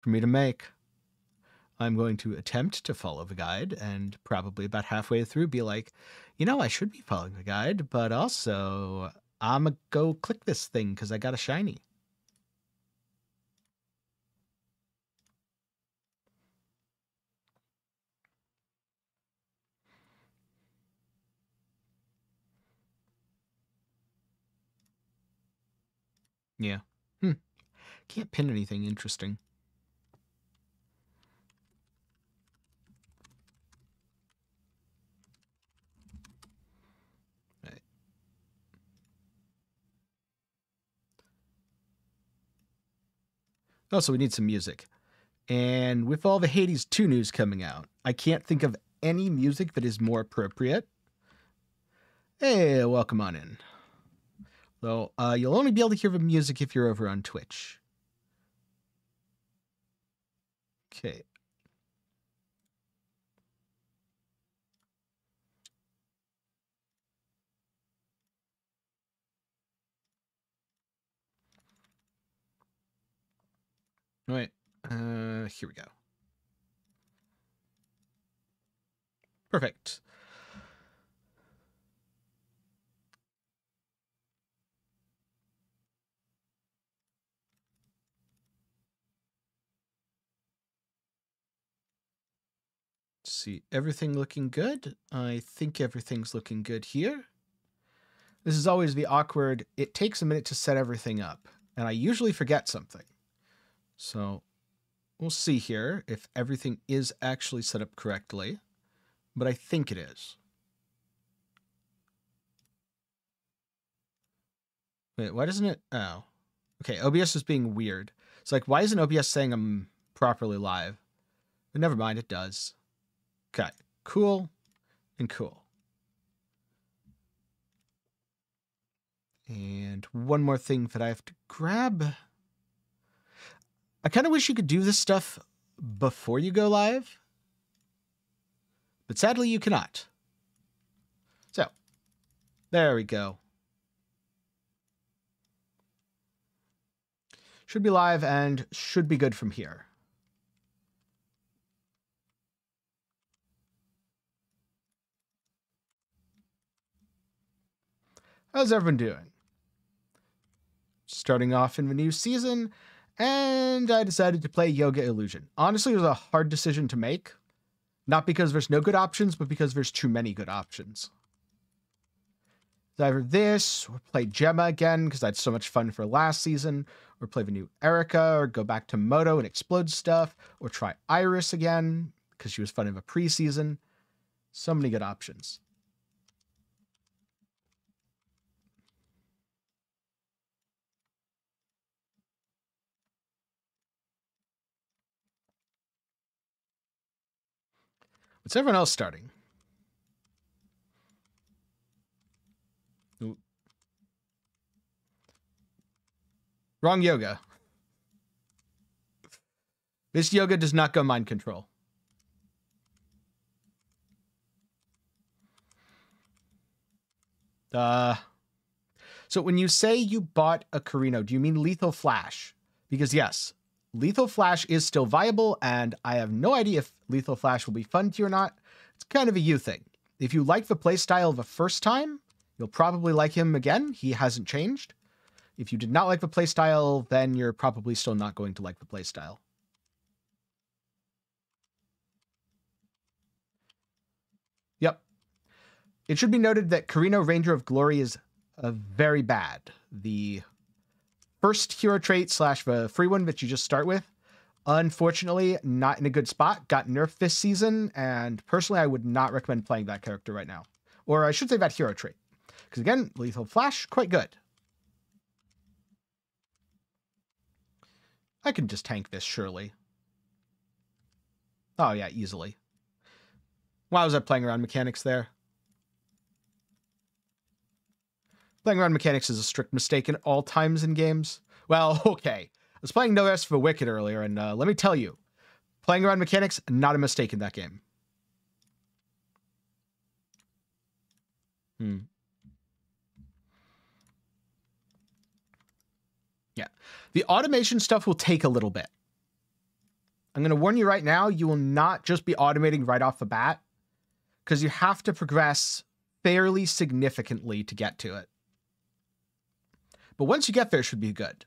for me to make. I'm going to attempt to follow the guide and probably about halfway through be like, you know, I should be following the guide, but also I'm going to go click this thing because I got a shiny. Yeah. Hmm. Can't pin anything interesting. Oh, so we need some music. And with all the Hades 2 news coming out, I can't think of any music that is more appropriate. Hey, welcome on in. Though uh, you'll only be able to hear the music if you're over on Twitch. Okay. Wait, uh, here we go. Perfect. see. Everything looking good? I think everything's looking good here. This is always the awkward, it takes a minute to set everything up, and I usually forget something. So we'll see here if everything is actually set up correctly, but I think it is. Wait, why doesn't it? Oh, okay. OBS is being weird. It's like, why isn't OBS saying I'm properly live? But never mind, it does. Okay, cool and cool. And one more thing that I have to grab. I kind of wish you could do this stuff before you go live, but sadly you cannot. So, there we go. Should be live and should be good from here. How's everyone doing? Starting off in the new season, and I decided to play Youga Illusion. Honestly, it was a hard decision to make. Not because there's no good options, but because there's too many good options. It's either this, or play Gemma again, because I had so much fun for last season, or play the new Erica, or go back to Moto and explode stuff, or try Iris again, because she was fun in the preseason. So many good options. What's everyone else starting? Ooh. Wrong youga. This youga does not go mind control. Uh, so when you say you bought a Carino, do you mean Lethal Flash? Because yes, Lethal Flash is still viable, and I have no idea if Lethal Flash will be fun to you or not. It's kind of a you thing. If you like the playstyle the first time, you'll probably like him again. He hasn't changed. If you did not like the playstyle, then you're probably still not going to like the playstyle. Yep. It should be noted that Carino Ranger of Glory is uh, very bad. The first hero trait slash the free one that you just start with. Unfortunately, not in a good spot. Got nerfed this season, and personally, I would not recommend playing that character right now. Or I should say that hero trait. Because again, Lethal Flash, quite good. I can just tank this, surely. Oh yeah, easily. Why was I playing around mechanics there? Playing around mechanics is a strict mistake in all times in games. Well, okay. I was playing No Rest for Wicked earlier, and uh, let me tell you, playing around mechanics, not a mistake in that game. Hmm. Yeah. The automation stuff will take a little bit. I'm going to warn you right now, you will not just be automating right off the bat because you have to progress fairly significantly to get to it. But once you get there, it should be good.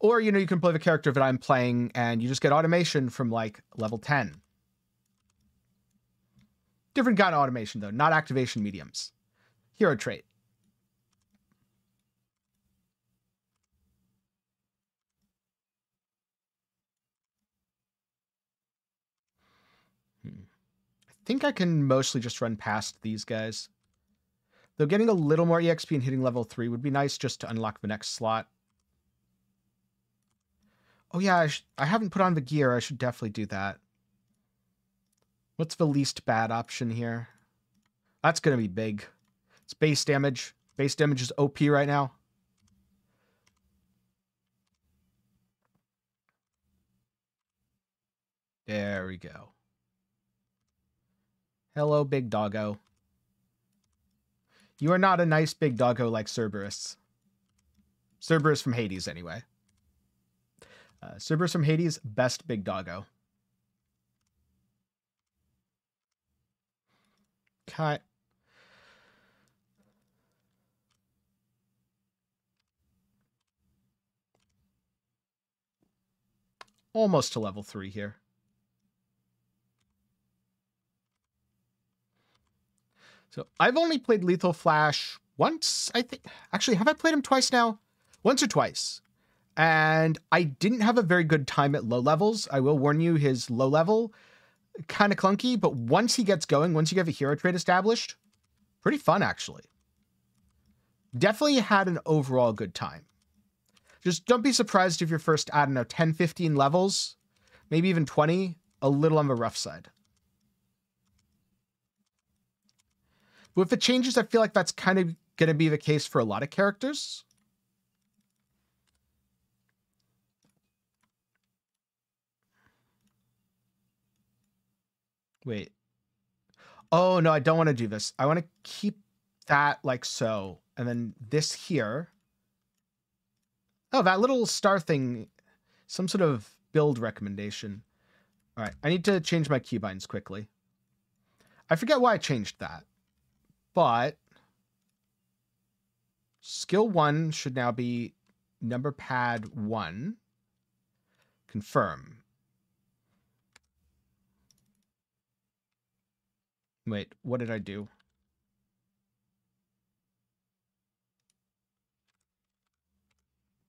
Or, you know, you can play the character that I'm playing and you just get automation from like level 10. Different kind of automation, though, not activation mediums. Hero trait. Hmm. I think I can mostly just run past these guys. Though getting a little more EXP and hitting level 3 would be nice just to unlock the next slot. Oh yeah, I, I haven't put on the gear. I should definitely do that. What's the least bad option here? That's going to be big. It's base damage. Base damage is OP right now. There we go. Hello, big doggo. You are not a nice big doggo like Cerberus. Cerberus from Hades, anyway. Uh, Cerberus from Hades, best big doggo. Cut. Almost to level 3 here. So I've only played Lethal Flash once, I think. Actually, have I played him twice now? Once or twice. And I didn't have a very good time at low levels. I will warn you, his low level, kind of clunky, but once he gets going, once you get a hero trait established, pretty fun actually. Definitely had an overall good time. Just don't be surprised if your first, I don't know, 10, 15 levels, maybe even 20, a little on the rough side. With the changes, I feel like that's kind of going to be the case for a lot of characters. Wait. Oh, no, I don't want to do this. I want to keep that like so. And then this here. Oh, that little star thing. Some sort of build recommendation. All right, I need to change my keybinds quickly. I forget why I changed that but skill one should now be number pad one. Confirm. Wait, what did I do?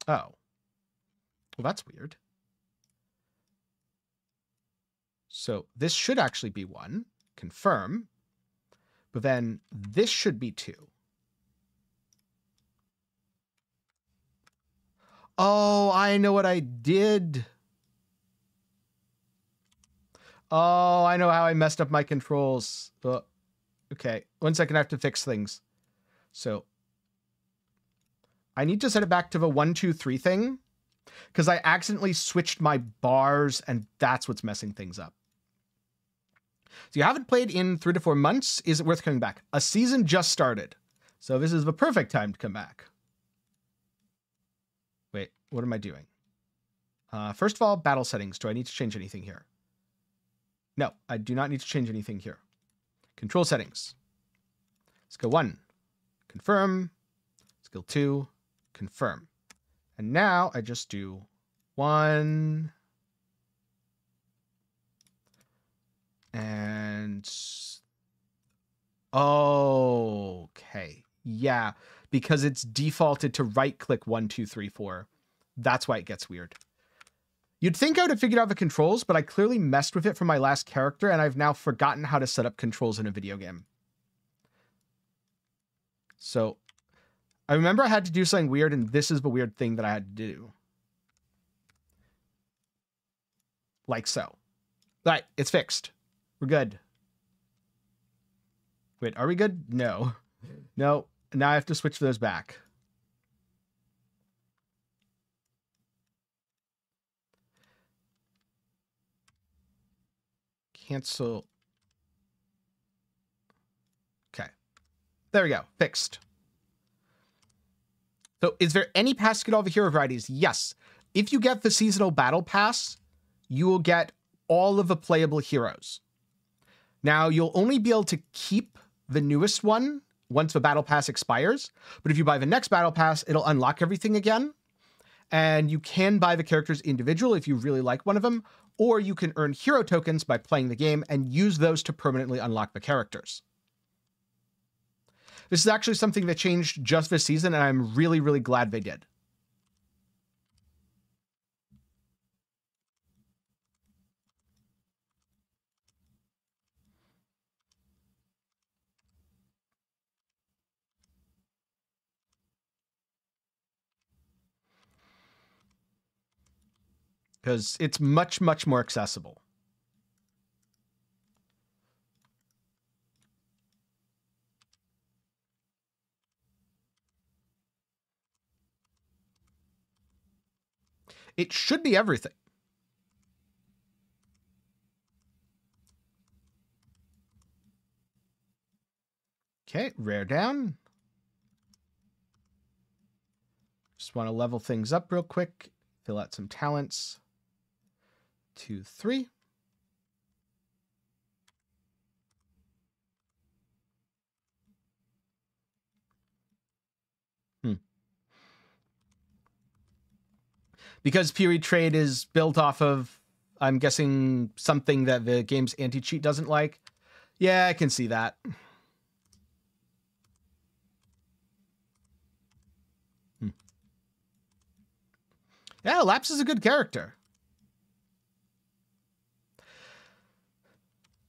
Oh. Well, that's weird. So this should actually be one. Confirm. But then this should be 2. Oh, I know what I did. Oh, I know how I messed up my controls. Uh, okay, one second, I have to fix things. So I need to set it back to the one, two, three thing because I accidentally switched my bars and that's what's messing things up. So you haven't played in three to four months. Is it worth coming back? A season just started. So this is the perfect time to come back. Wait, what am I doing? Uh, first of all, battle settings. Do I need to change anything here? No, I do not need to change anything here. Control settings. Skill one, confirm. Skill two, confirm. And now I just do one, And okay. Yeah, because it's defaulted to right click one, two, three, four. That's why it gets weird. You'd think I would have figured out the controls, but I clearly messed with it from my last character, and I've now forgotten how to set up controls in a video game. So, I remember I had to do something weird, and this is the weird thing that I had to do. Like so. All right, it's fixed. We're good. Wait, are we good? No. No. Now I have to switch those back. Cancel. Okay. There we go. Fixed. So is there any pass get all the hero varieties? Yes. If you get the seasonal battle pass, you will get all of the playable heroes. Now, you'll only be able to keep the newest one once the battle pass expires, but if you buy the next battle pass, it'll unlock everything again. And you can buy the characters individual if you really like one of them, or you can earn hero tokens by playing the game and use those to permanently unlock the characters. This is actually something that changed just this season, and I'm really, really glad they did. Because it's much, much more accessible. It should be everything. Okay, rare down. Just want to level things up real quick, fill out some talents two, three. Hmm. Because PoE Trade is built off of, I'm guessing, something that the game's anti-cheat doesn't like. Yeah, I can see that. Hmm. Yeah, Laps is a good character.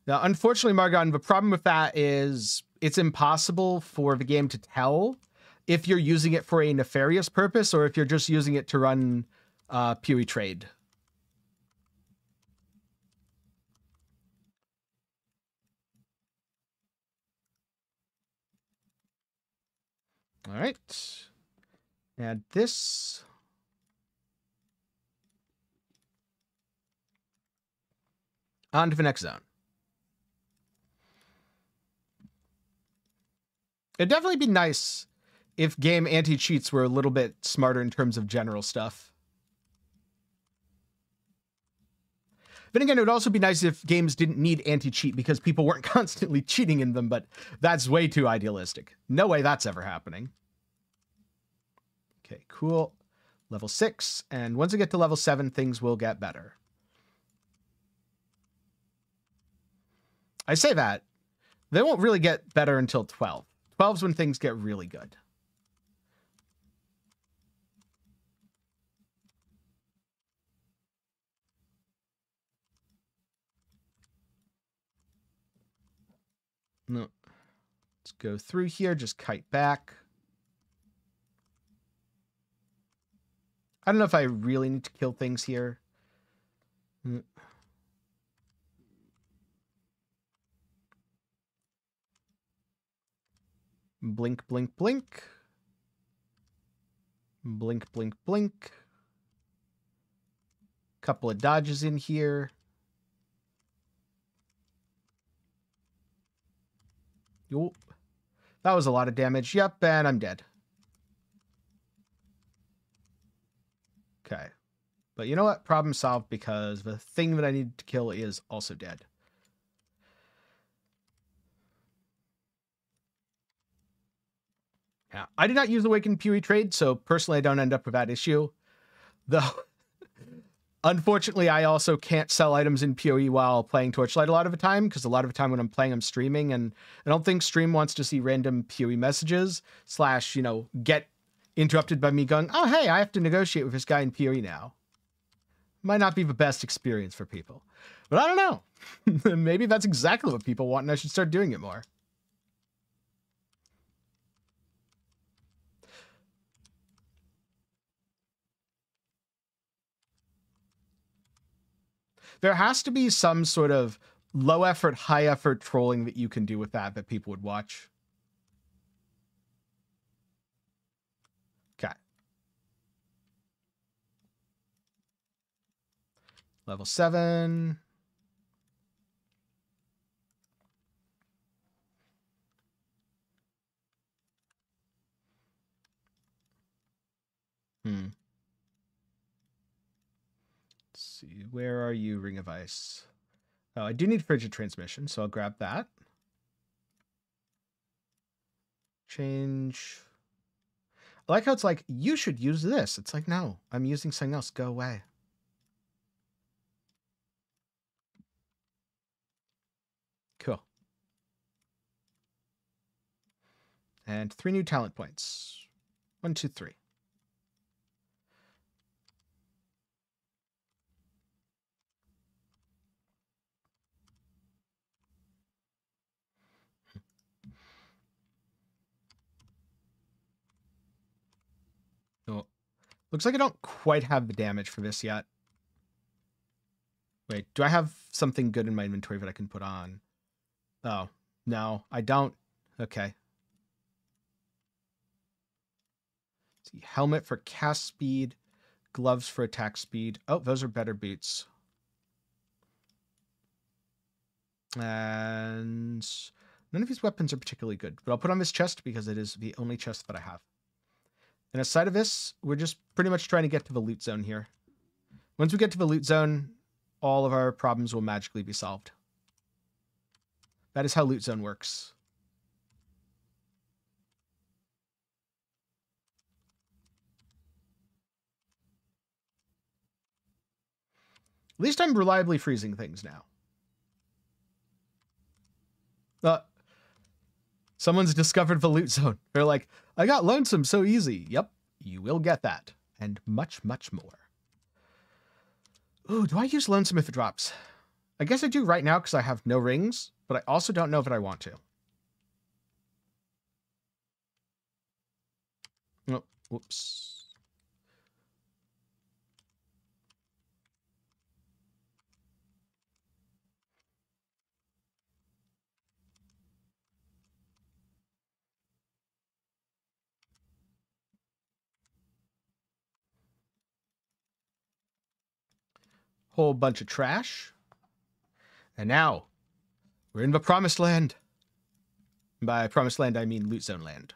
Now, unfortunately, Margon, the problem with that is it's impossible for the game to tell if you're using it for a nefarious purpose or if you're just using it to run uh, PoE trade. All right. Add this. On to the next zone. It'd definitely be nice if game anti cheats were a little bit smarter in terms of general stuff. Then again, it would also be nice if games didn't need anti cheat because people weren't constantly cheating in them, but that's way too idealistic. No way that's ever happening. Okay, cool. Level six. And once we get to level seven, things will get better. I say that. They won't really get better until 12. 12's when things get really good. No. Let's go through here, just kite back. I don't know if I really need to kill things here. Hmm. Blink, blink, blink. Blink, blink, blink. Couple of dodges in here. Yo, that was a lot of damage. Yep, and I'm dead. Okay. But you know what? Problem solved because the thing that I need to kill is also dead. Yeah, I did not use the Awakened PoE trade, so personally I don't end up with that issue. Though, unfortunately, I also can't sell items in PoE while playing Torchlight a lot of the time, because a lot of the time when I'm playing, I'm streaming, and I don't think Stream wants to see random PoE messages, slash, you know, get interrupted by me going, oh, hey, I have to negotiate with this guy in PoE now. Might not be the best experience for people. But I don't know. Maybe that's exactly what people want, and I should start doing it more. There has to be some sort of low effort, high effort trolling that you can do with that that people would watch. Okay. Level seven. Hmm see. Where are you, Ring of Ice? Oh, I do need frigid transmission, so I'll grab that. Change. I like how it's like, you should use this. It's like, no, I'm using something else. Go away. Cool. And three new talent points. One, two, three. Oh, looks like I don't quite have the damage for this yet. Wait, do I have something good in my inventory that I can put on? Oh, no, I don't. Okay. Let's see, helmet for cast speed, gloves for attack speed. Oh, those are better boots. And none of these weapons are particularly good, but I'll put on this chest because it is the only chest that I have. And aside of this, we're just pretty much trying to get to the loot zone here. Once we get to the loot zone, all of our problems will magically be solved. That is how loot zone works. At least I'm reliably freezing things now. Uh, someone's discovered the loot zone. They're like, I got lonesome so easy. Yep, you will get that. And much, much more. Ooh, do I use lonesome if it drops? I guess I do right now because I have no rings, but I also don't know that I want to. Oh, whoops. Whole bunch of trash. And now, we're in the promised land. By promised land, I mean loot zone land.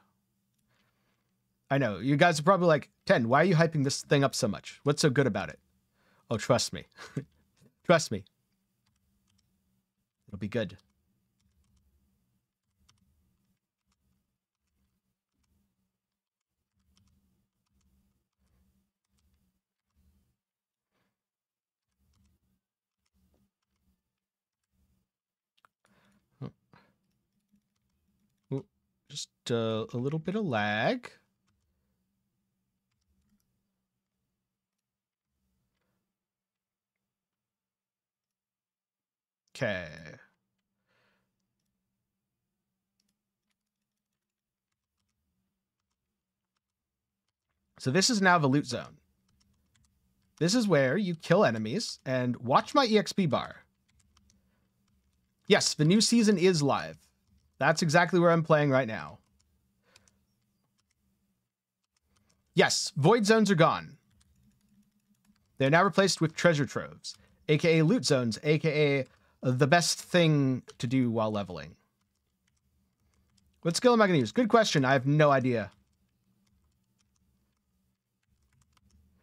I know, you guys are probably like, Ten, why are you hyping this thing up so much? What's so good about it? Oh, trust me. trust me. It'll be good. Just uh, a little bit of lag. Okay. So this is now the loot zone. This is where you kill enemies and watch my EXP bar. Yes, the new season is live. That's exactly where I'm playing right now. Yes, void zones are gone. They're now replaced with treasure troves, aka loot zones, aka the best thing to do while leveling. What skill am I going to use? Good question. I have no idea.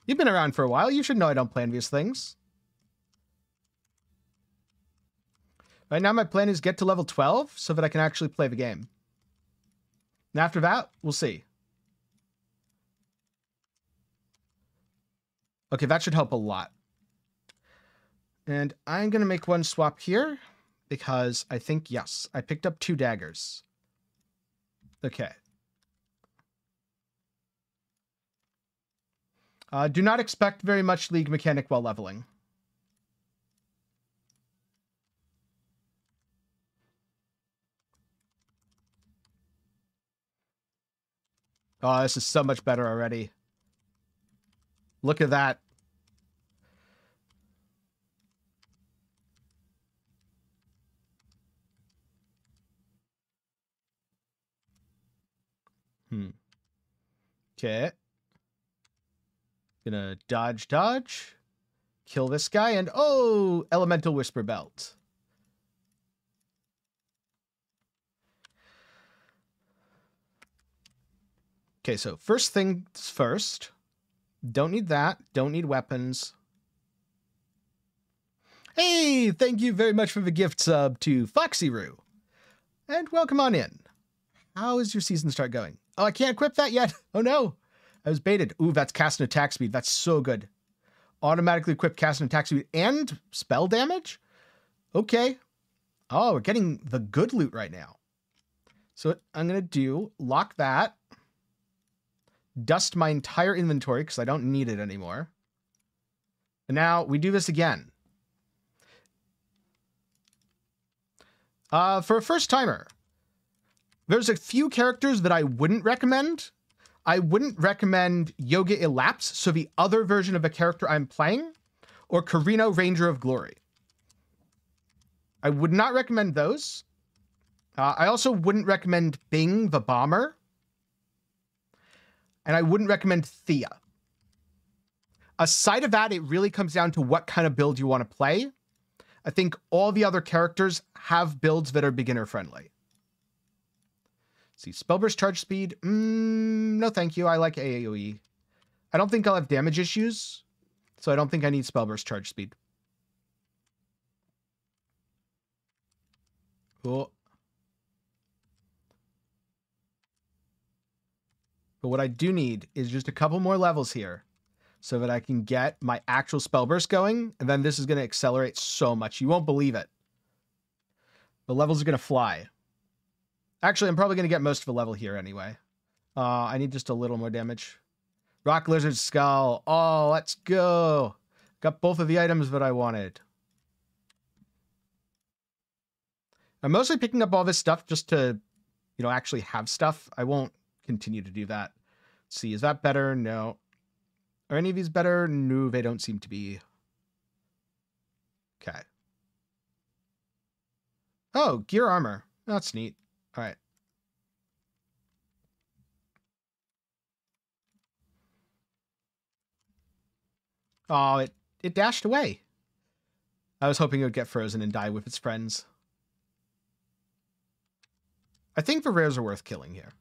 You've been around for a while. You should know I don't plan these things. Right now, my plan is get to level 12 so that I can actually play the game. And after that, we'll see. Okay, that should help a lot. And I'm going to make one swap here because I think, yes, I picked up two daggers. Okay. Uh, do not expect very much League mechanic while leveling. Oh, this is so much better already. Look at that. Hmm. Okay. Gonna dodge, dodge. Kill this guy, and oh, Elemental Whisper Belt. Okay, so first things first. Don't need that. Don't need weapons. Hey, thank you very much for the gift sub to Foxyroo. And welcome on in. How is your season start going? Oh, I can't equip that yet. Oh no. I was baited. Ooh, that's cast and attack speed. That's so good. Automatically equip cast and attack speed and spell damage? Okay. Oh, we're getting the good loot right now. So I'm going to do, lock that, dust my entire inventory because I don't need it anymore. And now we do this again. Uh, for a first timer, there's a few characters that I wouldn't recommend. I wouldn't recommend Youga Elapse, so the other version of a character I'm playing, or Carino Ranger of Glory. I would not recommend those. Uh, I also wouldn't recommend Bing the Bomber. And I wouldn't recommend Thea. Aside of that, it really comes down to what kind of build you want to play. I think all the other characters have builds that are beginner friendly. See, Spellburst charge speed. Mm, no, thank you. I like AoE. I don't think I'll have damage issues, so I don't think I need Spellburst charge speed. Cool. But what I do need is just a couple more levels here so that I can get my actual spell burst going. And then this is going to accelerate so much. You won't believe it. The levels are going to fly. Actually, I'm probably going to get most of the level here anyway. Uh, I need just a little more damage. Rock Lizard Skull. Oh, let's go. Got both of the items that I wanted. I'm mostly picking up all this stuff just to, you know, actually have stuff. I won't continue to do that. Let's see, is that better? No. Are any of these better? No, they don't seem to be. Okay. Oh, gear armor. That's neat. All right. Oh, it, it dashed away. I was hoping it would get frozen and die with its friends. I think the rares are worth killing here.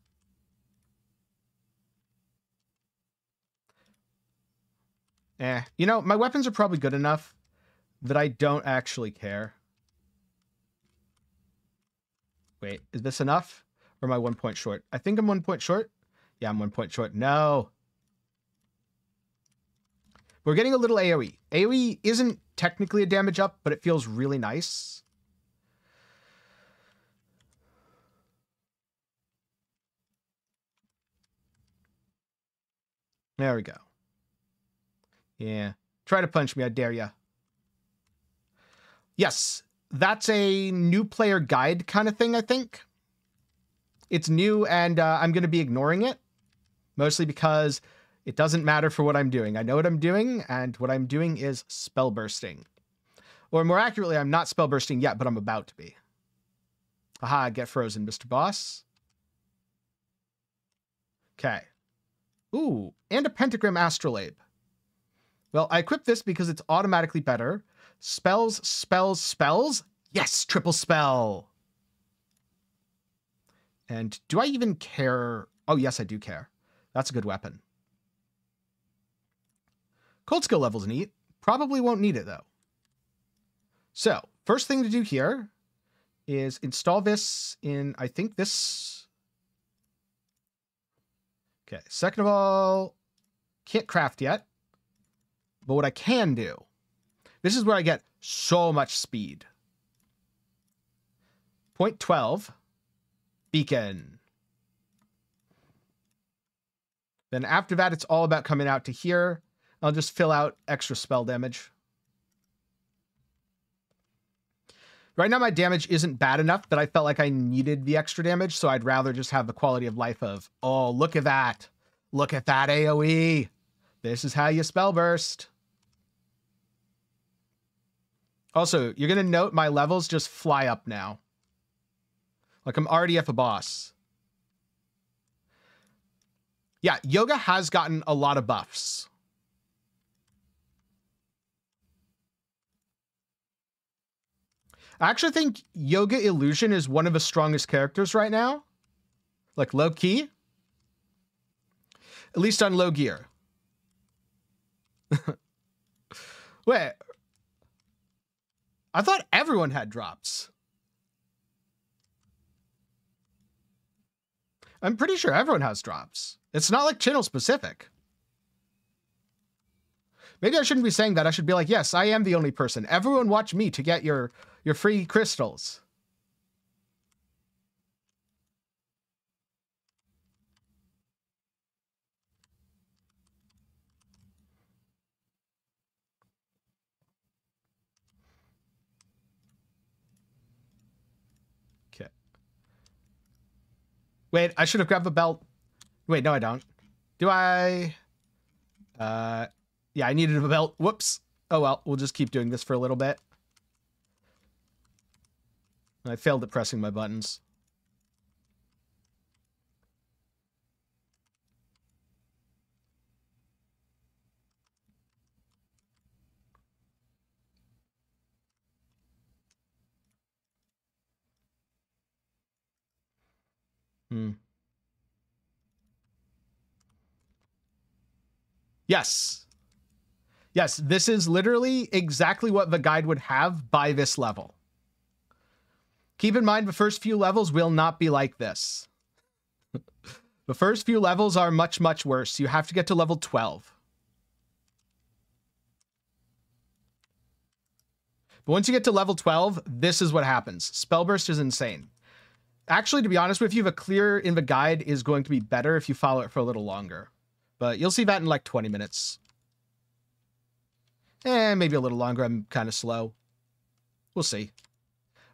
Eh, you know, my weapons are probably good enough that I don't actually care. Wait, is this enough? Or am I one point short? I think I'm one point short. Yeah, I'm one point short. No. We're getting a little AoE. AoE isn't technically a damage up, but it feels really nice. There we go. Yeah. Try to punch me, I dare ya. Yes, that's a new player guide kind of thing, I think. It's new and uh, I'm going to be ignoring it, mostly because it doesn't matter for what I'm doing. I know what I'm doing, and what I'm doing is spell bursting. Or more accurately, I'm not spell bursting yet, but I'm about to be. Aha, get frozen, Mr. Boss. Okay. Ooh, and a pentagram astrolabe. Well, I equip this because it's automatically better. Spells, spells, spells. Yes, triple spell. And do I even care? Oh, yes, I do care. That's a good weapon. Cold skill level's neat. Probably won't need it, though. So, first thing to do here is install this in, I think, this... Okay, second of all, can't craft yet. But what I can do, this is where I get so much speed. Point 12, beacon. Then after that, it's all about coming out to here. I'll just fill out extra spell damage. Right now, my damage isn't bad enough that I felt like I needed the extra damage, so I'd rather just have the quality of life of, oh, look at that. Look at that AoE. This is how you spell burst. Also, you're going to note my levels just fly up now. Like I'm already at the boss. Yeah, Youga has gotten a lot of buffs. I actually think Youga Illusion is one of the strongest characters right now. Like low key. At least on low gear. Wait, I thought everyone had drops. I'm pretty sure everyone has drops. It's not like channel specific. Maybe I shouldn't be saying that. I should be like, yes, I am the only person. Everyone watch me to get your your free crystals. Wait, I should have grabbed the belt. Wait, no, I don't. Do I? Uh, yeah, I needed a belt. Whoops. Oh well, we'll just keep doing this for a little bit. I failed at pressing my buttons. Hmm. Yes. Yes, this is literally exactly what the guide would have by this level. Keep in mind, the first few levels will not be like this. the first few levels are much, much worse. You have to get to level 12. But once you get to level 12, this is what happens. Spellburst is insane. Actually, to be honest with you, the clear in the guide is going to be better if you follow it for a little longer. But you'll see that in like 20 minutes. And maybe a little longer. I'm kind of slow. We'll see.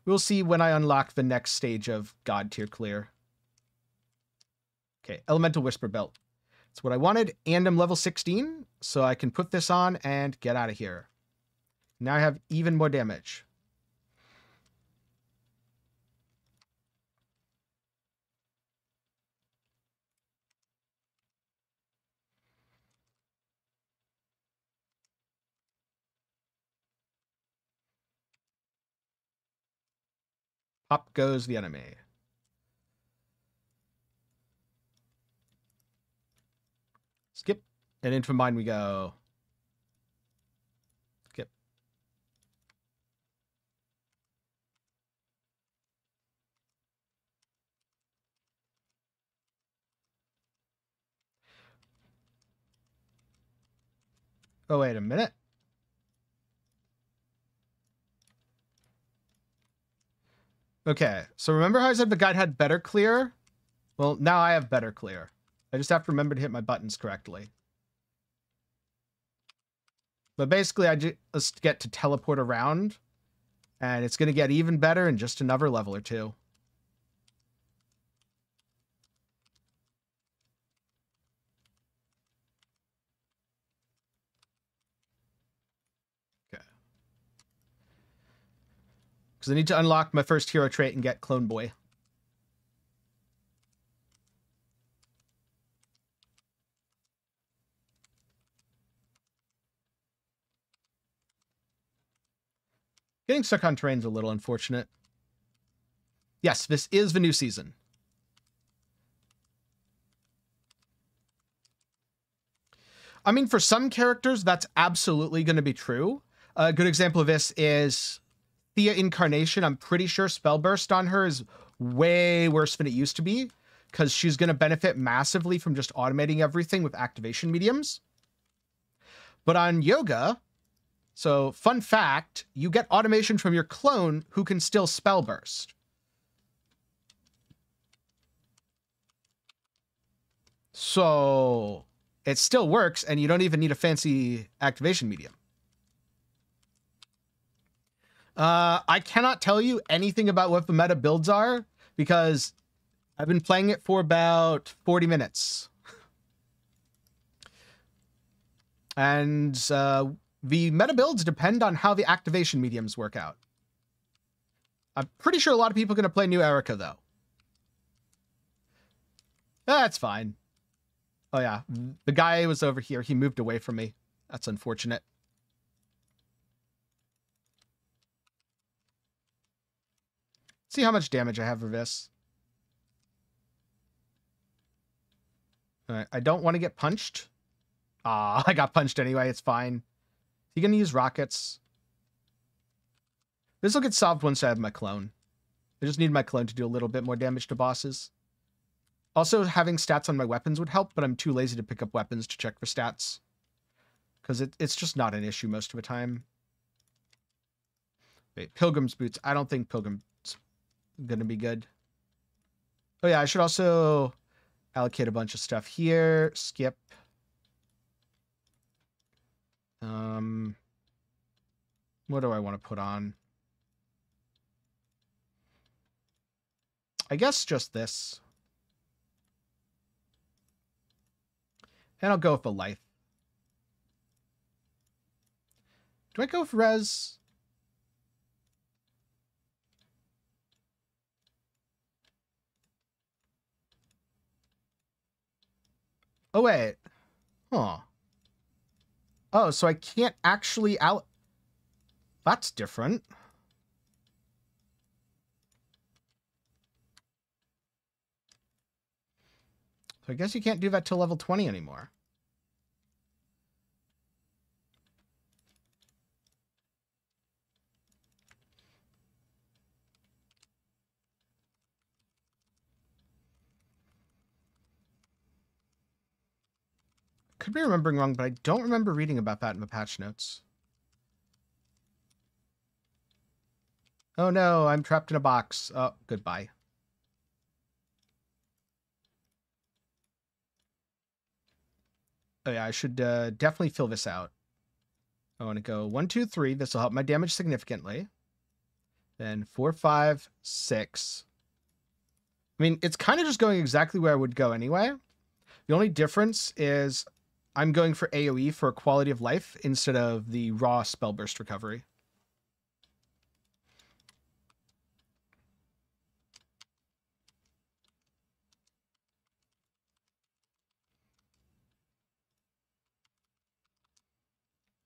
We'll see when I unlock the next stage of God tier clear. Okay, Elemental Whisper Belt. It's what I wanted, and I'm level 16, so I can put this on and get out of here. Now I have even more damage. Up goes the enemy. Skip. And into mine we go. Skip. Oh, wait a minute. Okay, so remember how I said the guide had better clear? Well, now I have better clear. I just have to remember to hit my buttons correctly. But basically, I just get to teleport around, and it's going to get even better in just another level or two. Because I need to unlock my first hero trait and get Clone Boy. Getting stuck on terrain's a little unfortunate. Yes, this is the new season. I mean, for some characters, that's absolutely going to be true. A good example of this is Thea Incarnation, I'm pretty sure Spellburst on her is way worse than it used to be because she's going to benefit massively from just automating everything with activation mediums. But on Youga, so fun fact, you get automation from your clone who can still Spellburst. So it still works and you don't even need a fancy activation medium. Uh, I cannot tell you anything about what the meta builds are because I've been playing it for about 40 minutes. And uh, the meta builds depend on how the activation mediums work out. I'm pretty sure a lot of people are going to play New Erica, though. That's fine. Oh, yeah. The guy was over here. He moved away from me. That's unfortunate. See how much damage I have for this. I don't want to get punched. Ah, I got punched anyway. It's fine. He gonna use rockets? This will get solved once I have my clone. I just need my clone to do a little bit more damage to bosses. Also, having stats on my weapons would help, but I'm too lazy to pick up weapons to check for stats. Because it, it's just not an issue most of the time. Wait, Pilgrim's Boots. I don't think Pilgrim's going to be good. Oh yeah, I should also allocate a bunch of stuff here. Skip. Um, what do I want to put on? I guess just this. And I'll go a life. Do I go with res? Oh, wait. Huh. Oh, so I can't actually out... That's different. So I guess you can't do that till level 20 anymore. Could be remembering wrong, but I don't remember reading about that in the patch notes. Oh no, I'm trapped in a box. Oh, goodbye. Oh yeah, I should uh, definitely fill this out. I want to go one, two, three. This will help my damage significantly. Then four, five, six. I mean, it's kind of just going exactly where I would go anyway. The only difference is I'm going for AoE for quality of life instead of the raw spell burst recovery.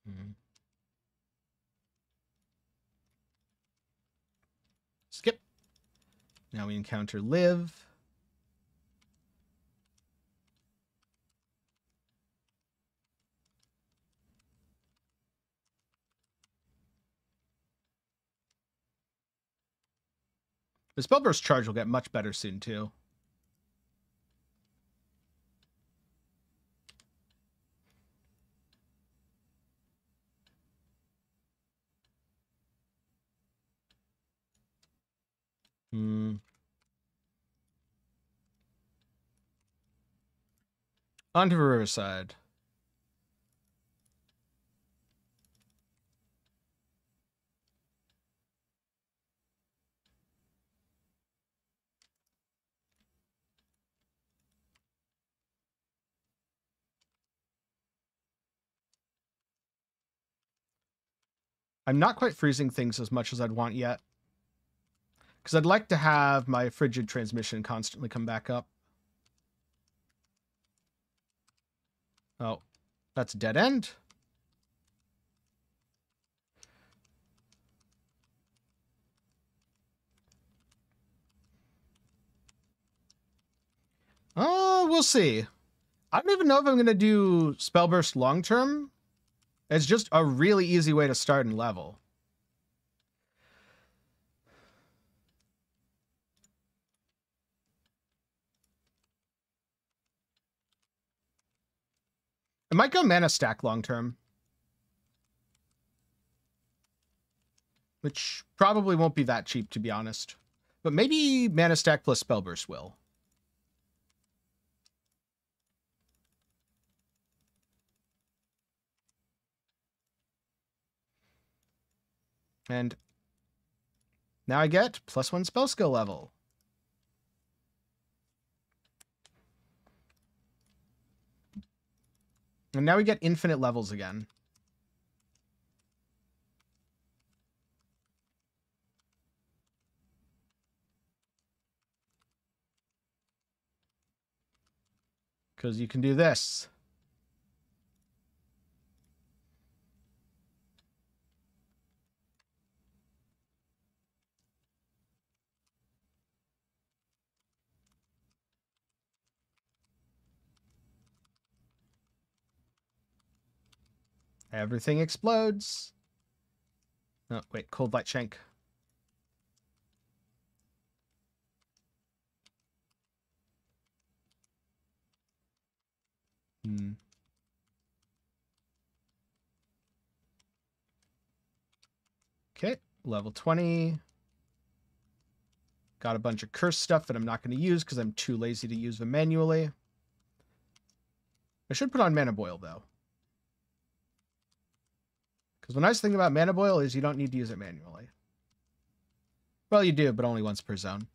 Mm-hmm. Skip. Now we encounter Live. The Spellburst charge will get much better soon, too. Hmm. Onto the riverside. I'm not quite freezing things as much as I'd want yet. Because I'd like to have my frigid transmission constantly come back up. Oh, that's a dead end. Oh, we'll see. I don't even know if I'm going to do Spellburst long term. It's just a really easy way to start and level. It might go mana stack long term. Which probably won't be that cheap, to be honest. But maybe mana stack plus spellburst will. And now I get plus one spell skill level. And now we get infinite levels again. Because you can do this. Everything explodes. Oh, wait, cold light shank. Hmm. Okay, level 20. Got a bunch of curse stuff that I'm not going to use because I'm too lazy to use them manually. I should put on mana boil, though. Because the nice thing about Mana Boil is you don't need to use it manually. Well, you do, but only once per zone.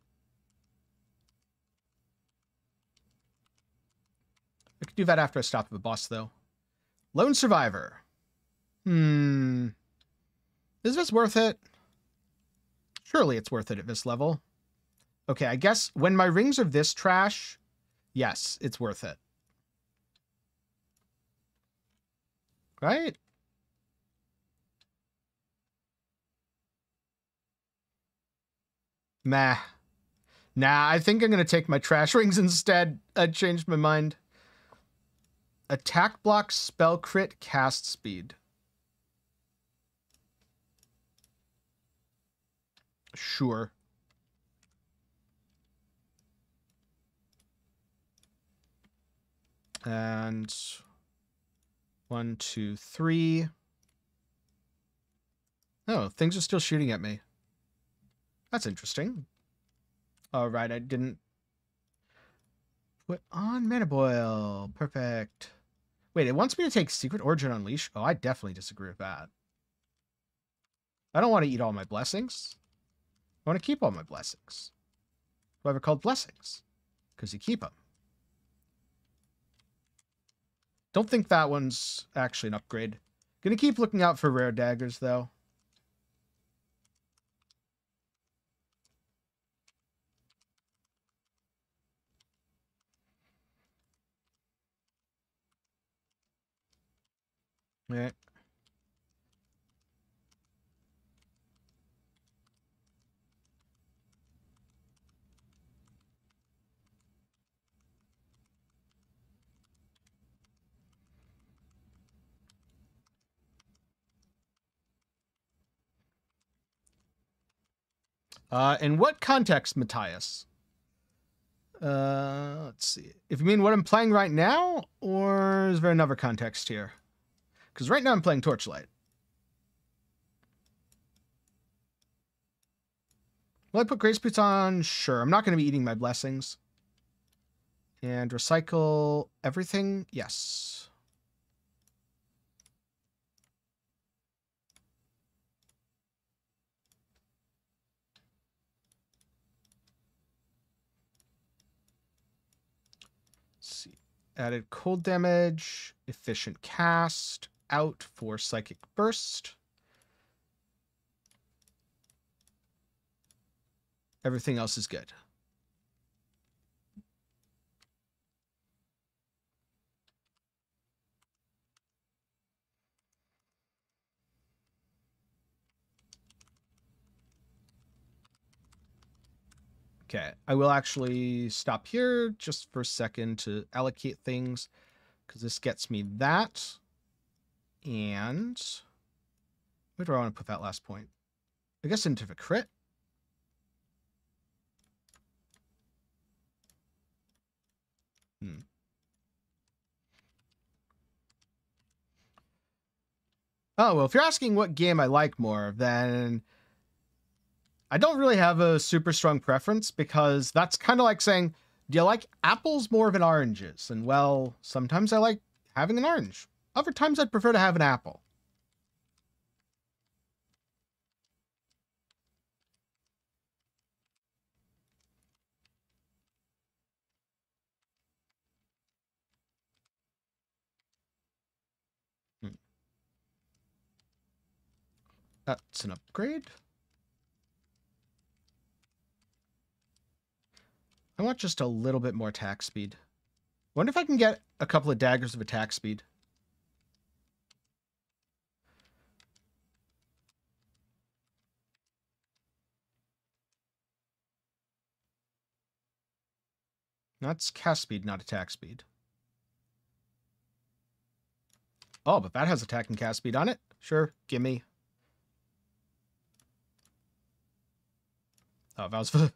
I could do that after I stop the boss, though. Lone Survivor. Hmm. Is this worth it? Surely it's worth it at this level. Okay, I guess when my rings are this trash, yes, it's worth it. Right? Nah. Nah, I think I'm going to take my trash rings instead. I changed my mind. Attack block, spell crit, cast speed. Sure. And one, two, three. Oh, things are still shooting at me. That's interesting. All right, I didn't put on mana boil. Perfect. Wait, it wants me to take Secret Origin Unleash? Oh, I definitely disagree with that. I don't want to eat all my blessings. I want to keep all my blessings. Why they're called blessings? Because you keep them. Don't think that one's actually an upgrade. Gonna keep looking out for rare daggers, though. Yeah. Uh, in what context, Matthias? Uh, let's see. If you mean what I'm playing right now, or is there another context here? Because right now I'm playing Torchlight. Will I put Grace Boots on? Sure. I'm not going to be eating my blessings. And recycle everything? Yes. See. Added cold damage, efficient cast, out for psychic burst. Everything else is good. Okay, I will actually stop here just for a second to allocate things because this gets me that. And where do I want to put that last point? I guess into the crit. Hmm. Oh, well, if you're asking what game I like more, then I don't really have a super strong preference because that's kind of like saying, do you like apples more than oranges? And well, sometimes I like having an orange. Other times I'd prefer to have an apple. Hmm. That's an upgrade. I want just a little bit more attack speed. wonder if I can get a couple of daggers of attack speed. That's cast speed, not attack speed. Oh, but that has attack and cast speed on it. Sure, gimme. Oh, that was the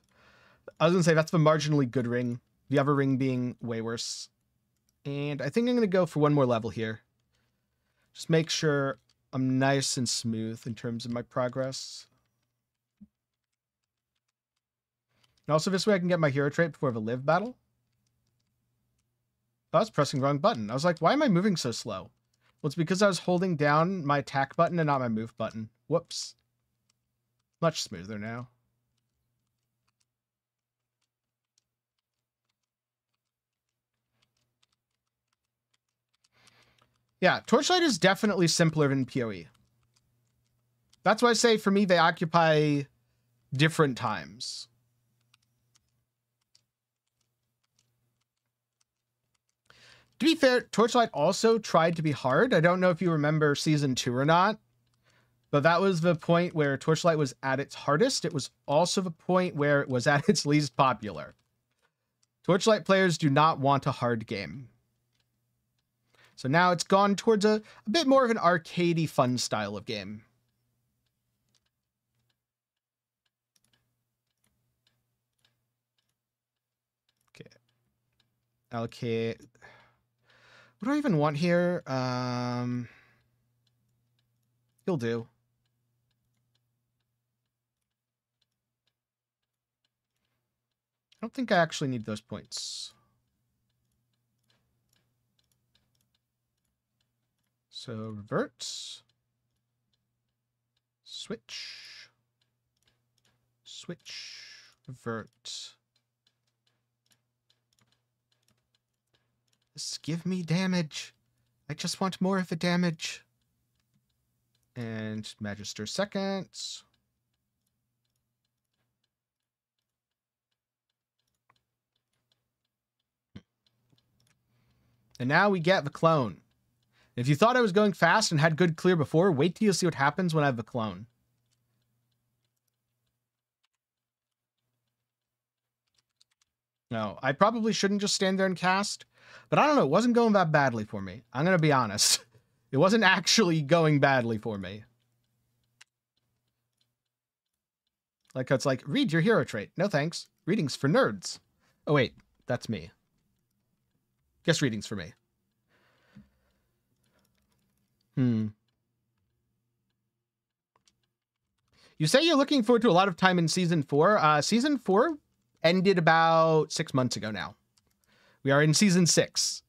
I was gonna say that's the marginally good ring. The other ring being way worse. And I think I'm going to go for one more level here. Just make sure I'm nice and smooth in terms of my progress. And also this way I can get my hero trait before the live battle. I was pressing the wrong button. I was like, why am I moving so slow? Well, it's because I was holding down my attack button and not my move button. Whoops. Much smoother now. Yeah, Torchlight is definitely simpler than PoE. That's why I say for me they occupy different times. To be fair, Torchlight also tried to be hard. I don't know if you remember season two or not, but that was the point where Torchlight was at its hardest. It was also the point where it was at its least popular. Torchlight players do not want a hard game. So now it's gone towards a, a bit more of an arcadey fun style of game. Okay. Okay. What do I even want here? Um, he'll do. I don't think I actually need those points. So revert, switch, switch, revert. Just give me damage. I just want more of the damage. And Magister seconds. And now we get the clone. If you thought I was going fast and had good clear before, wait till you see what happens when I have the clone. No, I probably shouldn't just stand there and cast, but I don't know. It wasn't going that badly for me. I'm going to be honest. It wasn't actually going badly for me. Like, it's like, read your hero trait. No thanks. Readings for nerds. Oh, wait. That's me. Guess readings for me. Hmm. You say you're looking forward to a lot of time in season four. Uh, season four ended about six months ago now. We are in season six.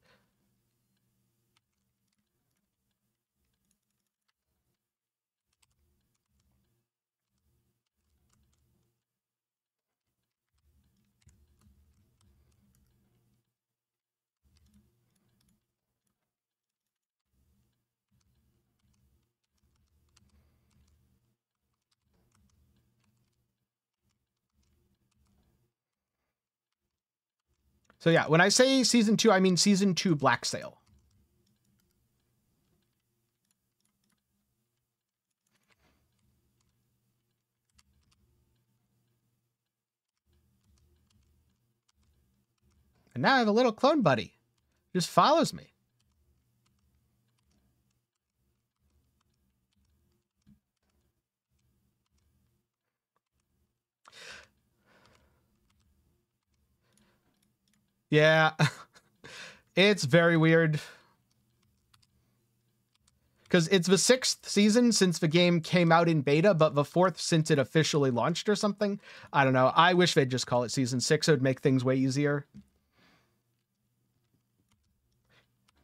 So yeah, when I say season two, I mean season two Black Sail. And now I have a little clone buddy. Just follows me. Yeah. it's very weird. Because it's the sixth season since the game came out in beta, but the fourth since it officially launched or something. I don't know. I wish they'd just call it season six. It would make things way easier.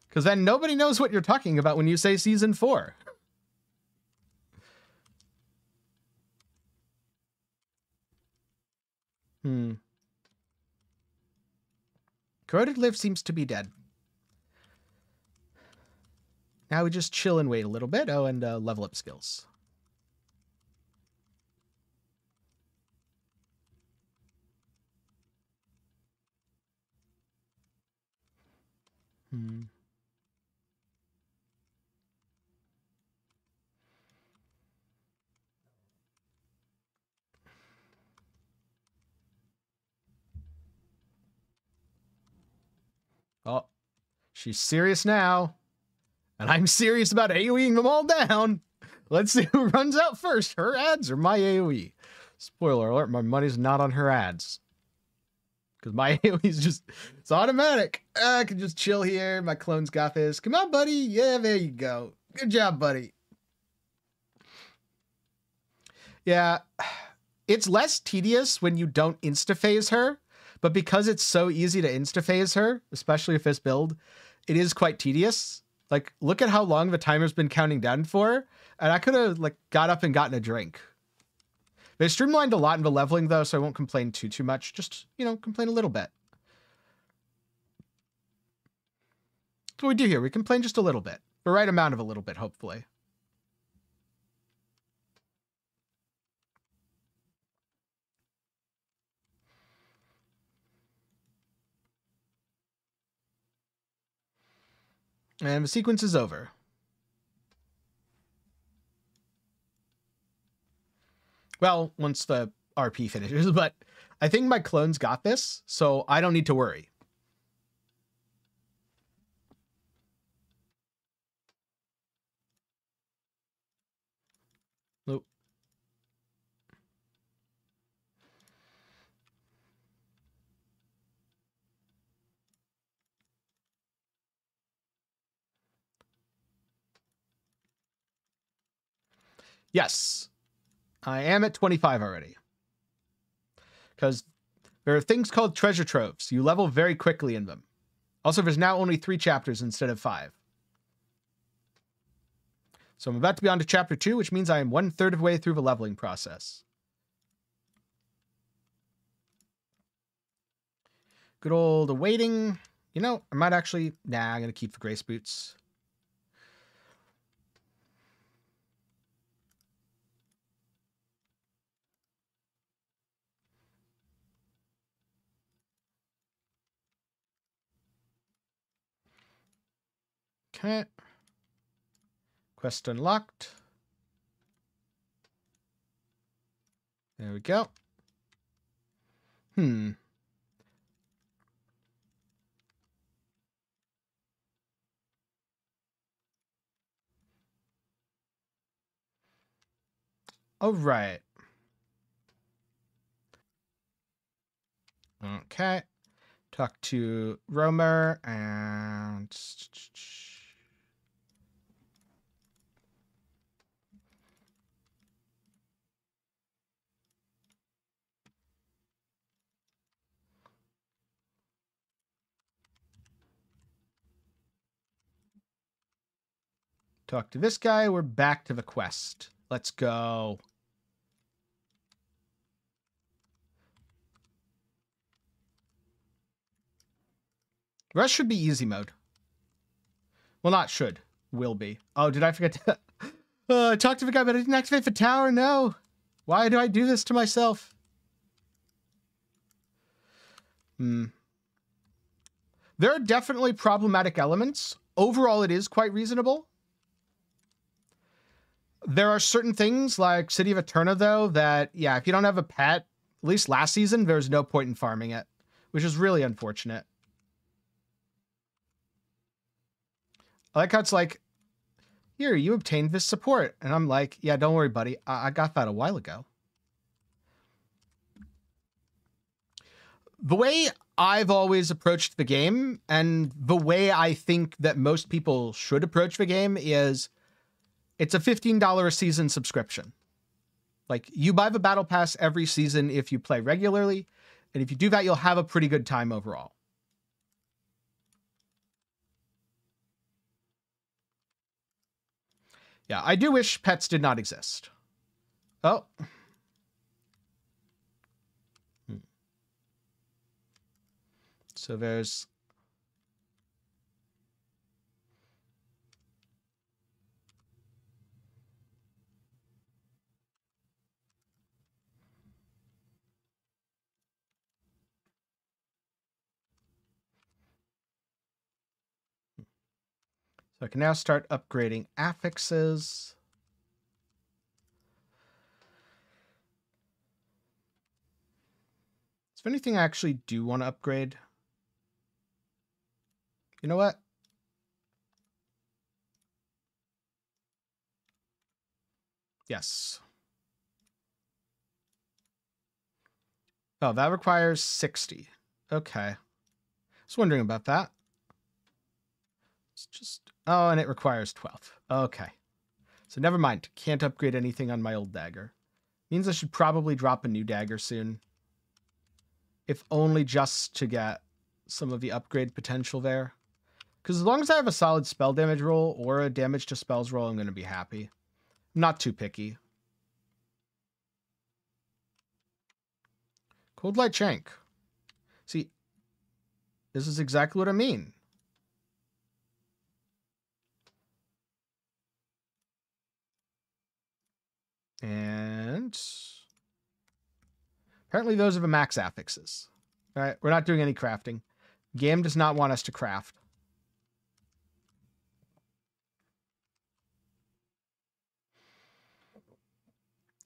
Because then nobody knows what you're talking about when you say season four. Hmm. Corroded Live seems to be dead. Now we just chill and wait a little bit. Oh, and uh, level up skills. Hmm. Oh, she's serious now. And I'm serious about AoEing them all down. Let's see who runs out first, her ads or my AoE. Spoiler alert, my money's not on her ads. Because my AoE's just, it's automatic. Ah, I can just chill here. My clone's got this. Come on, buddy. Yeah, there you go. Good job, buddy. Yeah, it's less tedious when you don't insta-phase her, but because it's so easy to insta-phase her, especially if this build, it is quite tedious. Like, look at how long the timer's been counting down for, and I could have like got up and gotten a drink. They streamlined a lot in the leveling though, so I won't complain too too much. Just you know, complain a little bit. That's what we do here. We complain just a little bit, the right amount of a little bit, hopefully. And the sequence is over. Well, once the RP finishes, but I think my clones got this, so I don't need to worry. Nope. Yes. I am at 25 already. Because there are things called treasure troves. You level very quickly in them. Also, there's now only three chapters instead of five. So I'm about to be on to chapter two, which means I am one third of the way through the leveling process. Good old awaiting. You know, I might actually, nah, I'm going to keep the grace boots. Okay. Quest unlocked. There we go. Hmm. All right. Okay. Talk to Romer and Talk to this guy. We're back to the quest. Let's go. Rest should be easy mode. Well, not should. Will be. Oh, did I forget to... uh, talk to the guy, but I didn't activate the tower. No. Why do I do this to myself? Hmm. There are definitely problematic elements. Overall, it is quite reasonable there are certain things like City of Eterna, though, that, yeah, if you don't have a pet, at least last season, there's no point in farming it, which is really unfortunate. I like how it's like, here, you obtained this support. And I'm like, yeah, don't worry, buddy. I, I got that a while ago. The way I've always approached the game, and the way I think that most people should approach the game is it's a $15 a season subscription. Like you buy the battle pass every season if you play regularly, and if you do that, you'll have a pretty good time overall. Yeah, I do wish pets did not exist. Oh. Hmm. So there's So I can now start upgrading affixes. Is there anything I actually do want to upgrade? You know what? Yes. Oh, that requires 60. Okay. I was wondering about that. It's just oh, and it requires 12. Okay. So never mind. Can't upgrade anything on my old dagger. Means I should probably drop a new dagger soon. If only just to get some of the upgrade potential there. Because as long as I have a solid spell damage roll or a damage to spells roll, I'm going to be happy. Not too picky. Cold Light Shank. See, this is exactly what I mean. And apparently those are the max affixes. All right, we're not doing any crafting. Game does not want us to craft.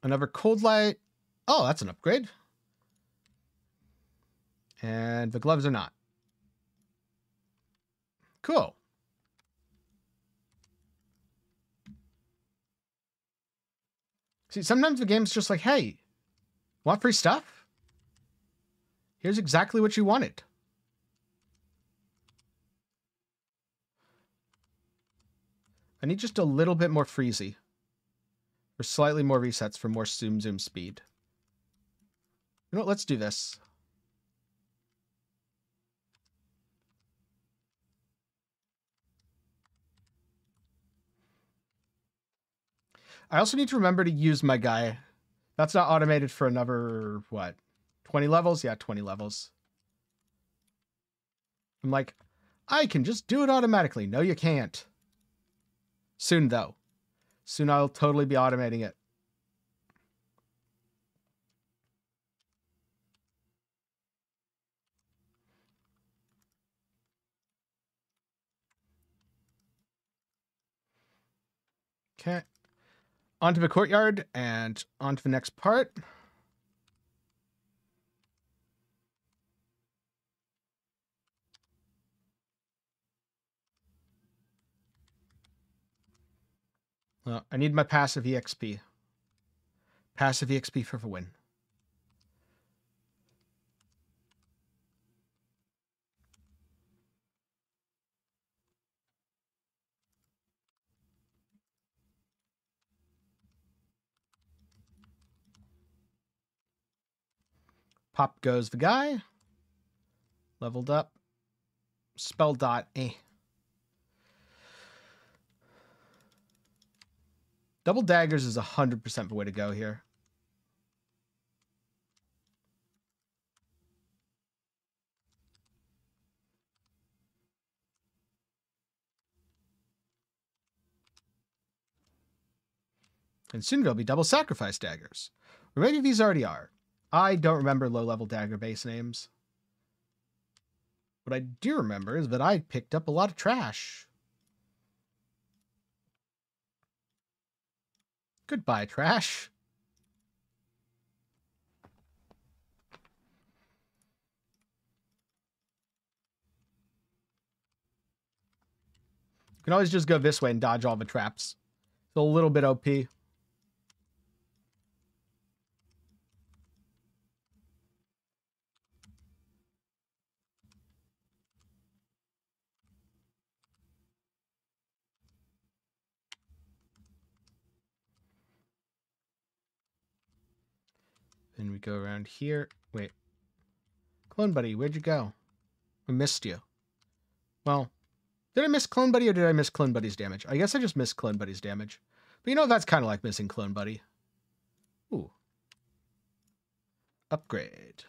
Another cold light. Oh, that's an upgrade. And the gloves are not. Cool. See, sometimes the game's just like, hey, want free stuff? Here's exactly what you wanted. I need just a little bit more freezy. Or slightly more resets for more zoom zoom speed. You know what, let's do this. I also need to remember to use my guy. That's not automated for another, what, 20 levels? Yeah, 20 levels. I'm like, I can just do it automatically. No, you can't. Soon, though. Soon I'll totally be automating it. Okay onto the courtyard and onto the next part. Well, I need my passive EXP. Passive EXP for the win. Pop goes the guy. Leveled up. Spell dot. Eh. Double daggers is 100% the way to go here. And soon there'll be double sacrifice daggers. Or maybe these already are. I don't remember low level dagger base names. What I do remember is that I picked up a lot of trash. Goodbye, trash. You can always just go this way and dodge all the traps. It's a little bit OP. we go around here. Wait. Clone Buddy, where'd you go? I missed you. Well, did I miss Clone Buddy or did I miss Clone Buddy's damage? I guess I just missed Clone Buddy's damage. But you know, that's kind of like missing Clone Buddy. Ooh. Upgrade.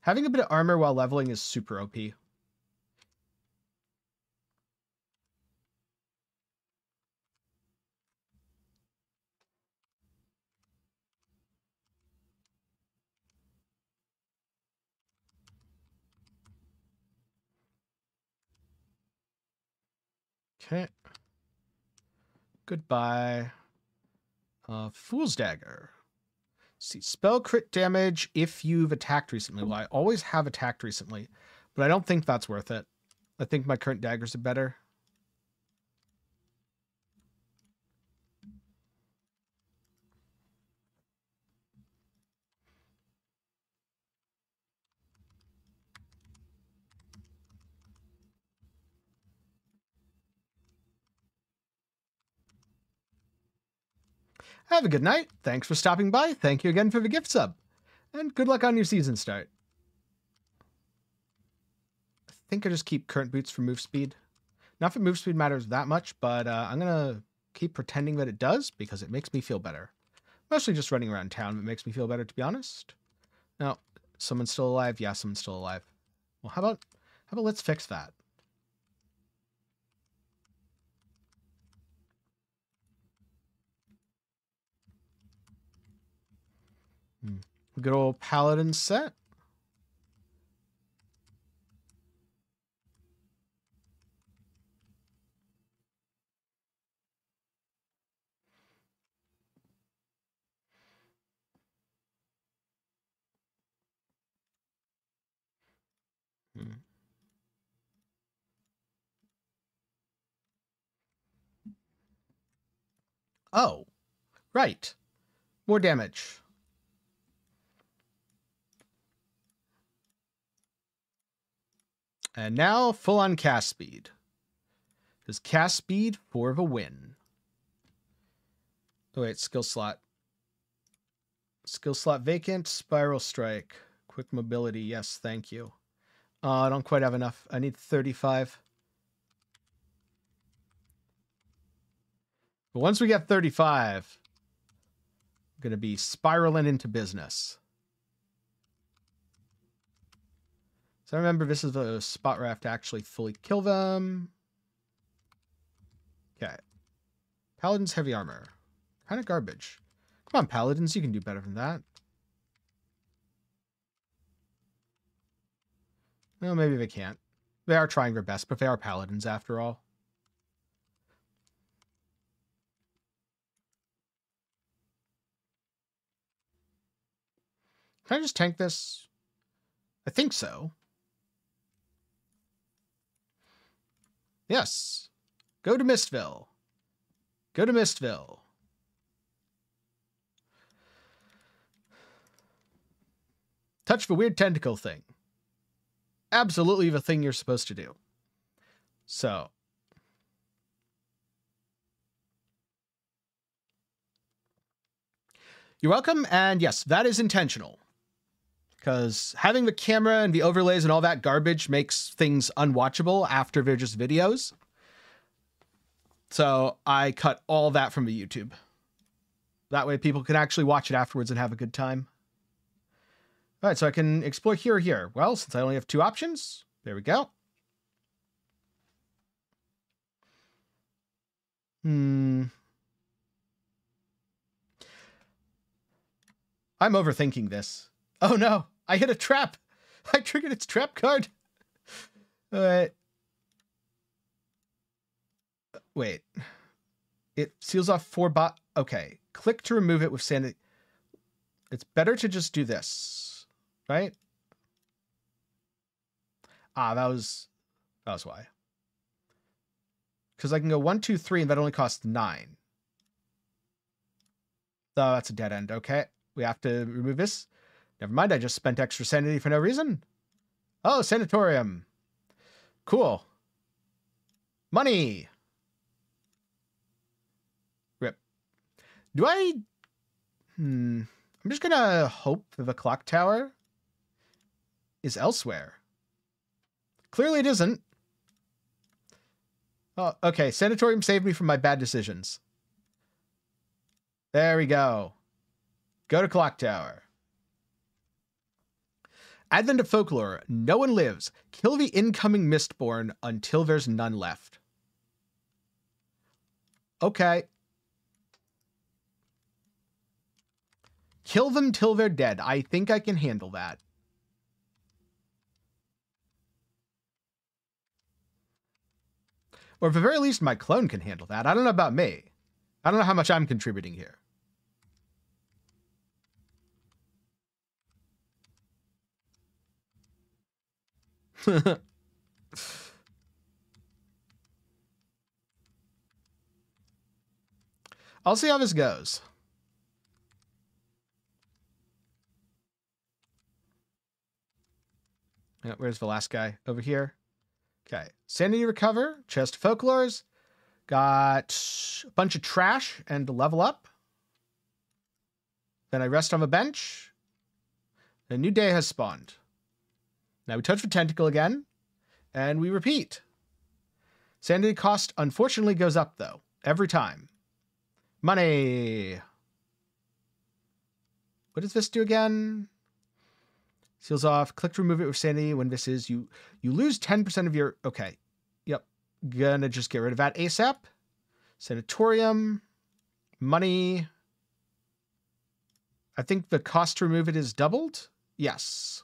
Having a bit of armor while leveling is super OP. Okay. Goodbye. Uh, Fool's Dagger. See, spell crit damage if you've attacked recently. Well, I always have attacked recently, but I don't think that's worth it. I think my current daggers are better. Have a good night. Thanks for stopping by. Thank you again for the gift sub. And good luck on your season start. I think I just keep current boots for move speed. Not that move speed matters that much, but uh, I'm going to keep pretending that it does because it makes me feel better. Mostly just running around town, it makes me feel better, to be honest. Now, someone's still alive? Yeah, someone's still alive. Well, how about, how about let's fix that? Hmm. Good old paladin set. Hmm. Oh, right. More damage. And now full on cast speed. His cast speed for the win. Oh wait, skill slot. Skill slot vacant, spiral strike, quick mobility. Yes, thank you. Uh, I don't quite have enough. I need 35. But once we get 35, I'm going to be spiraling into business. So I remember this is the spot where I have to actually fully kill them. Okay. Paladin's heavy armor. Kind of garbage. Come on, Paladins, you can do better than that. Well, maybe they can't. They are trying their best, but they are Paladins after all. Can I just tank this? I think so. Yes. Go to Mistville. Go to Mistville. Touch the weird tentacle thing. Absolutely the thing you're supposed to do. So. You're welcome, and yes, that is intentional because having the camera and the overlays and all that garbage makes things unwatchable after they're just videos. So I cut all that from the YouTube. That way people can actually watch it afterwards and have a good time. All right, so I can explore here or here. Well, since I only have two options, there we go. Hmm. I'm overthinking this. Oh no. I hit a trap. I triggered its trap card. All right. Wait. It seals off four bot. Okay. Click to remove it with sanity. It's better to just do this, right? Ah, that was that was why. Because I can go one, two, three, and that only costs nine. Oh, that's a dead end. Okay. We have to remove this. Never mind, I just spent extra sanity for no reason. Oh, sanatorium. Cool. Money. Rip. Do I... Hmm. I'm just gonna hope that the clock tower is elsewhere. Clearly it isn't. Oh, okay. Sanatorium saved me from my bad decisions. There we go. Go to clock tower. Advent of Folklore. No one lives. Kill the incoming Mistborn until there's none left. Okay. Kill them till they're dead. I think I can handle that. Or at the very least, my clone can handle that. I don't know about me. I don't know how much I'm contributing here. I'll see how this goes. Where's the last guy? Over here. Okay. Sanity recover, chest folklores. Got a bunch of trash and level up. Then I rest on a bench. A new day has spawned. Now we touch the tentacle again, and we repeat. Sanity cost unfortunately goes up though, every time. Money. What does this do again? Seals off. Click to remove it with sanity. When this is, you you lose 10% of your. Okay. Yep. Gonna just get rid of that ASAP. Sanatorium. Money. I think the cost to remove it is doubled. Yes.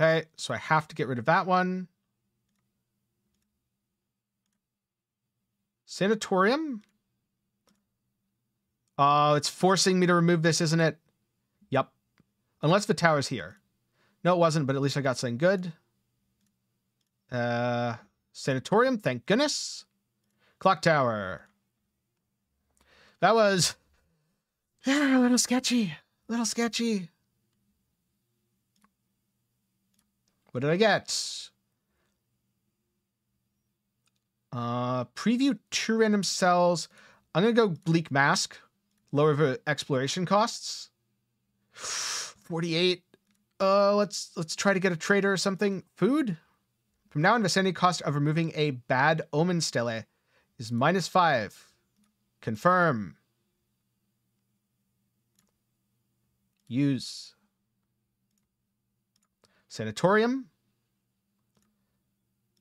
Okay, so I have to get rid of that one. Sanatorium. Oh, it's forcing me to remove this, isn't it? Yep. Unless the tower's here. No, it wasn't, but at least I got something good. Uh, sanatorium, thank goodness. Clock tower. That was yeah, a little sketchy. A little sketchy. What did I get? Uh, preview two random cells. I'm gonna go bleak mask. Lower the exploration costs. 48. Uh, let's let's try to get a trader or something. Food. From now on, vicinity cost of removing a bad omen stele is minus five. Confirm. Use. Sanatorium.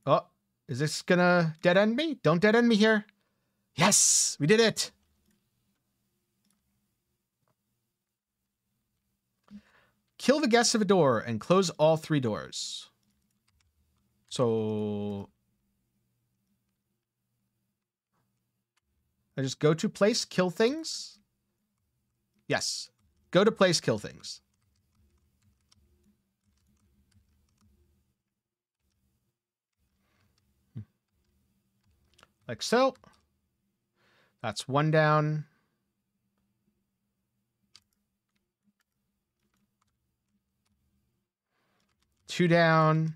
Oh, is this gonna dead end me? Don't dead end me here. Yes, we did it. Kill the guests of a door and close all three doors. So I just go to place, kill things. Yes. Go to place, kill things. Like so. That's one down. Two down.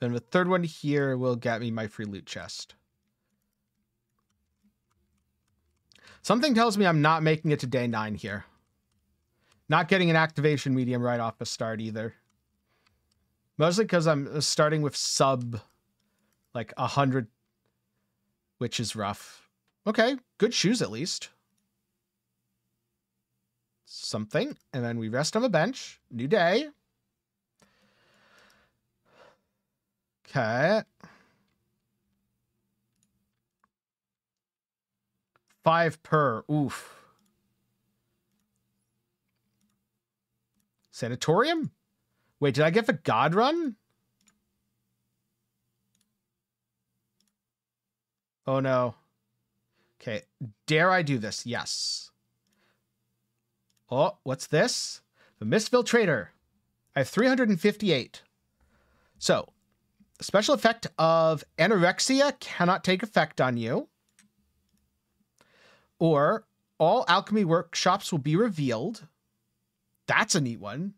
Then the third one here will get me my free loot chest. Something tells me I'm not making it to day nine here. Not getting an activation medium right off the start either. Mostly because I'm uh, starting with sub like a hundred, which is rough. Okay, good shoes at least. Something. And then we rest on the bench. New day. Okay. Five per. Oof. Sanatorium? Wait, did I get the God run? Oh no. Okay. Dare I do this? Yes. Oh, what's this? The Mistville Trader. I have 358. So, special effect of anorexia cannot take effect on you. Or all alchemy workshops will be revealed. That's a neat one.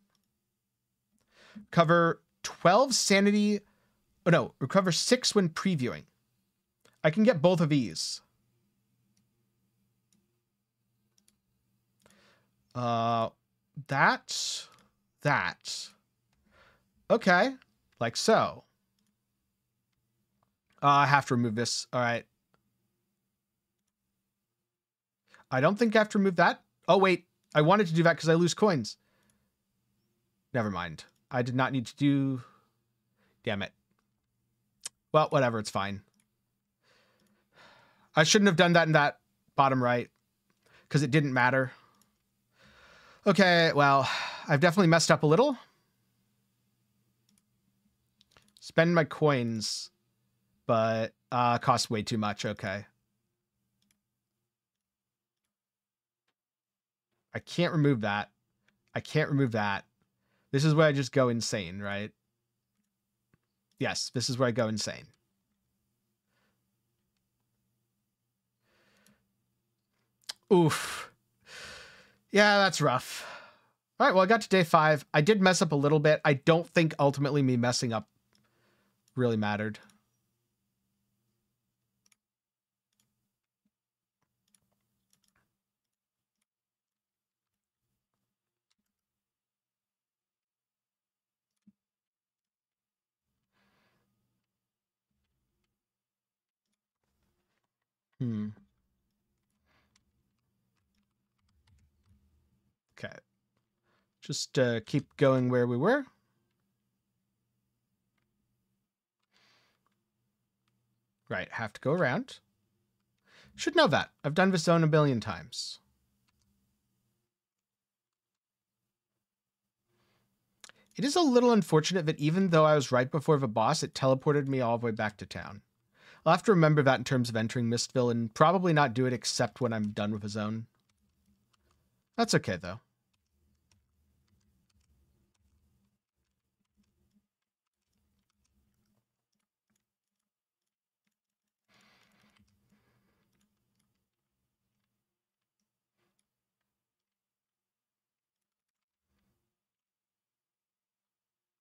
Cover 12 sanity. Oh no, recover six when previewing. I can get both of these. Uh, that, that. Okay, like so. Uh, I have to remove this. All right. I don't think I have to remove that. Oh, wait. I wanted to do that because I lose coins. Never mind. I did not need to do... Damn it. Well, whatever. It's fine. I shouldn't have done that in that bottom right because it didn't matter. Okay, well, I've definitely messed up a little. Spend my coins but uh costs way too much. Okay. I can't remove that. I can't remove that. This is where I just go insane, right? Yes, this is where I go insane. Oof. Yeah, that's rough. All right, well, I got to day five. I did mess up a little bit. I don't think ultimately me messing up really mattered. Hmm. Okay. Just uh, keep going where we were. Right, have to go around. Should know that. I've done this zone a billion times. It is a little unfortunate that even though I was right before the boss, it teleported me all the way back to town. I'll have to remember that in terms of entering Mistville and probably not do it except when I'm done with the zone. That's okay, though.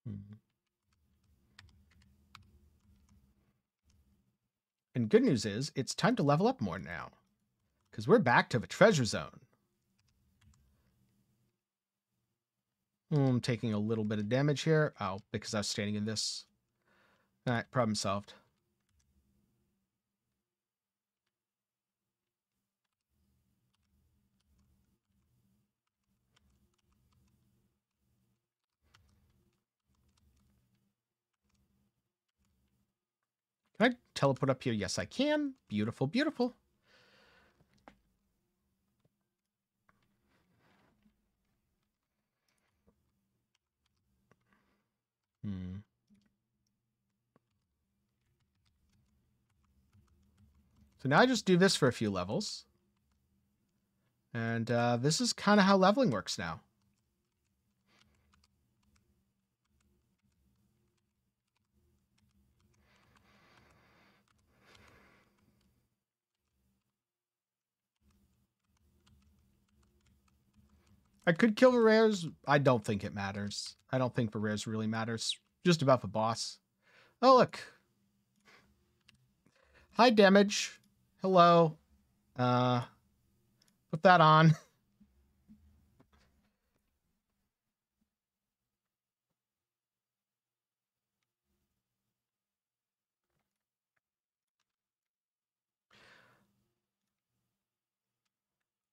Hmm. And good news is, it's time to level up more now. Because we're back to the treasure zone. Hmm, I'm taking a little bit of damage here. Oh, because I was standing in this. Alright, problem solved. Can I teleport up here? Yes, I can. Beautiful, beautiful. Hmm. So now I just do this for a few levels. And uh, this is kind of how leveling works now. I could kill the rares. I don't think it matters. I don't think the rares really matters. Just about the boss. Oh, look. High damage. Hello. Uh, put that on.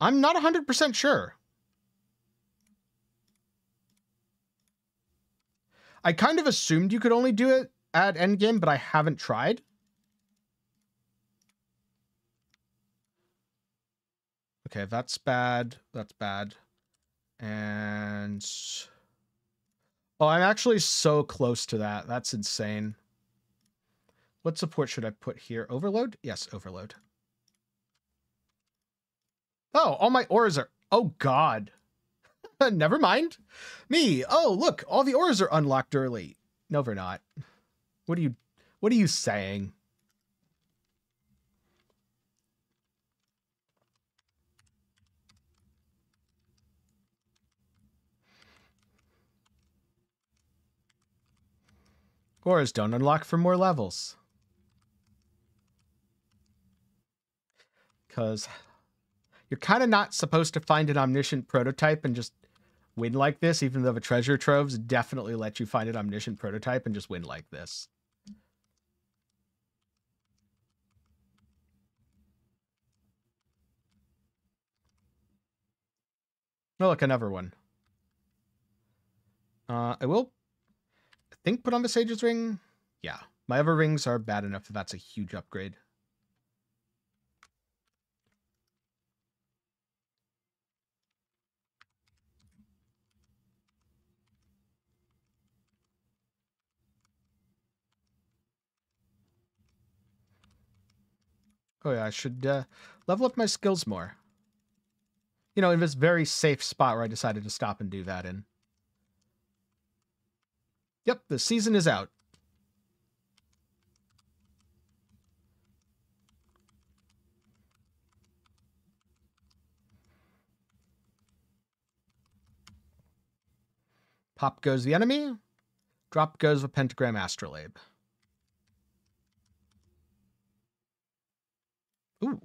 I'm not 100% sure. I kind of assumed you could only do it at endgame, but I haven't tried. Okay, that's bad. That's bad. And... Oh, I'm actually so close to that. That's insane. What support should I put here? Overload? Yes, overload. Oh, all my ores are... Oh, God. Never mind. Me. Oh, look, all the ores are unlocked early. No, they're not. What are you what are you saying? Ores don't unlock for more levels. Because you're kind of not supposed to find an omniscient prototype and just win like this, even though the treasure troves definitely let you find an omniscient prototype and just win like this. Oh, look, another one. Uh, I will I think put on the Sage's Ring. Yeah, my other rings are bad enough that that's a huge upgrade. Oh yeah, I should uh, level up my skills more. You know, in this very safe spot where I decided to stop and do that in. Yep, the season is out. Pop goes the enemy. Drop goes the pentagram astrolabe. Ooh.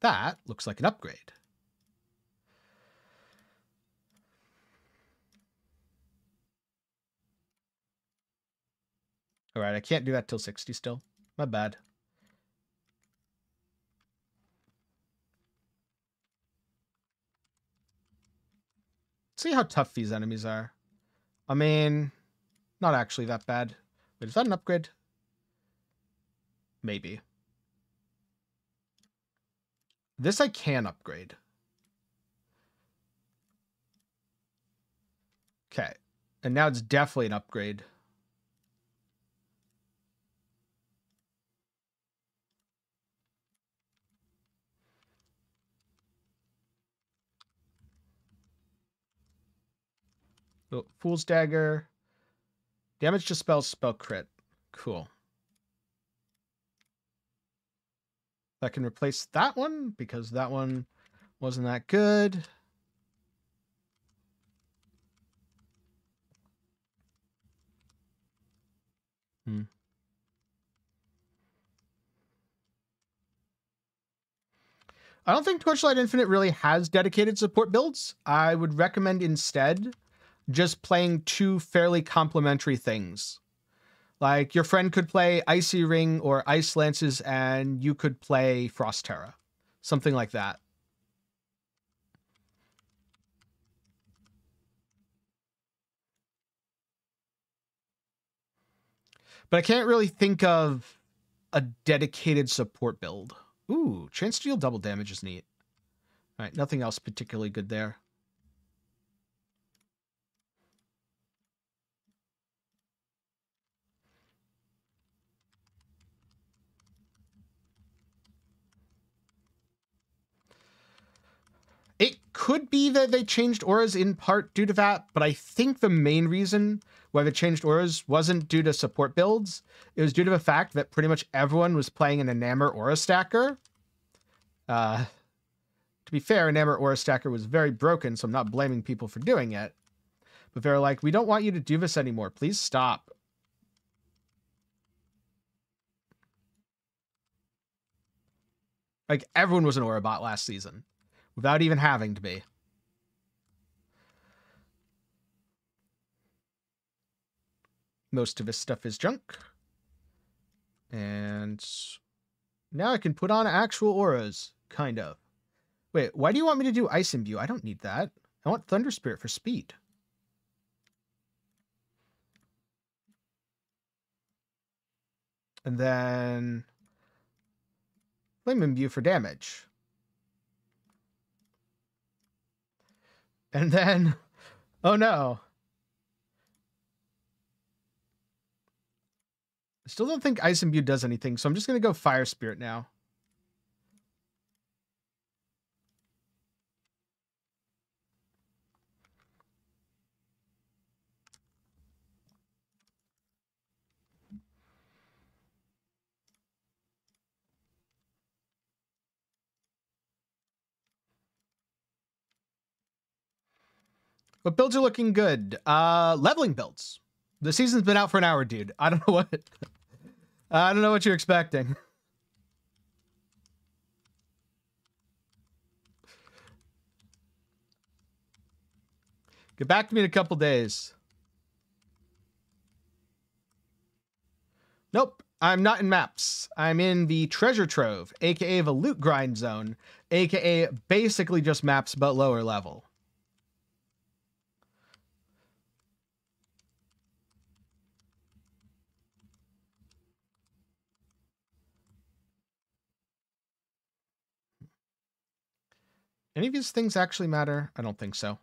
That looks like an upgrade. All right, I can't do that till 60 still. My bad. see how tough these enemies are. I mean, not actually that bad. Wait, is that an upgrade? Maybe. This I can upgrade. Okay. And now it's definitely an upgrade. Oh, Fool's Dagger. Damage to spells, spell crit. Cool. I can replace that one because that one wasn't that good. Hmm. I don't think Torchlight Infinite really has dedicated support builds. I would recommend instead just playing two fairly complementary things. Like your friend could play Icy Ring or Ice Lances, and you could play Frost Terra, something like that. But I can't really think of a dedicated support build. Ooh, chance deal double damage is neat. All right, nothing else particularly good there. It could be that they changed auras in part due to that, but I think the main reason why they changed auras wasn't due to support builds. It was due to the fact that pretty much everyone was playing an Enamor Aura Stacker. Uh, to be fair, Enamor Aura Stacker was very broken, so I'm not blaming people for doing it. But they're like, we don't want you to do this anymore. Please stop. Like, everyone was an Aura bot last season without even having to be. Most of this stuff is junk. And now I can put on actual auras, kind of. Wait, why do you want me to do Ice Imbue? I don't need that. I want Thunder Spirit for speed. And then Flame Imbue for damage. And then, oh no. I still don't think Ice and Imbue does anything, so I'm just going to go Fire Spirit now. But builds are looking good. Uh, leveling builds. The season's been out for an hour, dude. I don't know what. I don't know what you're expecting. Get back to me in a couple days. Nope, I'm not in maps. I'm in the treasure trove, aka the loot grind zone, aka basically just maps but lower level. Any of these things actually matter? I don't think so.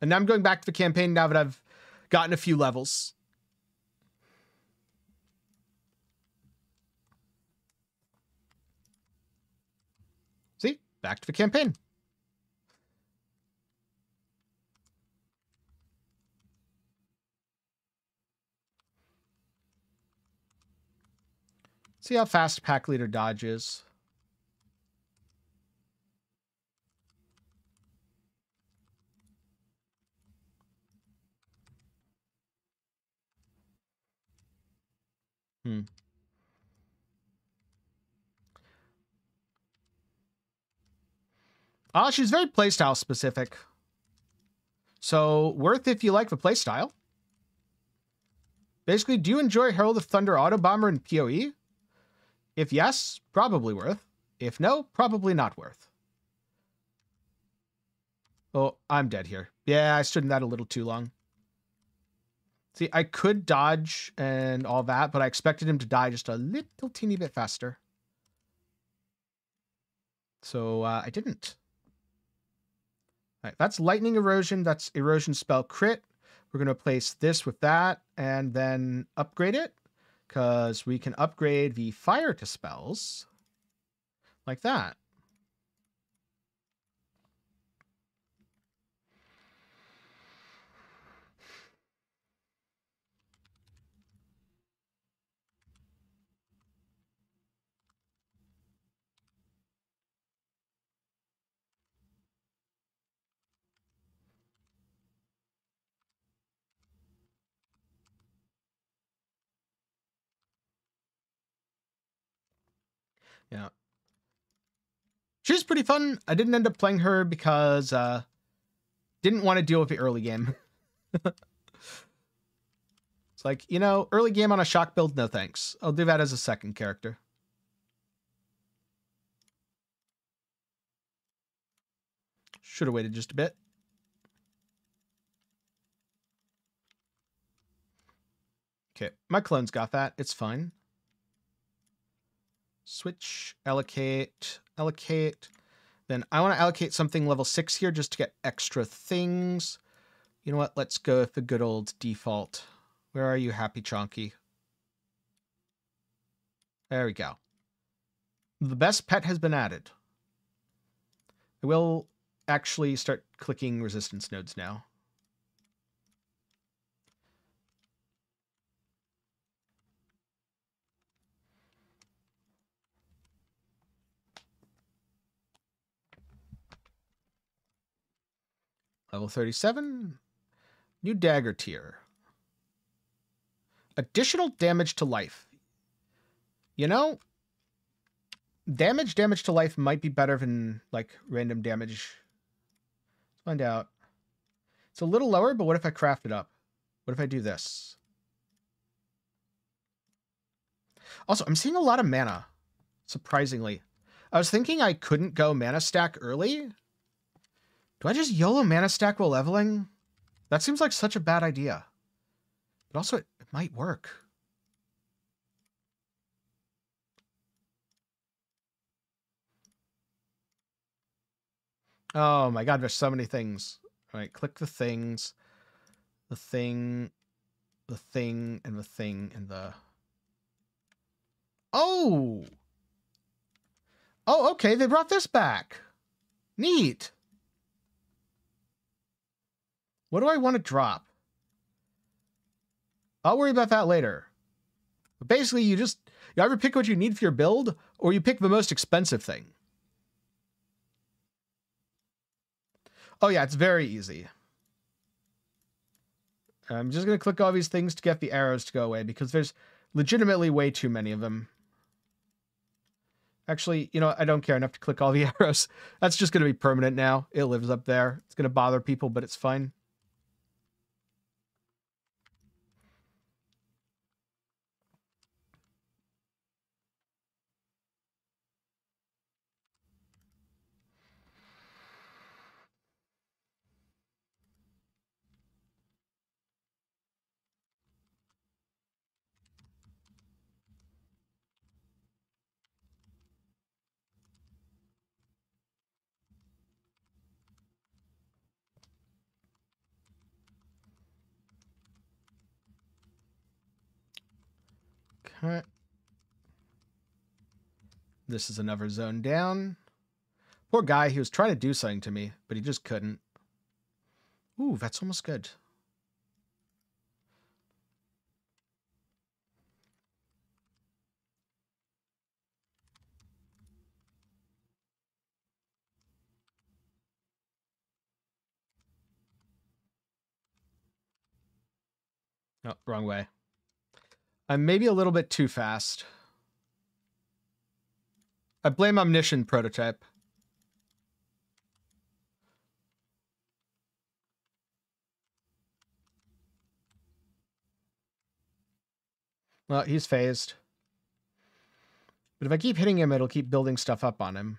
And now I'm going back to the campaign now that I've gotten a few levels. See? Back to the campaign. See how fast pack leader dodges. Hmm. Ah, she's very playstyle specific. So, worth if you like the playstyle. Basically, do you enjoy Herald of Thunder Autobomber and PoE? If yes, probably worth. If no, probably not worth. Oh, I'm dead here. Yeah, I stood in that a little too long. See, I could dodge and all that, but I expected him to die just a little teeny bit faster. So uh, I didn't. All right, that's lightning erosion. That's erosion spell crit. We're going to place this with that and then upgrade it because we can upgrade the fire to spells like that. Yeah. She's pretty fun. I didn't end up playing her because uh didn't want to deal with the early game. it's like, you know, early game on a shock build, no thanks. I'll do that as a second character. Should have waited just a bit. Okay, my clone's got that. It's fine. Switch, allocate, allocate. Then I want to allocate something level 6 here just to get extra things. You know what? Let's go with the good old default. Where are you, Happy Chonky? There we go. The best pet has been added. I will actually start clicking resistance nodes now. Level 37. New dagger tier. Additional damage to life. You know, damage damage to life might be better than like random damage. Let's find out. It's a little lower, but what if I craft it up? What if I do this? Also, I'm seeing a lot of mana, surprisingly. I was thinking I couldn't go mana stack early, do I just YOLO mana stack while leveling? That seems like such a bad idea. But also, it, it might work. Oh my god, there's so many things. All right, click the things. The thing, the thing, and the thing, and the... Oh! Oh, okay, they brought this back. Neat. What do I want to drop? I'll worry about that later. But basically, you just you either pick what you need for your build, or you pick the most expensive thing. Oh yeah, it's very easy. I'm just going to click all these things to get the arrows to go away because there's legitimately way too many of them. Actually, you know, I don't care enough to click all the arrows. That's just going to be permanent now. It lives up there. It's going to bother people, but it's fine. Okay. This is another zone down. Poor guy, he was trying to do something to me, but he just couldn't. Ooh, that's almost good. No, wrong way. I'm maybe a little bit too fast. I blame Omniscient prototype. Well, he's phased. But if I keep hitting him, it'll keep building stuff up on him.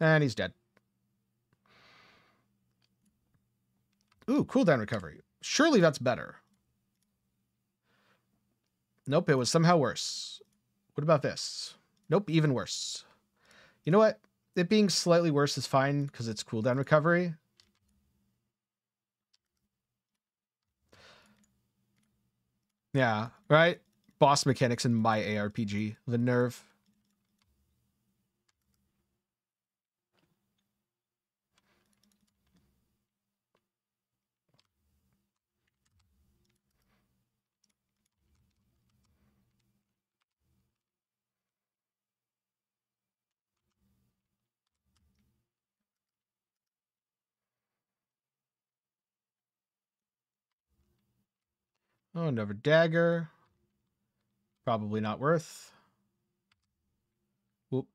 And he's dead. Ooh, cooldown recovery. Surely that's better. Nope, it was somehow worse. What about this? Nope, even worse. You know what? It being slightly worse is fine because it's cooldown recovery. Yeah, right? Boss mechanics in my ARPG. The nerve. Oh, another dagger. Probably not worth. Whoop.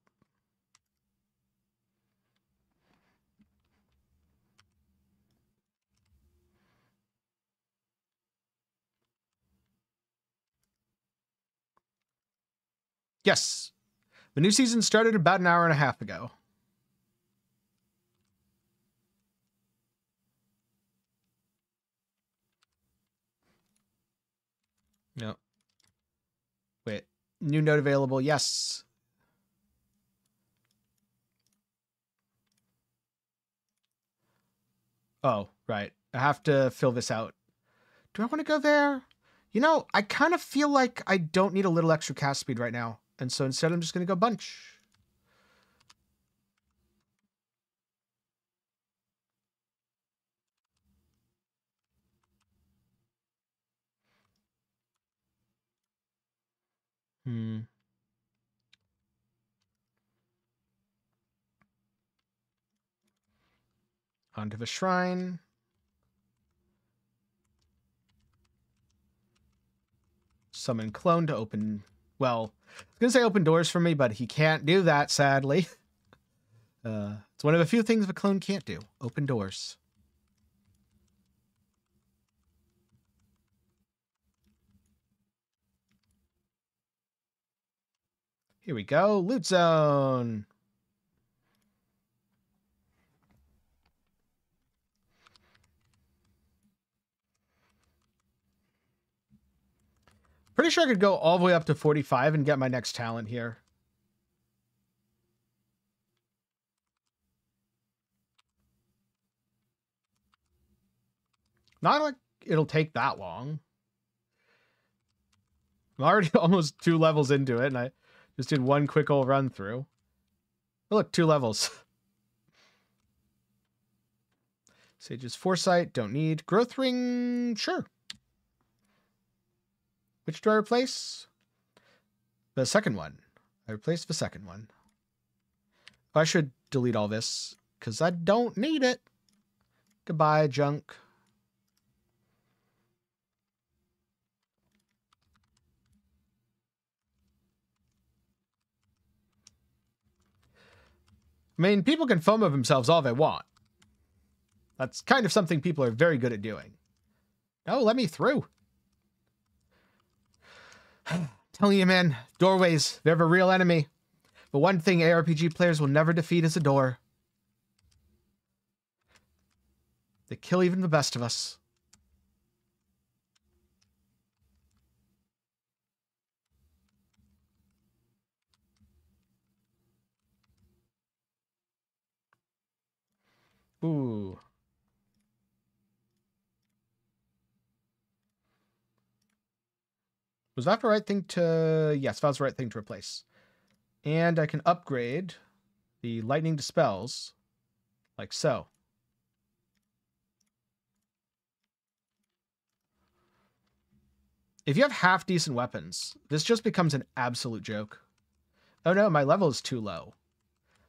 Yes. The new season started about an hour and a half ago. No. Wait. New note available. Yes. Oh, right. I have to fill this out. Do I want to go there? You know, I kind of feel like I don't need a little extra cast speed right now. And so instead, I'm just going to go bunch. Hmm. Onto the shrine. Summon clone to open. Well, I was gonna say open doors for me, but he can't do that, sadly. Uh, it's one of the few things the clone can't do. Open doors. Here we go. Loot zone. Pretty sure I could go all the way up to 45 and get my next talent here. Not like it'll take that long. I'm already almost two levels into it, and I just did one quick old run through. Oh, look, two levels. Sage's Foresight, don't need. Growth Ring, sure. Which do I replace? The second one. I replaced the second one. Oh, I should delete all this, because I don't need it. Goodbye, junk. I mean, people can foam of themselves all they want. That's kind of something people are very good at doing. No, let me through. Telling you, man, doorways, they're a real enemy. But one thing ARPG players will never defeat is a door. They kill even the best of us. Ooh. Was that the right thing to... Yes, that was the right thing to replace. And I can upgrade the lightning dispels like so. If you have half decent weapons, this just becomes an absolute joke. Oh no, my level is too low.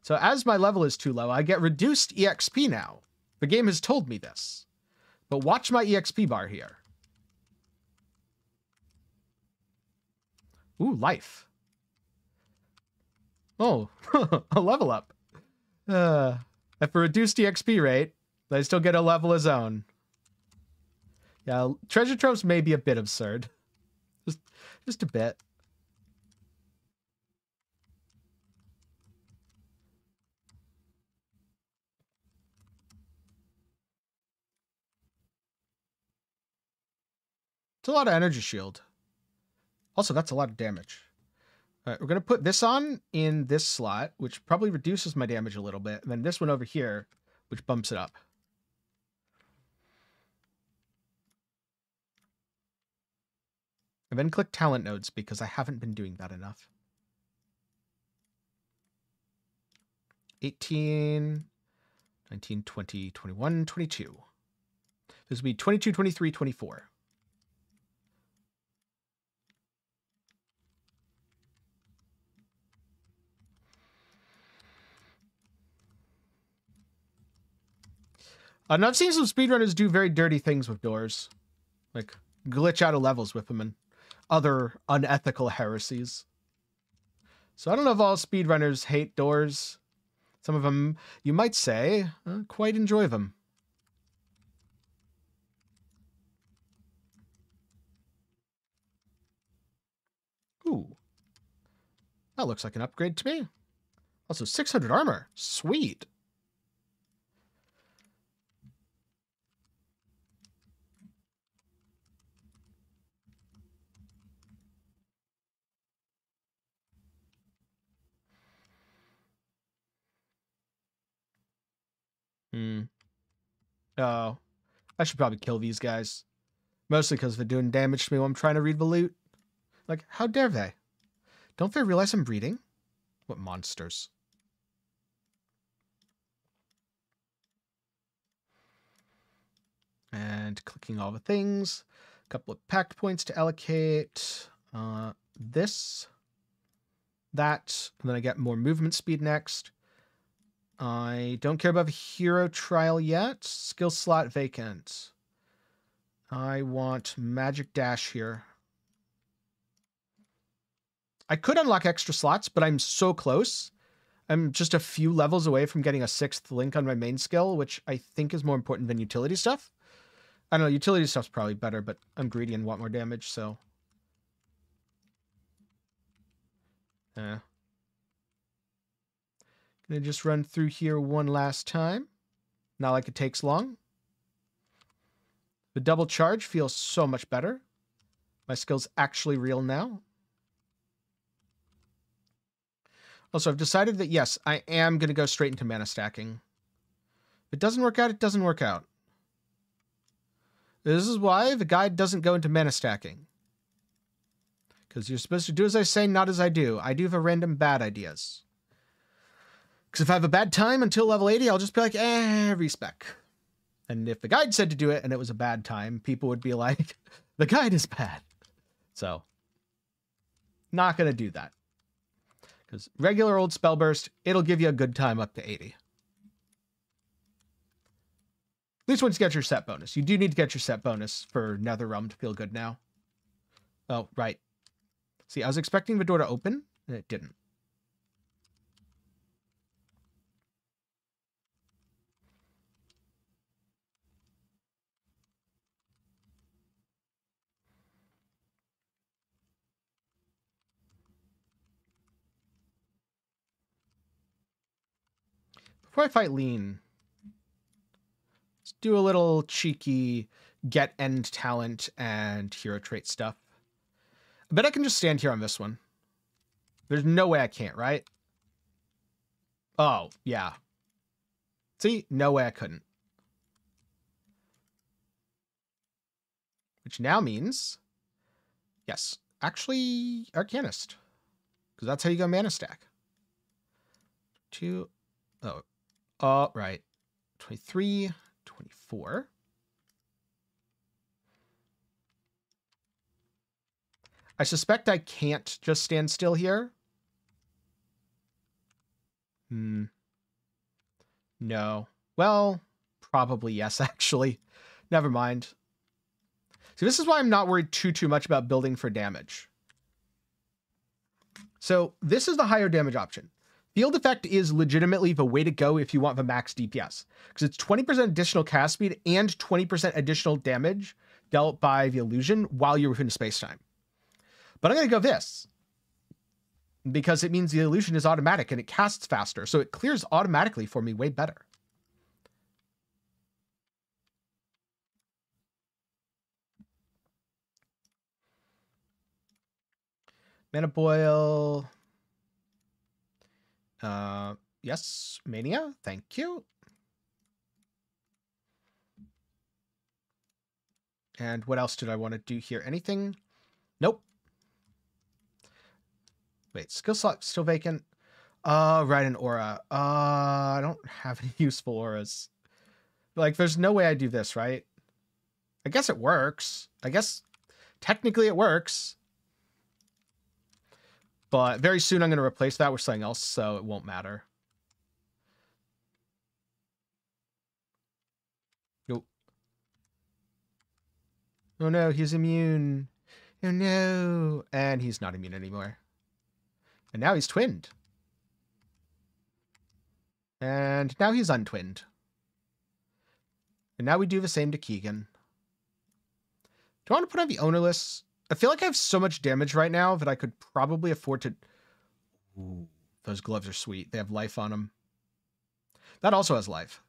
So as my level is too low, I get reduced EXP now. The game has told me this. But watch my EXP bar here. Ooh, life. Oh, a level up. Uh, at a reduced EXP rate, I still get a level of zone. Yeah, treasure troves may be a bit absurd. Just, just a bit. It's a lot of energy shield. Also, that's a lot of damage. All right, we're going to put this on in this slot, which probably reduces my damage a little bit. And then this one over here, which bumps it up. And then click talent nodes because I haven't been doing that enough. 18, 19, 20, 21, 22. This will be 22, 23, 24. And I've seen some speedrunners do very dirty things with doors. Like glitch out of levels with them and other unethical heresies. So I don't know if all speedrunners hate doors. Some of them, you might say, uh, quite enjoy them. Ooh. That looks like an upgrade to me. Also, 600 armor. Sweet. Hmm. Oh. I should probably kill these guys. Mostly because they're doing damage to me while I'm trying to read the loot. Like, how dare they? Don't they realize I'm breeding? What monsters. And clicking all the things. A couple of pact points to allocate. Uh, this. That. And then I get more movement speed next. I don't care about the hero trial yet. Skill slot vacant. I want magic dash here. I could unlock extra slots, but I'm so close. I'm just a few levels away from getting a sixth link on my main skill, which I think is more important than utility stuff. I don't know, utility stuff's probably better, but I'm greedy and want more damage, so... Yeah. Gonna just run through here one last time. Not like it takes long. The double charge feels so much better. My skill's actually real now. Also, I've decided that, yes, I am going to go straight into mana stacking. If it doesn't work out, it doesn't work out. This is why the guide doesn't go into mana stacking. Because you're supposed to do as I say, not as I do. I do the random bad ideas. Because if I have a bad time until level 80, I'll just be like, eh, respec. And if the guide said to do it and it was a bad time, people would be like, the guide is bad. So, not going to do that. Because regular old spell burst, it'll give you a good time up to 80. At least once you get your set bonus. You do need to get your set bonus for Netherrealm to feel good now. Oh, right. See, I was expecting the door to open, and it didn't. Before I fight Lean, let's do a little cheeky get end talent and hero trait stuff. I bet I can just stand here on this one. There's no way I can't, right? Oh, yeah. See? No way I couldn't. Which now means, yes, actually Arcanist. Because that's how you go mana stack. Two, oh, all right. 23, 24. I suspect I can't just stand still here. Hmm. No. Well, probably yes, actually. Never mind. See, this is why I'm not worried too, too much about building for damage. So this is the higher damage option. Field Effect is legitimately the way to go if you want the max DPS, because it's 20% additional cast speed and 20% additional damage dealt by the illusion while you're within space time. But I'm going to go this because it means the illusion is automatic and it casts faster, so it clears automatically for me way better. Mana Boil. Uh, yes, Mania. Thank you. And what else did I want to do here? Anything? Nope. Wait, skill slot still vacant. Uh, right, an aura. Uh, I don't have any useful auras. Like, there's no way I do this, right? I guess it works. I guess technically it works. But very soon I'm going to replace that with something else, so it won't matter. Nope. Oh no, he's immune. Oh no. And he's not immune anymore. And now he's twinned. And now he's untwinned. And now we do the same to Keegan. Do I want to put on the ownerless? I feel like I have so much damage right now that I could probably afford to... Ooh, those gloves are sweet. They have life on them. That also has life.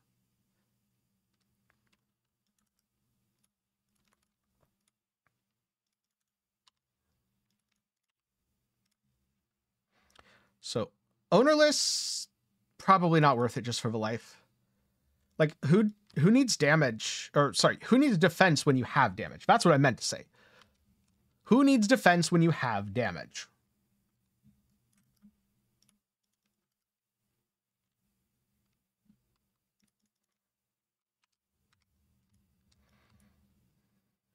So ownerless, probably not worth it just for the life. Like who who needs damage or sorry, who needs defense when you have damage? That's what I meant to say. Who needs defense when you have damage?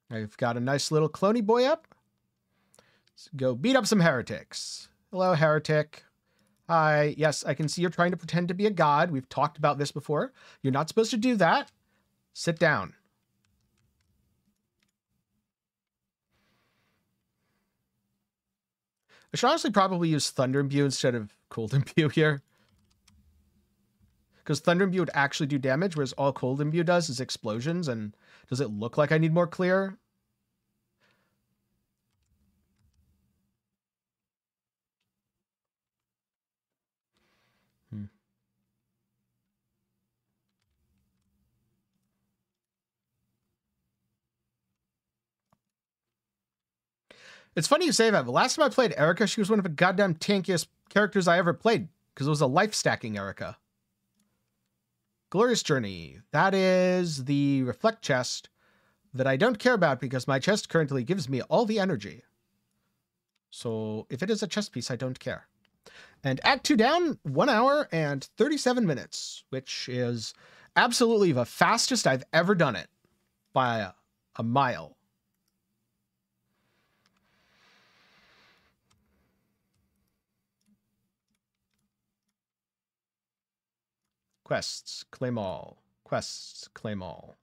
I've got a nice little clony boy up. Let's go beat up some heretics. Hello, heretic. Hi. Yes, I can see you're trying to pretend to be a god. We've talked about this before. You're not supposed to do that. Sit down. I should honestly probably use Thunder Imbue instead of Cold Imbue here. Because Thunder Imbue would actually do damage, whereas all Cold Imbue does is explosions, and does it look like I need more clear? It's funny you say that. The last time I played Erika, she was one of the goddamn tankiest characters I ever played because it was a life stacking Erika. Glorious Journey. That is the reflect chest that I don't care about because my chest currently gives me all the energy. So if it is a chest piece, I don't care. And Act 2 down, 1 hour and 37 minutes, which is absolutely the fastest I've ever done it by a, a mile. Quests, claim all. Quests, claim all.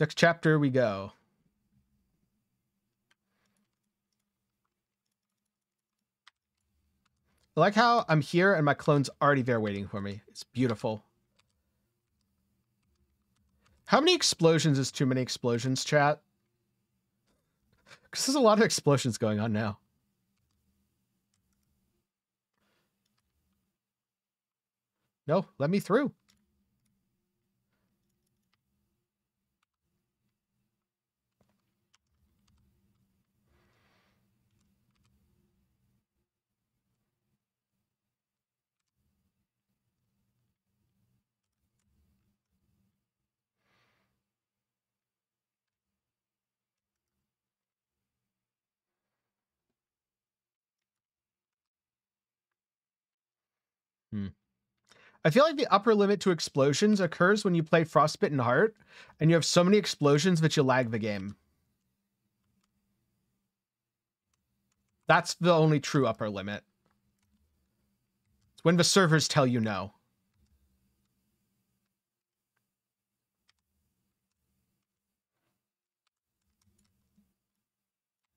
Next chapter we go. I like how I'm here and my clone's already there waiting for me. It's beautiful. How many explosions is too many explosions, chat? Because there's a lot of explosions going on now. No, let me through. Hmm. I feel like the upper limit to explosions occurs when you play Frostbitten Heart and you have so many explosions that you lag the game. That's the only true upper limit. It's when the servers tell you no.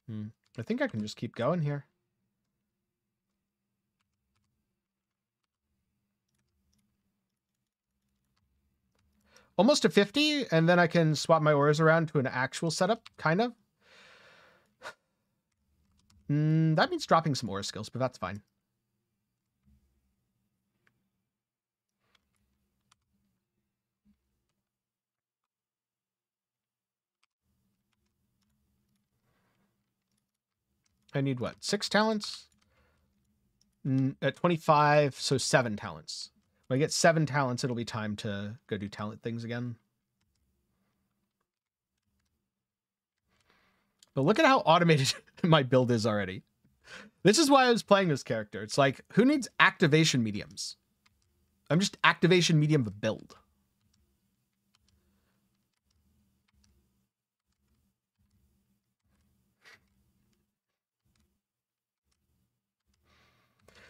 Hmm. I think I can just keep going here. Almost to 50, and then I can swap my auras around to an actual setup, kind of. Mm, that means dropping some aura skills, but that's fine. I need what? Six talents? at 25, so seven talents. When I get seven talents, it'll be time to go do talent things again. But look at how automated my build is already. This is why I was playing this character. It's like, who needs activation mediums? I'm just activation medium of build.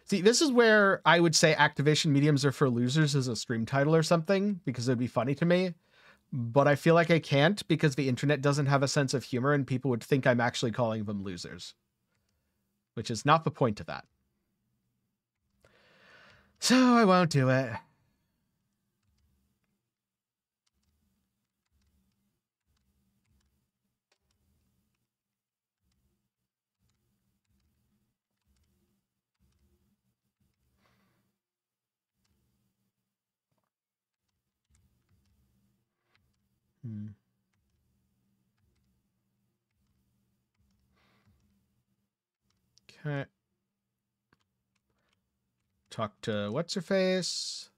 See, this is where I would say activation mediums are for losers as a stream title or something, because it'd be funny to me. But I feel like I can't because the internet doesn't have a sense of humor and people would think I'm actually calling them losers. Which is not the point of that. So I won't do it. Hmm. Okay. Talk to what's her face?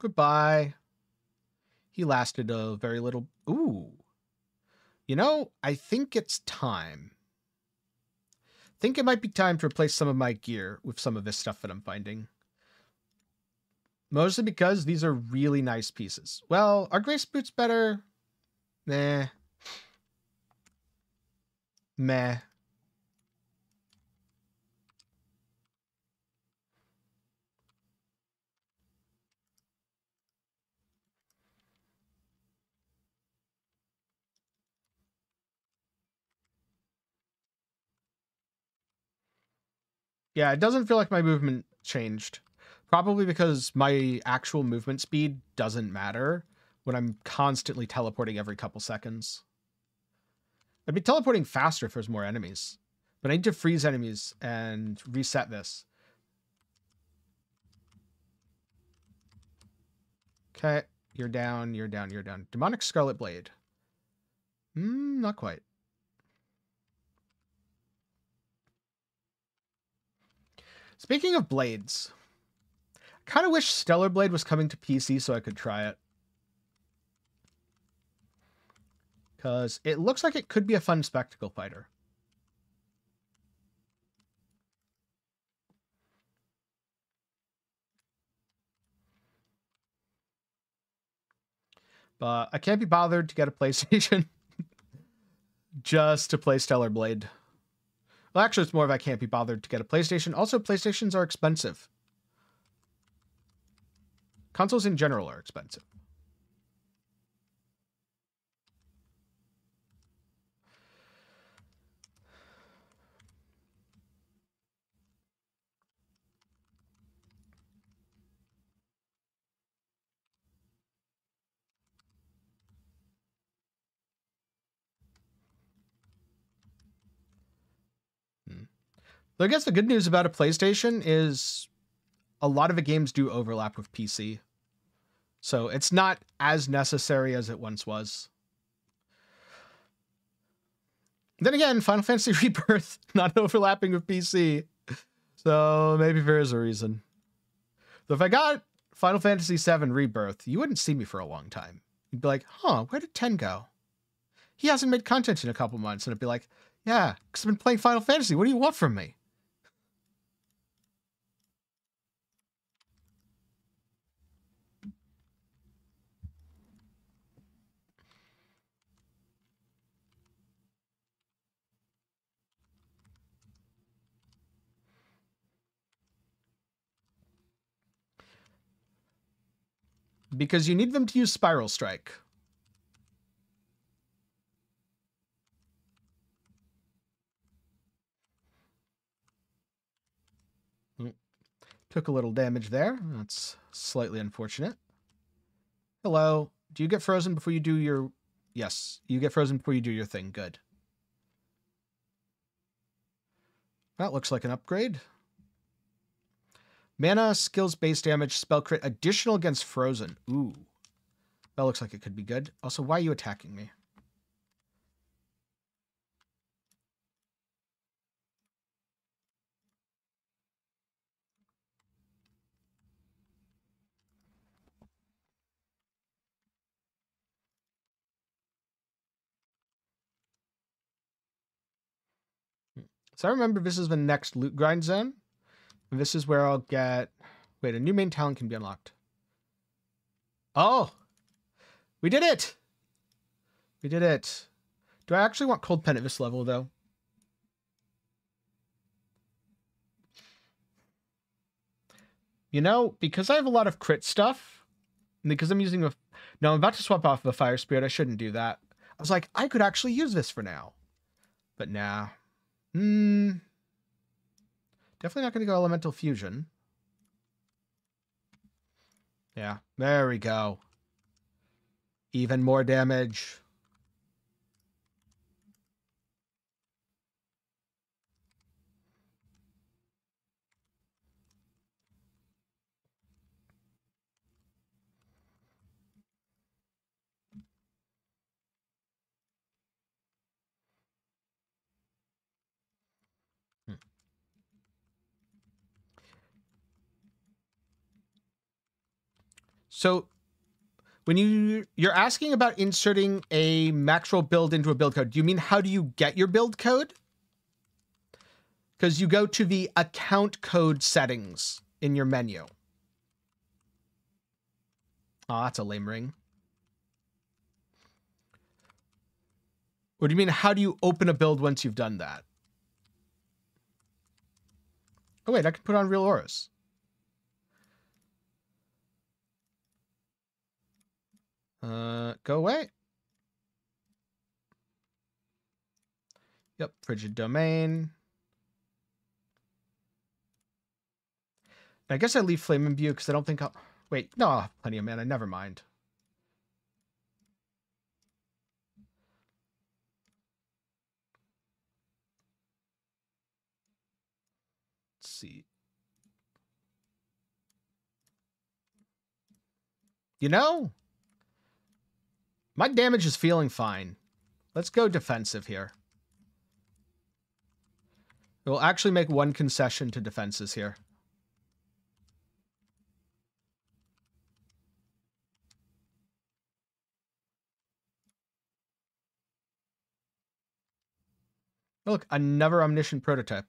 Goodbye. He lasted a very little. Ooh. You know, I think it's time. think it might be time to replace some of my gear with some of this stuff that I'm finding. Mostly because these are really nice pieces. Well, are Grace Boots better? Nah. Meh. Yeah, it doesn't feel like my movement changed. Probably because my actual movement speed doesn't matter when I'm constantly teleporting every couple seconds. I'd be teleporting faster if there's more enemies. But I need to freeze enemies and reset this. Okay, you're down, you're down, you're down. Demonic Scarlet Blade. Hmm, not quite. Speaking of blades, Kind of wish Stellar Blade was coming to PC so I could try it. Because it looks like it could be a fun spectacle fighter. But I can't be bothered to get a PlayStation just to play Stellar Blade. Well, actually, it's more of I can't be bothered to get a PlayStation. Also, PlayStations are expensive. Consoles in general are expensive. Hmm. I guess the good news about a PlayStation is a lot of the games do overlap with PC. So it's not as necessary as it once was. Then again, Final Fantasy Rebirth not overlapping with PC. So maybe there is a reason. So if I got Final Fantasy VII Rebirth, you wouldn't see me for a long time. You'd be like, huh, where did 10 go? He hasn't made content in a couple months. And I'd be like, yeah, because I've been playing Final Fantasy. What do you want from me? because you need them to use Spiral Strike. Hmm. Took a little damage there. That's slightly unfortunate. Hello. Do you get frozen before you do your... Yes, you get frozen before you do your thing. Good. That looks like an upgrade. Mana, skills, base damage, spell crit, additional against frozen. Ooh. That looks like it could be good. Also, why are you attacking me? Hmm. So I remember this is the next loot grind zone. And this is where I'll get... Wait, a new main talent can be unlocked. Oh! We did it! We did it. Do I actually want Cold Pen at this level, though? You know, because I have a lot of crit stuff, and because I'm using a... No, I'm about to swap off of a Fire Spirit. I shouldn't do that. I was like, I could actually use this for now. But nah. Hmm. Definitely not going to go Elemental Fusion. Yeah, there we go. Even more damage. So when you you're asking about inserting a Maxroll build into a build code, do you mean how do you get your build code? Because you go to the account code settings in your menu. Oh, that's a lame ring. What do you mean how do you open a build once you've done that? Oh wait, I can put on real auras. Uh, go away. Yep, frigid domain. I guess I leave flame and imbue because I don't think I'll... Wait, no, I'll have plenty of mana. Never mind. Let's see. You know, my damage is feeling fine. Let's go defensive here. We'll actually make one concession to defenses here. Look, another omniscient prototype.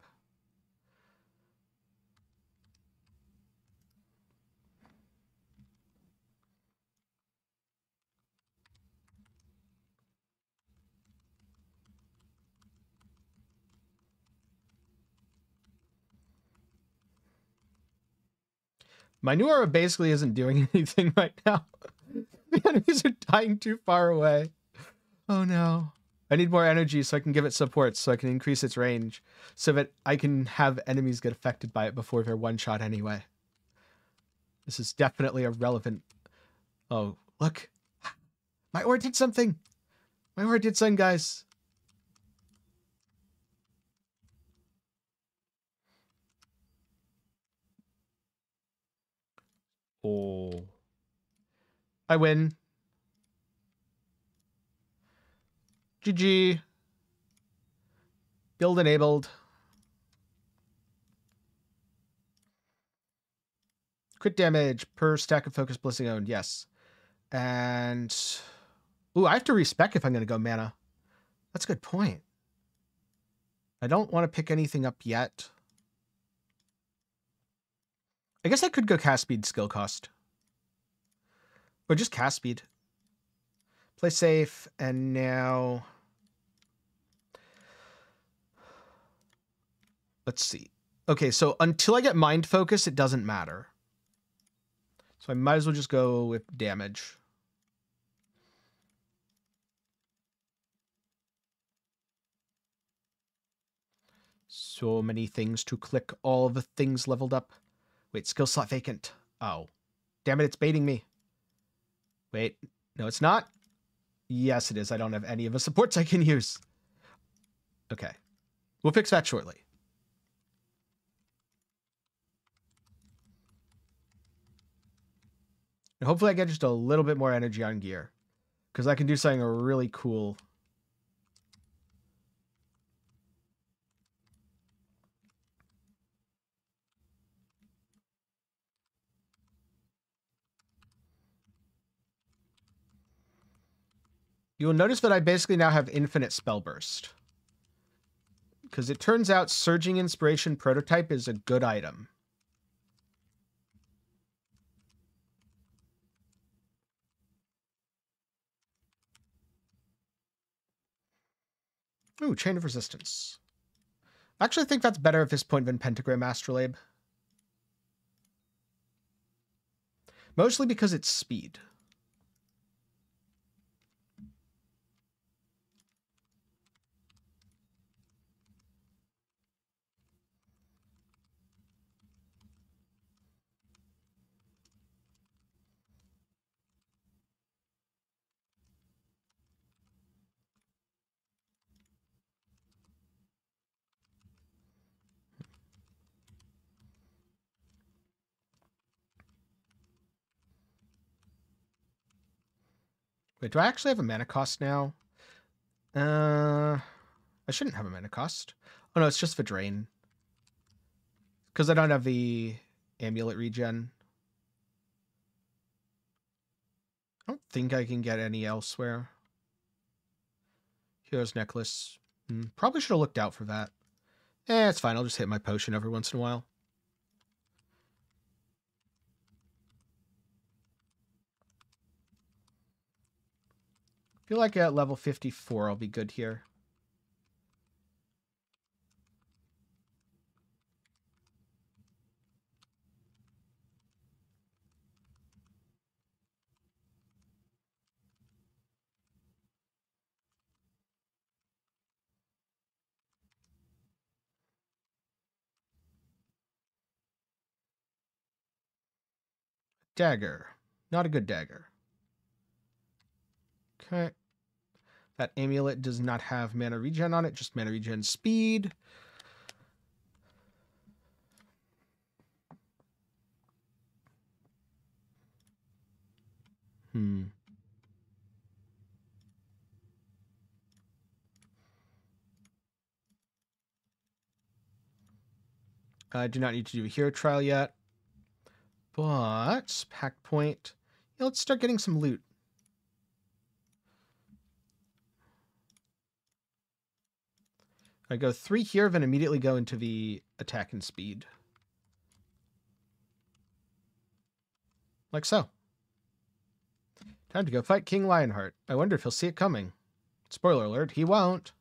My new aura basically isn't doing anything right now. the enemies are dying too far away. Oh no. I need more energy so I can give it support so I can increase its range so that I can have enemies get affected by it before they're one shot anyway. This is definitely a relevant. Oh, look. My aura did something. My aura did something, guys. Oh. I win. GG. Build enabled. Crit damage per stack of focus blessing owned. Yes. And... Ooh, I have to respec if I'm going to go mana. That's a good point. I don't want to pick anything up yet. I guess I could go cast speed skill cost. Or just cast speed. Play safe, and now... Let's see. Okay, so until I get mind focus, it doesn't matter. So I might as well just go with damage. So many things to click all the things leveled up Wait, skill slot vacant. Oh. Damn it, it's baiting me. Wait, no, it's not. Yes, it is. I don't have any of the supports I can use. Okay. We'll fix that shortly. And hopefully I get just a little bit more energy on gear. Because I can do something really cool. You will notice that I basically now have infinite spell burst. Because it turns out Surging Inspiration Prototype is a good item. Ooh, Chain of Resistance. I actually think that's better at this point than Pentagram Astrolabe. Mostly because it's speed. Wait, do I actually have a mana cost now? Uh, I shouldn't have a mana cost. Oh no, it's just for drain. Because I don't have the amulet regen. I don't think I can get any elsewhere. Hero's necklace. Hmm, probably should have looked out for that. Eh, it's fine. I'll just hit my potion every once in a while. Feel like at level 54 I'll be good here. Dagger. Not a good dagger. Okay. That amulet does not have mana regen on it, just mana regen speed. Hmm. I do not need to do a hero trial yet. But, pack point. Yeah, let's start getting some loot. I go three here, then immediately go into the attack and speed. Like so. Time to go fight King Lionheart. I wonder if he'll see it coming. Spoiler alert, he won't.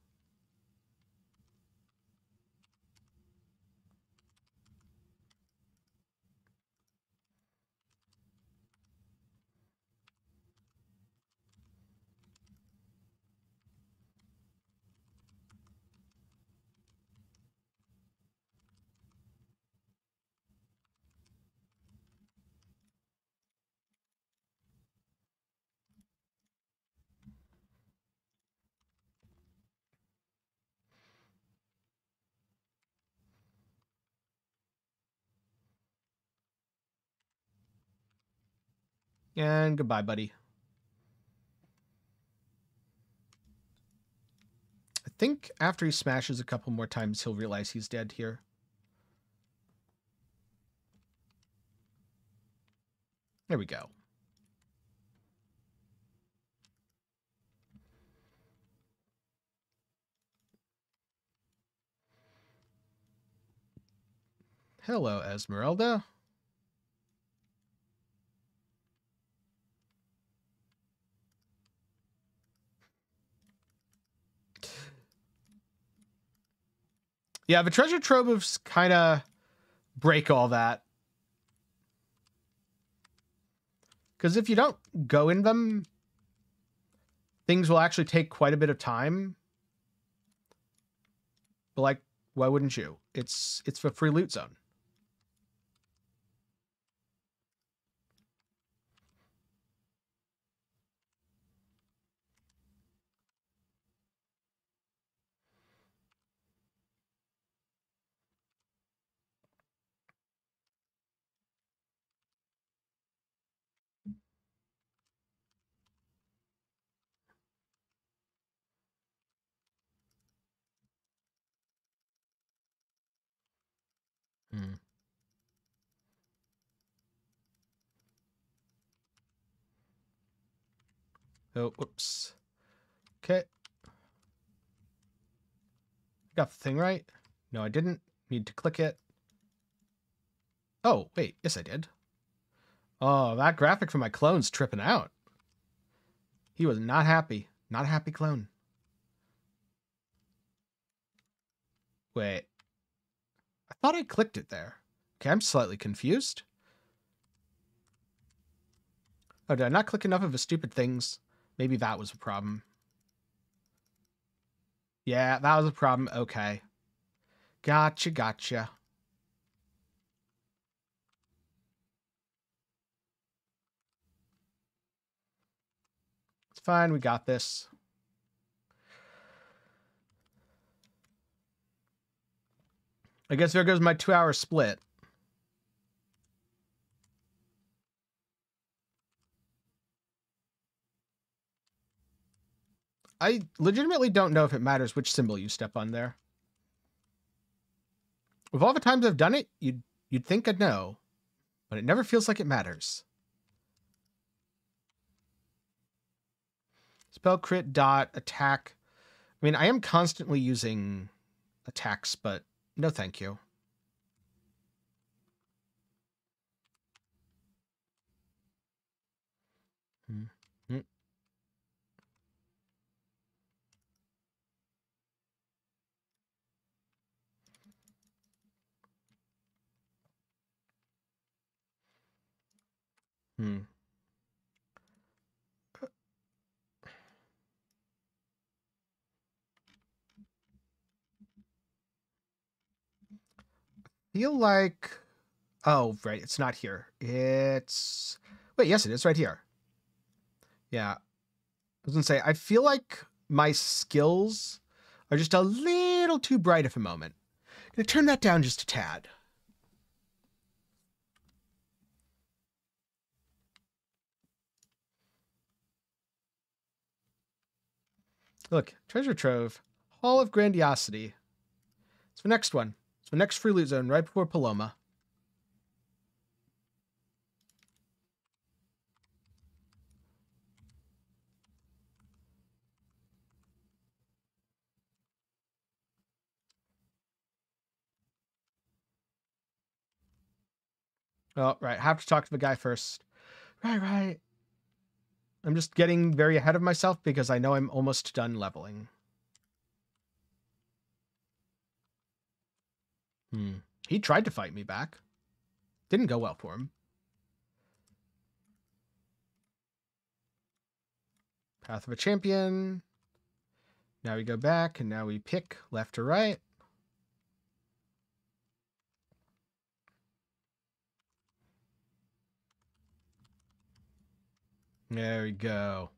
And goodbye, buddy. I think after he smashes a couple more times, he'll realize he's dead here. There we go. Hello, Esmeralda. Yeah, the treasure troves kind of break all that. Because if you don't go in them, things will actually take quite a bit of time. But like, why wouldn't you? It's it's the free loot zone. Oh, whoops. Okay. Got the thing right? No, I didn't. Need to click it. Oh, wait. Yes, I did. Oh, that graphic for my clone's tripping out. He was not happy. Not a happy clone. Wait. I thought I clicked it there. Okay, I'm slightly confused. Oh, did I not click enough of the stupid things? Maybe that was a problem. Yeah, that was a problem. Okay. Gotcha, gotcha. It's fine. We got this. I guess there goes my two hour split. I legitimately don't know if it matters which symbol you step on there. With all the times I've done it, you'd you'd think I'd know, but it never feels like it matters. Spell crit dot attack. I mean, I am constantly using attacks, but no thank you. Hmm. Hmm. feel like oh right it's not here. It's wait yes it is right here. Yeah. I was gonna say i feel like my skills are just a little too bright at the moment. I'm gonna turn that down just a tad Look, treasure trove, Hall of Grandiosity. It's the next one. It's the next free loot zone right before Paloma. Oh, right. Have to talk to the guy first. Right, right. I'm just getting very ahead of myself because I know I'm almost done leveling. Hmm. He tried to fight me back. Didn't go well for him. Path of a Champion. Now we go back and now we pick left or right. There we go.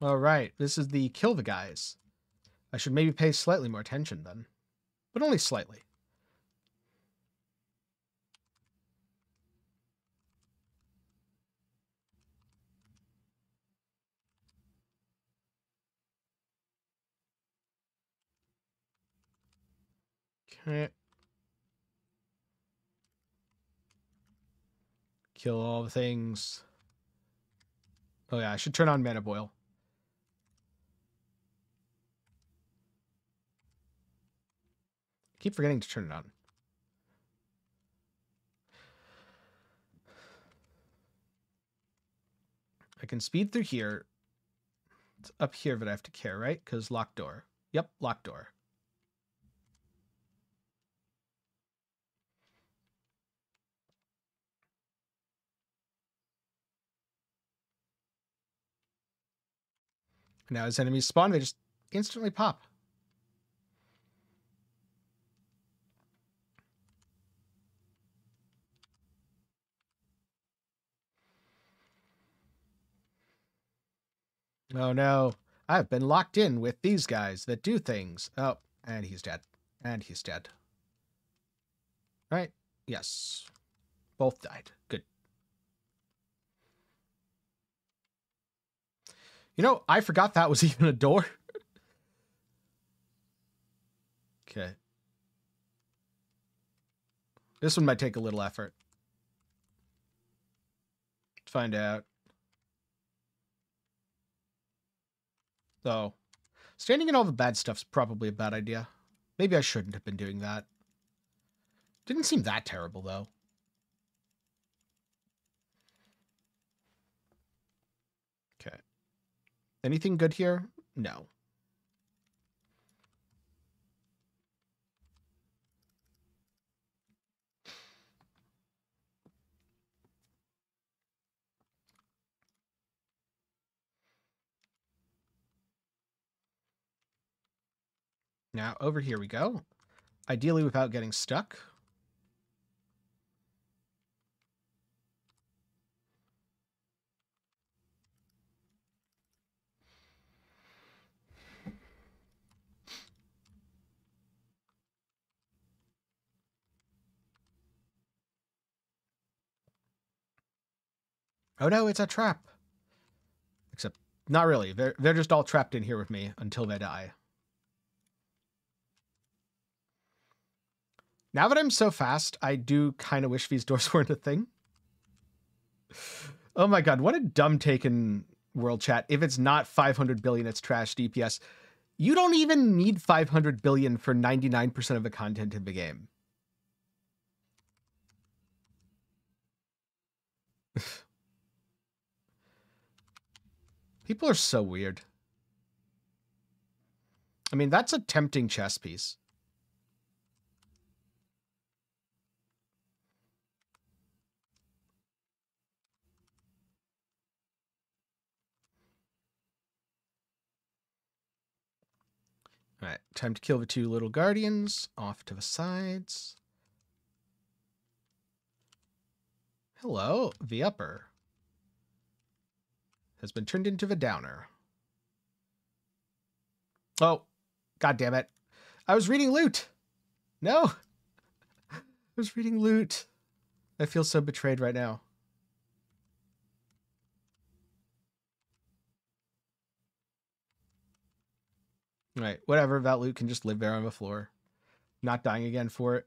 All right, this is the kill the guys. I should maybe pay slightly more attention then, but only slightly. Okay. Kill all the things. Oh yeah, I should turn on mana boil. Keep forgetting to turn it on. I can speed through here. It's up here that I have to care, right? Because locked door. Yep, locked door. Now as enemies spawn, they just instantly pop. Oh no, I've been locked in with these guys that do things. Oh, and he's dead. And he's dead. Right? Yes. Both died. Good. You know, I forgot that was even a door. okay. This one might take a little effort. Let's find out. Though, standing in all the bad stuff's probably a bad idea. Maybe I shouldn't have been doing that. Didn't seem that terrible, though. Okay. Anything good here? No. Now, over here we go. Ideally without getting stuck. Oh no, it's a trap. Except, not really. They're, they're just all trapped in here with me until they die. Now that I'm so fast, I do kind of wish these doors weren't a thing. Oh my god, what a dumb take in world chat. If it's not 500 billion, it's trash DPS. You don't even need 500 billion for 99% of the content in the game. People are so weird. I mean, that's a tempting chess piece. All right, time to kill the two little guardians off to the sides. Hello, the upper has been turned into the downer. Oh, god damn it. I was reading loot. No. I was reading loot. I feel so betrayed right now. Right, whatever. That loot can just live there on the floor. Not dying again for it.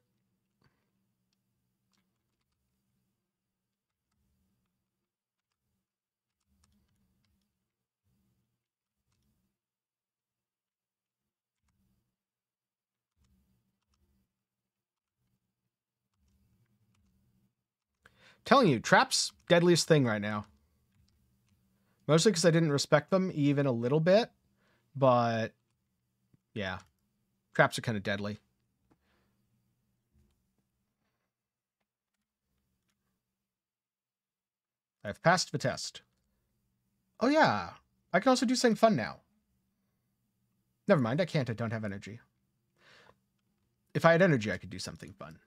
Telling you, traps, deadliest thing right now. Mostly because I didn't respect them even a little bit, but yeah, traps are kind of deadly. I've passed the test. Oh yeah, I can also do something fun now. Never mind, I can't. I don't have energy. If I had energy, I could do something fun.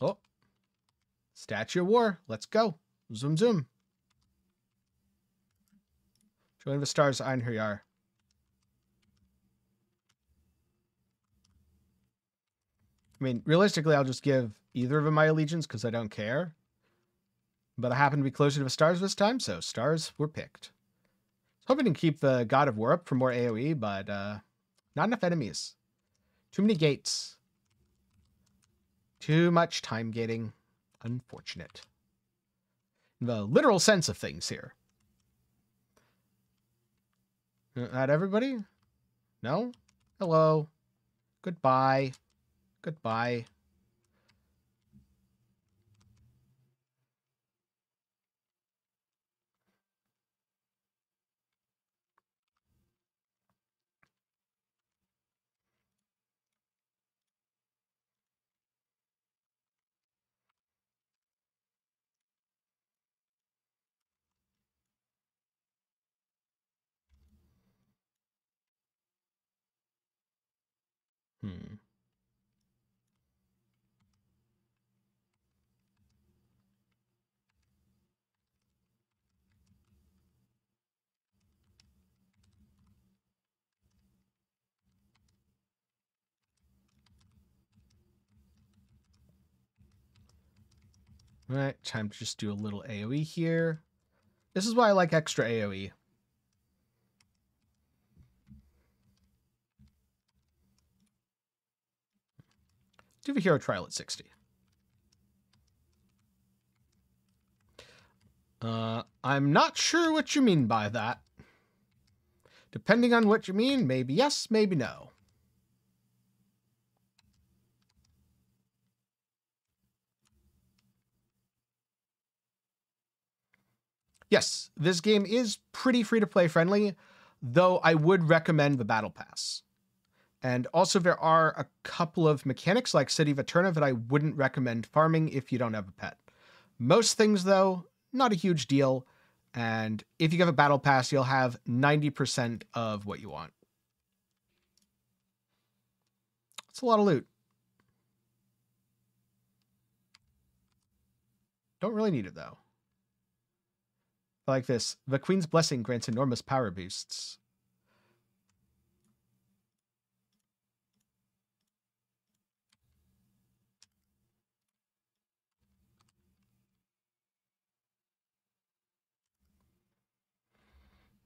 Oh. Statue of War. Let's go. Zoom, zoom. Join the stars, Einherjar. I mean, realistically, I'll just give either of them my allegiance because I don't care. But I happen to be closer to the stars this time, so stars were picked. Hoping to keep the God of War up for more AoE, but uh, not enough enemies. Too many gates. Too much time gating. Unfortunate. In the literal sense of things here. Not everybody? No? Hello. Goodbye. Goodbye. All right, time to just do a little AoE here. This is why I like extra AoE. Do the hero trial at 60. Uh, I'm not sure what you mean by that. Depending on what you mean, maybe yes, maybe no. Yes, this game is pretty free to play friendly, though I would recommend the Battle Pass. And also, there are a couple of mechanics like City of Eterna that I wouldn't recommend farming if you don't have a pet. Most things, though, not a huge deal. And if you have a Battle Pass, you'll have 90% of what you want. It's a lot of loot. Don't really need it, though. Like this. The Queen's Blessing grants enormous power boosts.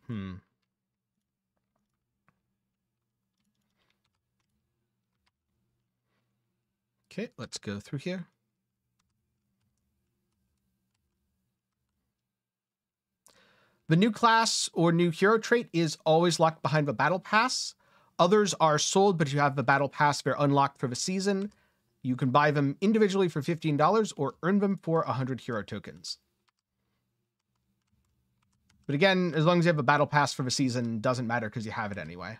Hmm. Okay, let's go through here. The new class or new hero trait is always locked behind the battle pass. Others are sold, but if you have the battle pass, they're unlocked for the season. You can buy them individually for $15 or earn them for 100 hero tokens. But again, as long as you have a battle pass for the season, it doesn't matter because you have it anyway.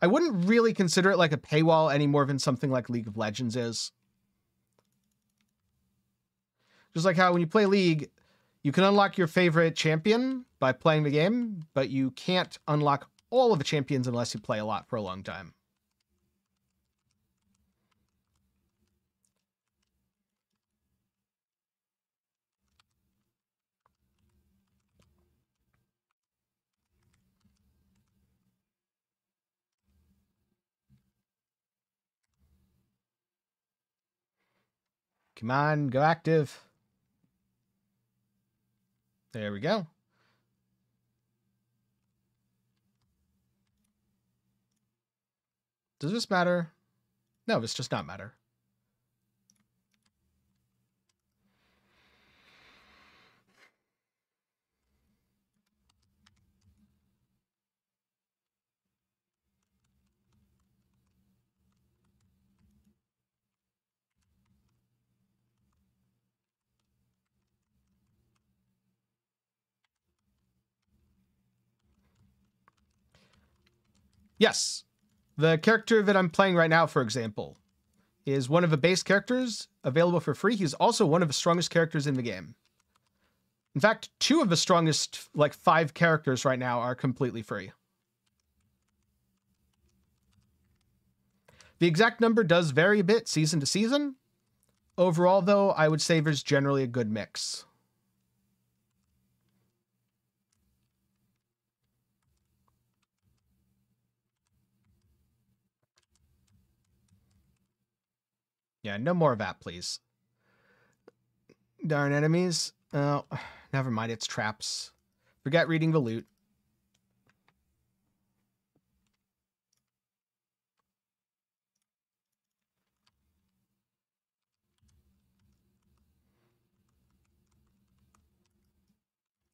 I wouldn't really consider it like a paywall any more than something like League of Legends is. Just like how when you play League, you can unlock your favorite champion by playing the game, but you can't unlock all of the champions unless you play a lot for a long time. Come on, go active. There we go. Does this matter? No, this does not matter. Yes. The character that I'm playing right now, for example, is one of the base characters available for free. He's also one of the strongest characters in the game. In fact, two of the strongest, like five characters right now, are completely free. The exact number does vary a bit season to season. Overall, though, I would say there's generally a good mix. Yeah, no more of that, please. Darn enemies. Oh, never mind, it's traps. Forget reading the loot.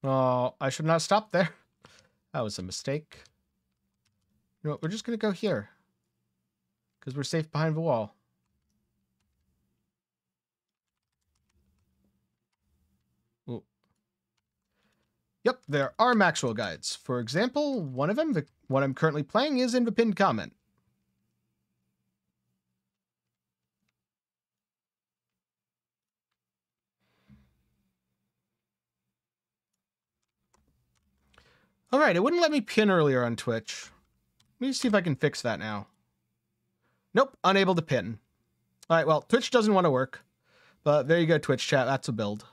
Oh, I should not stop there. That was a mistake. You know what, we're just going to go here. Because we're safe behind the wall. Yep, there are Maxroll guides. For example, one of them, the one I'm currently playing, is in the pinned comment. All right, it wouldn't let me pin earlier on Twitch. Let me see if I can fix that now. Nope, unable to pin. All right, well, Twitch doesn't want to work. But there you go, Twitch chat. That's a build.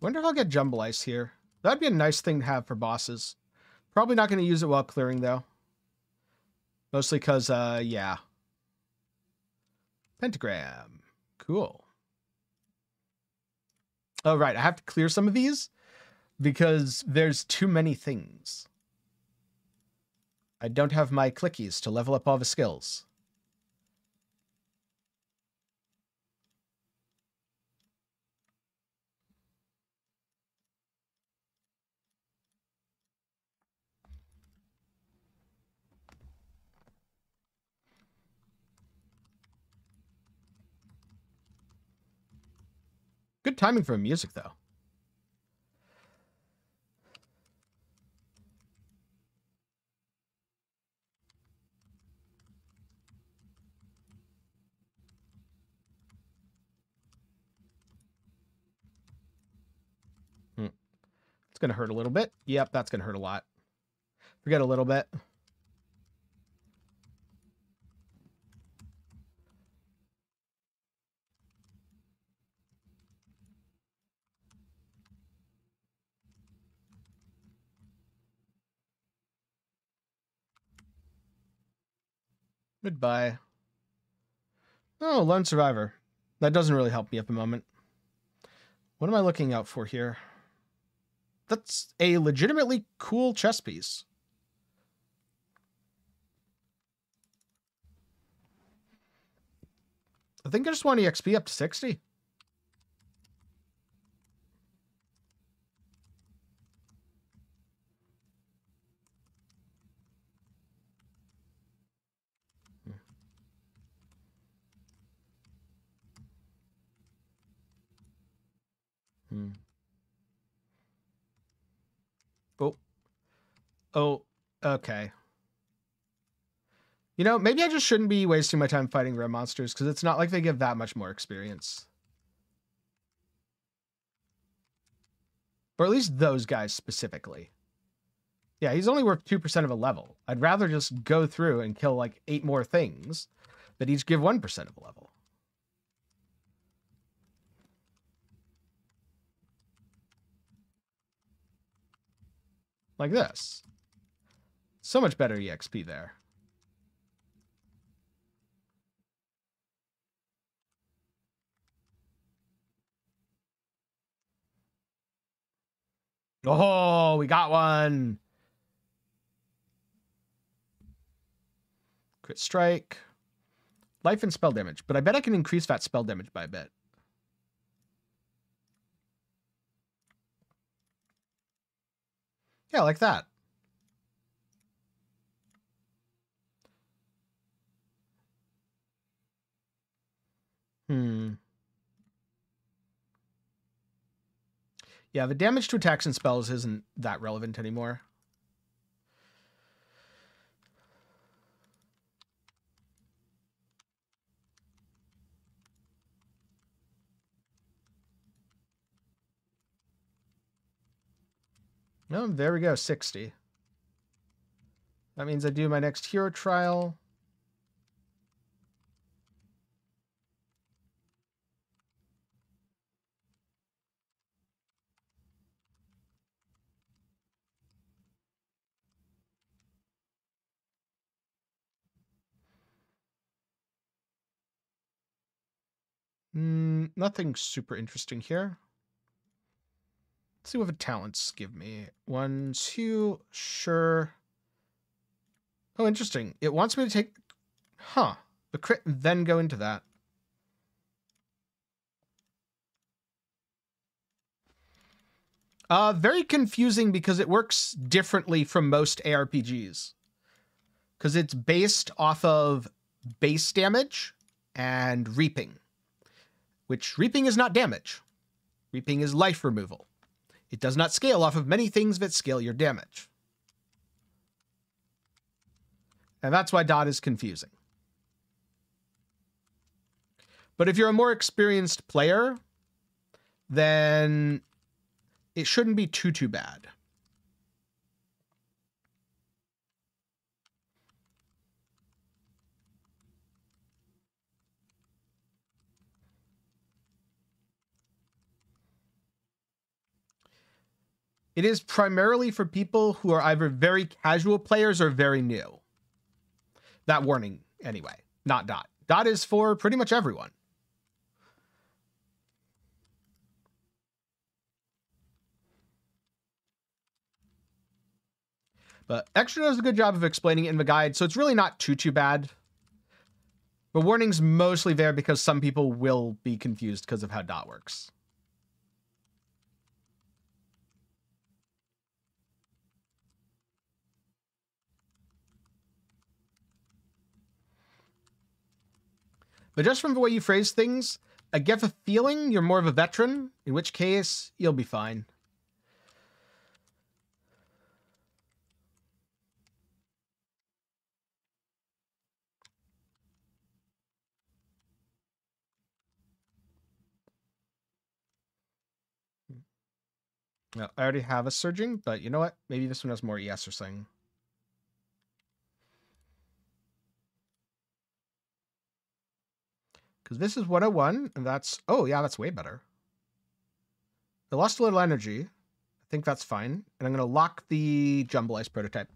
Wonder if I'll get Jumble Ice here. That'd be a nice thing to have for bosses. Probably not going to use it while clearing, though. Mostly because, uh, yeah. Pentagram. Cool. Oh, right. I have to clear some of these because there's too many things. I don't have my clickies to level up all the skills. Good timing for music, though. Hmm. It's going to hurt a little bit. Yep, that's going to hurt a lot. Forget a little bit. Goodbye. Oh, Lone Survivor. That doesn't really help me at the moment. What am I looking out for here? That's a legitimately cool chess piece. I think I just want EXP up to 60. Hmm. Oh. Oh, okay. You know, maybe I just shouldn't be wasting my time fighting rare monsters because it's not like they give that much more experience. Or at least those guys specifically. Yeah, he's only worth 2% of a level. I'd rather just go through and kill like eight more things that each give 1% of a level. Like this. So much better EXP there. Oh, we got one. Crit strike. Life and spell damage. But I bet I can increase that spell damage by a bit. Yeah, like that. Hmm. Yeah, the damage to attacks and spells isn't that relevant anymore. Oh, there we go, 60. That means I do my next hero trial. Mm, nothing super interesting here. Let's see what the talents give me. One, two, sure. Oh, interesting. It wants me to take... Huh. The crit and then go into that. Uh, very confusing because it works differently from most ARPGs. Because it's based off of base damage and reaping. Which reaping is not damage. Reaping is life removal. It does not scale off of many things that scale your damage. And that's why dot is confusing. But if you're a more experienced player, then it shouldn't be too, too bad. It is primarily for people who are either very casual players or very new. That warning, anyway, not dot. Dot is for pretty much everyone. But Extra does a good job of explaining it in the guide, so it's really not too, too bad. The warning's mostly there because some people will be confused because of how dot works. But just from the way you phrase things, I get the feeling you're more of a veteran, in which case you'll be fine. No, I already have a surging, but you know what? Maybe this one has more ES or something. Because this is 101, and that's... Oh, yeah, that's way better. I lost a little energy. I think that's fine. And I'm going to lock the Jumble Ice prototype.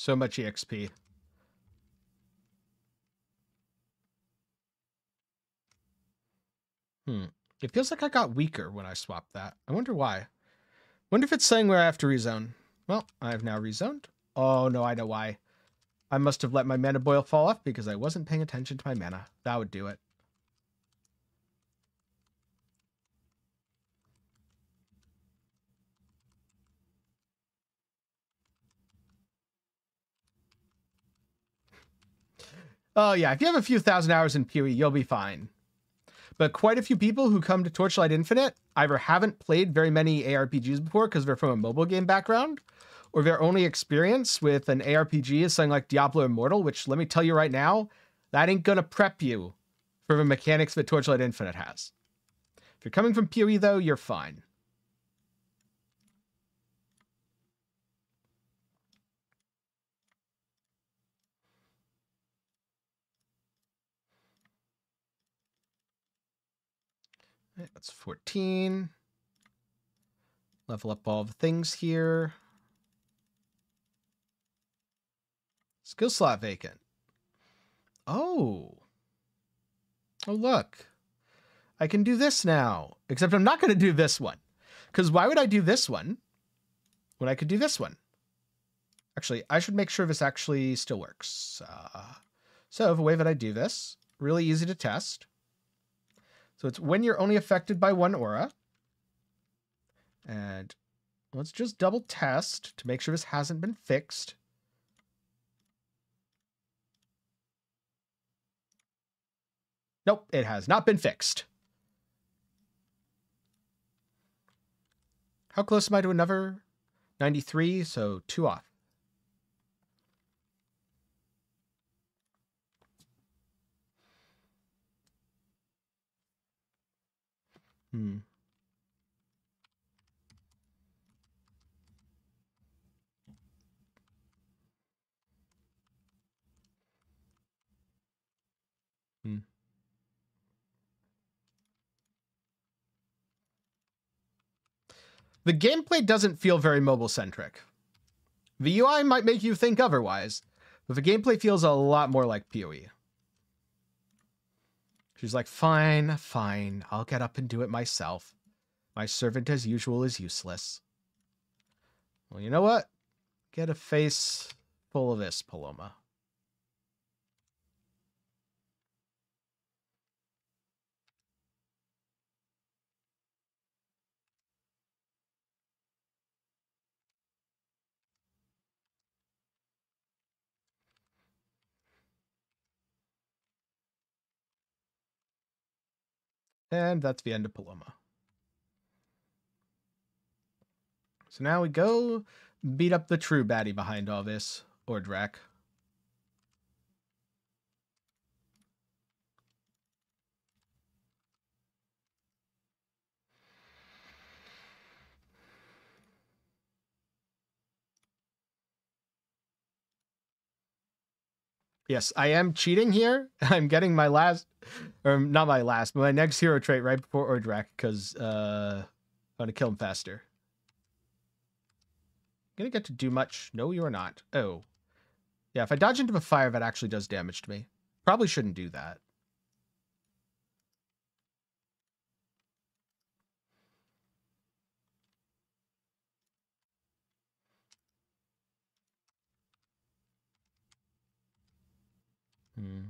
So much EXP. Hmm. It feels like I got weaker when I swapped that. I wonder why. Wonder if it's saying where I have to rezone. Well, I have now rezoned. Oh, no, I know why. I must have let my mana boil fall off because I wasn't paying attention to my mana. That would do it. Oh, yeah. If you have a few thousand hours in PoE, you'll be fine. But quite a few people who come to Torchlight Infinite either haven't played very many ARPGs before because they're from a mobile game background, or their only experience with an ARPG is something like Diablo Immortal, which let me tell you right now, that ain't gonna prep you for the mechanics that Torchlight Infinite has. If you're coming from PoE though, you're fine. That's 14. Level up all the things here. Skill slot vacant. Oh. Oh, look. I can do this now. Except I'm not going to do this one. Because why would I do this one when I could do this one? Actually, I should make sure this actually still works. Uh, so the way that I do this, really easy to test. So it's when you're only affected by one aura. And let's just double test to make sure this hasn't been fixed. Nope, it has not been fixed. How close am I to another? 93, so two off. Hmm. Hmm. The gameplay doesn't feel very mobile centric. The UI might make you think otherwise, but the gameplay feels a lot more like PoE. She's like, fine, fine. I'll get up and do it myself. My servant, as usual, is useless. Well, you know what? Get a face full of this, Paloma. And that's the end of Paloma. So now we go beat up the true baddie behind all this, or Drac. Yes, I am cheating here. I'm getting my last, or not my last, but my next hero trait right before Ordrak because uh, I want to kill him faster. Gonna get to do much? No, you are not. Oh. Yeah, if I dodge into a fire, that actually does damage to me. Probably shouldn't do that. Hmm.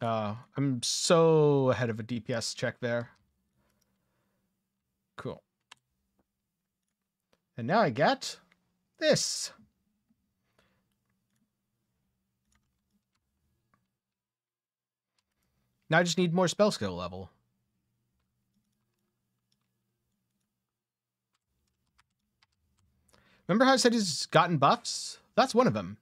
Uh, I'm so ahead of a DPS check there. Cool. And now I get this. Now I just need more spell skill level. Remember how I said he's gotten buffs? That's one of them.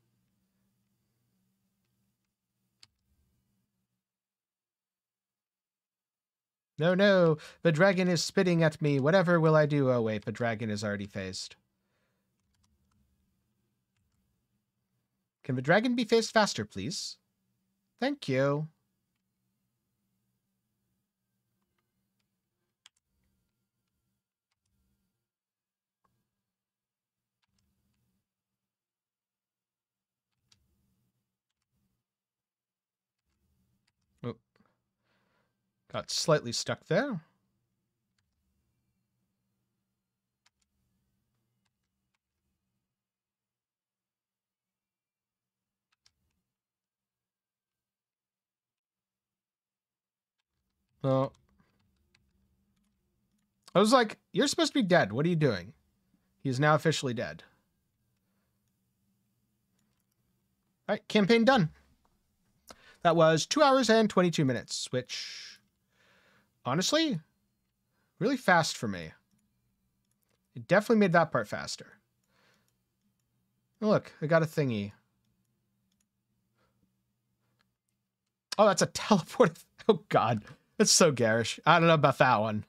No, no, the dragon is spitting at me. Whatever will I do? Oh, wait, the dragon is already phased. Can the dragon be phased faster, please? Thank you. Got slightly stuck there. Well, I was like, you're supposed to be dead. What are you doing? He is now officially dead. All right, campaign done. That was two hours and 22 minutes, which honestly, really fast for me. It definitely made that part faster. Look, I got a thingy. Oh, that's a teleport. Oh, God. That's so garish. I don't know about that one.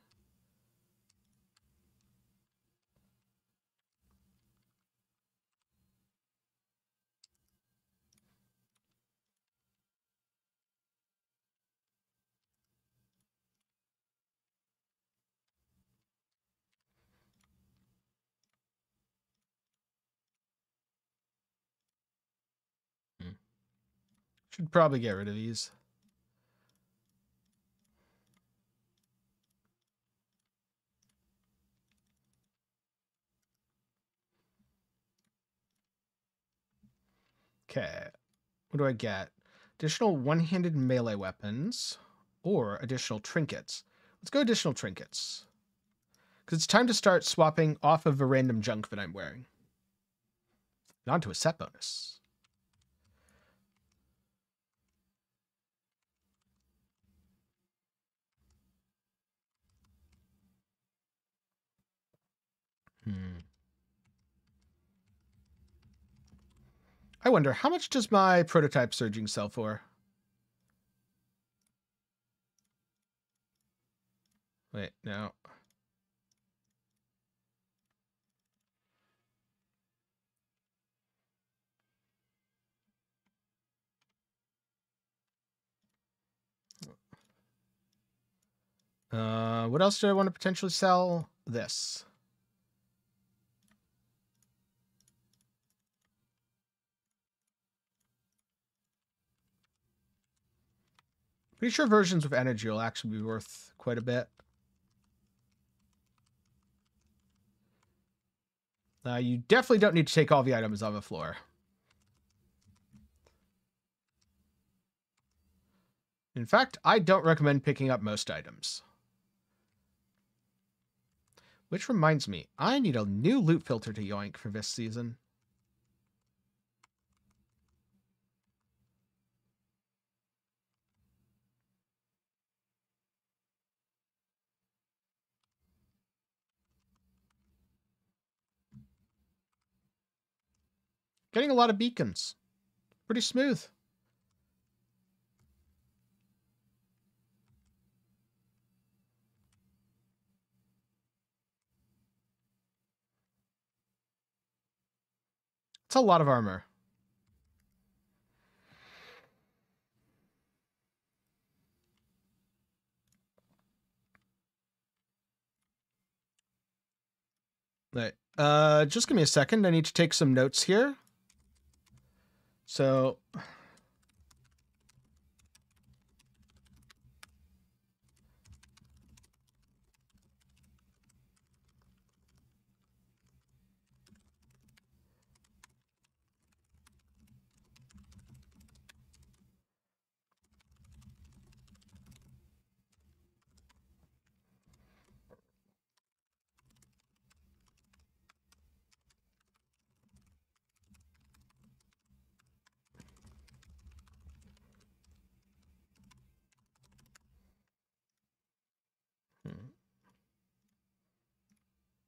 Should probably get rid of these. Okay. What do I get? Additional one-handed melee weapons or additional trinkets. Let's go additional trinkets. Because it's time to start swapping off of the random junk that I'm wearing. And onto a set bonus. Hmm. I wonder, how much does my prototype surging sell for? Wait, no. Uh, what else do I want to potentially sell? This. Pretty sure versions of energy will actually be worth quite a bit. Uh, you definitely don't need to take all the items on the floor. In fact, I don't recommend picking up most items. Which reminds me, I need a new loot filter to yoink for this season. Getting a lot of beacons. Pretty smooth. It's a lot of armor. Right. Uh, just give me a second. I need to take some notes here. So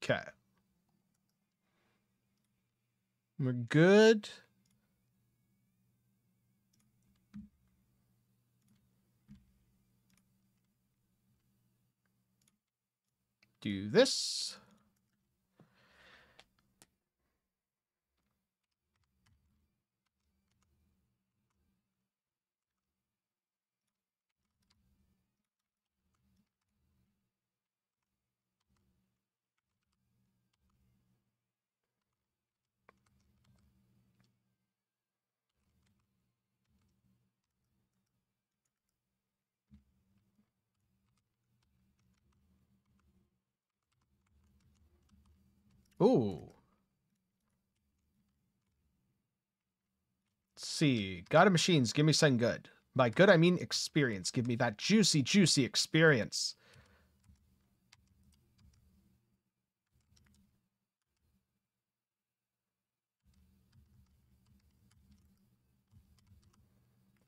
Okay. We're good. Do this. Ooh. Let's see. God of Machines, give me something good. By good, I mean experience. Give me that juicy, juicy experience.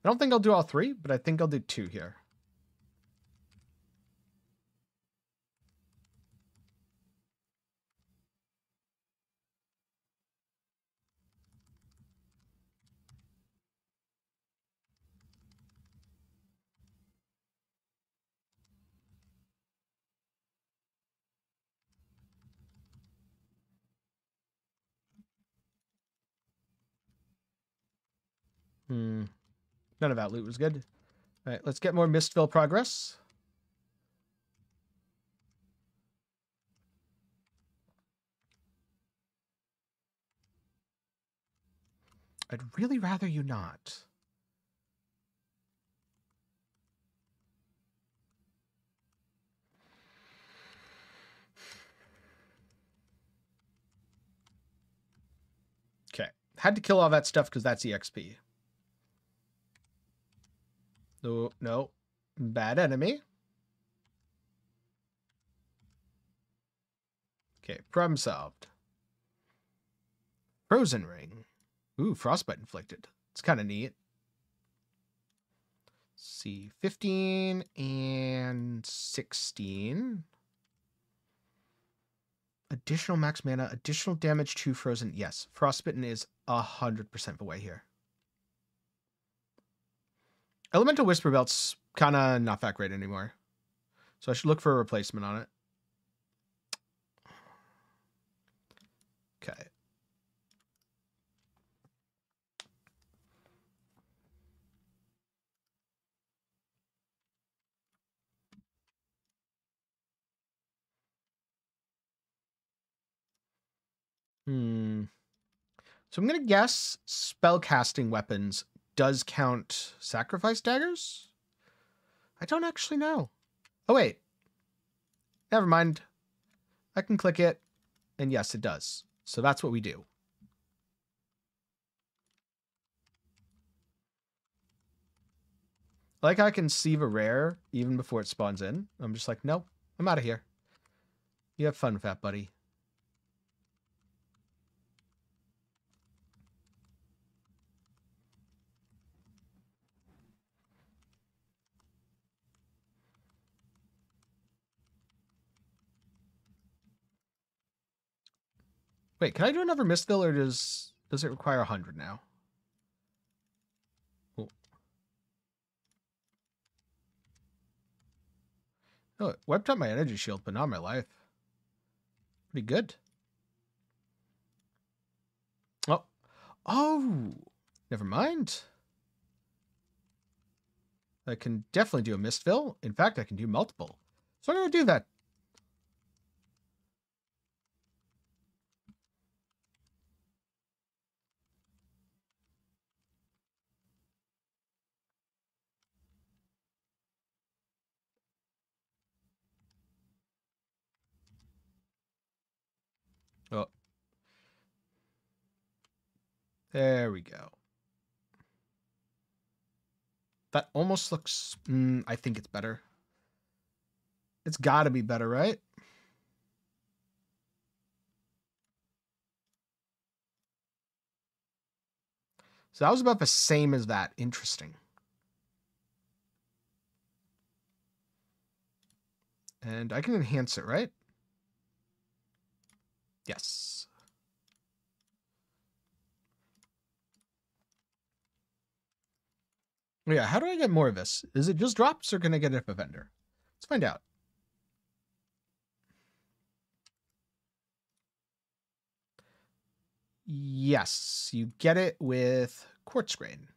I don't think I'll do all three, but I think I'll do two here. Hmm. None of that loot was good. All right, let's get more Mistville progress. I'd really rather you not. Okay. Had to kill all that stuff because that's EXP. No, no. Bad enemy. Okay, problem solved. Frozen ring. Ooh, frostbite inflicted. It's kind of neat. Let's see, 15 and 16. Additional max mana, additional damage to frozen. Yes, frostbitten is 100% the way here. Elemental Whisper Belt's kind of not that great anymore. So I should look for a replacement on it. Okay. Hmm. So I'm going to guess spell casting weapons does count sacrifice daggers? I don't actually know. Oh, wait. Never mind. I can click it, and yes, it does. So that's what we do. Like I can see the rare even before it spawns in. I'm just like, nope, I'm out of here. You have fun with that, buddy. Wait, can I do another Mistville or does Does it require 100 now? Oh. Oh, it wiped out my energy shield, but not my life. Pretty good. Oh. Oh. Never mind. I can definitely do a Mistville. In fact, I can do multiple. So I'm going to do that. Oh. There we go. That almost looks... Mm, I think it's better. It's got to be better, right? So that was about the same as that. Interesting. And I can enhance it, right? Yes. Yeah, how do I get more of this? Is it just drops or can I get it if a vendor? Let's find out. Yes, you get it with quartz grain.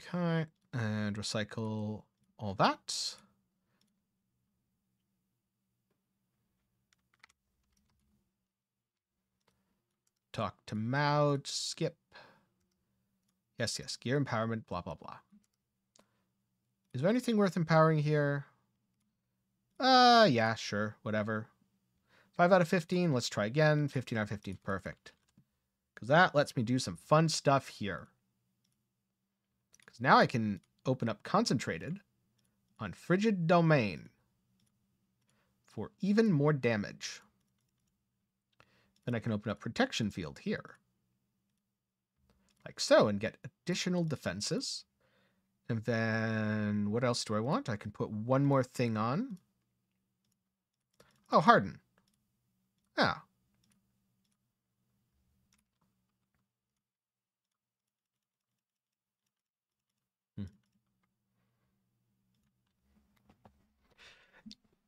Okay, and recycle all that. Talk to Maud, skip. Yes, yes, gear empowerment, blah, blah, blah. Is there anything worth empowering here? Uh, yeah, sure, whatever. 5 out of 15, let's try again. 15 out of 15, perfect. Because that lets me do some fun stuff here. Because now I can open up Concentrated on Frigid Domain for even more damage. Then I can open up Protection Field here. Like so, and get additional defenses. And then what else do I want? I can put one more thing on. Oh, Harden. Yeah,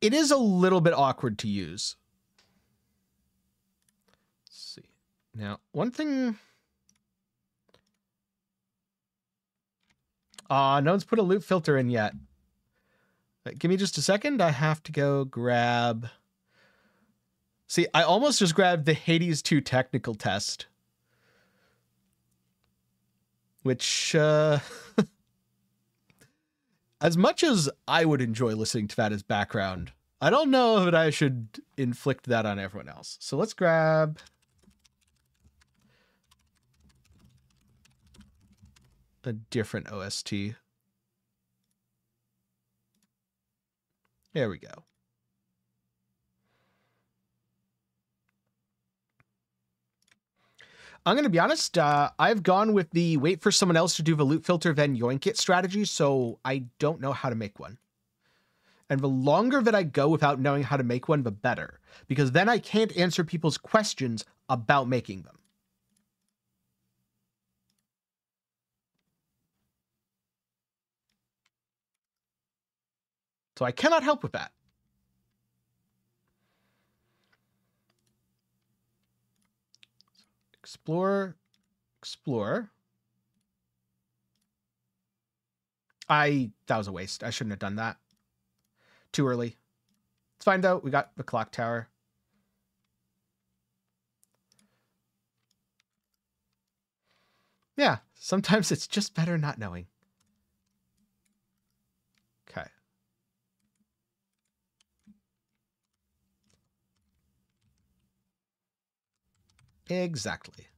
it is a little bit awkward to use. Let's see. Now, one thing. Ah, uh, no one's put a loot filter in yet. give me just a second. I have to go grab. See, I almost just grabbed the Hades 2 technical test. Which, uh. as much as I would enjoy listening to that as background, I don't know that I should inflict that on everyone else. So let's grab a different OST. There we go. I'm going to be honest. Uh, I've gone with the wait for someone else to do the loot filter, then yoink it strategy. So I don't know how to make one. And the longer that I go without knowing how to make one, the better. Because then I can't answer people's questions about making them. So I cannot help with that. Explore, explore. I, that was a waste. I shouldn't have done that. Too early. It's fine though. We got the clock tower. Yeah, sometimes it's just better not knowing. Okay. Exactly.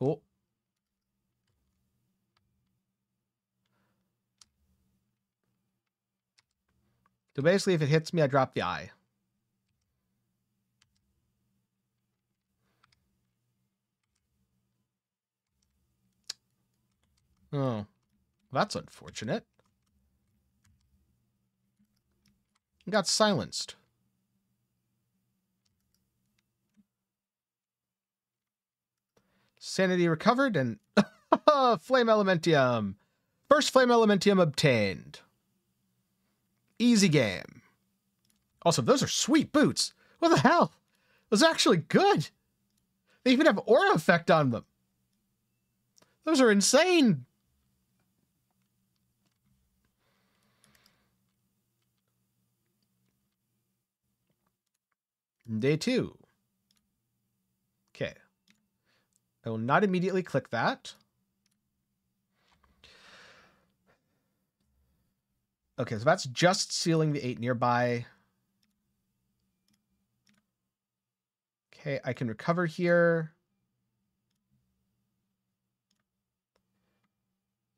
Oh. So basically, if it hits me, I drop the eye. Oh, that's unfortunate. Got silenced. Sanity recovered and Flame Elementium. First Flame Elementium obtained. Easy game. Also, those are sweet boots. What the hell? Those are actually good. They even have aura effect on them. Those are insane. Day two. Okay. I will not immediately click that. Okay, so that's just sealing the eight nearby. Okay, I can recover here.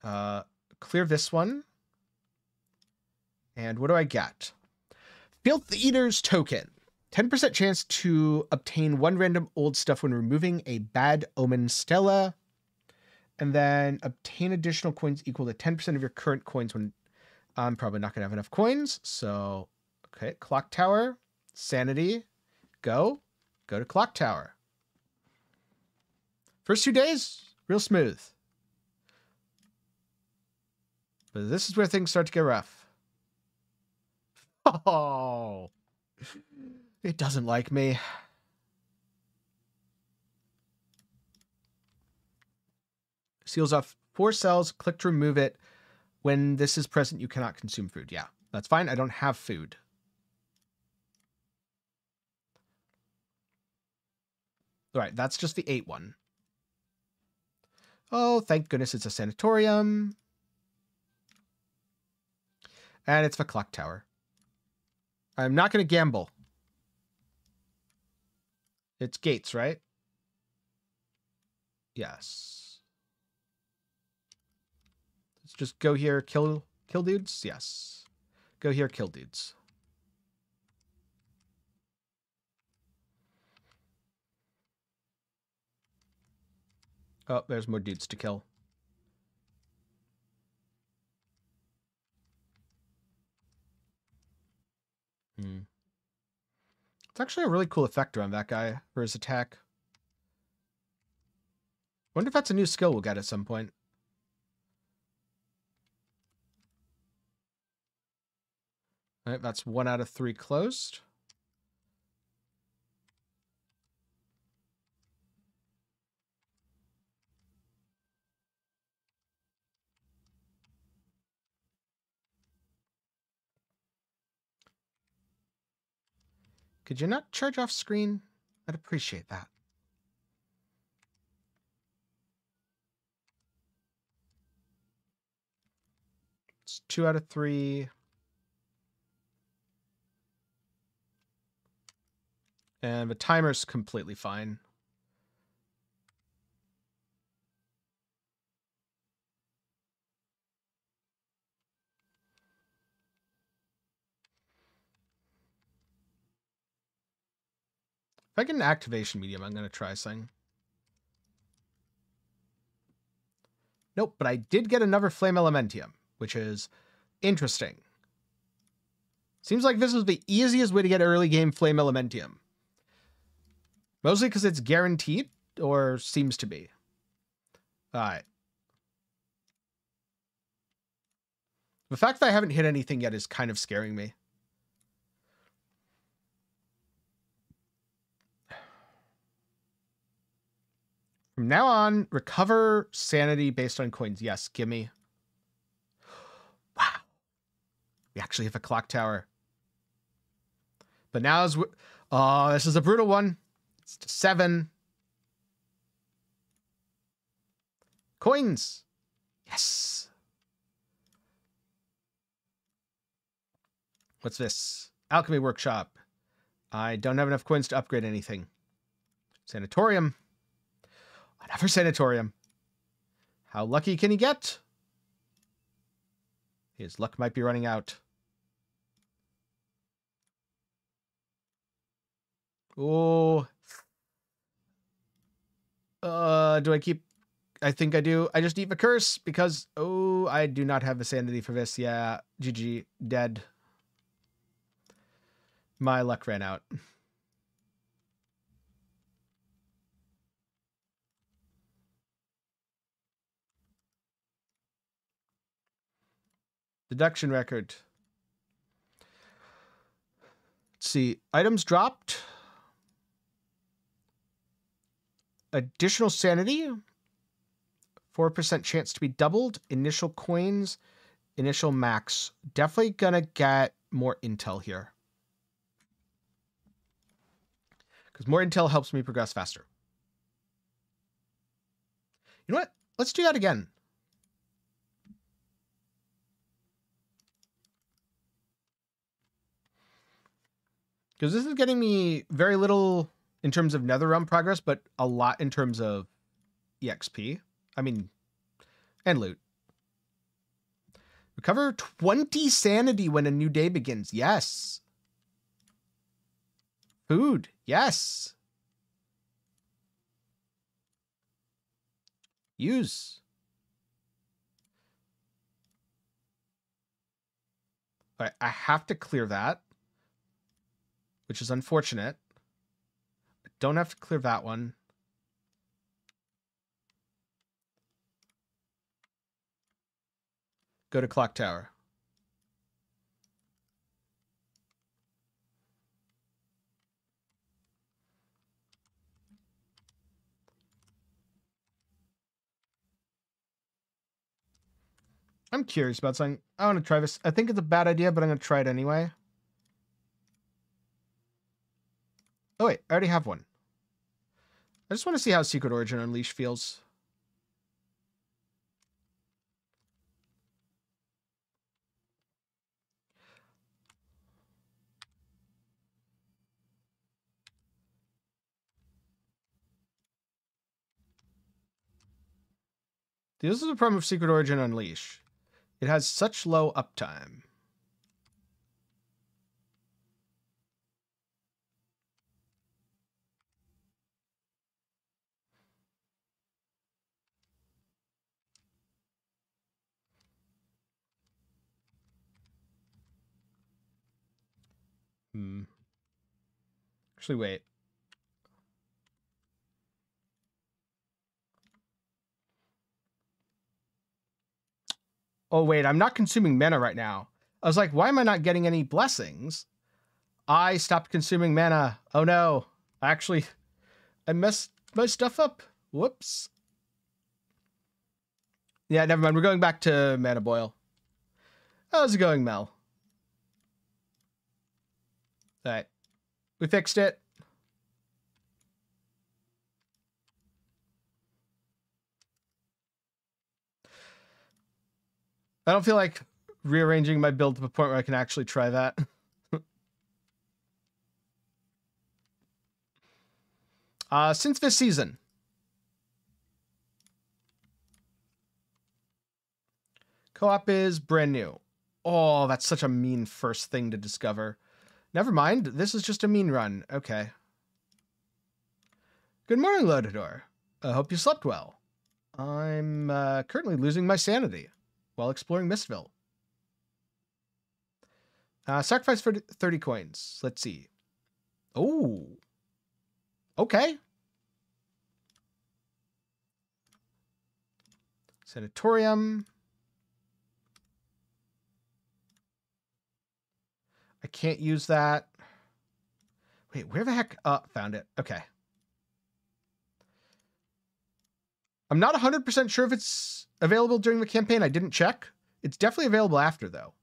Uh, clear this one. And what do I get? Filth Eater's Token. 10% chance to obtain one random old stuff when removing a bad omen stella. And then obtain additional coins equal to 10% of your current coins when I'm probably not going to have enough coins. So, okay, clock tower, sanity, go, go to clock tower. First two days, real smooth. But this is where things start to get rough. Oh, it doesn't like me. Seals off four cells, click to remove it. When this is present, you cannot consume food. Yeah, that's fine. I don't have food. All right, that's just the eight one. Oh, thank goodness it's a sanatorium. And it's the clock tower. I'm not going to gamble. It's gates, right? Yes. Let's just go here, kill kill dudes. Yes. Go here, kill dudes. Oh, there's more dudes to kill. Hmm. It's actually a really cool effector on that guy for his attack. wonder if that's a new skill we'll get at some point. All right, that's one out of three closed. Could you not charge off screen? I'd appreciate that. It's two out of three. And the timer's completely fine. If I get an activation medium, I'm going to try something. Nope, but I did get another Flame Elementium, which is interesting. Seems like this was the easiest way to get early game Flame Elementium. Mostly because it's guaranteed, or seems to be. Alright. The fact that I haven't hit anything yet is kind of scaring me. From now on, recover sanity based on coins. Yes, gimme. Wow. We actually have a clock tower. But now is oh, this is a brutal one. It's to seven. Coins. Yes. What's this? Alchemy workshop. I don't have enough coins to upgrade anything. Sanatorium. Another sanatorium. How lucky can he get? His luck might be running out. Oh. Uh, do I keep... I think I do. I just need a curse because oh, I do not have the sanity for this. Yeah, GG, dead. My luck ran out. Deduction record. Let's see. Items dropped. Additional sanity. 4% chance to be doubled. Initial coins. Initial max. Definitely gonna get more intel here. Because more intel helps me progress faster. You know what? Let's do that again. Because this is getting me very little in terms of Netherrealm progress, but a lot in terms of EXP. I mean, and loot. Recover 20 sanity when a new day begins. Yes. Food. Yes. Use. All right, I have to clear that which is unfortunate. I don't have to clear that one. Go to clock tower. I'm curious about something. I want to try this. I think it's a bad idea, but I'm going to try it anyway. Oh wait, I already have one. I just want to see how Secret Origin Unleashed feels. This is a problem of Secret Origin Unleash. It has such low uptime. Hmm. Actually, wait. Oh, wait, I'm not consuming mana right now. I was like, why am I not getting any blessings? I stopped consuming mana. Oh no. Actually, I messed my stuff up. Whoops. Yeah, never mind. We're going back to mana boil. How's it going, Mel? All right. We fixed it. I don't feel like rearranging my build to a point where I can actually try that. uh, since this season. Co-op is brand new. Oh, that's such a mean first thing to discover. Never mind. This is just a mean run. Okay. Good morning, Lodador. I hope you slept well. I'm uh, currently losing my sanity while exploring Mistville. Uh, sacrifice for 30 coins. Let's see. Oh. Okay. Sanatorium. I can't use that. Wait, where the heck? Oh, found it. Okay. I'm not 100% sure if it's available during the campaign. I didn't check. It's definitely available after, though.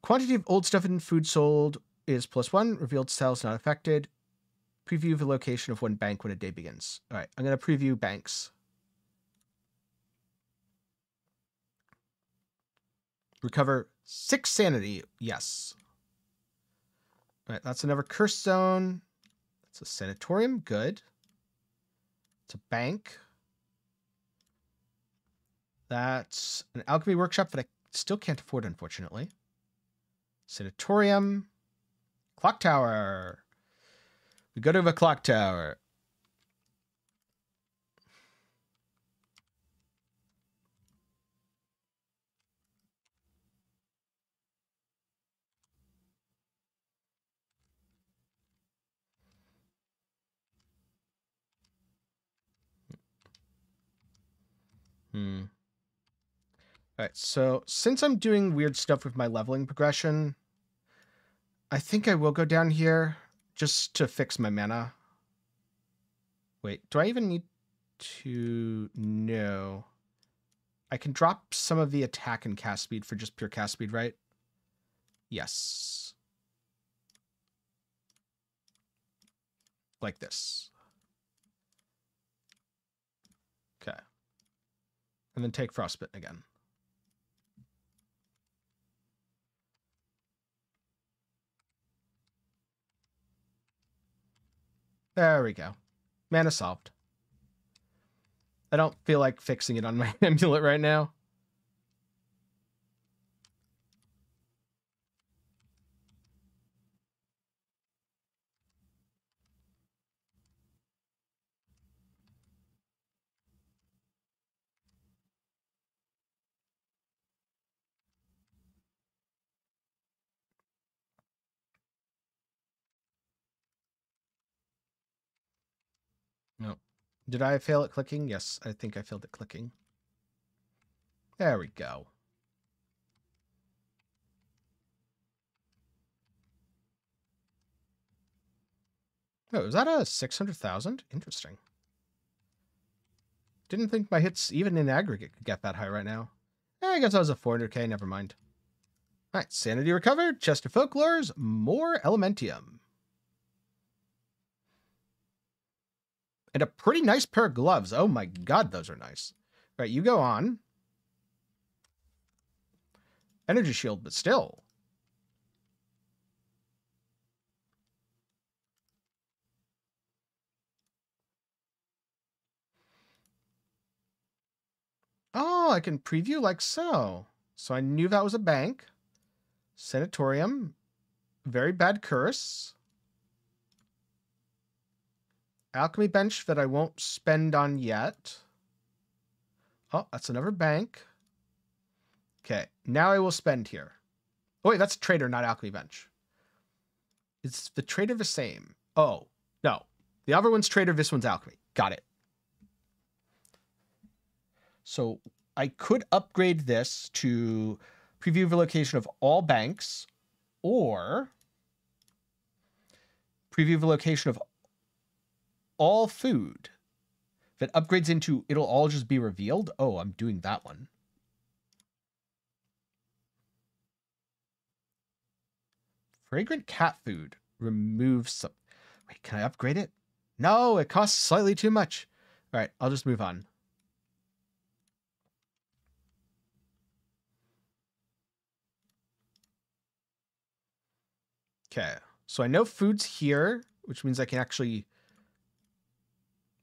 Quantity of old stuff and food sold is plus one. Revealed sales not affected. Preview the location of one bank when a day begins. All right, I'm going to preview banks. Recover six sanity. Yes. All right, that's another curse zone. That's a sanatorium. Good. It's a bank. That's an alchemy workshop that I still can't afford, unfortunately. Sanatorium. Clock tower. We go to the clock tower. Hmm. All right, so since I'm doing weird stuff with my leveling progression, I think I will go down here just to fix my mana. Wait, do I even need to... No. I can drop some of the attack and cast speed for just pure cast speed, right? Yes. Like this. Okay. And then take Frostbite again. There we go. Mana solved. I don't feel like fixing it on my amulet right now. No. Did I fail at clicking? Yes, I think I failed at clicking. There we go. Oh, is that a 600,000? Interesting. Didn't think my hits, even in aggregate, could get that high right now. Eh, I guess I was a 400k, never mind. All right, sanity recovered, chest of folklores, more elementium. And a pretty nice pair of gloves. Oh my god, those are nice. All right, you go on. Energy shield, but still. Oh, I can preview like so. So I knew that was a bank. Sanatorium. Very bad curse. Alchemy bench that I won't spend on yet. Oh, that's another bank. Okay, now I will spend here. Oh, wait, that's trader, not alchemy bench. Is the trader the same? Oh, no. The other one's trader, this one's alchemy. Got it. So I could upgrade this to preview the location of all banks or preview the location of all food that upgrades into it'll all just be revealed. Oh, I'm doing that one. Fragrant cat food removes some. Wait, can I upgrade it? No, it costs slightly too much. All right, I'll just move on. Okay, so I know food's here, which means I can actually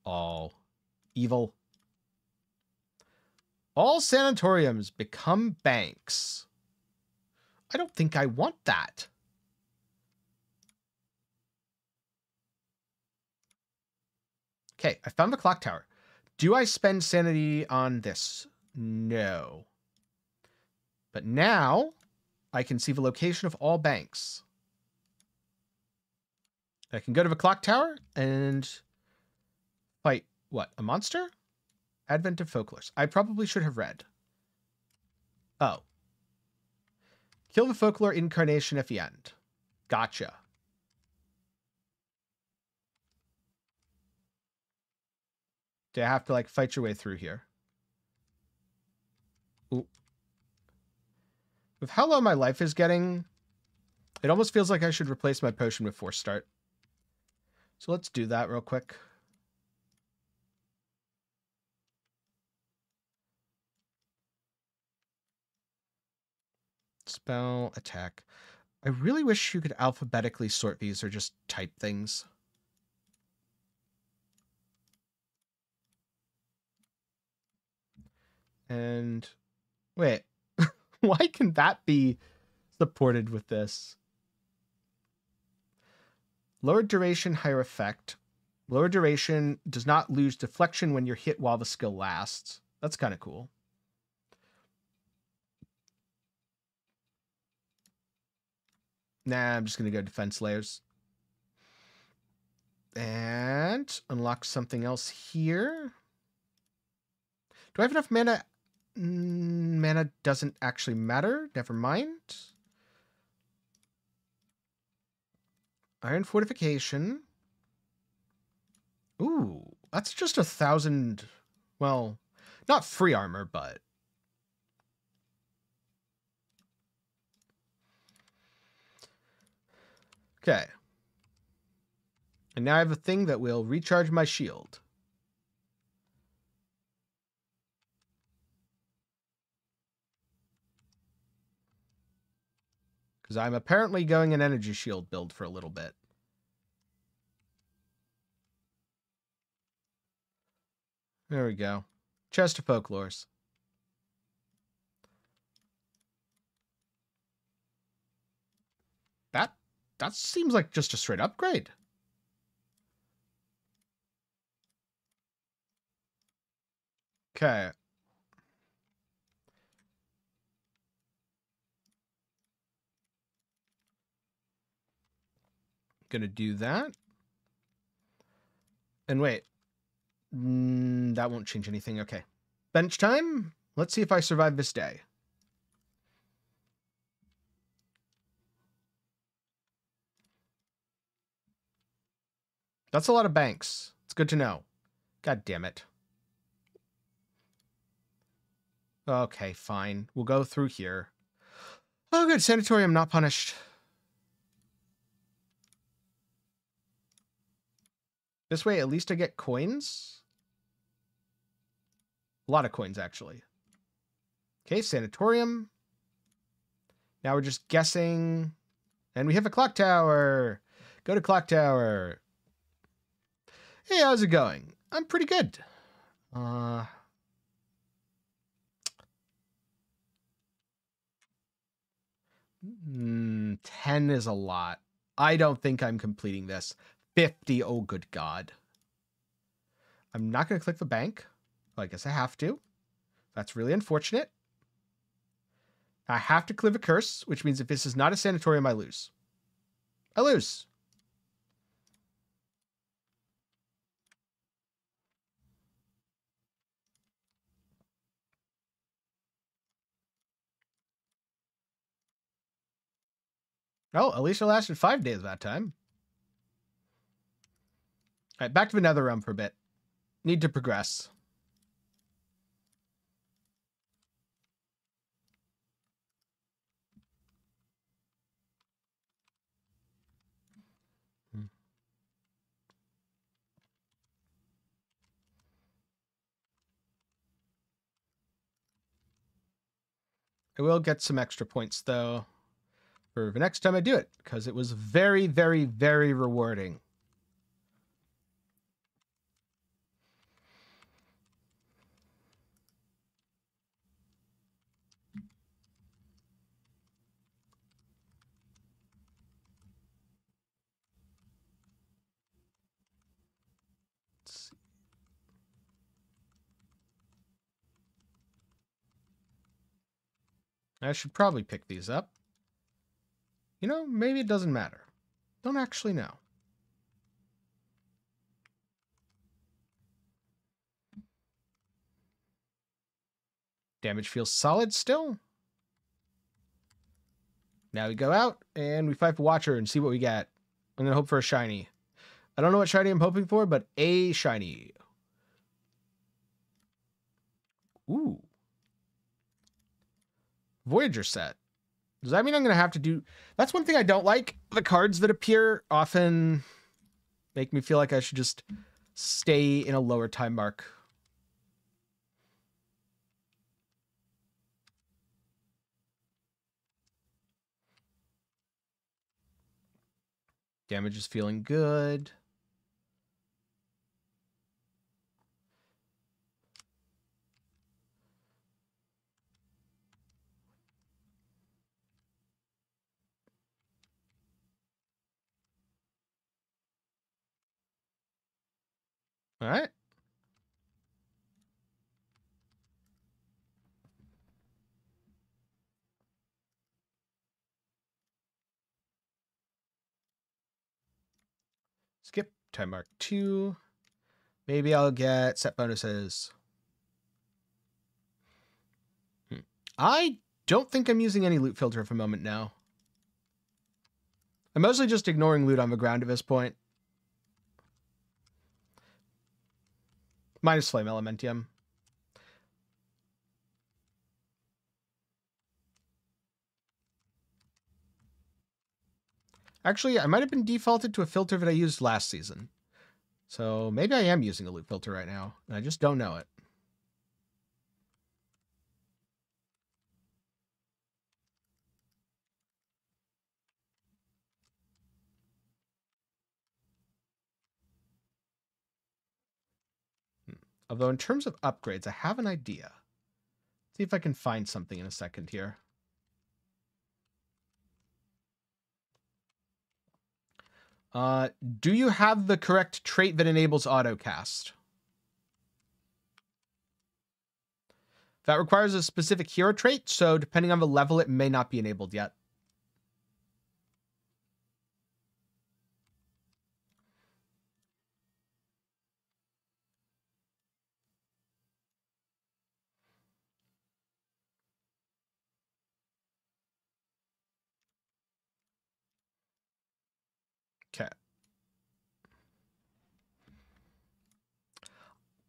all evil. All sanatoriums become banks. I don't think I want that. Okay, I found the clock tower. Do I spend sanity on this? No. But now I can see the location of all banks. I can go to the clock tower and what? A monster? Advent of Folklores. I probably should have read. Oh. Kill the folklore incarnation at the end. Gotcha. Do I have to like fight your way through here? Ooh. With how low my life is getting, it almost feels like I should replace my potion with force start. So let's do that real quick. Spell, attack. I really wish you could alphabetically sort these or just type things. And wait, why can that be supported with this? Lower duration, higher effect. Lower duration does not lose deflection when you're hit while the skill lasts. That's kind of cool. Nah, I'm just going to go defense layers. And unlock something else here. Do I have enough mana? Mm, mana doesn't actually matter. Never mind. Iron fortification. Ooh, that's just a thousand. Well, not free armor, but Okay. And now I have a thing that will recharge my shield. Because I'm apparently going an energy shield build for a little bit. There we go. Chest of folklores. That seems like just a straight upgrade. Okay. Gonna do that. And wait. Mm, that won't change anything. Okay. Bench time. Let's see if I survive this day. That's a lot of banks. It's good to know. God damn it. Okay, fine. We'll go through here. Oh, good. Sanatorium not punished. This way, at least I get coins. A lot of coins, actually. Okay, sanatorium. Now we're just guessing. And we have a clock tower. Go to clock tower. Hey, how's it going? I'm pretty good. Uh, mm, 10 is a lot. I don't think I'm completing this. 50, oh good god. I'm not going to click the bank. I guess I have to. That's really unfortunate. I have to clear a curse, which means if this is not a sanatorium, I lose. I lose. Oh, Alicia lasted five days that time. All right, back to the nether realm for a bit. Need to progress. Hmm. I will get some extra points though for the next time I do it because it was very, very, very rewarding. I should probably pick these up. You know, maybe it doesn't matter. Don't actually know. Damage feels solid still. Now we go out and we fight for Watcher and see what we get. I'm to hope for a shiny. I don't know what shiny I'm hoping for, but a shiny. Ooh. Voyager set. Does that mean I'm going to have to do... That's one thing I don't like. The cards that appear often make me feel like I should just stay in a lower time mark. Damage is feeling good. All right. Skip time mark two. Maybe I'll get set bonuses. Hmm. I don't think I'm using any loot filter for a moment now. I'm mostly just ignoring loot on the ground at this point. Minus Flame Elementium. Actually, I might have been defaulted to a filter that I used last season. So maybe I am using a loot filter right now, and I just don't know it. Although in terms of upgrades, I have an idea. See if I can find something in a second here. Uh, do you have the correct trait that enables autocast? That requires a specific hero trait, so depending on the level, it may not be enabled yet. Okay.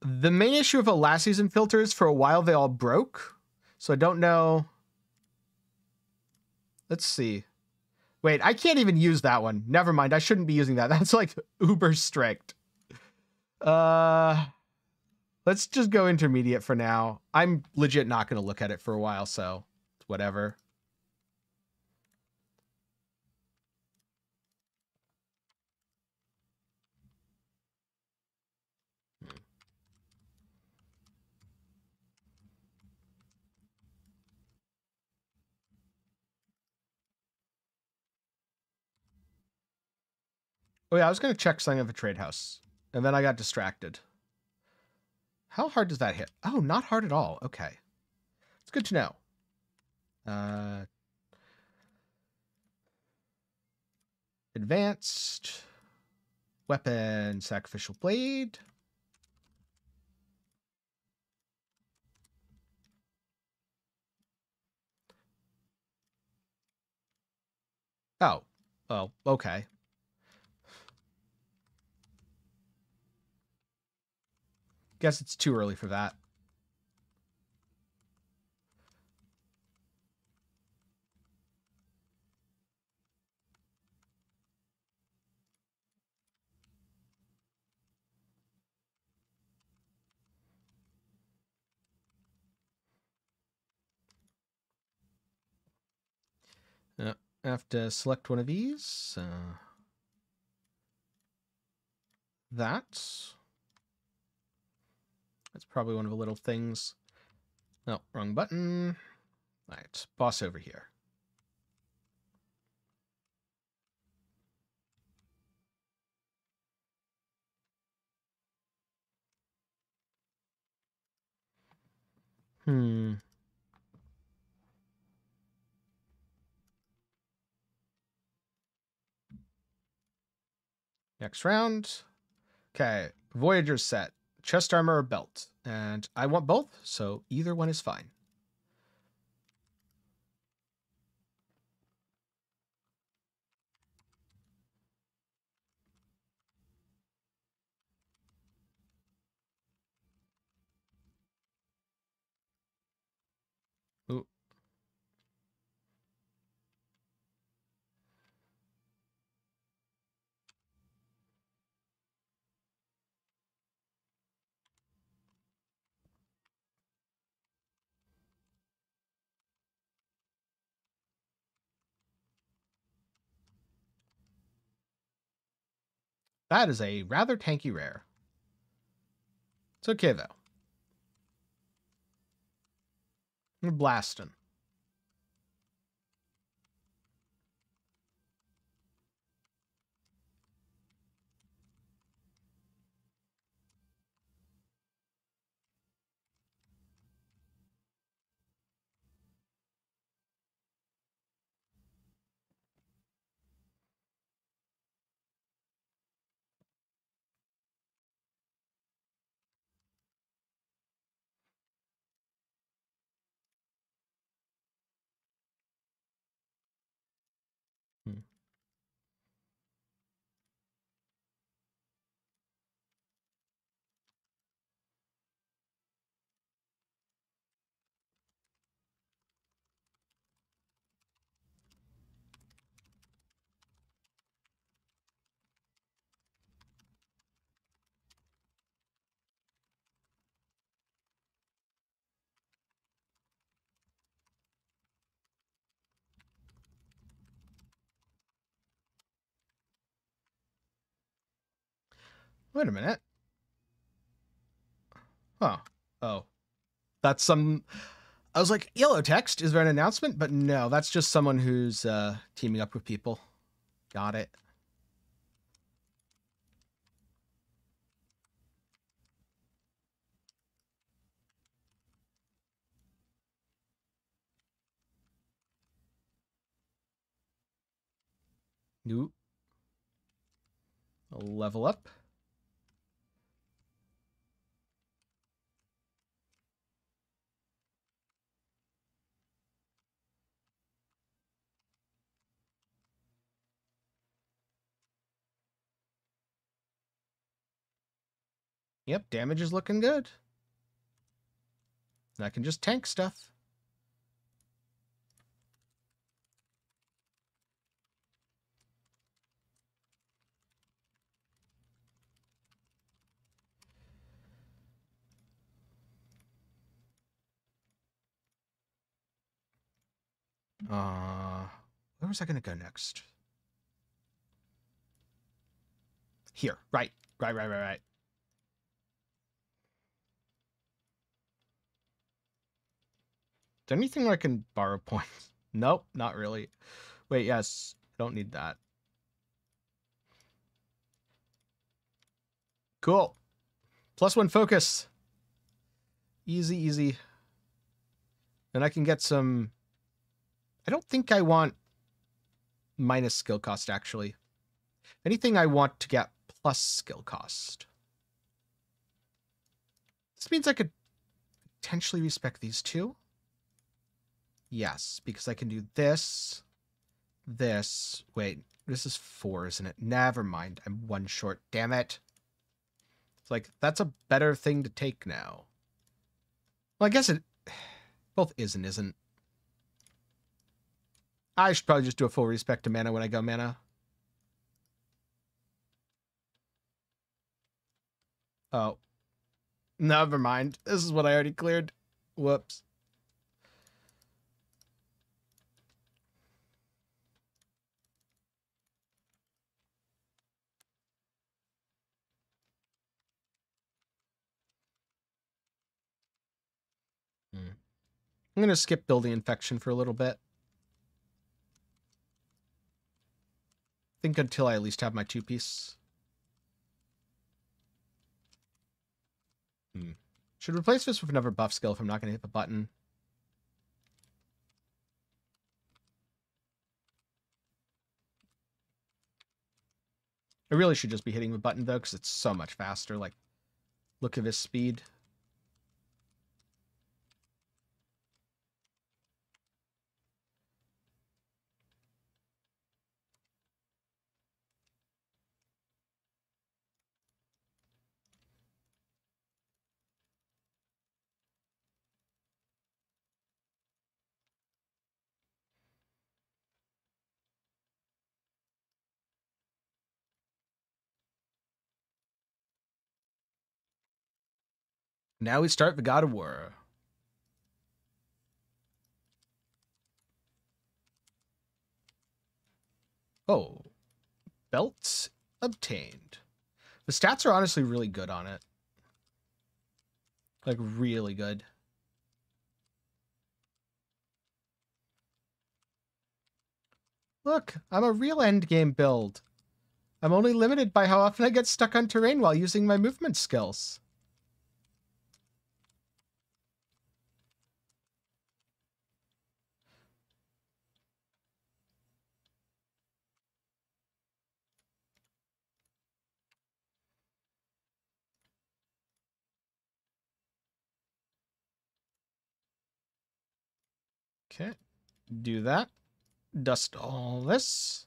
The main issue of a last season filters for a while they all broke. So I don't know. Let's see. Wait, I can't even use that one. Never mind. I shouldn't be using that. That's like uber strict. Uh let's just go intermediate for now. I'm legit not going to look at it for a while, so whatever. Oh yeah, I was gonna check something of a trade house, and then I got distracted. How hard does that hit? Oh, not hard at all. Okay, it's good to know. Uh, advanced weapon, sacrificial blade. Oh, oh, okay. Guess it's too early for that. Uh, I have to select one of these. Uh, that. That's probably one of the little things. No, wrong button. All right, boss over here. Hmm. Next round. Okay, Voyager set chest armor or belt. And I want both, so either one is fine. Ooh. That is a rather tanky rare. It's okay, though. Blasting. Wait a minute. Huh. Oh. That's some I was like, yellow text, is there an announcement? But no, that's just someone who's uh teaming up with people. Got it. Nope. Level up. Yep, damage is looking good. And I can just tank stuff. Uh, where was I going to go next? Here, right, right, right, right, right. Anything I can borrow points? Nope, not really. Wait, yes, I don't need that. Cool. Plus one focus. Easy, easy. And I can get some... I don't think I want minus skill cost, actually. Anything I want to get plus skill cost. This means I could potentially respect these two. Yes, because I can do this, this. Wait, this is four, isn't it? Never mind. I'm one short. Damn it. It's like, that's a better thing to take now. Well, I guess it both is and isn't. I should probably just do a full respect to mana when I go mana. Oh. Never mind. This is what I already cleared. Whoops. Hmm. I'm going to skip building infection for a little bit. I think until I at least have my two piece. Hmm. Should replace this with another buff skill if I'm not going to hit the button. I really should just be hitting the button though, because it's so much faster. Like, look at this speed. Now we start the God of War. Oh, belts obtained. The stats are honestly really good on it. Like, really good. Look, I'm a real endgame build. I'm only limited by how often I get stuck on terrain while using my movement skills. Okay, do that. Dust all this.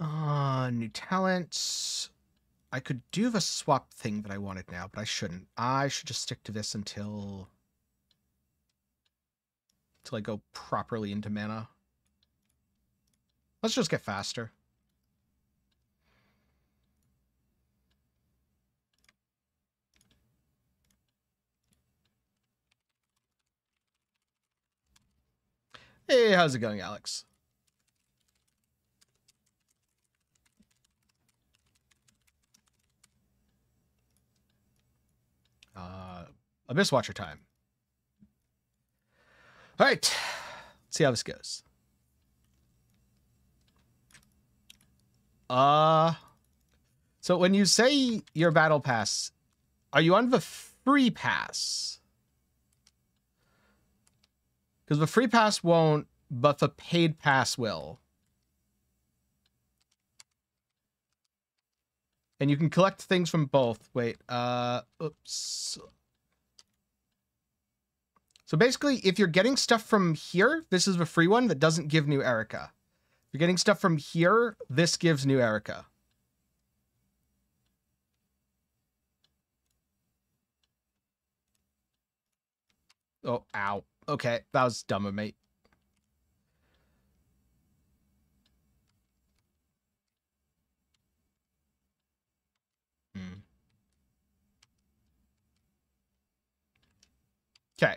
Uh, new talents. I could do the swap thing that I wanted now, but I shouldn't. I should just stick to this until... Until I go properly into mana. Let's just get faster. Hey, how's it going, Alex? Uh, Abyss Watcher time. All right, let's see how this goes. Uh, so when you say your battle pass, are you on the free pass? Because the free pass won't, but the paid pass will. And you can collect things from both. Wait, uh, oops. So basically, if you're getting stuff from here, this is the free one that doesn't give new Erika. If you're getting stuff from here, this gives new Erika. Oh, ow. Okay, that was dumb of me. Hmm. Okay.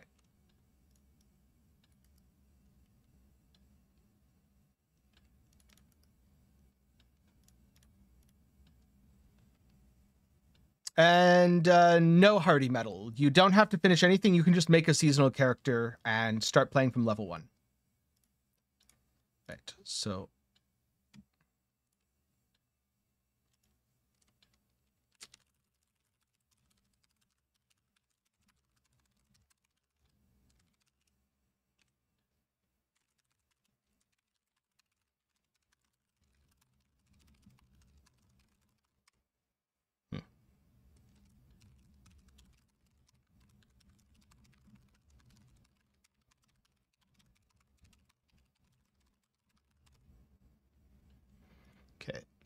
And uh, no hardy metal. You don't have to finish anything. You can just make a seasonal character and start playing from level one. Right. So.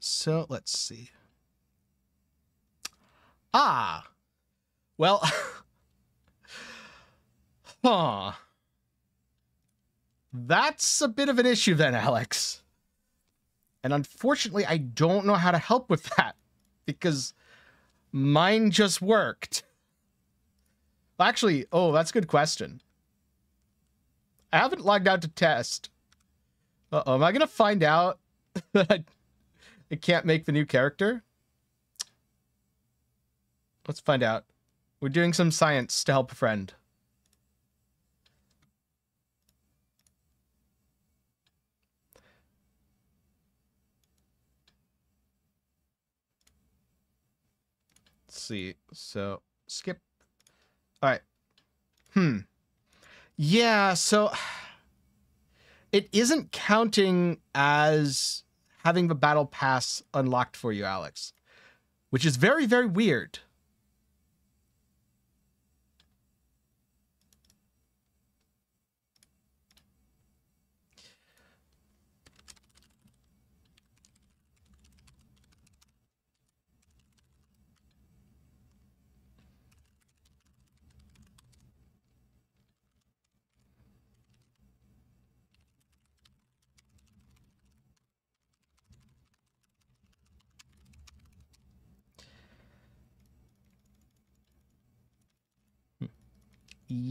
So let's see. Ah. Well. huh. That's a bit of an issue then, Alex. And unfortunately, I don't know how to help with that because mine just worked. Actually, oh, that's a good question. I haven't logged out to test. Uh-oh, am I going to find out that it can't make the new character? Let's find out. We're doing some science to help a friend. Let's see. So, skip. All right. Hmm. Yeah, so it isn't counting as having the battle pass unlocked for you, Alex, which is very, very weird.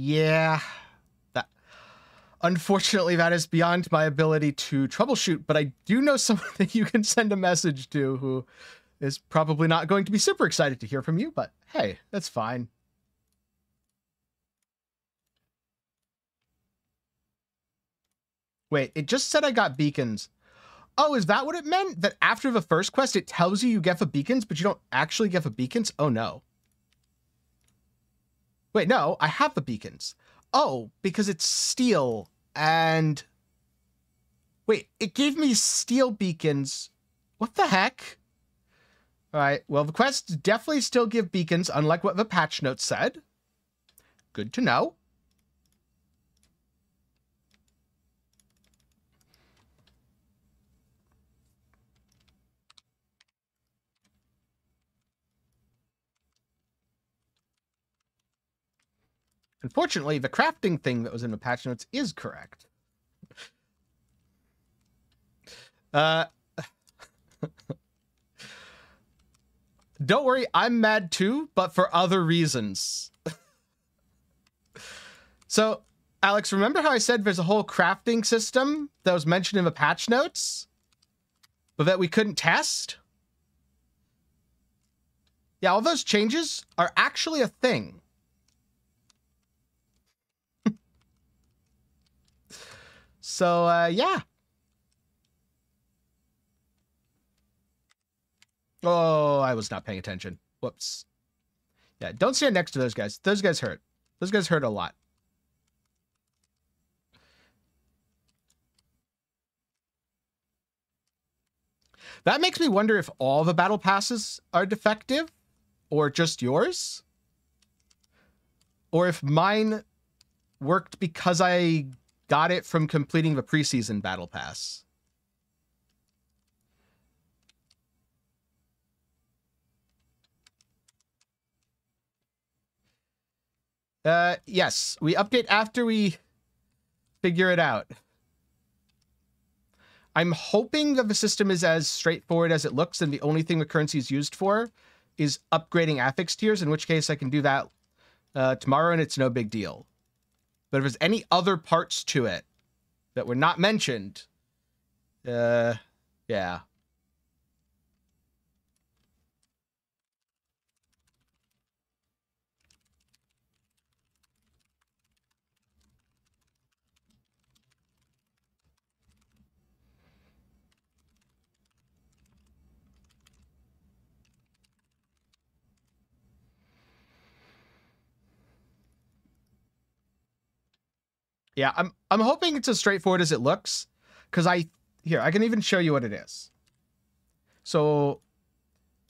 Yeah. That unfortunately that is beyond my ability to troubleshoot, but I do know someone that you can send a message to who is probably not going to be super excited to hear from you, but hey, that's fine. Wait, it just said I got beacons. Oh, is that what it meant? That after the first quest, it tells you you get the beacons, but you don't actually get the beacons? Oh, no. Wait, no, I have the beacons. Oh, because it's steel and... Wait, it gave me steel beacons. What the heck? All right, well, the quests definitely still give beacons, unlike what the patch notes said. Good to know. Unfortunately, the crafting thing that was in the patch notes is correct. Uh, don't worry, I'm mad too, but for other reasons. so, Alex, remember how I said there's a whole crafting system that was mentioned in the patch notes, but that we couldn't test? Yeah, all those changes are actually a thing. So, uh, yeah. Oh, I was not paying attention. Whoops. Yeah, don't stand next to those guys. Those guys hurt. Those guys hurt a lot. That makes me wonder if all the battle passes are defective or just yours. Or if mine worked because I got it from completing the preseason battle pass. Uh, yes, we update after we figure it out. I'm hoping that the system is as straightforward as it looks, and the only thing the currency is used for is upgrading affix tiers, in which case I can do that uh, tomorrow and it's no big deal. But if there's any other parts to it that were not mentioned, uh, yeah, Yeah, I'm I'm hoping it's as straightforward as it looks, because I here I can even show you what it is. So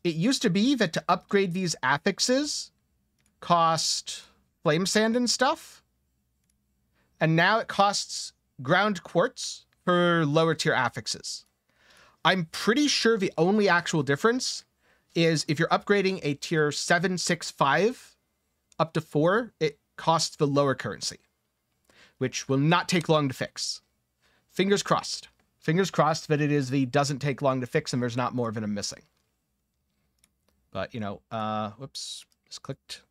it used to be that to upgrade these affixes cost flame sand and stuff. And now it costs ground quartz for lower tier affixes. I'm pretty sure the only actual difference is if you're upgrading a tier 765 up to 4, it costs the lower currency which will not take long to fix. Fingers crossed. Fingers crossed that it is the doesn't take long to fix and there's not more of them missing. But, you know, uh, whoops, just clicked.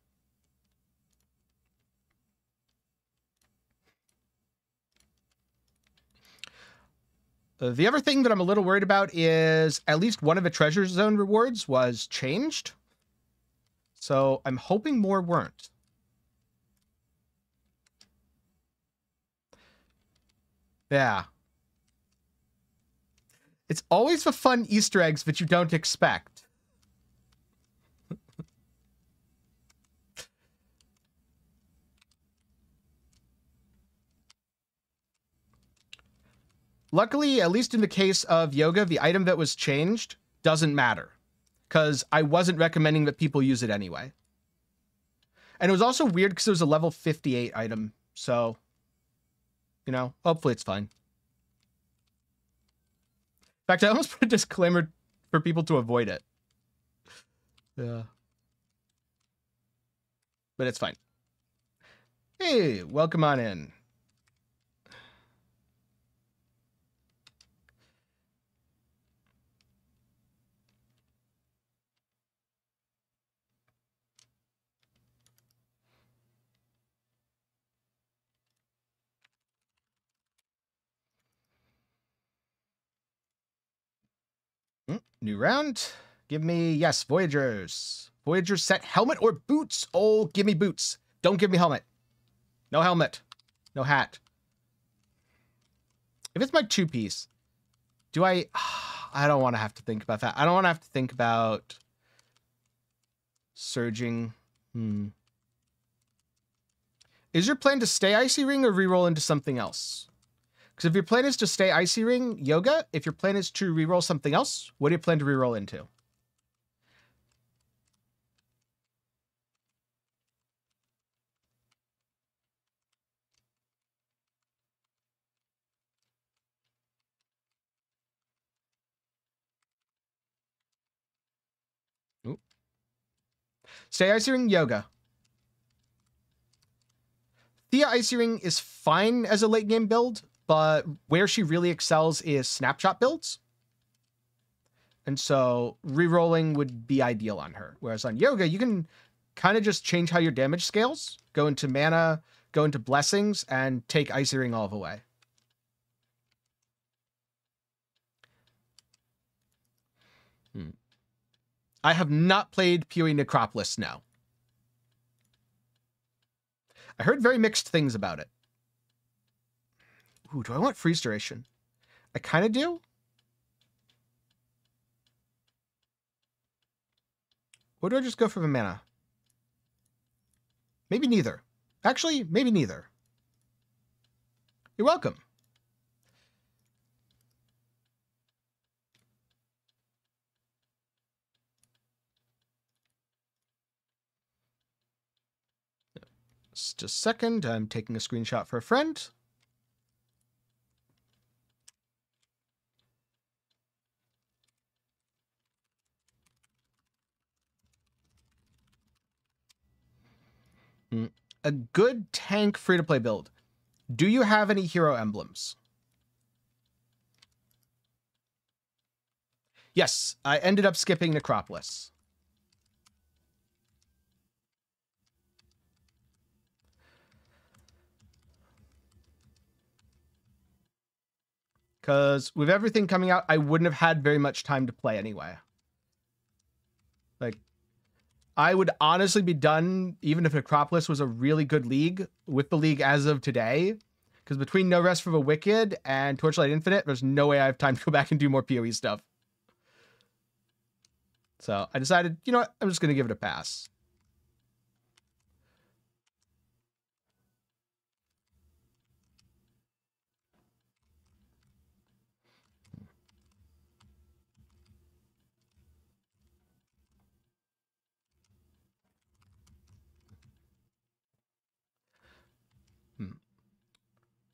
Uh, the other thing that I'm a little worried about is at least one of the treasure zone rewards was changed. So I'm hoping more weren't. Yeah. It's always the fun Easter eggs that you don't expect. Luckily, at least in the case of youga, the item that was changed doesn't matter because I wasn't recommending that people use it anyway. And it was also weird because it was a level 58 item. So you know, hopefully it's fine. In fact, I almost put a disclaimer for people to avoid it. Yeah. But it's fine. Hey, welcome on in. Mm, new round. Give me, yes, Voyagers. Voyagers set helmet or boots. Oh, give me boots. Don't give me helmet. No helmet. No hat. If it's my two piece, do I... I don't want to have to think about that. I don't want to have to think about surging. Hmm. Is your plan to stay Icy Ring or reroll into something else? Because if your plan is to stay Icy Ring Youga, if your plan is to reroll something else, what do you plan to reroll into? Stay Icy Ring Youga. Thea Icy Ring is fine as a late game build, but where she really excels is snapshot builds. And so rerolling would be ideal on her. Whereas on Youga, you can kind of just change how your damage scales, go into mana, go into blessings, and take Icy Ring all the way. Hmm. I have not played PoE Necropolis now. I heard very mixed things about it. Ooh, do I want freeze duration? I kind of do. Or do I just go for the mana? Maybe neither. Actually, maybe neither. You're welcome. Just a second. I'm taking a screenshot for a friend. A good tank free to play build. Do you have any hero emblems? Yes, I ended up skipping Necropolis. Because with everything coming out, I wouldn't have had very much time to play anyway. I would honestly be done even if Necropolis was a really good league with the league as of today. Because between No Rest for the Wicked and Torchlight Infinite, there's no way I have time to go back and do more PoE stuff. So I decided, you know what, I'm just going to give it a pass.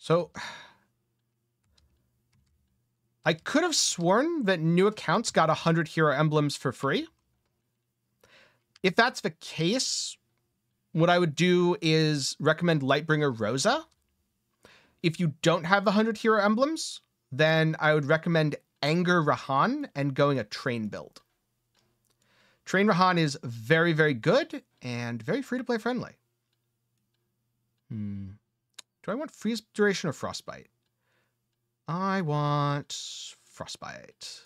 So I could have sworn that new accounts got 100 hero emblems for free. If that's the case, what I would do is recommend Lightbringer Rosa. If you don't have the 100 hero emblems, then I would recommend Anger Rehan and going a train build. Train Rehan is very, very good and very free to play friendly. Hmm. Do I want freeze duration or frostbite? I want frostbite.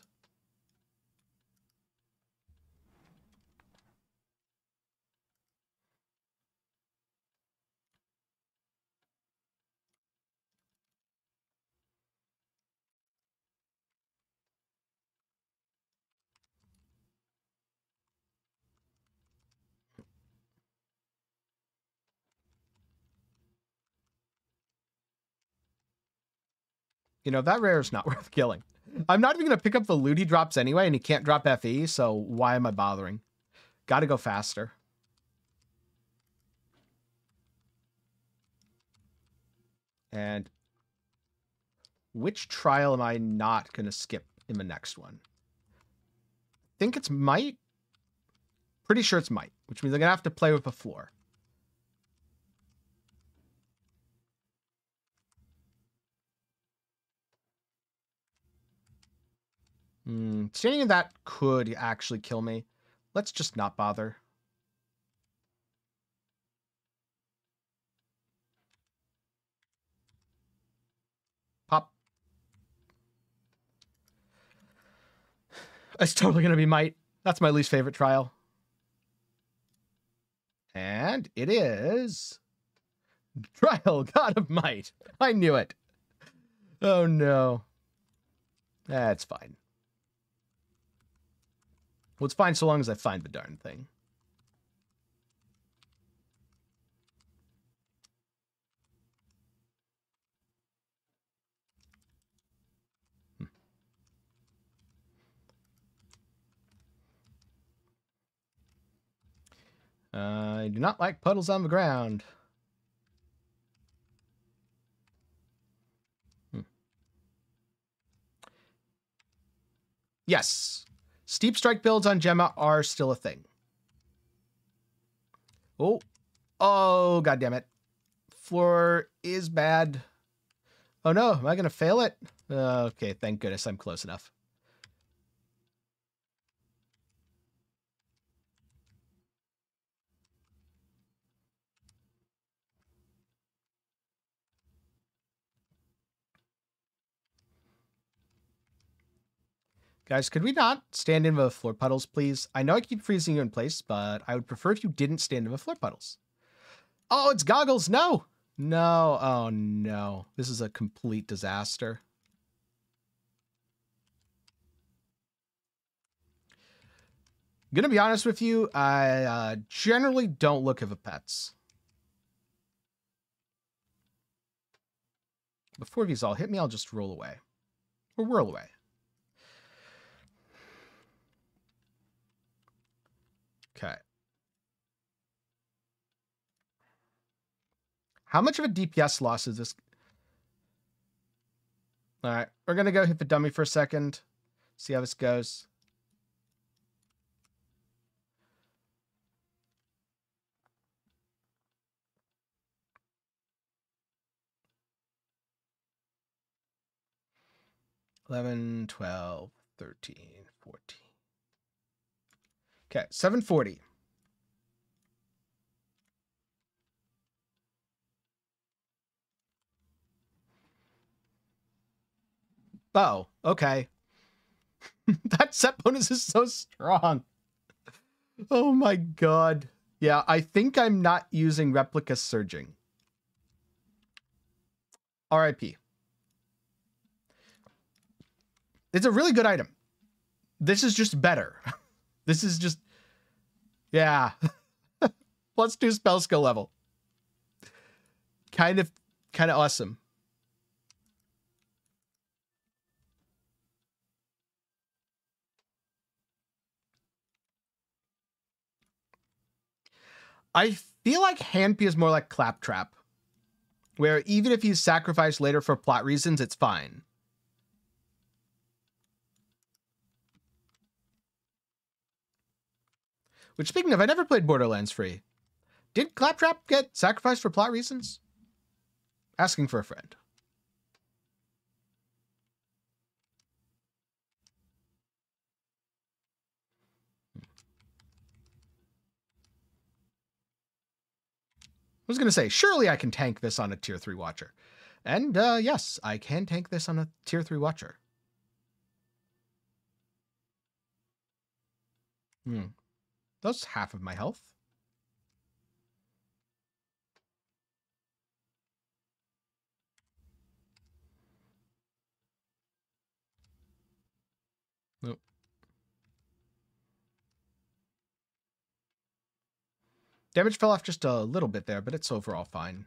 You know, that rare is not worth killing. I'm not even going to pick up the loot he drops anyway, and he can't drop FE, so why am I bothering? Got to go faster. And which trial am I not going to skip in the next one? I think it's might. Pretty sure it's might, which means I'm going to have to play with a floor. Mm, standing in that could actually kill me. Let's just not bother. Pop. It's totally going to be Might. That's my least favorite trial. And it is... Trial, God of Might. I knew it. Oh, no. That's fine. Well, it's fine so long as I find the darn thing. Hmm. I do not like puddles on the ground. Hmm. Yes. Steep strike builds on Gemma are still a thing. Oh, oh, god damn it. floor is bad. Oh no, am I going to fail it? Uh, okay, thank goodness I'm close enough. Guys, could we not stand in the floor puddles, please? I know I keep freezing you in place, but I would prefer if you didn't stand in the floor puddles. Oh, it's goggles. No. No. Oh, no. This is a complete disaster. I'm gonna be honest with you, I uh, generally don't look at the pets. Before these all hit me, I'll just roll away. Or whirl away. Okay. How much of a DPS loss is this? All right, we're going to go hit the dummy for a second. See how this goes. Eleven, twelve, thirteen, fourteen. Okay, 740. Oh, okay. that set bonus is so strong. Oh my god. Yeah, I think I'm not using replica surging. RIP. It's a really good item. This is just better. This is just, yeah. Plus two spell skill level. Kind of, kind of awesome. I feel like Handpea is more like Claptrap, where even if he's sacrificed later for plot reasons, it's fine. Which, speaking of, I never played Borderlands free. Did Claptrap get sacrificed for plot reasons? Asking for a friend. I was going to say, surely I can tank this on a tier 3 watcher. And uh, yes, I can tank this on a tier 3 watcher. Hmm. That's half of my health. Nope. Damage fell off just a little bit there, but it's overall fine.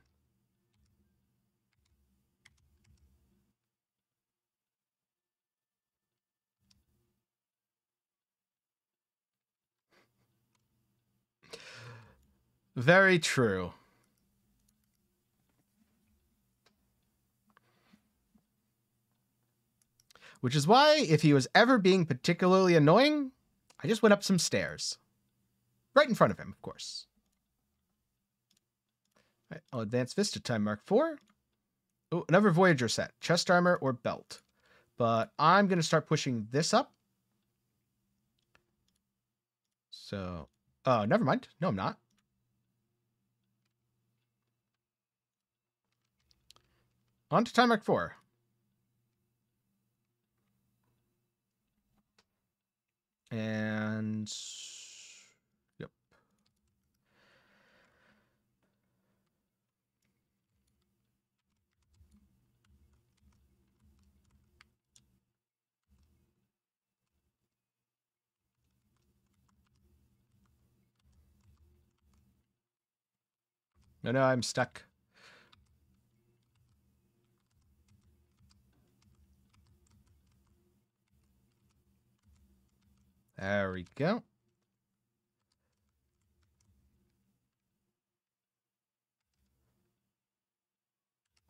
Very true. Which is why, if he was ever being particularly annoying, I just went up some stairs. Right in front of him, of course. I'll advance this to time mark four. Oh, another Voyager set, chest armor or belt. But I'm going to start pushing this up. So, oh, never mind. No, I'm not. On to Time Mark 4. And... Yep. No, no, I'm stuck. There we go.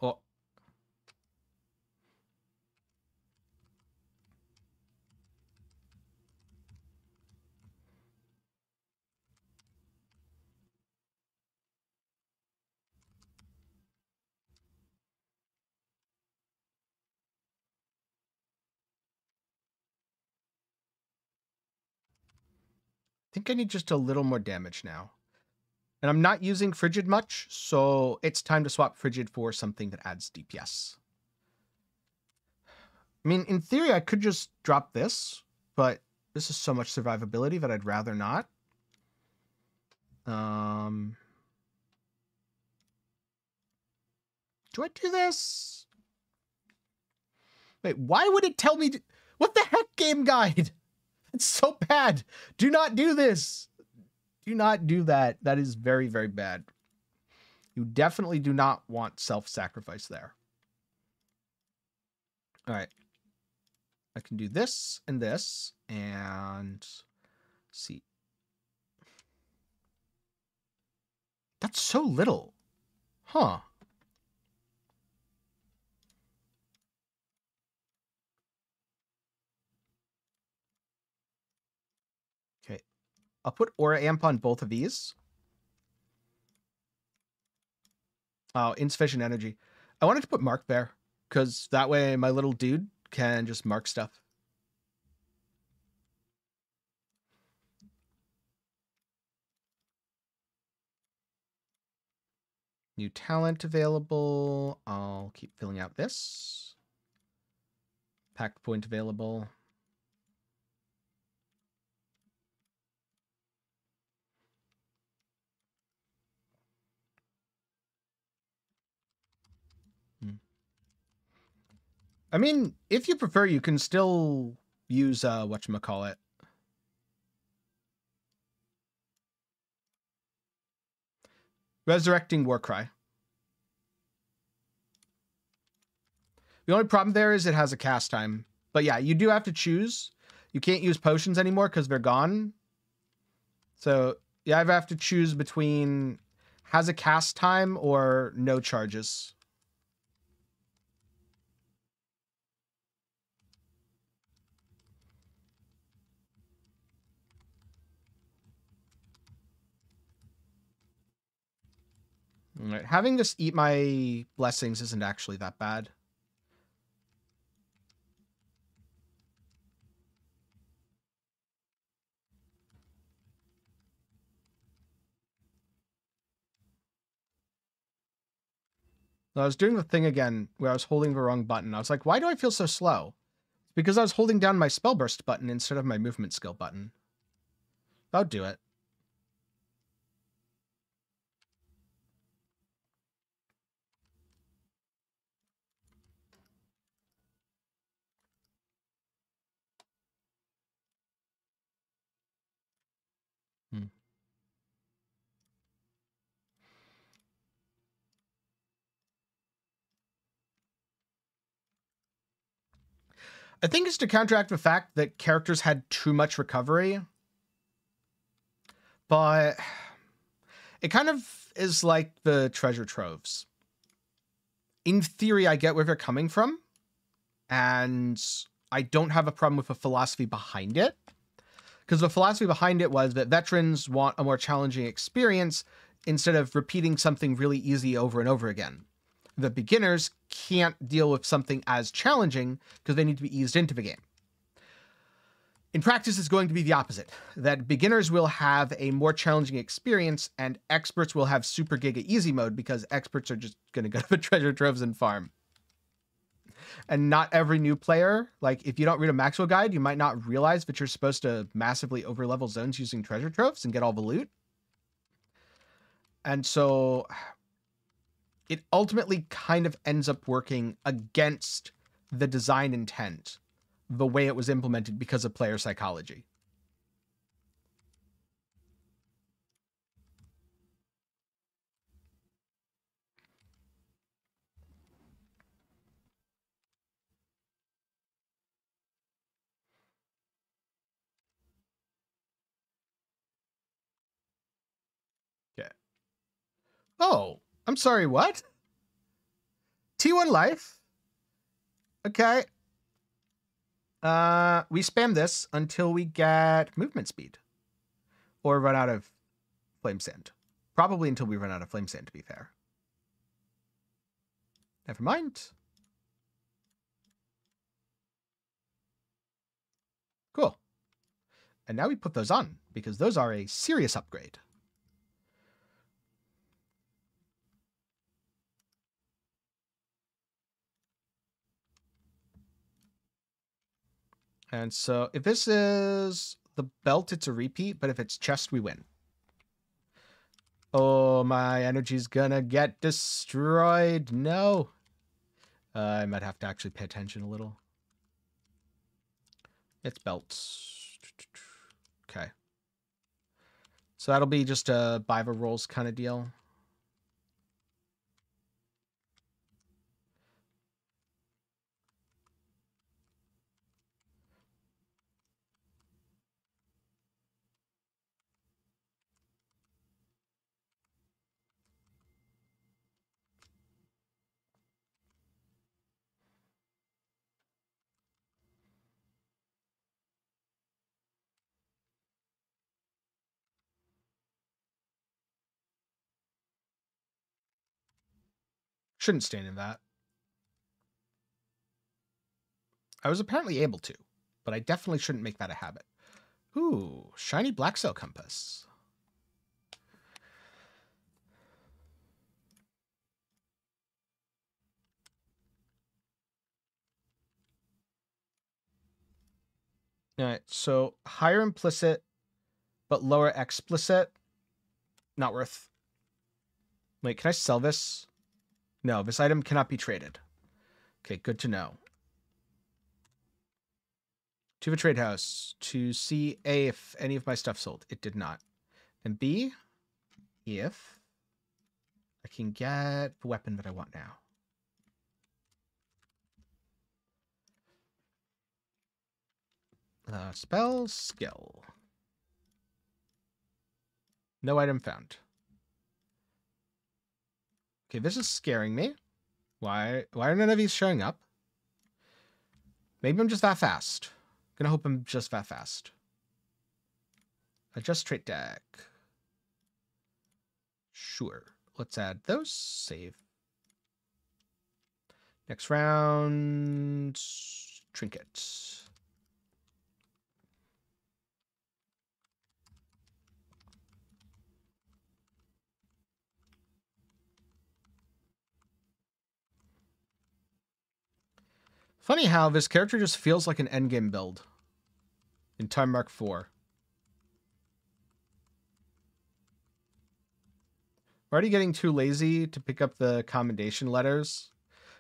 Oh. Think I need just a little more damage now. And I'm not using Frigid much, so it's time to swap Frigid for something that adds DPS. I mean, in theory, I could just drop this, but this is so much survivability that I'd rather not. Um, do I do this? Wait, why would it tell me? To, what the heck, game guide? It's so bad. Do not do this. Do not do that. That is very, very bad. You definitely do not want self-sacrifice there. All right. I can do this and this and see. That's so little. Huh. Okay. I'll put Aura Amp on both of these. Oh, insufficient energy. I wanted to put Mark Bear because that way my little dude can just mark stuff. New talent available. I'll keep filling out this. Pact point available. I mean, if you prefer, you can still use uh whatchamacallit. Resurrecting Warcry. The only problem there is it has a cast time. But yeah, you do have to choose. You can't use potions anymore because they're gone. So yeah, I have to choose between has a cast time or no charges. Having this eat my blessings isn't actually that bad. I was doing the thing again where I was holding the wrong button. I was like, why do I feel so slow? It's because I was holding down my spell burst button instead of my movement skill button. I'll do it. I think it's to counteract the fact that characters had too much recovery. But it kind of is like the treasure troves. In theory, I get where they're coming from, and I don't have a problem with the philosophy behind it. Because the philosophy behind it was that veterans want a more challenging experience instead of repeating something really easy over and over again the beginners can't deal with something as challenging because they need to be eased into the game. In practice, it's going to be the opposite that beginners will have a more challenging experience and experts will have super giga easy mode because experts are just going to go to the treasure troves and farm. And not every new player, like if you don't read a Maxroll guide, you might not realize that you're supposed to massively overlevel zones using treasure troves and get all the loot. And so it ultimately kind of ends up working against the design intent the way it was implemented because of player psychology. Okay. Oh, I'm sorry, what? T1 life? Okay. Uh, we spam this until we get movement speed. Or run out of flame sand. Probably until we run out of flame sand, to be fair. Never mind. Cool. And now we put those on because those are a serious upgrade. And so if this is the belt, it's a repeat, but if it's chest, we win. Oh, my energy's gonna get destroyed. No. Uh, I might have to actually pay attention a little. It's belts. Okay. So that'll be just a Biva rolls kind of deal. Shouldn't stand in that. I was apparently able to, but I definitely shouldn't make that a habit. Ooh, shiny black cell compass. All right, so higher implicit, but lower explicit. Not worth. Wait, can I sell this? No, this item cannot be traded. Okay, good to know. To the trade house to see A if any of my stuff sold. It did not. And B, if I can get the weapon that I want now. Uh, spell skill. No item found. Okay, this is scaring me. Why why are none of these showing up? Maybe I'm just that fast. I'm Gonna hope I'm just that fast. Adjust trait deck. Sure. Let's add those. Save. Next round. Trinket. Funny how this character just feels like an endgame build in Time Mark 4. Already getting too lazy to pick up the commendation letters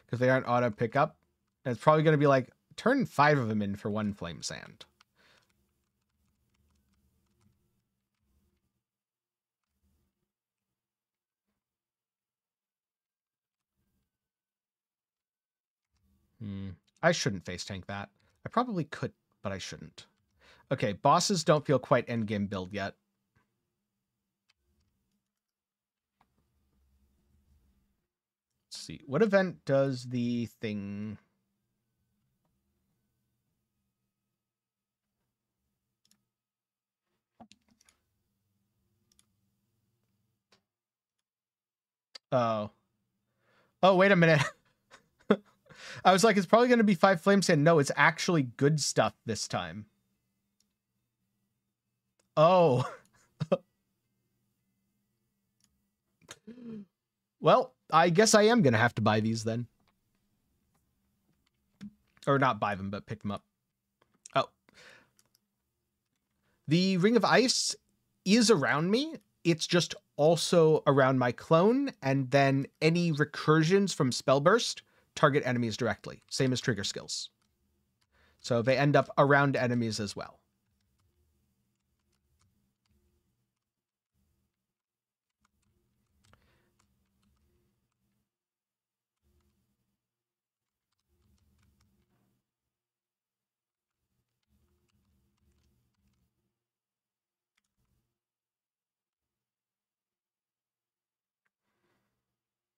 because they aren't auto pickup. And it's probably going to be like, turn five of them in for one flame sand. Hmm. I shouldn't face tank that. I probably could, but I shouldn't. Okay, bosses don't feel quite endgame build yet. Let's see. What event does the thing... Oh. Oh, wait a minute. I was like, it's probably going to be five flame sand. No, it's actually good stuff this time. Oh. well, I guess I am going to have to buy these then. Or not buy them, but pick them up. Oh. The Ring of Ice is around me. It's just also around my clone, and then any recursions from Spellburst target enemies directly, same as trigger skills. So they end up around enemies as well.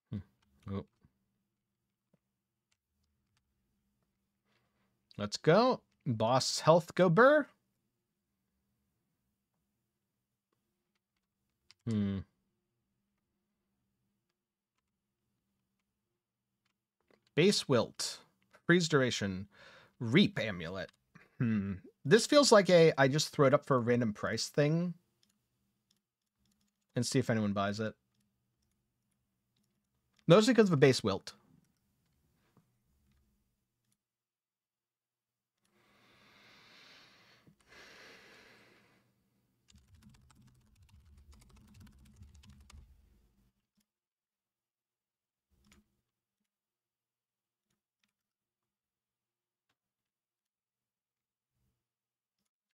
Hmm. Oh. Let's go. Boss health go burr. Hmm. Base wilt. Freeze duration. Reap amulet. Hmm. This feels like a I just throw it up for a random price thing and see if anyone buys it. Mostly because of a base wilt.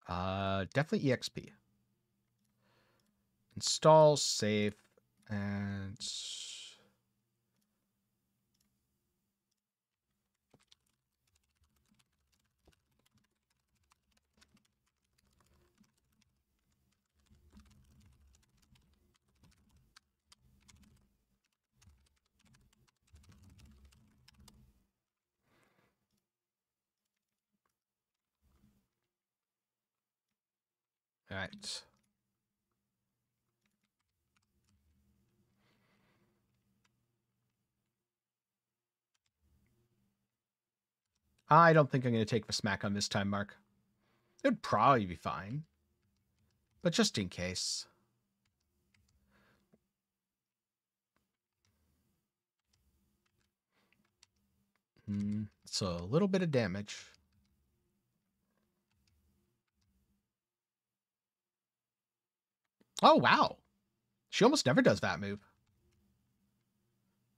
Uh, definitely EXP. Install, save, and... right. I don't think I'm going to take the smack on this time, Mark. It would probably be fine. But just in case. Hmm, so a little bit of damage. Oh, wow. She almost never does that move.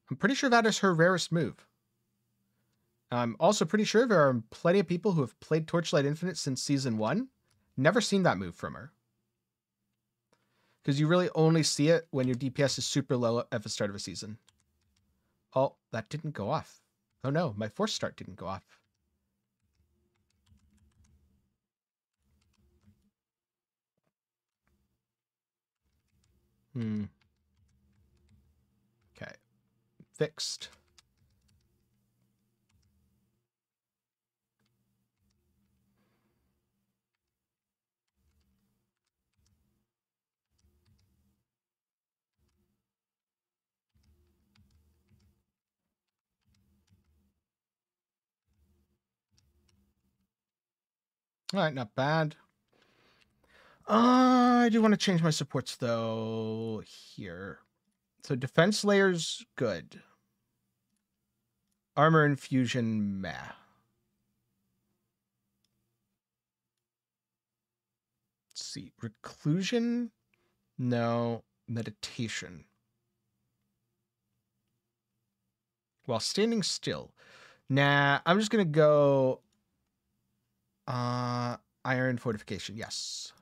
I'm pretty sure that is her rarest move. I'm also pretty sure there are plenty of people who have played Torchlight Infinite since season one, never seen that move from her. Because you really only see it when your DPS is super low at the start of a season. Oh, that didn't go off. Oh no, my force start didn't go off. Hmm. Okay. Fixed. All right, not bad. Uh, I do want to change my supports though here. So defense layers good. Armor infusion meh. Let's see. Reclusion? No. Meditation. While standing still. Nah, I'm just gonna go uh iron fortification, yes.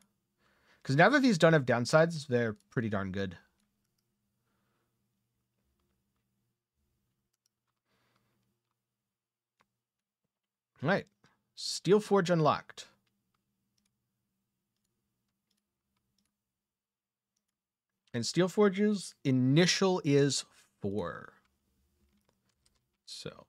Because now that these don't have downsides, they're pretty darn good. All right. Steel Forge unlocked. And Steel Forge's initial is four. So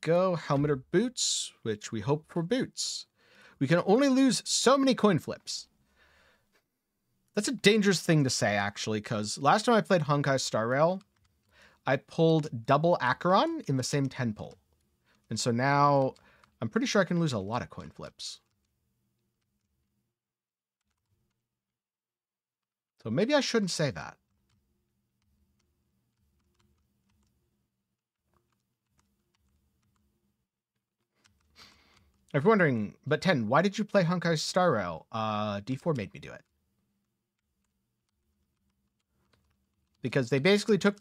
go. Helmet or boots, which we hope for boots. We can only lose so many coin flips. That's a dangerous thing to say, actually, because last time I played Honkai Star Rail, I pulled double Acheron in the same 10 pull. And so now I'm pretty sure I can lose a lot of coin flips. So maybe I shouldn't say that. If you're wondering, but 10, why did you play Honkai Star Rail? Uh, D4 made me do it. Because they basically took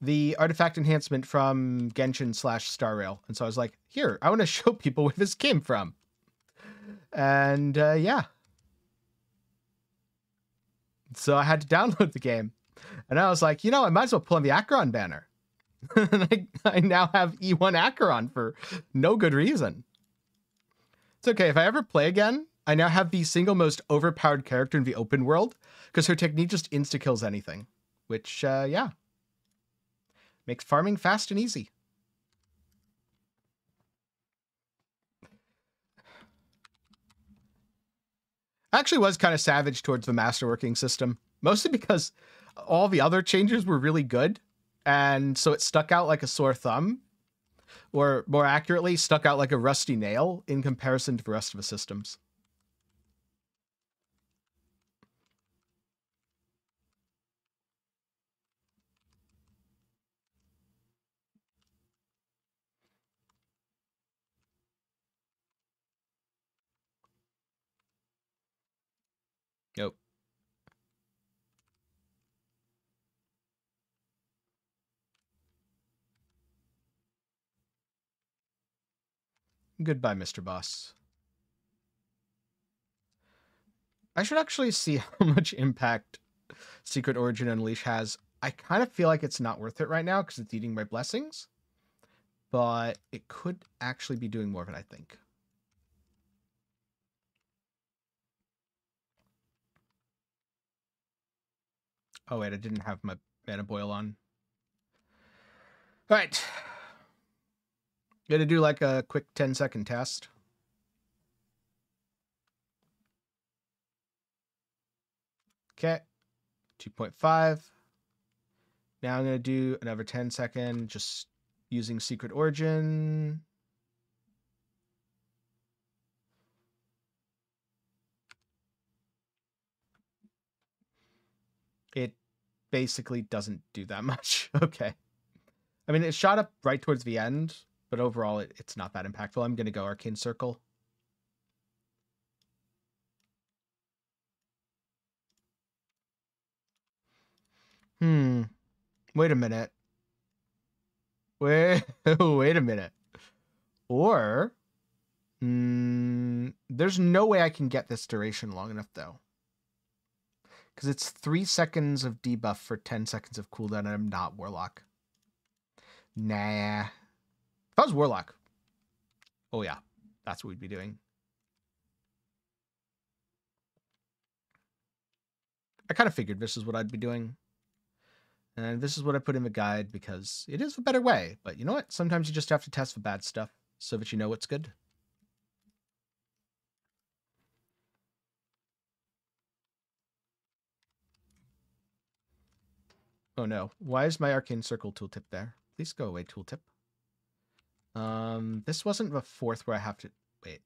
the artifact enhancement from Genshin slash Star Rail. And so I was like, here, I want to show people where this came from. And uh, yeah. So I had to download the game. And I was like, you know, I might as well pull on the Acheron banner. I, I now have E1 Acheron for no good reason. It's okay. If I ever play again, I now have the single most overpowered character in the open world because her technique just insta kills anything, which, uh, yeah, makes farming fast and easy. I Actually, was kind of savage towards the masterworking system, mostly because all the other changes were really good, and so it stuck out like a sore thumb, or more accurately, stuck out like a rusty nail in comparison to the rest of the systems. Nope. Goodbye, Mr. Boss. I should actually see how much impact Secret Origin Unleash has. I kind of feel like it's not worth it right now because it's eating my blessings. But it could actually be doing more of it, I think. Oh, wait, I didn't have my mana boil on. All right. Gonna do like a quick 10 second test. Okay. 2.5. Now I'm to do another 10 second just using secret origin. It basically doesn't do that much. okay. I mean, it shot up right towards the end, but overall, it, it's not that impactful. I'm going to go Arcane Circle. Hmm. Wait a minute. Wait, wait a minute. Or, mm, there's no way I can get this duration long enough, though. Because it's three seconds of debuff for 10 seconds of cooldown, and I'm not Warlock. Nah. If I was Warlock, oh yeah, that's what we'd be doing. I kind of figured this is what I'd be doing. And this is what I put in the guide because it is a better way. But you know what? Sometimes you just have to test for bad stuff so that you know what's good. Oh no. Why is my arcane circle tooltip there? Please go away, tooltip. Um, this wasn't the fourth where I have to... Wait.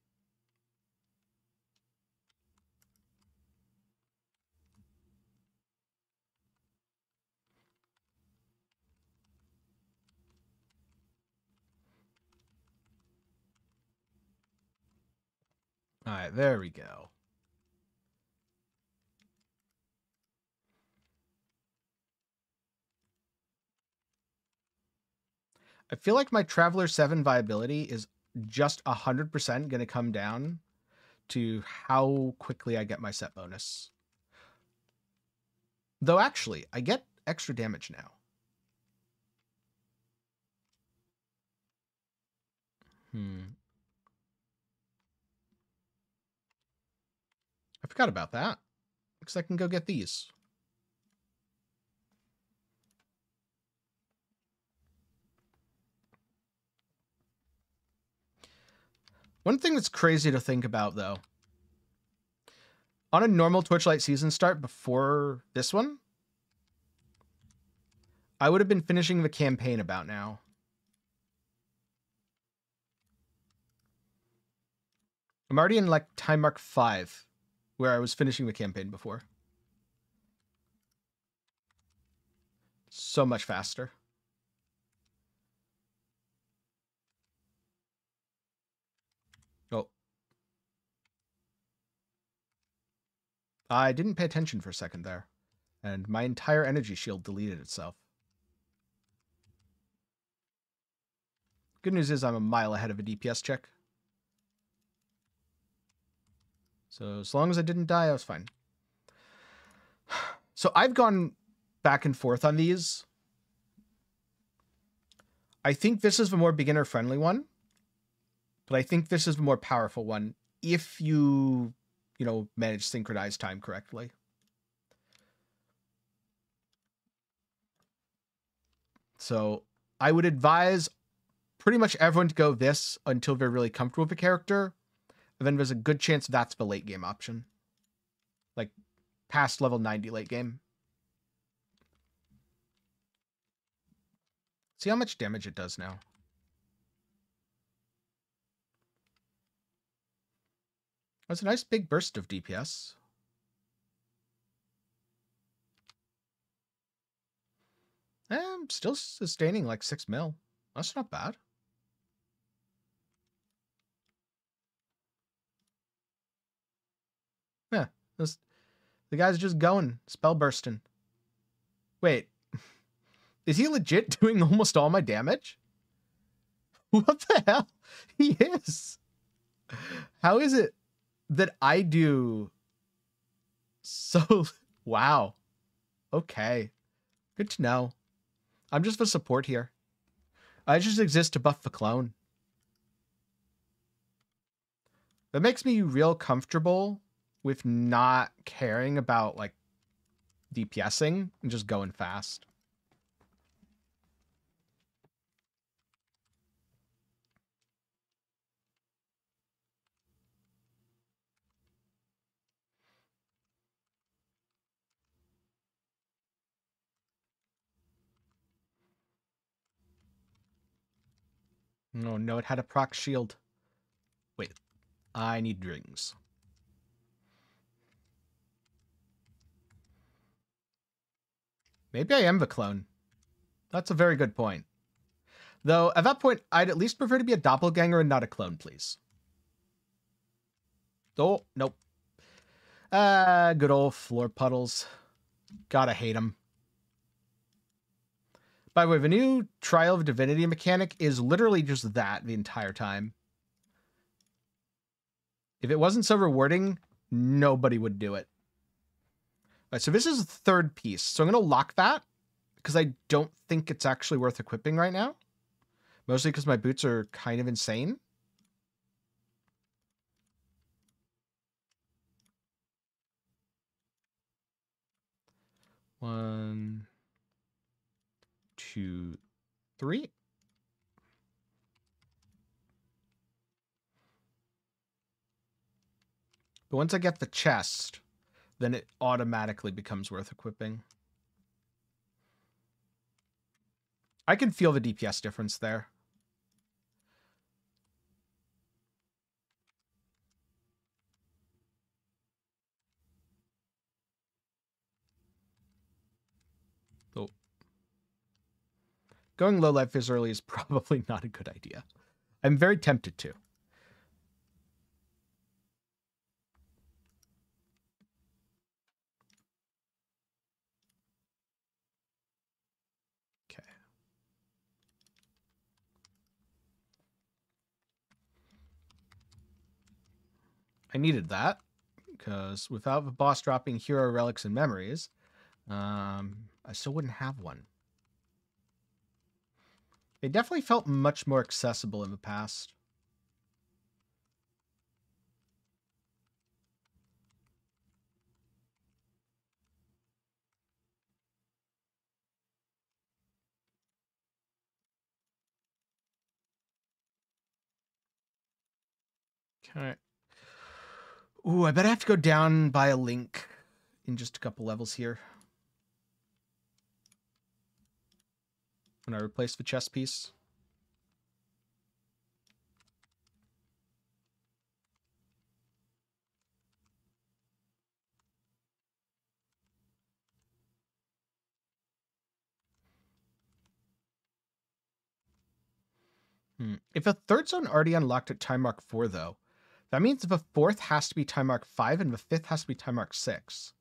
All right, there we go. I feel like my Traveler 7 viability is just 100% going to come down to how quickly I get my set bonus. Though actually, I get extra damage now. Hmm. I forgot about that. Looks like I can go get these. One thing that's crazy to think about, though, on a normal Torchlight season start before this one, I would have been finishing the campaign about now. I'm already in like time mark five, where I was finishing the campaign before. So much faster. I didn't pay attention for a second there, and my entire energy shield deleted itself. Good news is I'm a mile ahead of a DPS check. So as long as I didn't die, I was fine. So I've gone back and forth on these. I think this is the more beginner friendly one, but I think this is the more powerful one if you you know, manage synchronized time correctly. So I would advise pretty much everyone to go this until they're really comfortable with the character. And then there's a good chance that's the late game option. Like past level 90 late game. See how much damage it does now. That's a nice big burst of DPS. Eh, I'm still sustaining like 6 mil. That's not bad. Yeah, this, the guy's just going, spell bursting. Wait, is he legit doing almost all my damage? What the hell? He is. How is it that I do so? Wow. Okay. Good to know. I'm just for support here. I just exist to buff the clone. That makes me real comfortable with not caring about like DPSing and just going fast. Oh no, it had a proc shield. Wait, I need rings. Maybe I am the clone. That's a very good point. Though, at that point, I'd at least prefer to be a doppelganger and not a clone, please. Oh, nope. Ah, uh, good old floor puddles. Gotta hate them. By the way, the new Trial of Divinity mechanic is literally just that the entire time. If it wasn't so rewarding, nobody would do it. All right, so this is the third piece. So I'm going to lock that because I don't think it's actually worth equipping right now. Mostly because my boots are kind of insane. One, two, three. But once I get the chest, then it automatically becomes worth equipping. I can feel the DPS difference there. Going low life as early is probably not a good idea. I'm very tempted to. Okay. I needed that because without the boss dropping hero relics and memories, um, I still wouldn't have one. They definitely felt much more accessible in the past. Okay. Ooh, I bet I have to go down by a link in just a couple levels here. When I replace the chess piece. Hmm. If a third zone already unlocked at time mark 4, though, that means the fourth has to be time mark 5 and the fifth has to be time mark 6.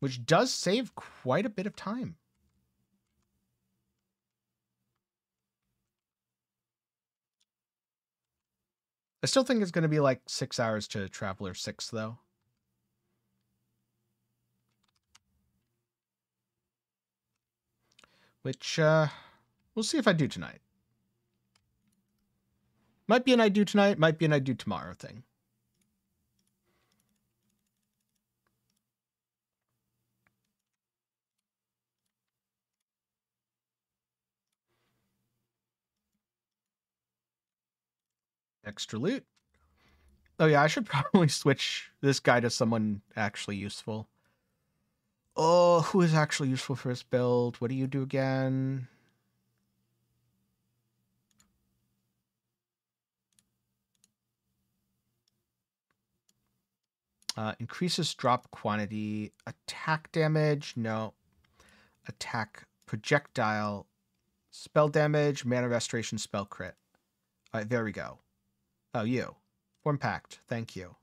Which does save quite a bit of time. I still think it's going to be like six hours to Traveler 6, though. Which, uh, we'll see if I do tonight. Might be an I do tonight, might be an I do tomorrow thing. Extra loot. Oh yeah, I should probably switch this guy to someone actually useful. Oh, who is actually useful for this build? What do you do again? Uh, increases drop quantity. Attack damage? No. Attack projectile. Spell damage, mana restoration, spell crit. All right, there we go. Oh, you. Form pact. Thank you.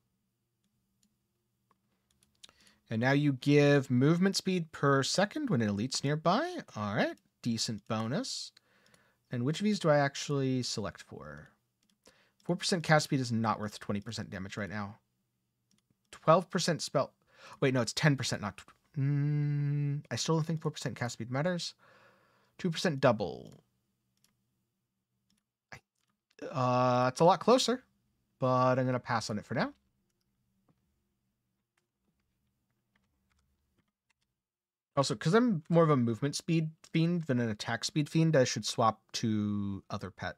And now you give movement speed per second when an elite's nearby. All right, decent bonus. And which of these do I actually select for? 4% cast speed is not worth 20% damage right now. 12% spell. Wait, no, it's 10%, not. Mm, I still don't think 4% cast speed matters. 2% double. Uh, it's a lot closer, but I'm going to pass on it for now. Also, because I'm more of a movement speed fiend than an attack speed fiend, I should swap to other pet.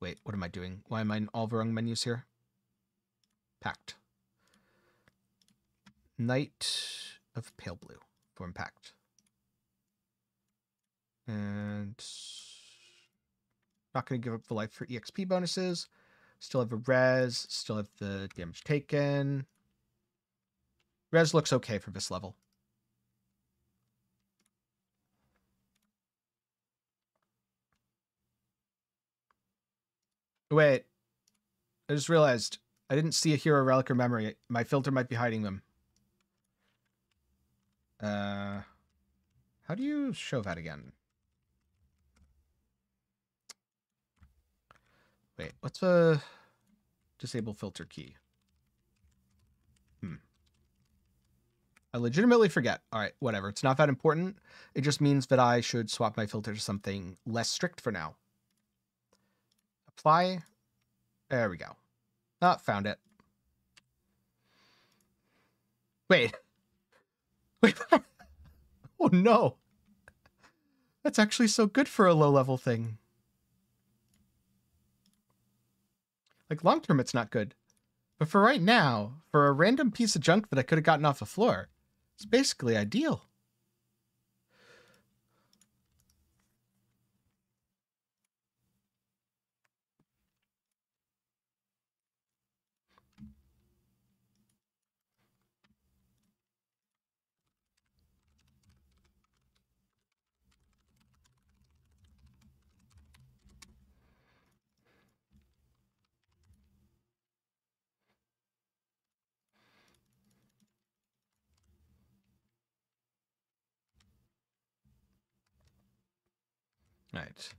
Wait, what am I doing? Why am I in all the wrong menus here? Pact. Knight of Pale Blue for Impact. And not going to give up the life for EXP bonuses. Still have a res, still have the damage taken. Res looks okay for this level. Wait, I just realized I didn't see a hero relic or memory. My filter might be hiding them. Uh, how do you show that again? Wait, what's a disable filter key? Hmm. I legitimately forget. All right, whatever. It's not that important. It just means that I should swap my filter to something less strict for now. Apply. There we go. Ah, found it. Wait. Wait. oh no. That's actually so good for a low level thing. Like long term, it's not good. But for right now, for a random piece of junk that I could have gotten off the floor, it's basically ideal. Right.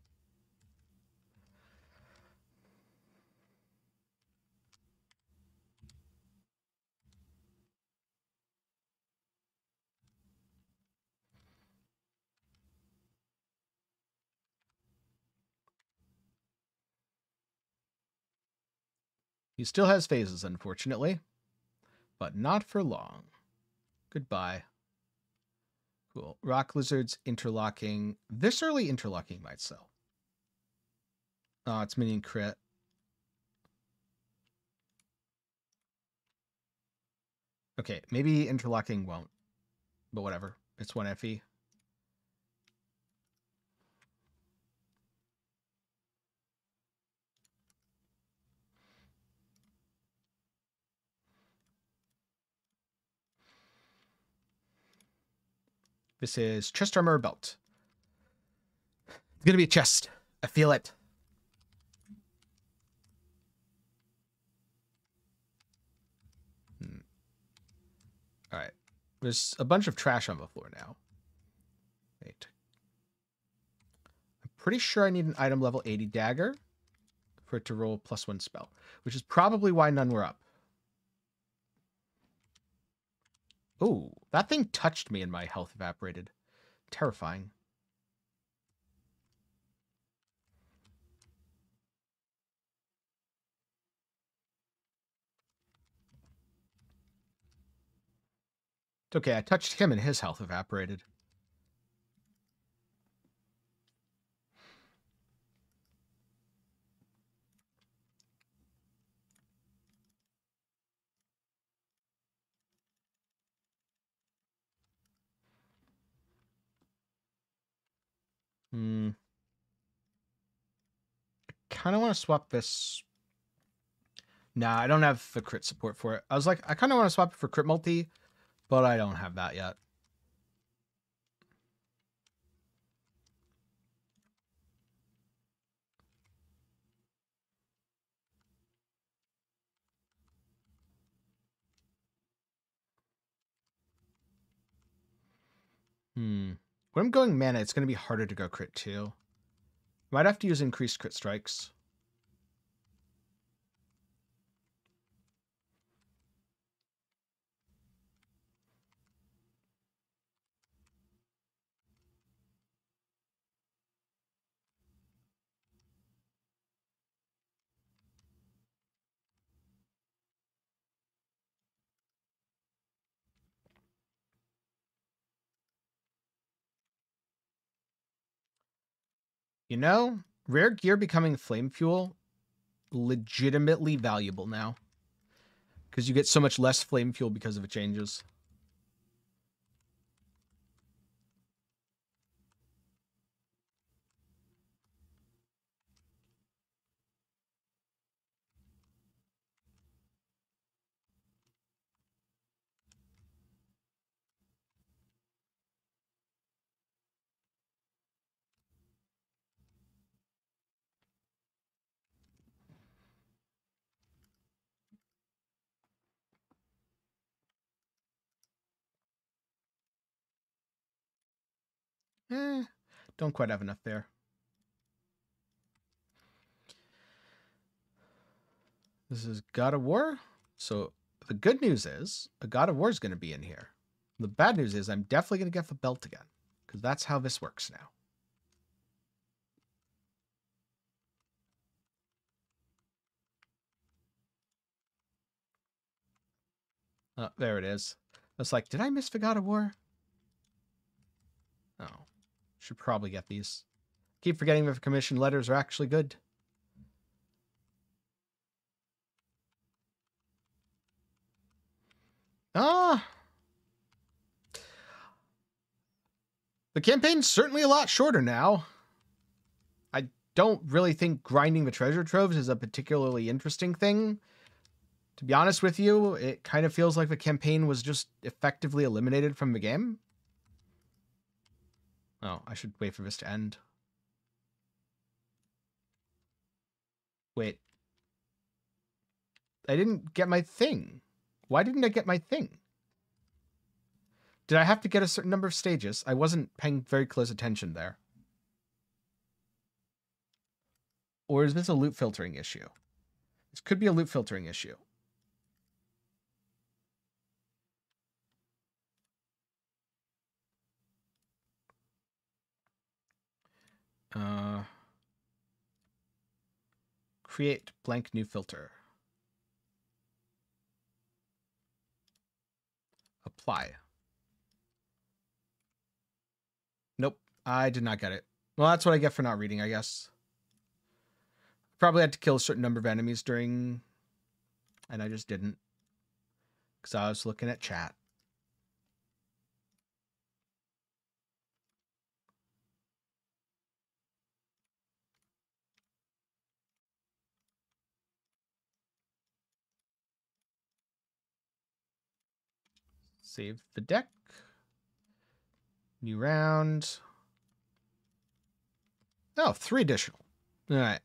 He still has phases, unfortunately, but not for long. Goodbye. Cool. Rock lizards interlocking. This early interlocking might sell. Oh, it's minion crit. Okay, maybe interlocking won't. But whatever. It's one FE. This is chest armor belt. It's gonna be a chest. I feel it. Hmm. All right. There's a bunch of trash on the floor now. Wait. I'm pretty sure I need an item level 80 dagger for it to roll plus one spell, which is probably why none were up. Oh, that thing touched me and my health evaporated. Terrifying. It's okay, I touched him and his health evaporated. Hmm. I kind of want to swap this. Nah, I don't have the crit support for it. I was like, I kind of want to swap it for crit multi, but I don't have that yet. Hmm. When I'm going mana, it's going to be harder to go crit too. Might have to use increased crit strikes. You know, rare gear becoming flame fuel, legitimately valuable now. Because you get so much less flame fuel because of it changes. Eh, don't quite have enough there. This is God of War. So the good news is a God of War is going to be in here. The bad news is I'm definitely going to get the belt again because that's how this works now. Oh, there it is. I was like, did I miss the God of War? Oh. Should probably get these. Keep forgetting if commission letters are actually good. Ah. The campaign's certainly a lot shorter now. I don't really think grinding the treasure troves is a particularly interesting thing. To be honest with you, it kind of feels like the campaign was just effectively eliminated from the game. Oh, I should wait for this to end. Wait. I didn't get my thing. Why didn't I get my thing? Did I have to get a certain number of stages? I wasn't paying very close attention there. Or is this a loot filtering issue? This could be a loot filtering issue. Uh, create blank new filter. Apply. Nope, I did not get it. Well, that's what I get for not reading, I guess. Probably had to kill a certain number of enemies during... And I just didn't. Because I was looking at chat. Save the deck. New round. Oh, three additional. All right.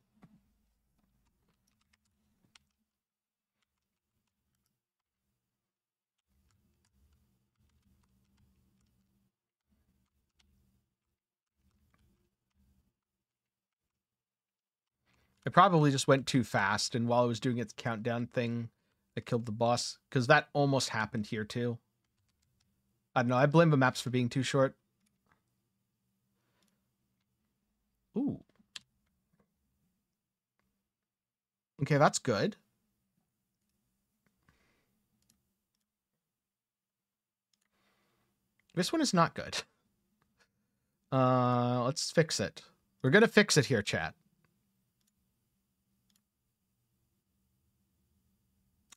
It probably just went too fast, and while I was doing its countdown thing, it killed the boss, because that almost happened here too. I don't know. I blame the maps for being too short. Ooh. Okay, that's good. This one is not good. Uh, let's fix it. We're going to fix it here, chat.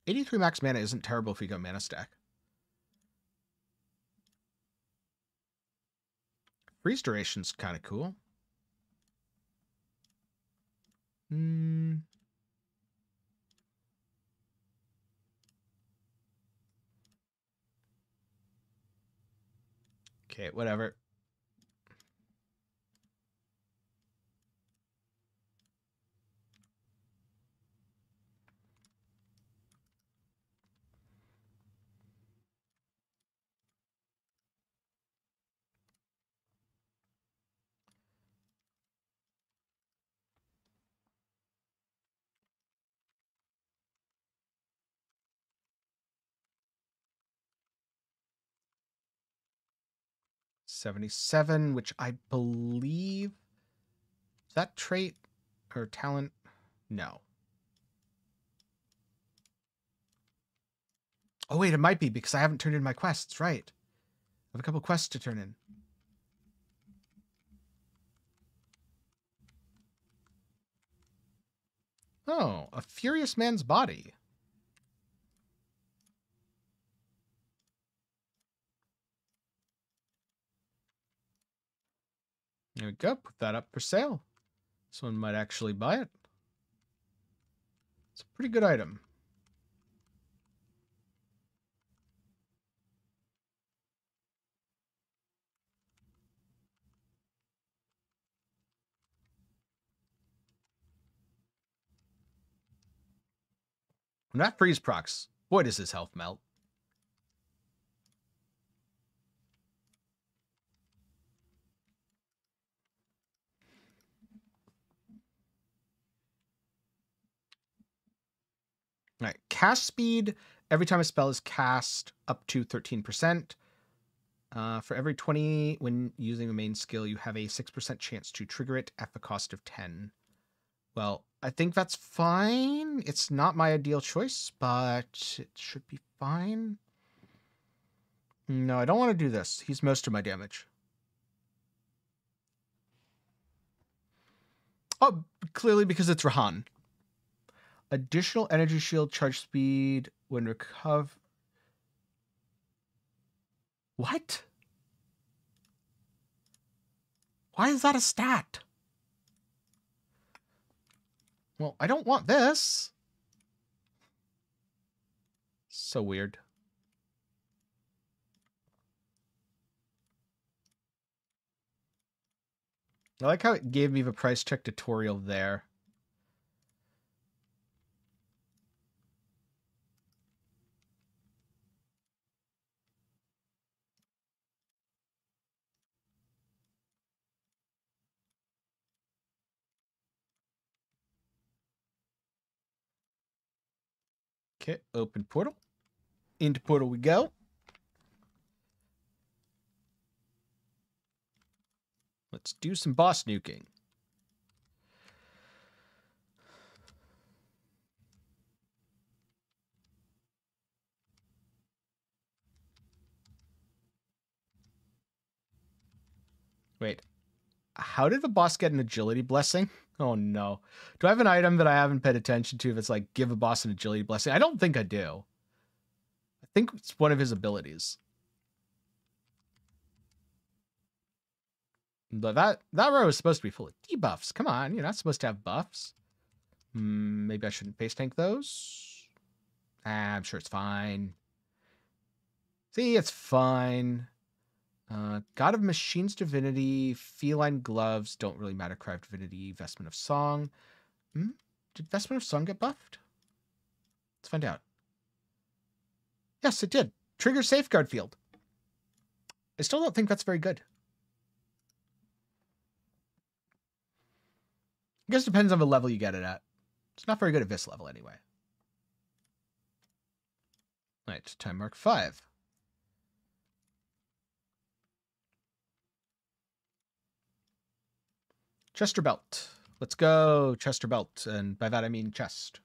83 max mana isn't terrible if we go mana stack. Freeze duration's kind of cool. Hmm. Okay, whatever. Seventy-seven, which I believe that trait or talent. No. Oh wait, it might be because I haven't turned in my quests. Right. I have a couple quests to turn in. Oh, a furious man's body. There we go. Put that up for sale. Someone might actually buy it. It's a pretty good item. Not freeze procs, boy does his health melt. All right, cast speed. Every time a spell is cast, up to 13%. Uh, for every 20 when using a main skill, you have a 6% chance to trigger it at the cost of 10. Well, I think that's fine. It's not my ideal choice, but it should be fine. No, I don't want to do this. He's most of my damage. Oh, clearly because it's Rehan. Additional energy shield charge speed when recover. What? Why is that a stat? Well, I don't want this. So weird. I like how it gave me the price check tutorial there. Okay, open portal. Into portal we go. Let's do some boss nuking. Wait, how did the boss get an agility blessing? Oh no. Do I have an item that I haven't paid attention to that's like give a boss an agility blessing? I don't think I do. I think it's one of his abilities. But that that row is supposed to be full of debuffs. Come on, you're not supposed to have buffs. Mm, maybe I shouldn't face tank those. Ah, I'm sure it's fine. See, it's fine. Uh, God of Machines Divinity, Feline Gloves, don't really matter. Cry of Divinity, Vestment of Song. Hmm? Did Vestment of Song get buffed? Let's find out. Yes, it did. Trigger Safeguard Field. I still don't think that's very good. I guess it depends on the level you get it at. It's not very good at this level anyway. All right, time mark five. Chester belt. Let's go, Chester belt. And by that I mean chest.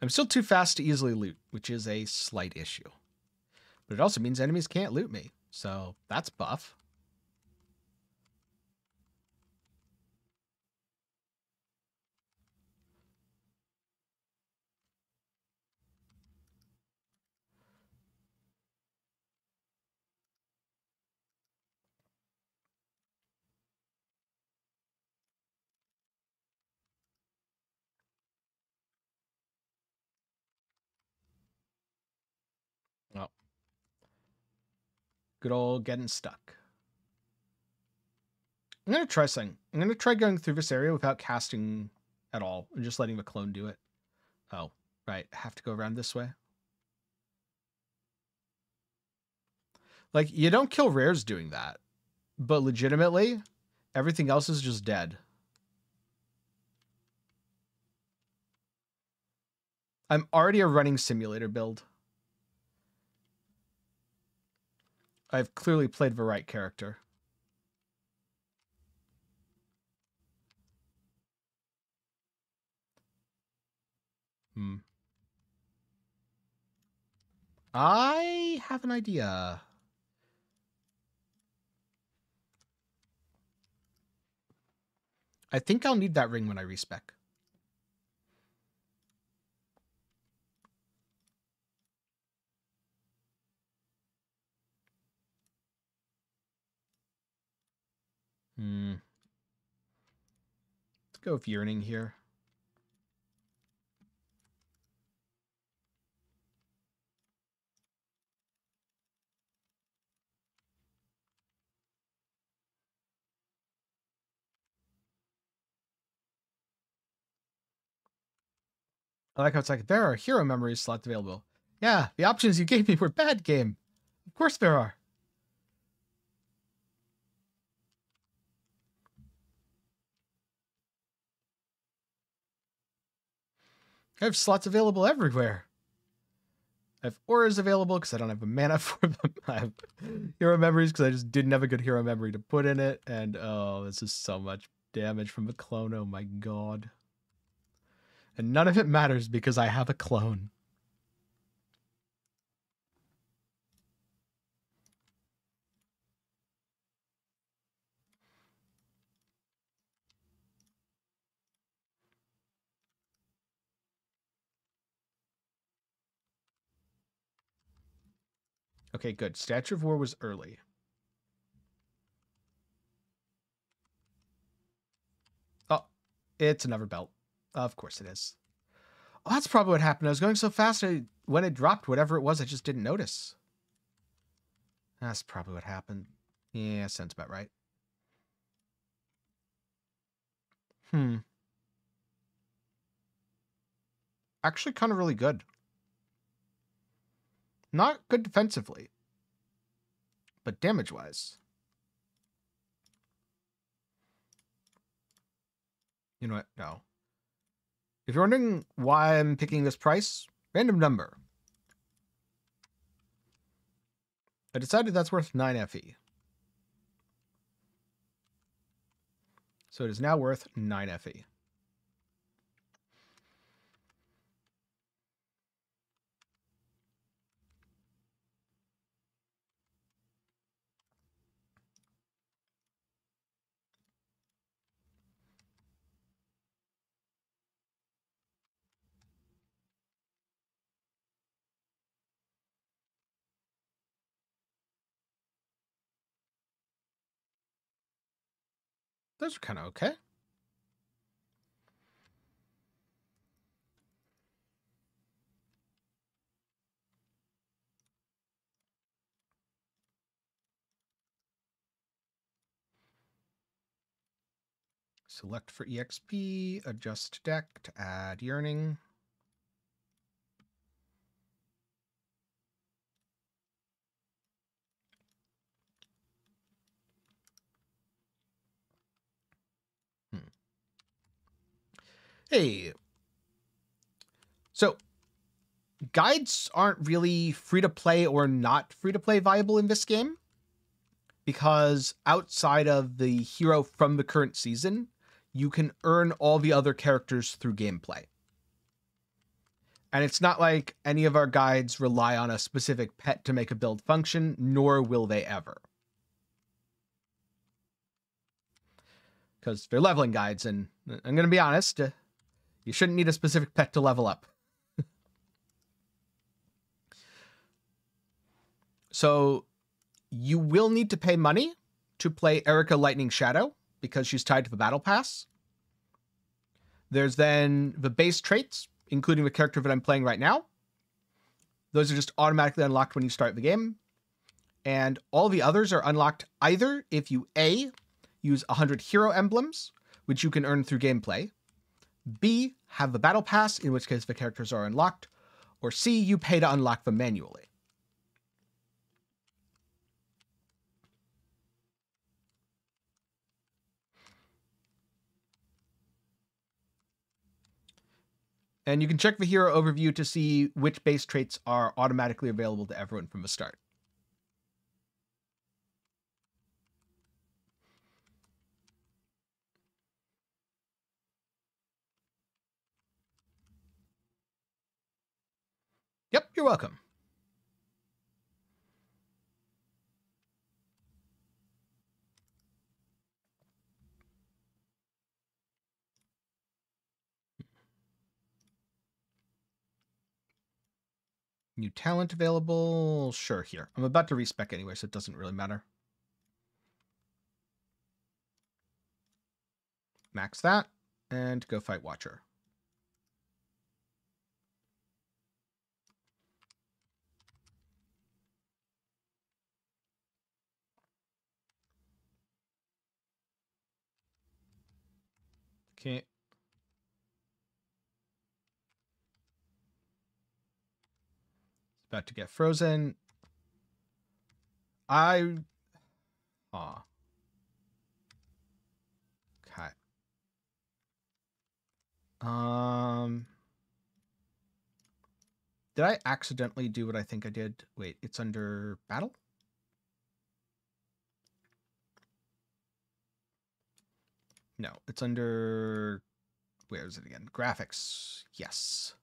I'm still too fast to easily loot, which is a slight issue. But it also means enemies can't loot me, so that's buff. Good old getting stuck. I'm going to try something. I'm going to try going through this area without casting at all and just letting the clone do it. Oh, right. I have to go around this way. Like, you don't kill rares doing that. But legitimately, everything else is just dead. I'm already a running simulator build. I've clearly played the right character. Hmm. I have an idea. I think I'll need that ring when I respec. Hmm. Let's go with yearning here. I like how it's like, there are hero memories slots available. Yeah, the options you gave me were bad game. Of course there are. I have slots available everywhere. I have auras available because I don't have a mana for them. I have hero memories because I just didn't have a good hero memory to put in it. And oh, this is so much damage from a clone. Oh my god. And none of it matters because I have a clone. Okay, good. Statue of War was early. Oh, it's another belt. Of course it is. Oh, that's probably what happened. I was going so fast, I, when it dropped, whatever it was, I just didn't notice. That's probably what happened. Yeah, sounds about right. Hmm. Actually, kind of really good. Not good defensively, but damage-wise. You know what? No. If you're wondering why I'm picking this price, random number. I decided that's worth 9 FE. So it is now worth 9 FE. Those are kind of okay. Select for EXP, adjust deck to add yearning. Hey. So, guides aren't really free to play or not free to play viable in this game because outside of the hero from the current season, you can earn all the other characters through gameplay. And it's not like any of our guides rely on a specific pet to make a build function, nor will they ever. Because they're leveling guides, and I'm going to be honest, uh, you shouldn't need a specific pet to level up. so you will need to pay money to play Erika Lightning Shadow because she's tied to the battle pass. There's then the base traits, including the character that I'm playing right now. Those are just automatically unlocked when you start the game. And all the others are unlocked either if you A, use 100 hero emblems, which you can earn through gameplay, B, have the battle pass, in which case the characters are unlocked, or C, you pay to unlock them manually. And you can check the hero overview to see which base traits are automatically available to everyone from the start. You're welcome. New talent available. Sure, here. I'm about to respec anyway, so it doesn't really matter. Max that and go fight Watcher. Okay. about to get frozen. I. Aw. Okay. Um. Did I accidentally do what I think I did? Wait, it's under battle? No, it's under. Where is it again? Graphics. Yes.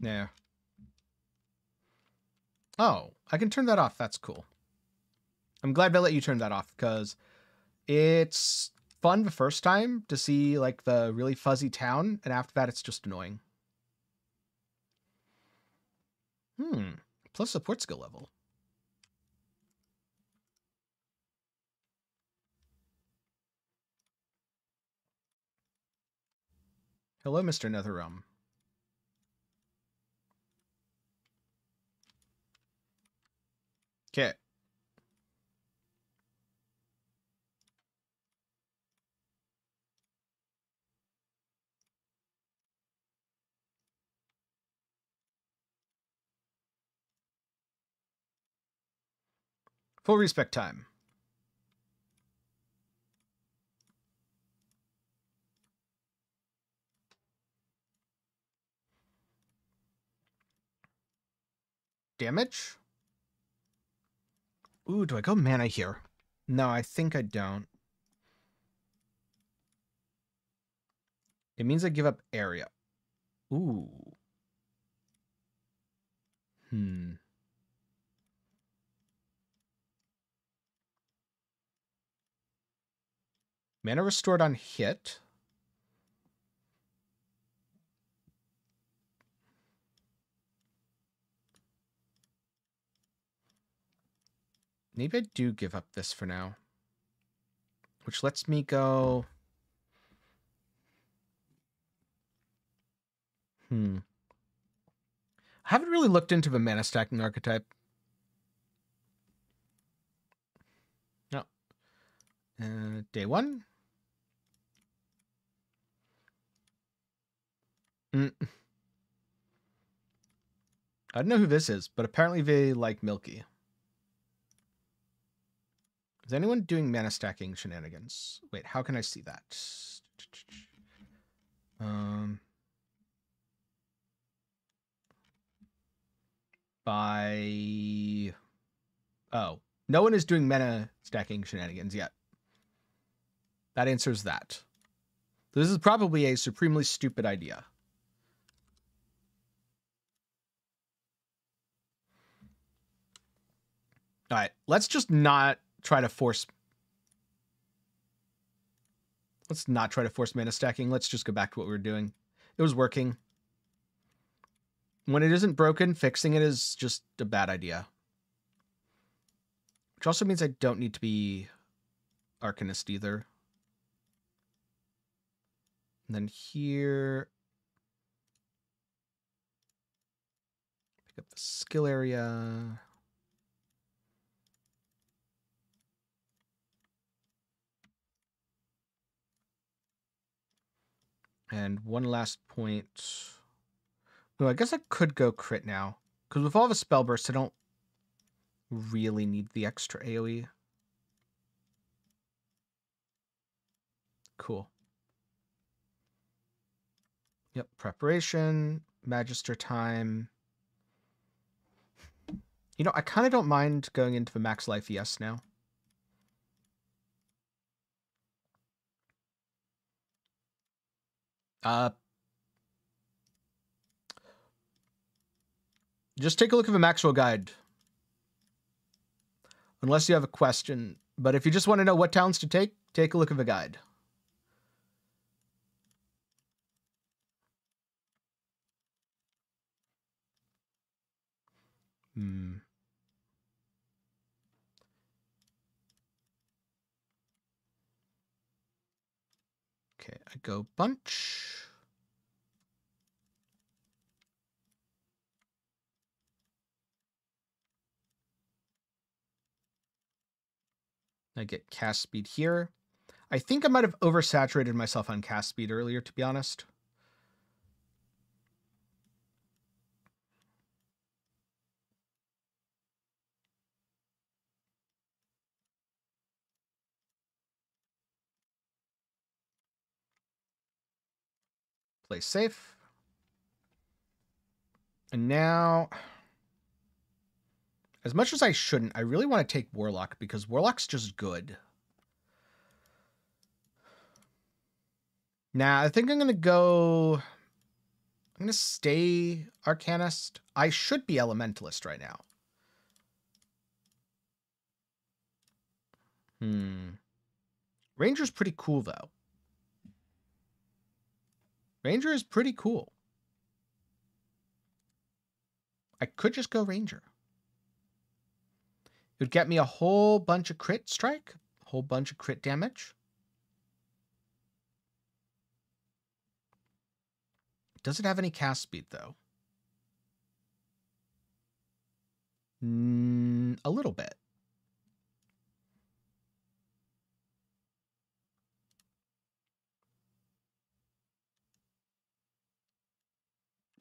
Yeah. Oh, I can turn that off. That's cool. I'm glad they let you turn that off because it's fun the first time to see like the really fuzzy town, and after that, it's just annoying. Hmm. Plus support skill level. Hello, Mr. Netherrealm. Okay. Full respec time. Damage? Ooh, do I go mana here? No, I think I don't. It means I give up area. Ooh. Hmm. Mana restored on hit. Maybe I do give up this for now. Which lets me go... Hmm. I haven't really looked into the mana stacking archetype. No. Uh, day one. Mm. I don't know who this is, but apparently they like Milky. Is anyone doing mana stacking shenanigans? Wait, how can I see that? Um, by oh, no one is doing mana stacking shenanigans yet. That answers that. This is probably a supremely stupid idea. All right, let's just not try to force. Let's not try to force mana stacking. Let's just go back to what we were doing. It was working. When it isn't broken, fixing it is just a bad idea. Which also means I don't need to be Arcanist either. And then here, pick up the skill area. And one last point. No, I guess I could go crit now. Because with all the spell bursts, I don't really need the extra AoE. Cool. Yep, preparation, magister time. You know, I kind of don't mind going into the max life yes now. Uh, just take a look at the Maxroll guide. Unless you have a question. But if you just want to know what towns to take, take a look at the guide. Hmm. Okay, I go bunch. I get cast speed here. I think I might have oversaturated myself on cast speed earlier, to be honest. Play safe. And now, as much as I shouldn't, I really want to take Warlock because Warlock's just good. Now, I think I'm going to go... I'm going to stay Arcanist. I should be Elementalist right now. Hmm. Ranger's pretty cool, though. Ranger is pretty cool. I could just go Ranger. It would get me a whole bunch of crit strike, a whole bunch of crit damage. Does it have any cast speed, though? Mm, a little bit.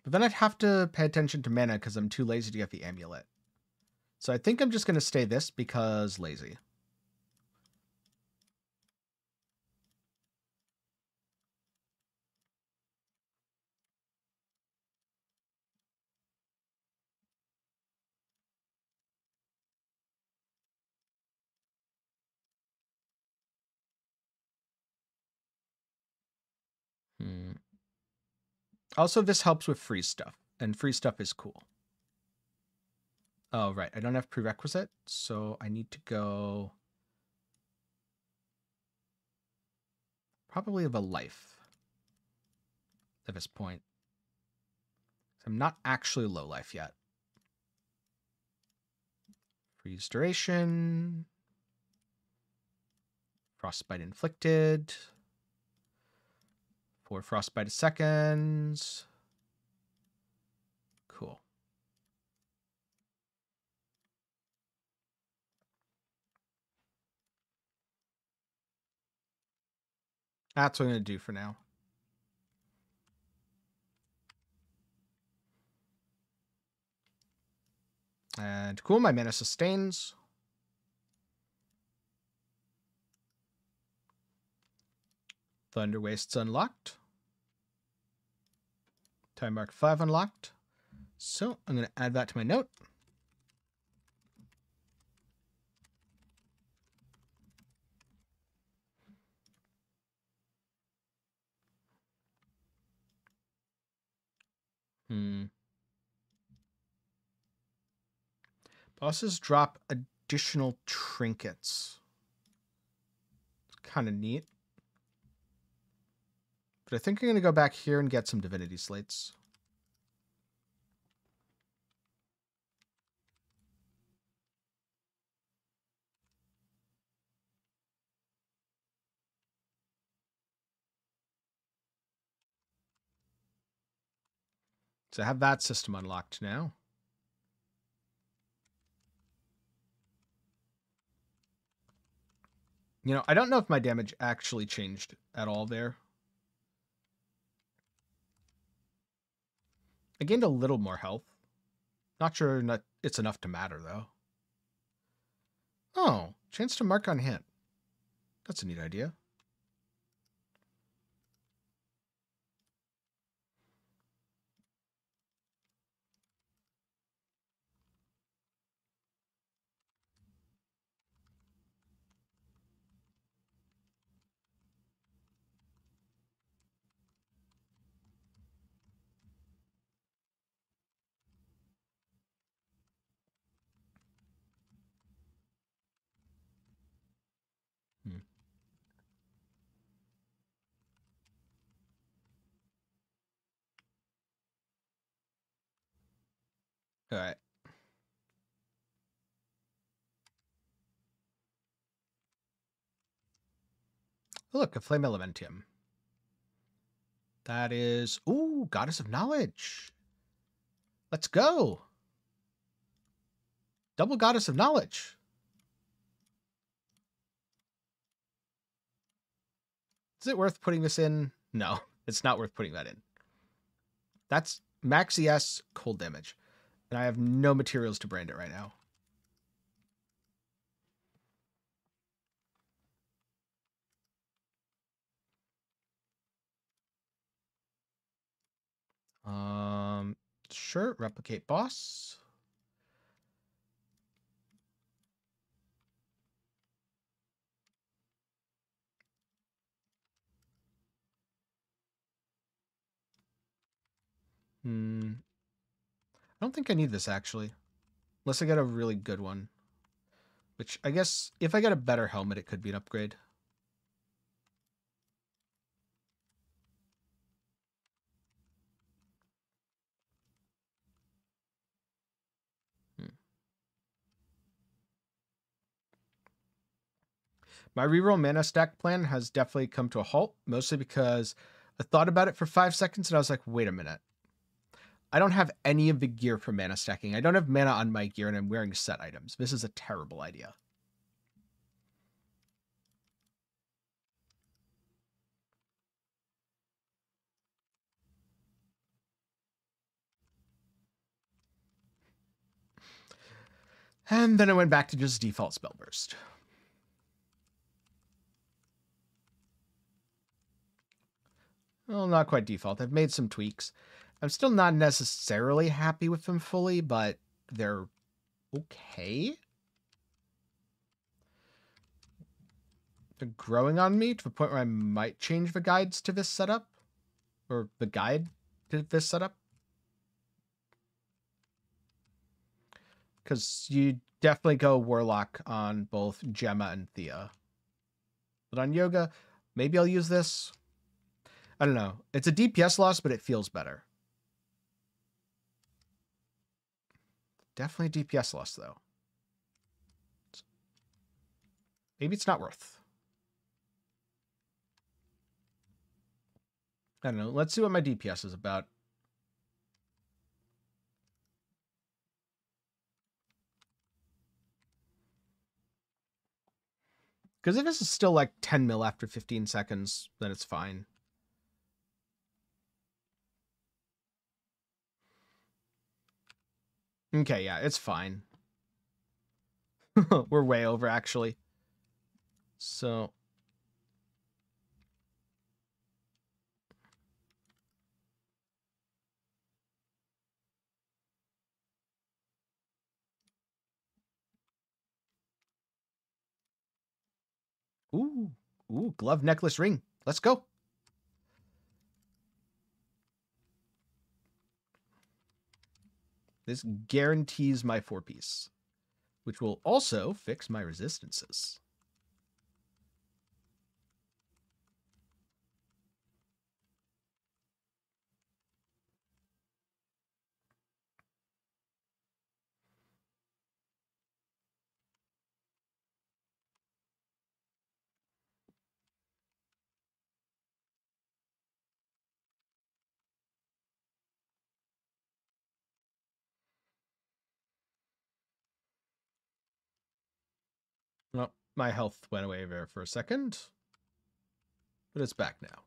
But then I'd have to pay attention to mana because I'm too lazy to get the amulet. So I think I'm just going to stay this because lazy. Also, this helps with free stuff, and free stuff is cool. Oh, right. I don't have prerequisite, so I need to go... Probably of a life at this point. I'm not actually low life yet. Freeze duration. Frostbite inflicted. Four frostbite seconds. Cool. That's what I'm going to do for now. And cool, my mana sustains. Thunder Waste's unlocked. Time Mark 5 unlocked. So I'm going to add that to my note. Hmm. Bosses drop additional trinkets. It's kind of neat. But I think I'm going to go back here and get some divinity slates. So I have that system unlocked now. You know, I don't know if my damage actually changed at all there. I gained a little more health. Not sure not it's enough to matter, though. Oh, chance to mark on hint. That's a neat idea. All right. Look, a flame elementium. That is, ooh, goddess of knowledge. Let's go. Double goddess of knowledge. Is it worth putting this in? No, it's not worth putting that in. That's max ES cold damage. And I have no materials to brand it right now. Um, sure, replicate boss. Hmm. I don't think I need this actually. Unless I get a really good one. Which I guess if I get a better helmet, it could be an upgrade. Hmm. My reroll mana stack plan has definitely come to a halt, mostly because I thought about it for five seconds and I was like, wait a minute. I don't have any of the gear for mana stacking. I don't have mana on my gear and I'm wearing set items. This is a terrible idea. And then I went back to just default spell burst. Well, not quite default. I've made some tweaks. I'm still not necessarily happy with them fully, but they're okay. They're growing on me to the point where I might change the guides to this setup. Or the guide to this setup. Because you definitely go Warlock on both Gemma and Thea. But on Youga, maybe I'll use this. I don't know. It's a DPS loss, but it feels better. Definitely DPS loss, though. Maybe it's not worth. I don't know. Let's see what my DPS is about. Because if this is still like 10 mil after 15 seconds, then it's fine. Okay, yeah, it's fine. We're way over, actually. So... Ooh, ooh, glove, necklace, ring. Let's go. This guarantees my four piece, which will also fix my resistances. Well, my health went away there for a second. But it's back now.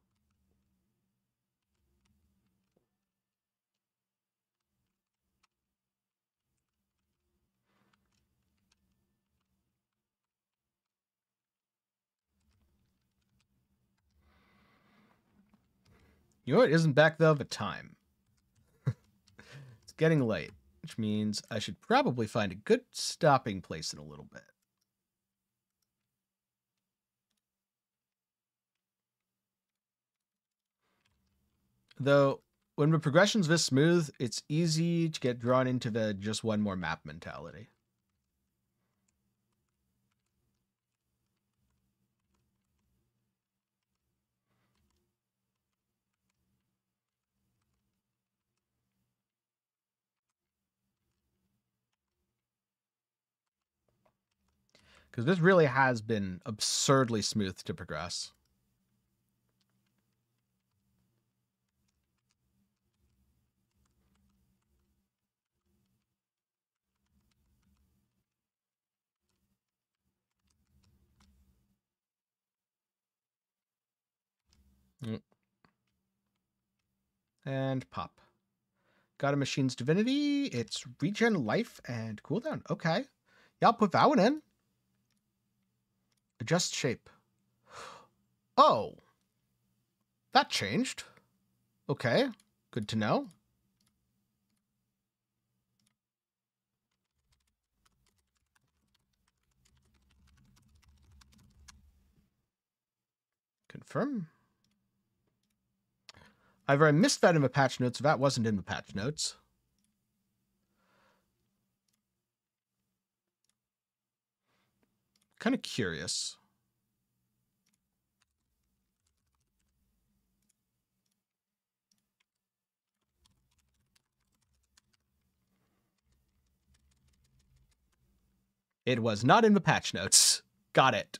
You know what isn't back though? The time. it's getting late, which means I should probably find a good stopping place in a little bit. Though, when the progression's this smooth, it's easy to get drawn into the just one more map mentality. Because this really has been absurdly smooth to progress. Mm. And pop. Got a machine's divinity. It's regen life and cooldown. Okay. Yeah, I'll put that one in. Adjust shape. Oh. That changed. Okay. Good to know. Confirm. Either I missed that in the patch notes, that wasn't in the patch notes. Kind of curious. It was not in the patch notes. Got it.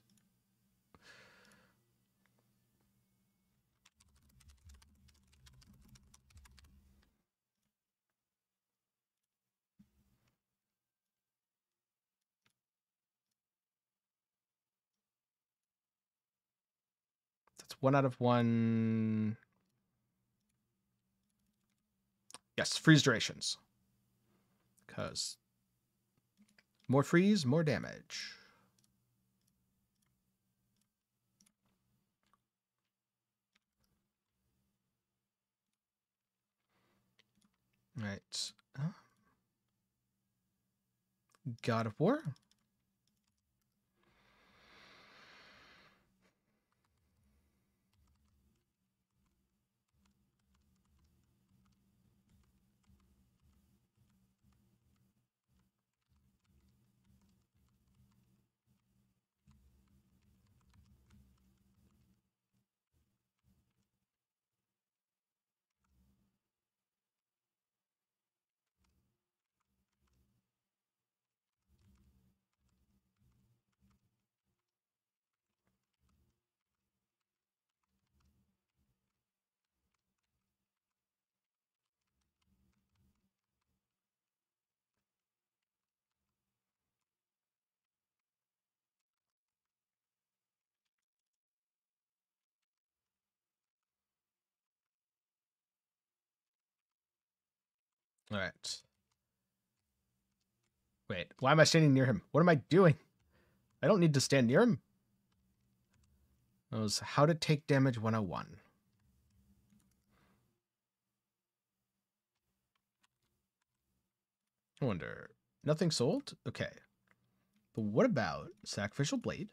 One out of one. Yes, freeze durations. Because more freeze, more damage. Right. Um, God of War. All right. Wait, why am I standing near him? What am I doing? I don't need to stand near him. That was how to take damage 101. I wonder. Nothing sold? Okay. But what about Sacrificial Blade?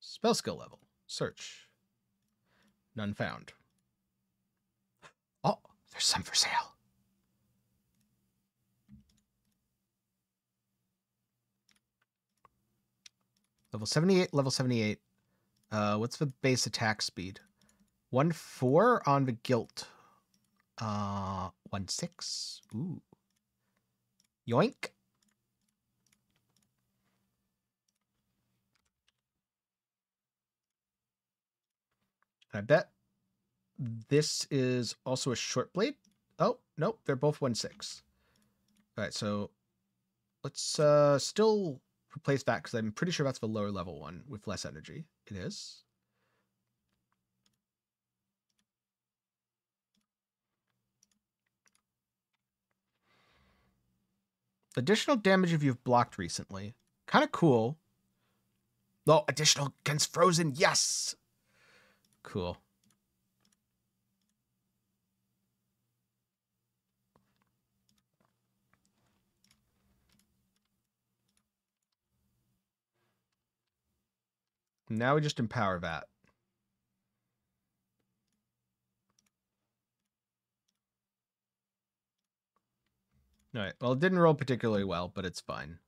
Spell skill level. Search. None found. There's some for sale. Level 78, level 78. Uh, what's the base attack speed? 1 4 on the guilt. Uh, 1 6. Ooh. Yoink. I bet this is also a short blade. Oh, nope, they're both one six. All right, so Let's uh still replace that because I'm pretty sure that's the lower level one with less energy. It is. Additional damage if you've blocked recently. Kind of cool. Oh, additional against frozen. Yes. Cool. Now we just empower that. All right. Well, it didn't roll particularly well, but it's fine.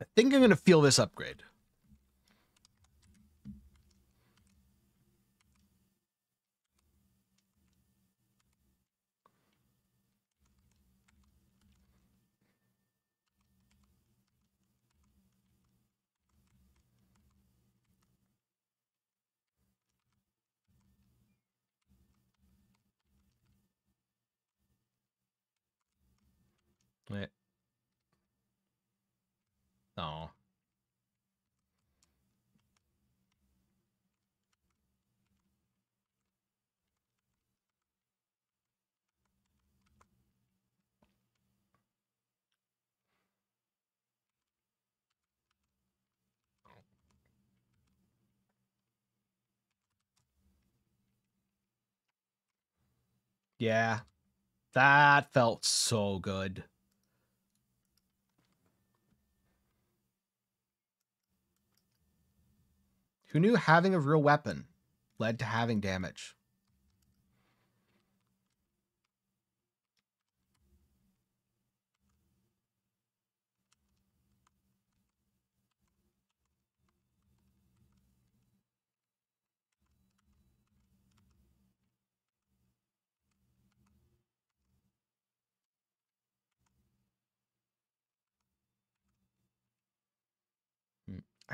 I think I'm going to feel this upgrade. Wait. No. Yeah. That felt so good. Who knew having a real weapon led to having damage?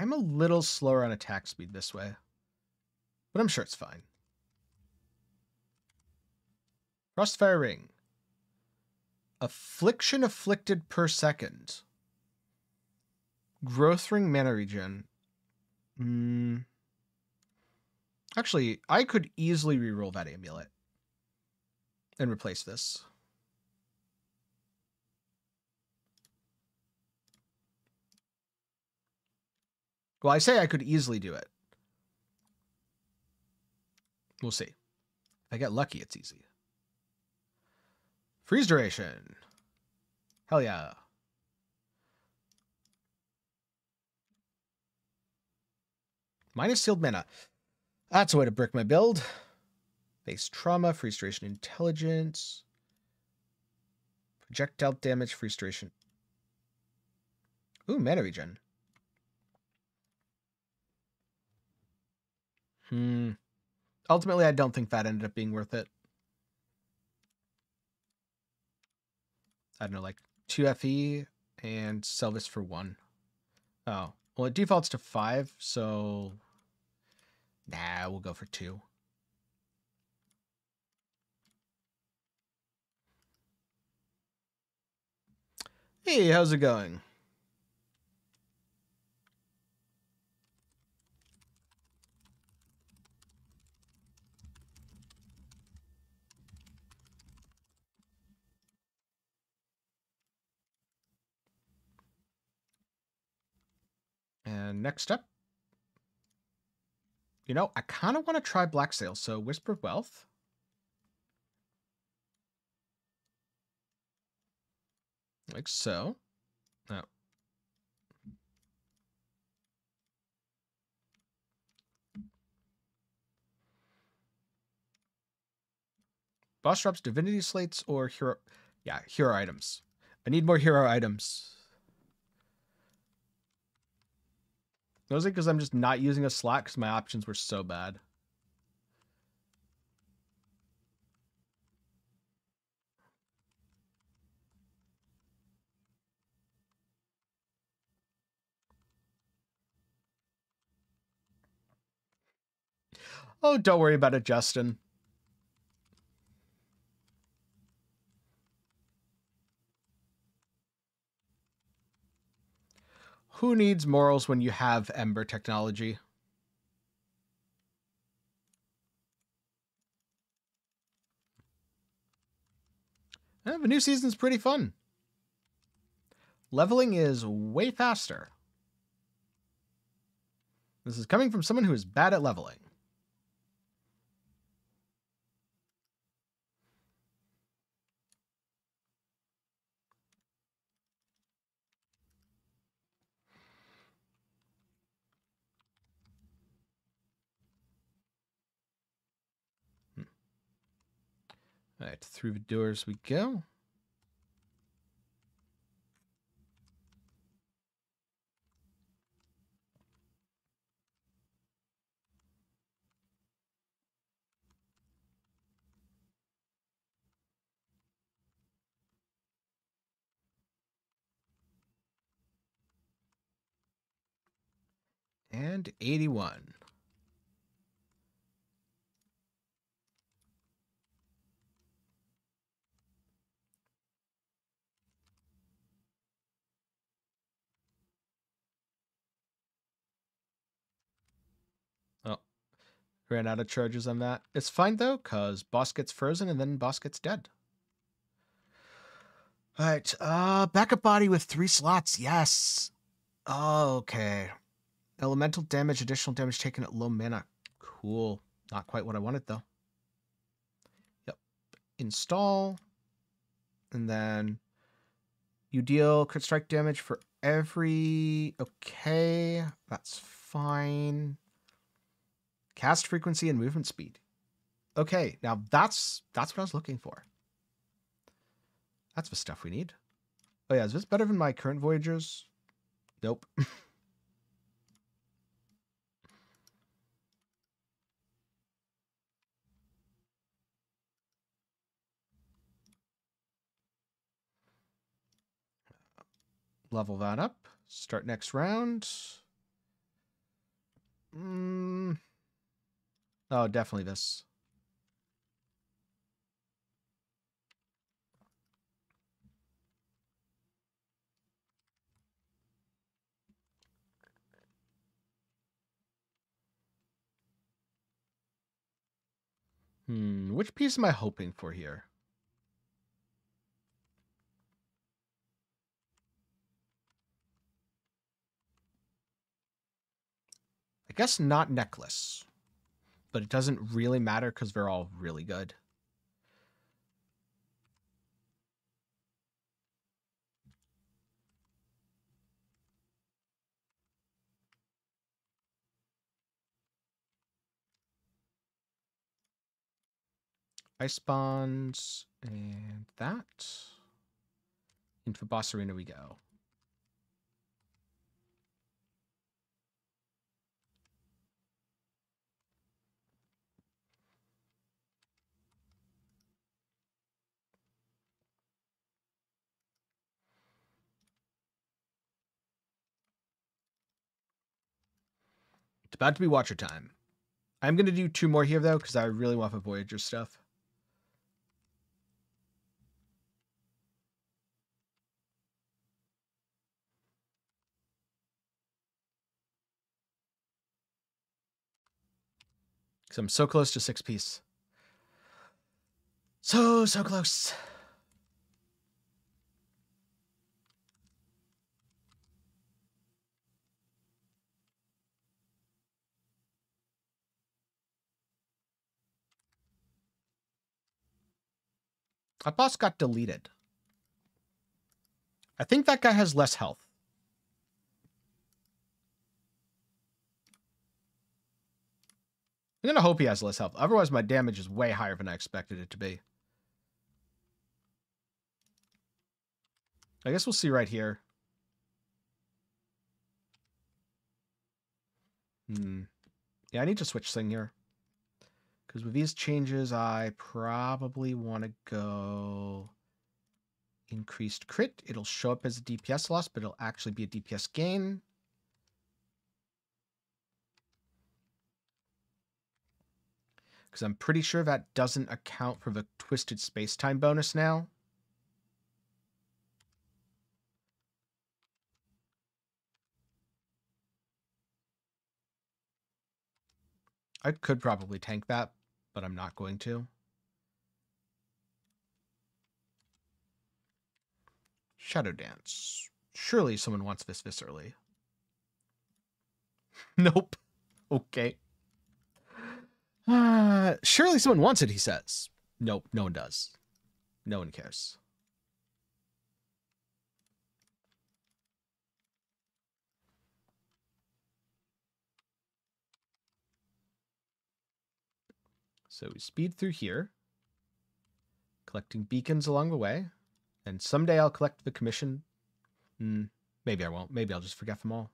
I'm a little slower on attack speed this way, but I'm sure it's fine. Frostfire Ring. Affliction afflicted per second. Growth Ring mana regen. Hmm. Actually, I could easily reroll that amulet and replace this. Well, I say I could easily do it. We'll see. If I get lucky, it's easy. Freeze duration. Hell yeah. Minus sealed mana. That's a way to brick my build. Base trauma, freeze duration intelligence. Projectile damage, freeze duration. Ooh, mana regen. Hmm. Ultimately, I don't think that ended up being worth it. I don't know, like 2 FE and sell this for 1. Oh, well, it defaults to 5, so... Nah, we'll go for 2. Hey, how's it going? And next up, you know, I kind of want to try Black Sail. So Whispered Wealth. Like so. No. Boss drops divinity slates or hero. Yeah, hero items. I need more hero items. Mostly because I'm just not using a slot because my options were so bad. Oh, don't worry about it, Justin. Who needs morals when you have Ember technology? Eh, the new season's pretty fun. Leveling is way faster. This is coming from someone who is bad at leveling. All right, through the doors we go. and 81. Oh, ran out of charges on that. It's fine though, because boss gets frozen and then boss gets dead. All right, uh, backup body with three slots. Yes. okay. Elemental damage, additional damage taken at low mana. Cool. Not quite what I wanted, though. Yep. Install. And then you deal crit strike damage for every... Okay, that's fine. Cast frequency and movement speed. Okay, now that's that's what I was looking for. That's the stuff we need. Oh yeah, is this better than my current Voyagers? Nope. level that up. Start next round. Mm. Oh, definitely this. Hmm, which piece am I hoping for here? I guess not necklace. But it doesn't really matter because they're all really good. Ice bonds and that. Into boss arena we go. About to be watcher time. I'm going to do two more here, though, because I really want the Voyager stuff. Because I'm so close to six piece. So, so close. That boss got deleted. I think that guy has less health. I'm gonna hope he has less health. Otherwise, my damage is way higher than I expected it to be. I guess we'll see right here. Hmm. Yeah, I need to switch thing here. Because with these changes, I probably want to go increased crit. It'll show up as a DPS loss, but it'll actually be a DPS gain. Because I'm pretty sure that doesn't account for the twisted space time bonus now. I could probably tank that, but I'm not going to. Shadow Dance. Surely someone wants this early. nope. Okay. Uh, surely someone wants it, he says. Nope, no one does. No one cares. So we speed through here, collecting beacons along the way. And someday I'll collect the commission. Mm, maybe I won't. Maybe I'll just forget them all.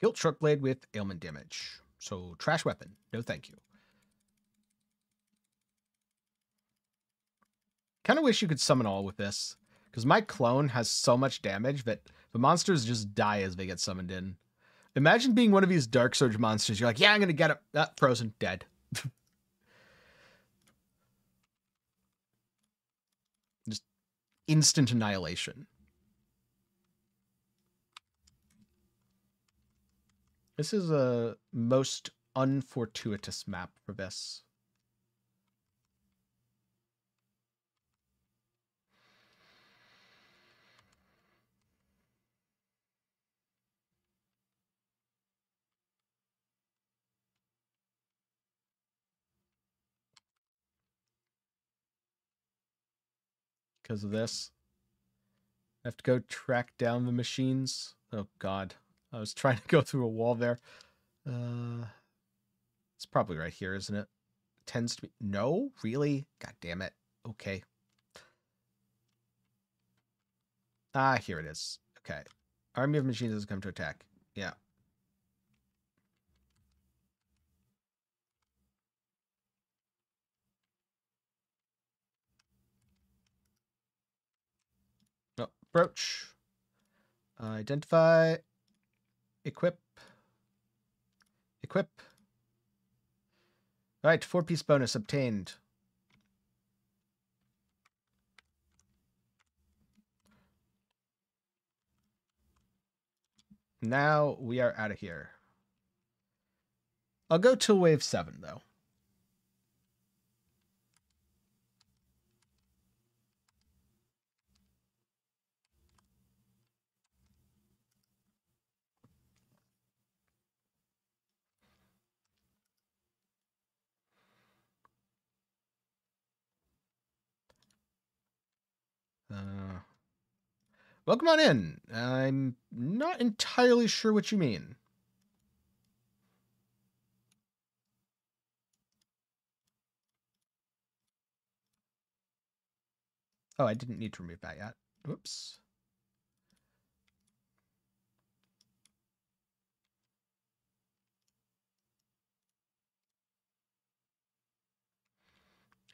Gilt short blade with ailment damage. So trash weapon. No thank you. Kind of wish you could summon all with this. Because my clone has so much damage that the monsters just die as they get summoned in. Imagine being one of these Dark Surge monsters. You're like, yeah, I'm going to get it. Ah, frozen. Dead. just instant annihilation. This is a most unfortuitous map for this. Because of this. I have to go track down the machines. Oh, God. I was trying to go through a wall there. Uh, it's probably right here, isn't it? Tends to be. No, really? God damn it. Okay. Ah, here it is. Okay. Army of machines has come to attack. Yeah. Approach. Uh, identify equip, equip. All right, four piece bonus obtained. Now we are out of here. I'll go till wave seven though. Uh, welcome on in. I'm not entirely sure what you mean. Oh, I didn't need to remove that yet. Whoops.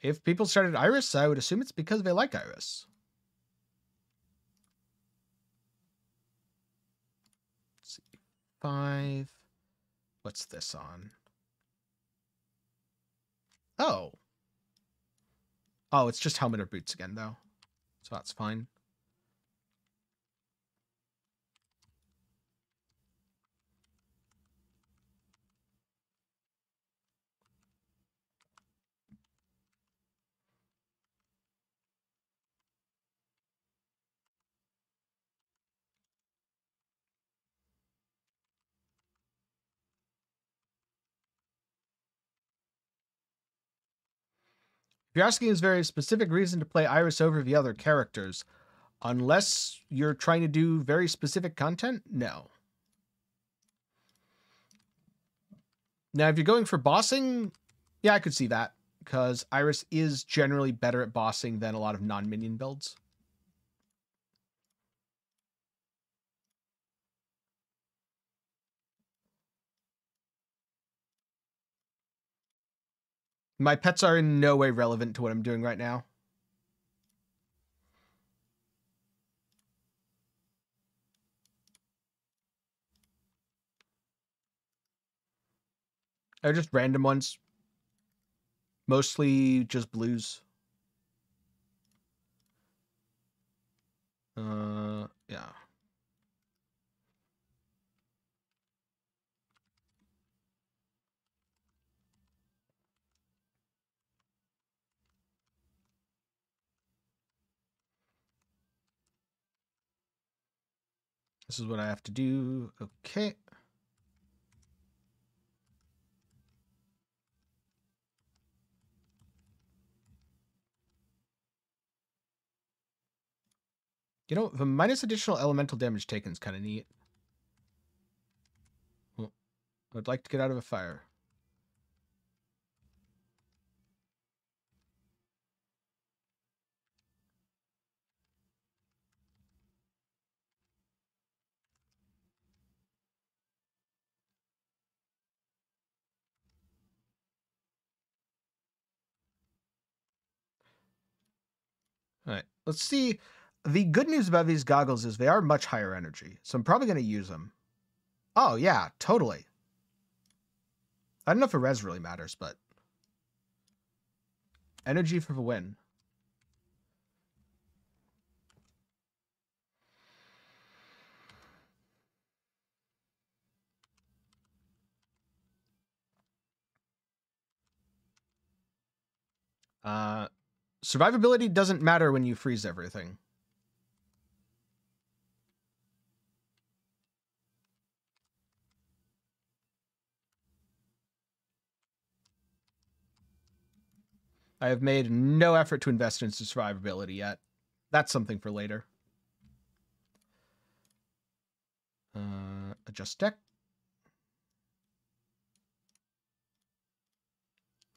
If people started Iris, I would assume it's because they like Iris. Five. What's this on? Oh. Oh, it's just helmet or boots again, though. So that's fine. You're asking is very specific reason to play Iris over the other characters, unless you're trying to do very specific content, no. Now, if you're going for bossing, yeah, I could see that because Iris is generally better at bossing than a lot of non-minion builds. My pets are in no way relevant to what I'm doing right now. They're just random ones. Mostly just blues. Uh, yeah. This is what I have to do. Okay. You know, the minus additional elemental damage taken is kind of neat. Well, I'd like to get out of a fire. All right, let's see the good news about these goggles is they are much higher energy, so I'm probably going to use them. Oh, yeah, totally. I don't know if a res really matters, but... Energy for the win. Uh, survivability doesn't matter when you freeze everything. I have made no effort to invest in survivability yet. That's something for later. Uh, adjust deck.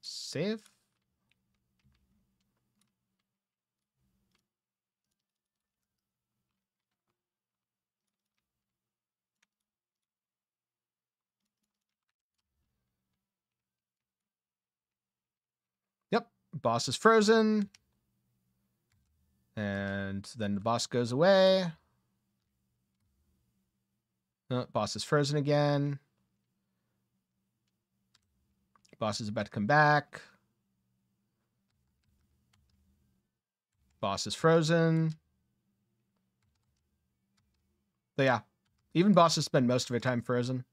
Save. Boss is frozen. And then the boss goes away. Oh, boss is frozen again. Boss is about to come back. Boss is frozen. But yeah, even bosses spend most of their time frozen.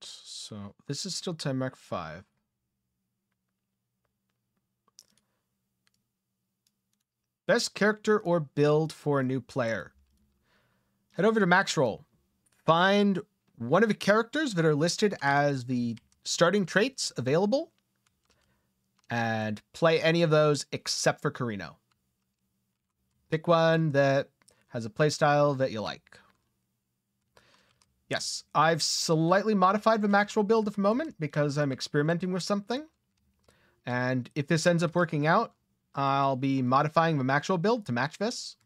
So this is still Timemark 5. Best character or build for a new player. Head over to Maxroll. Find one of the characters that are listed as the starting traits available and play any of those except for Carino. Pick one that has a playstyle that you like. Yes, I've slightly modified the Maxroll build at the moment because I'm experimenting with something. And if this ends up working out, I'll be modifying the Maxroll build to match this.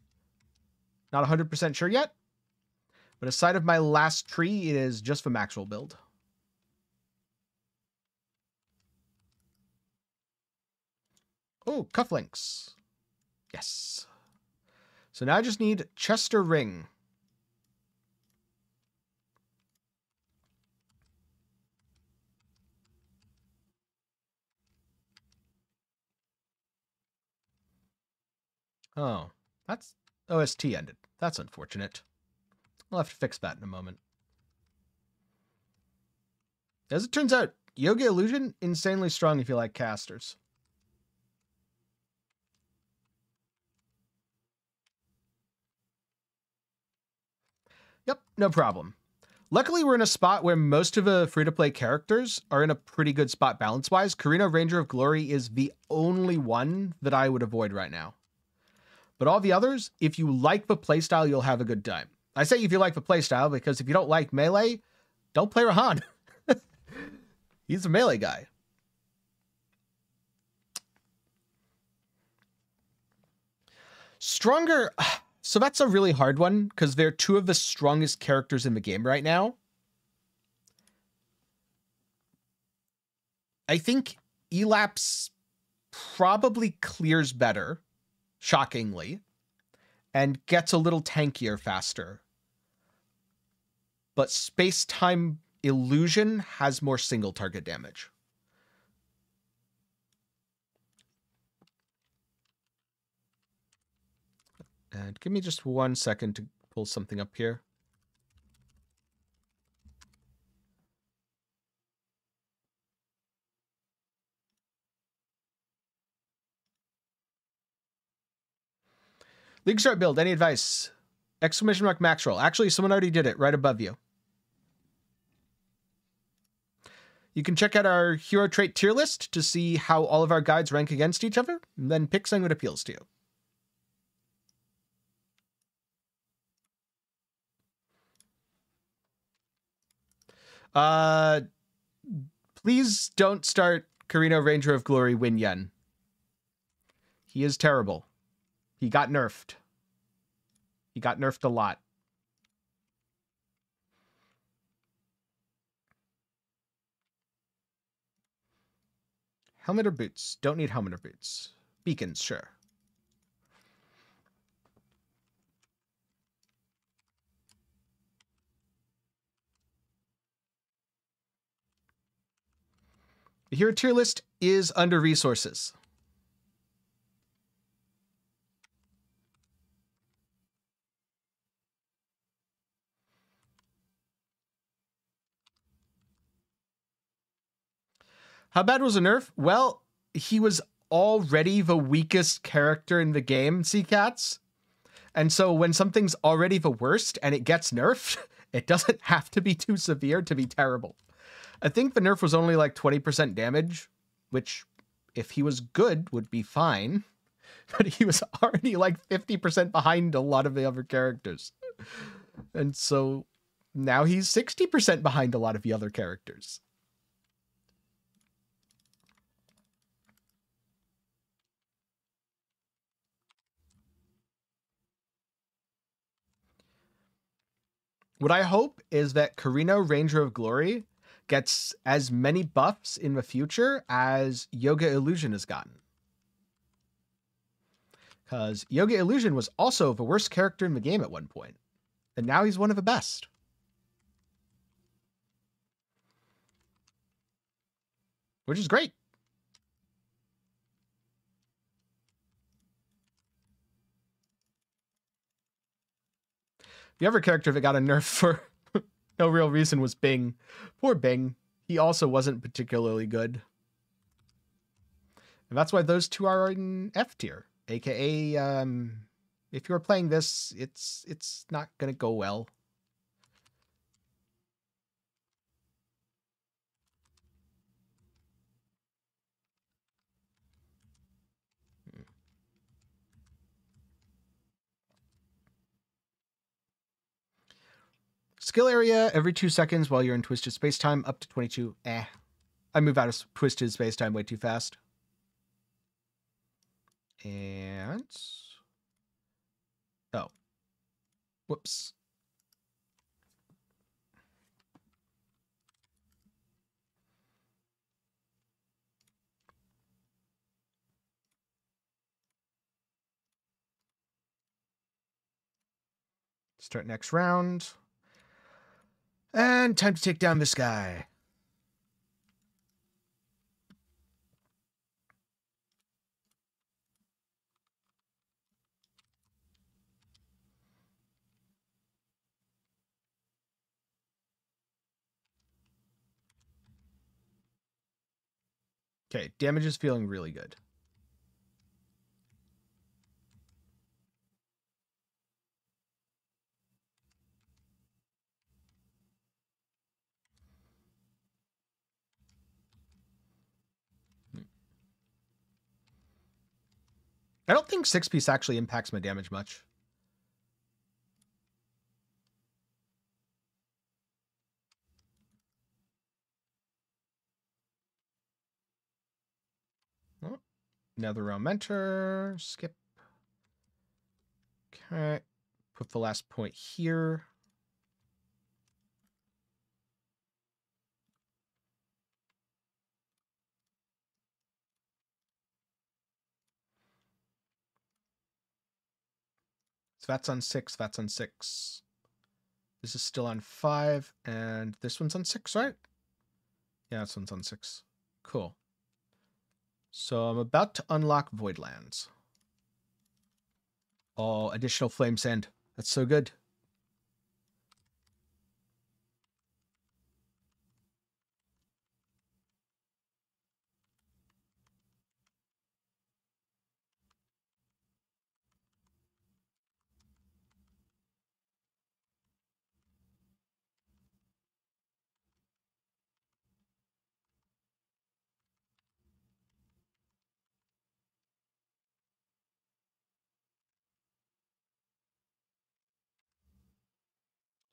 Not 100% sure yet, but aside of my last tree, it is just the Maxroll build. Oh, cufflinks. Yes. So now I just need Chester Ring. Oh, that's OST ended. That's unfortunate. I'll have to fix that in a moment. As it turns out, Youga Illusion, insanely strong if you like casters. Yep, no problem. Luckily, we're in a spot where most of the free to play characters are in a pretty good spot balance wise. Carino Ranger of Glory is the only one that I would avoid right now. But all the others, if you like the playstyle, you'll have a good time. I say if you like the playstyle because if you don't like melee, don't play Rehan. He's a melee guy. Stronger. So that's a really hard one because they're two of the strongest characters in the game right now. I think Elapse probably clears better, shockingly, and gets a little tankier faster. But space time illusion has more single target damage. And give me just one second to pull something up here. League start build. Any advice? Exclamation mark Maxroll. Actually, someone already did it right above you. You can check out our hero trait tier list to see how all of our guides rank against each other, and then pick something that appeals to you. Uh, please don't start Carino Ranger of Glory Win Yen. He is terrible. He got nerfed. He got nerfed a lot. Helmet or boots? Don't need helmet or boots. Beacons, sure. The hero tier list is under resources. How bad was a nerf? Well, he was already the weakest character in the game, Sea Cats. And so when something's already the worst and it gets nerfed, it doesn't have to be too severe to be terrible. I think the nerf was only like 20% damage, which if he was good would be fine. But he was already like 50% behind a lot of the other characters. And so now he's 60% behind a lot of the other characters. What I hope is that Carino Ranger of Glory gets as many buffs in the future as Youga Illusion has gotten. Because Youga Illusion was also the worst character in the game at one point, and now he's one of the best. Which is great. The other character that got a nerf for no real reason was Bing. Poor Bing. He also wasn't particularly good. And that's why those two are in F tier. AKA, um, if you're playing this, it's it's not gonna go well. Skill area every two seconds while you're in twisted space time, up to 22. Eh. I move out of twisted space time way too fast. And. Oh. Whoops. Start next round. And time to take down this guy. Okay, damage is feeling really good. I don't think six piece actually impacts my damage much. Oh, Netherrealm Mentor, skip. Okay, put the last point here. So that's on six, that's on six. This is still on five, and this one's on six, right? Yeah, this one's on six. Cool. So I'm about to unlock Voidlands. Oh, additional flame sand. That's so good.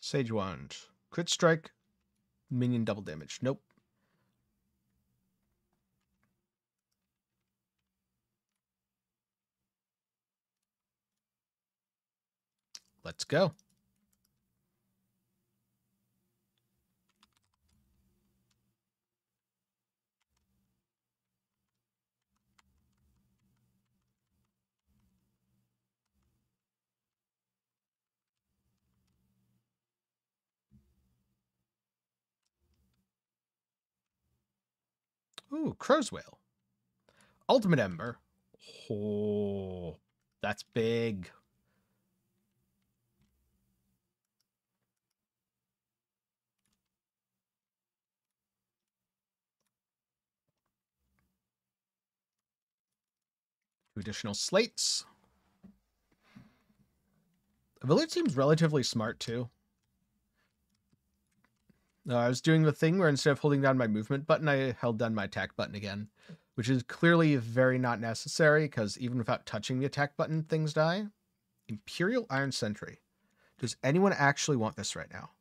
Sage Wand. Crit strike. Minion double damage. Nope. Let's go. Ooh, Crow's Whale. Ultimate Ember. Oh, that's big. Two additional slates. Village seems relatively smart too. No, I was doing the thing where instead of holding down my movement button, I held down my attack button again, which is clearly very not necessary because even without touching the attack button, things die. Imperial Iron Sentry. Does anyone actually want this right now?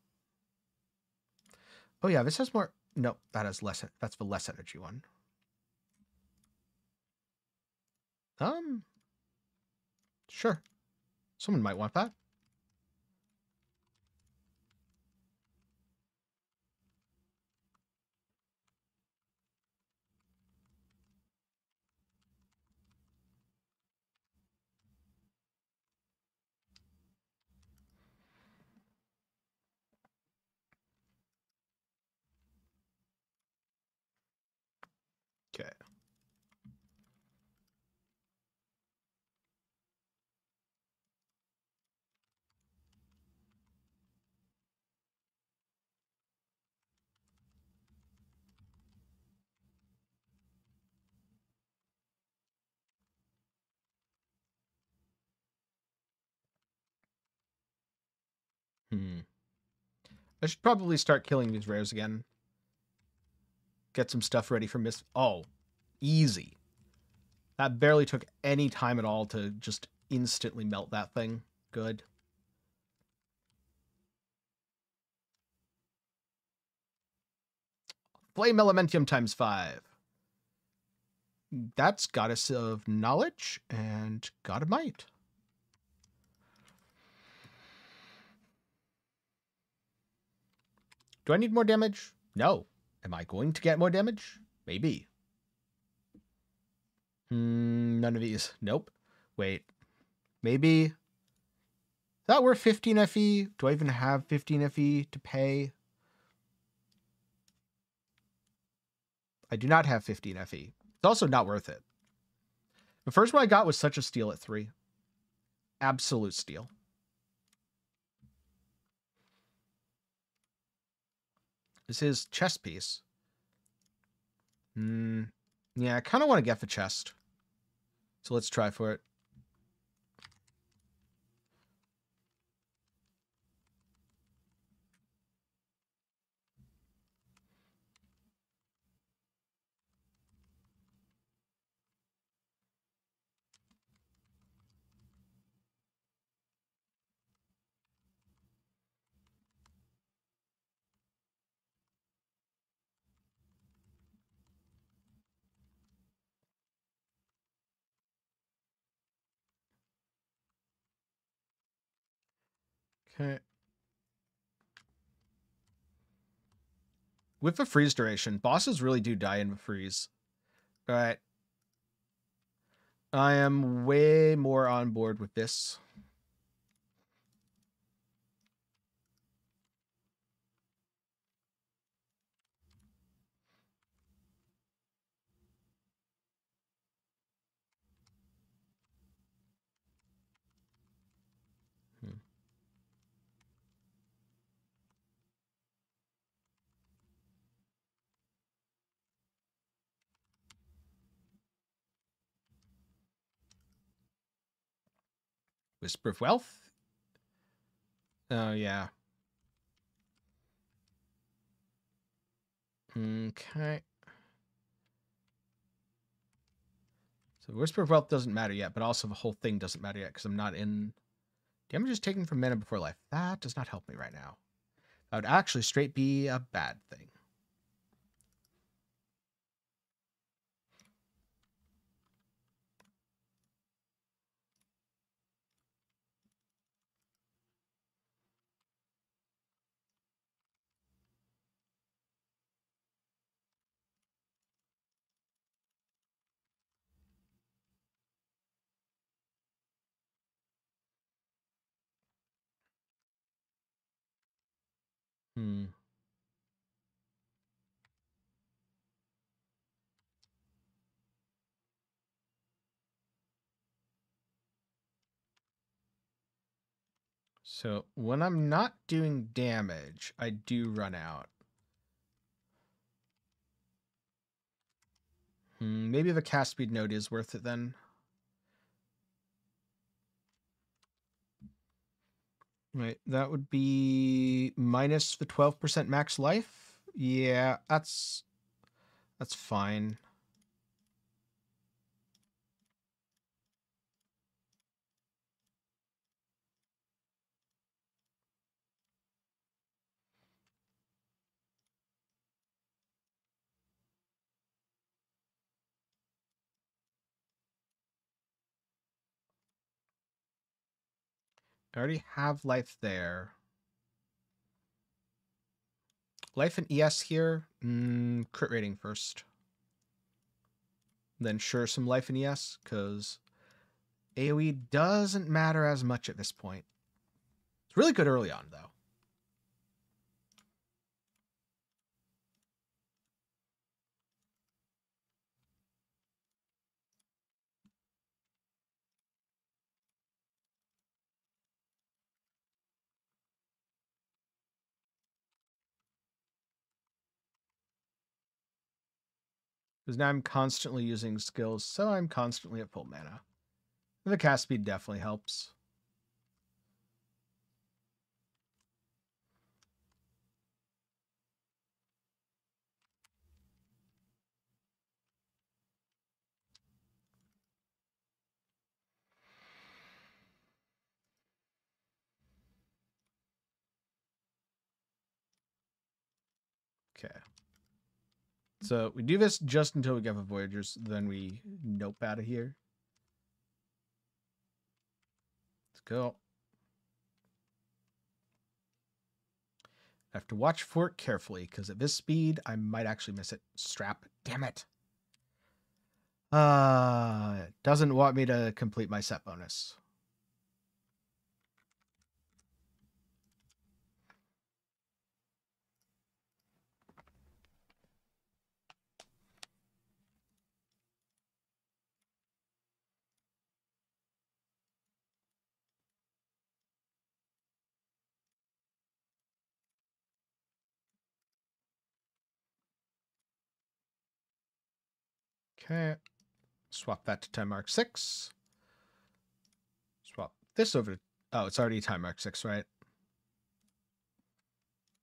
Oh yeah, this has more. No, that has less. That's the less energy one. Um, sure. Someone might want that. Okay. Hmm. I should probably start killing these rares again. Get some stuff ready for Miss. Oh, easy. That barely took any time at all to just instantly melt that thing. Good. Flame Elementium times five. That's Goddess of Knowledge and God of Might. Do I need more damage? No. Am I going to get more damage? Maybe. Hmm, none of these. Nope. Wait. Maybe. Is that worth 15 FE? Do I even have 15 FE to pay? I do not have 15 FE. It's also not worth it. The first one I got was such a steal at 3. Absolute steal. This is chest piece. Hmm. Yeah, I kind of want to get the chest. So let's try for it. Okay. With the freeze duration, bosses really do die in the freeze. All right. I am way more on board with this. Whisper of Wealth? Oh, yeah. Okay. So Whisper of Wealth doesn't matter yet, but also the whole thing doesn't matter yet because I'm not in... Damage is taken from mana before life. That does not help me right now. That would actually straight be a bad thing. Hmm. So when I'm not doing damage, I do run out. Hmm, maybe the cast speed node is worth it then. Right, that would be minus the 12% max life. Yeah, that's that's fine. I already have life there. Life and ES here. Mm, crit rating first. Then sure some life and ES, because AoE doesn't matter as much at this point. It's really good early on, though. Because now I'm constantly using skills, so I'm constantly at full mana. The cast speed definitely helps. Okay. So we do this just until we get the Voyagers, then we nope out of here. Let's go. I have to watch for it carefully, because at this speed, I might actually miss it. Strap. Damn it. Uh, doesn't want me to complete my set bonus. Okay. Swap that to Timemark 6. Swap this over to... Oh, it's already Timemark 6, right?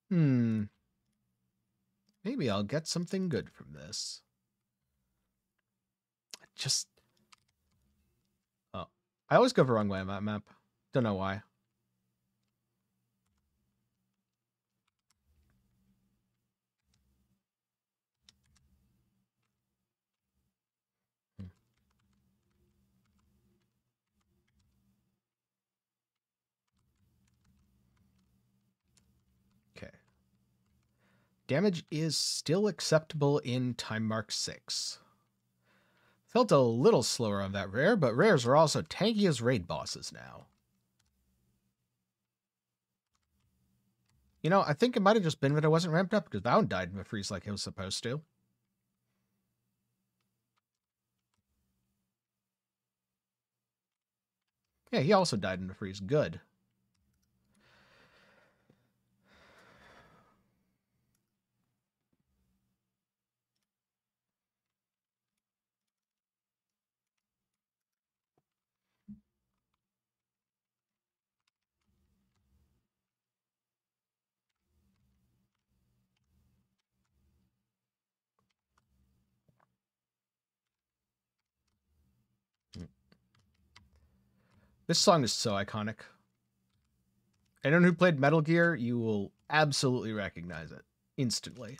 Hmm. Maybe I'll get something good from this. Just... Oh. I always go the wrong way on that map. Don't know why. Damage is still acceptable in Timemark 6. Felt a little slower on that rare, but rares are also tanky as raid bosses now. You know, I think it might have just been that I wasn't ramped up because that died in the freeze like it was supposed to. Yeah, he also died in the freeze. Good. This song is so iconic. Anyone who played Metal Gear, you will absolutely recognize it instantly.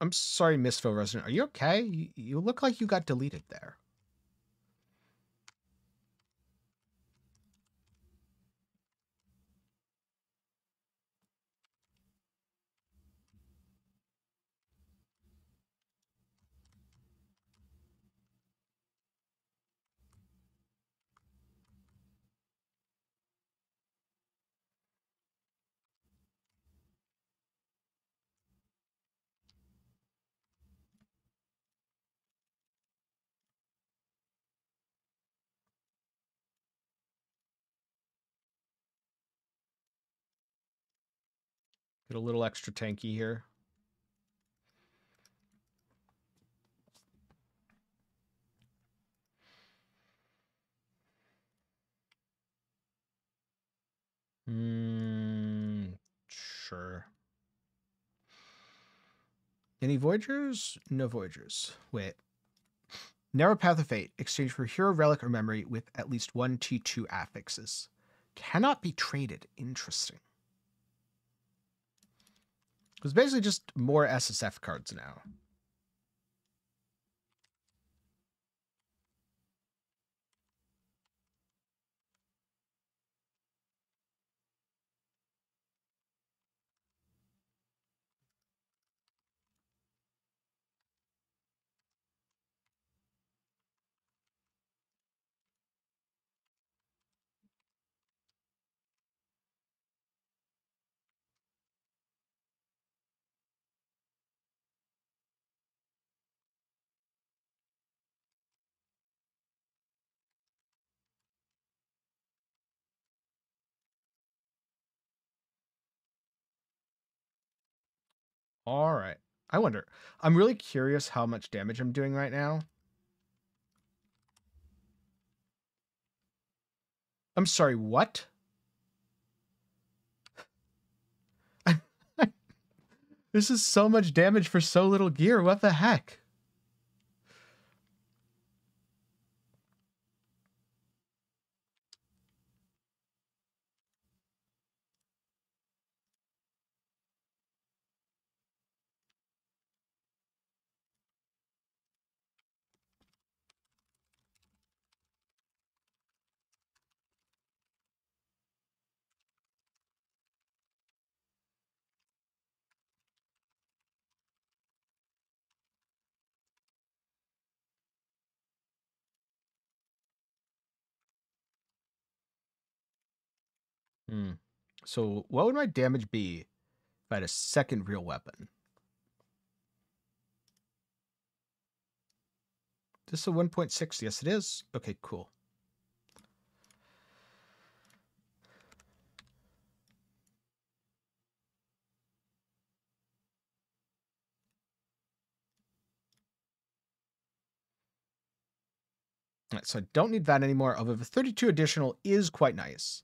I'm sorry, Misfo Resident. Are you okay? You, you look like you got deleted there. Get a little extra tanky here. Hmm, sure. Any Voyagers? No Voyagers. Wait. Narrow Path of Fate. Exchange for Hero Relic or Memory with at least one T2 affixes. Cannot be traded. Interesting. It's basically just more SSF cards now. All right. I wonder. I'm really curious how much damage I'm doing right now. I'm sorry, what? this is so much damage for so little gear. What the heck? Hmm. So what would my damage be if I had a second real weapon? This is a 1.6. Yes, it is. Okay, cool. Right, so I don't need that anymore, although the 32 additional is quite nice.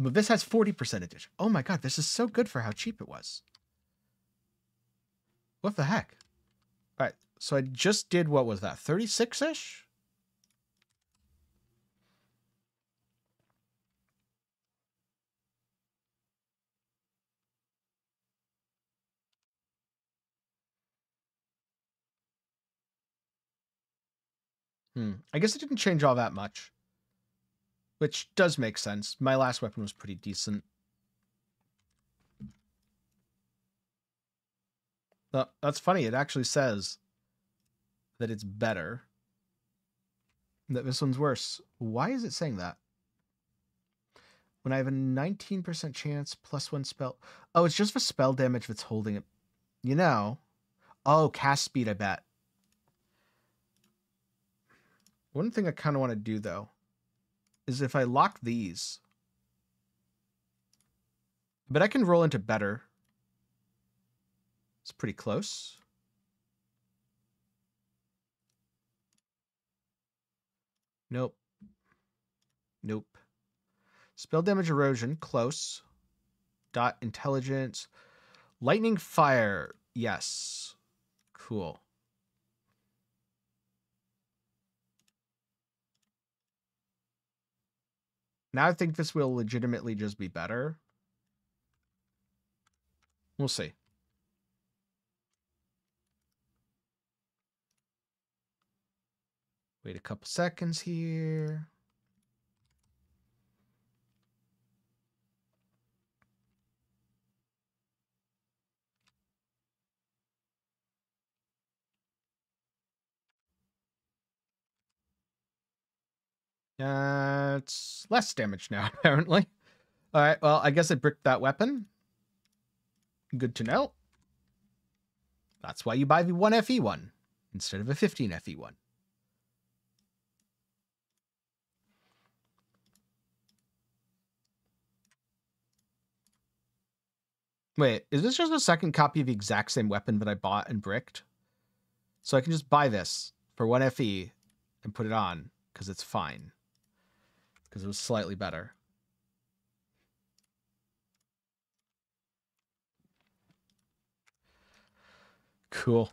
But this has 40% addition. Oh my god, this is so good for how cheap it was. What the heck? All right, so I just did, what was that, 36-ish? Hmm. I guess it didn't change all that much. Which does make sense. My last weapon was pretty decent. That's funny. It actually says that it's better. That this one's worse. Why is it saying that? When I have a 19% chance plus one spell. Oh, it's just for spell damage that's holding it. You know. Oh, cast speed, I bet. One thing I kind of want to do, though, is if I lock these, but I can roll into better. It's pretty close. Nope. Nope. Spell damage erosion, close. Dot intelligence. Lightning fire, yes. Cool. Now I think this will legitimately just be better. We'll see. Wait a couple seconds here. Uh, it's less damage now, apparently. All right, well, I guess I bricked that weapon. Good to know. That's why you buy the 1FE1 instead of a 15FE1. Wait, is this just a second copy of the exact same weapon that I bought and bricked? So I can just buy this for 1FE and put it on because it's fine because it was slightly better. Cool.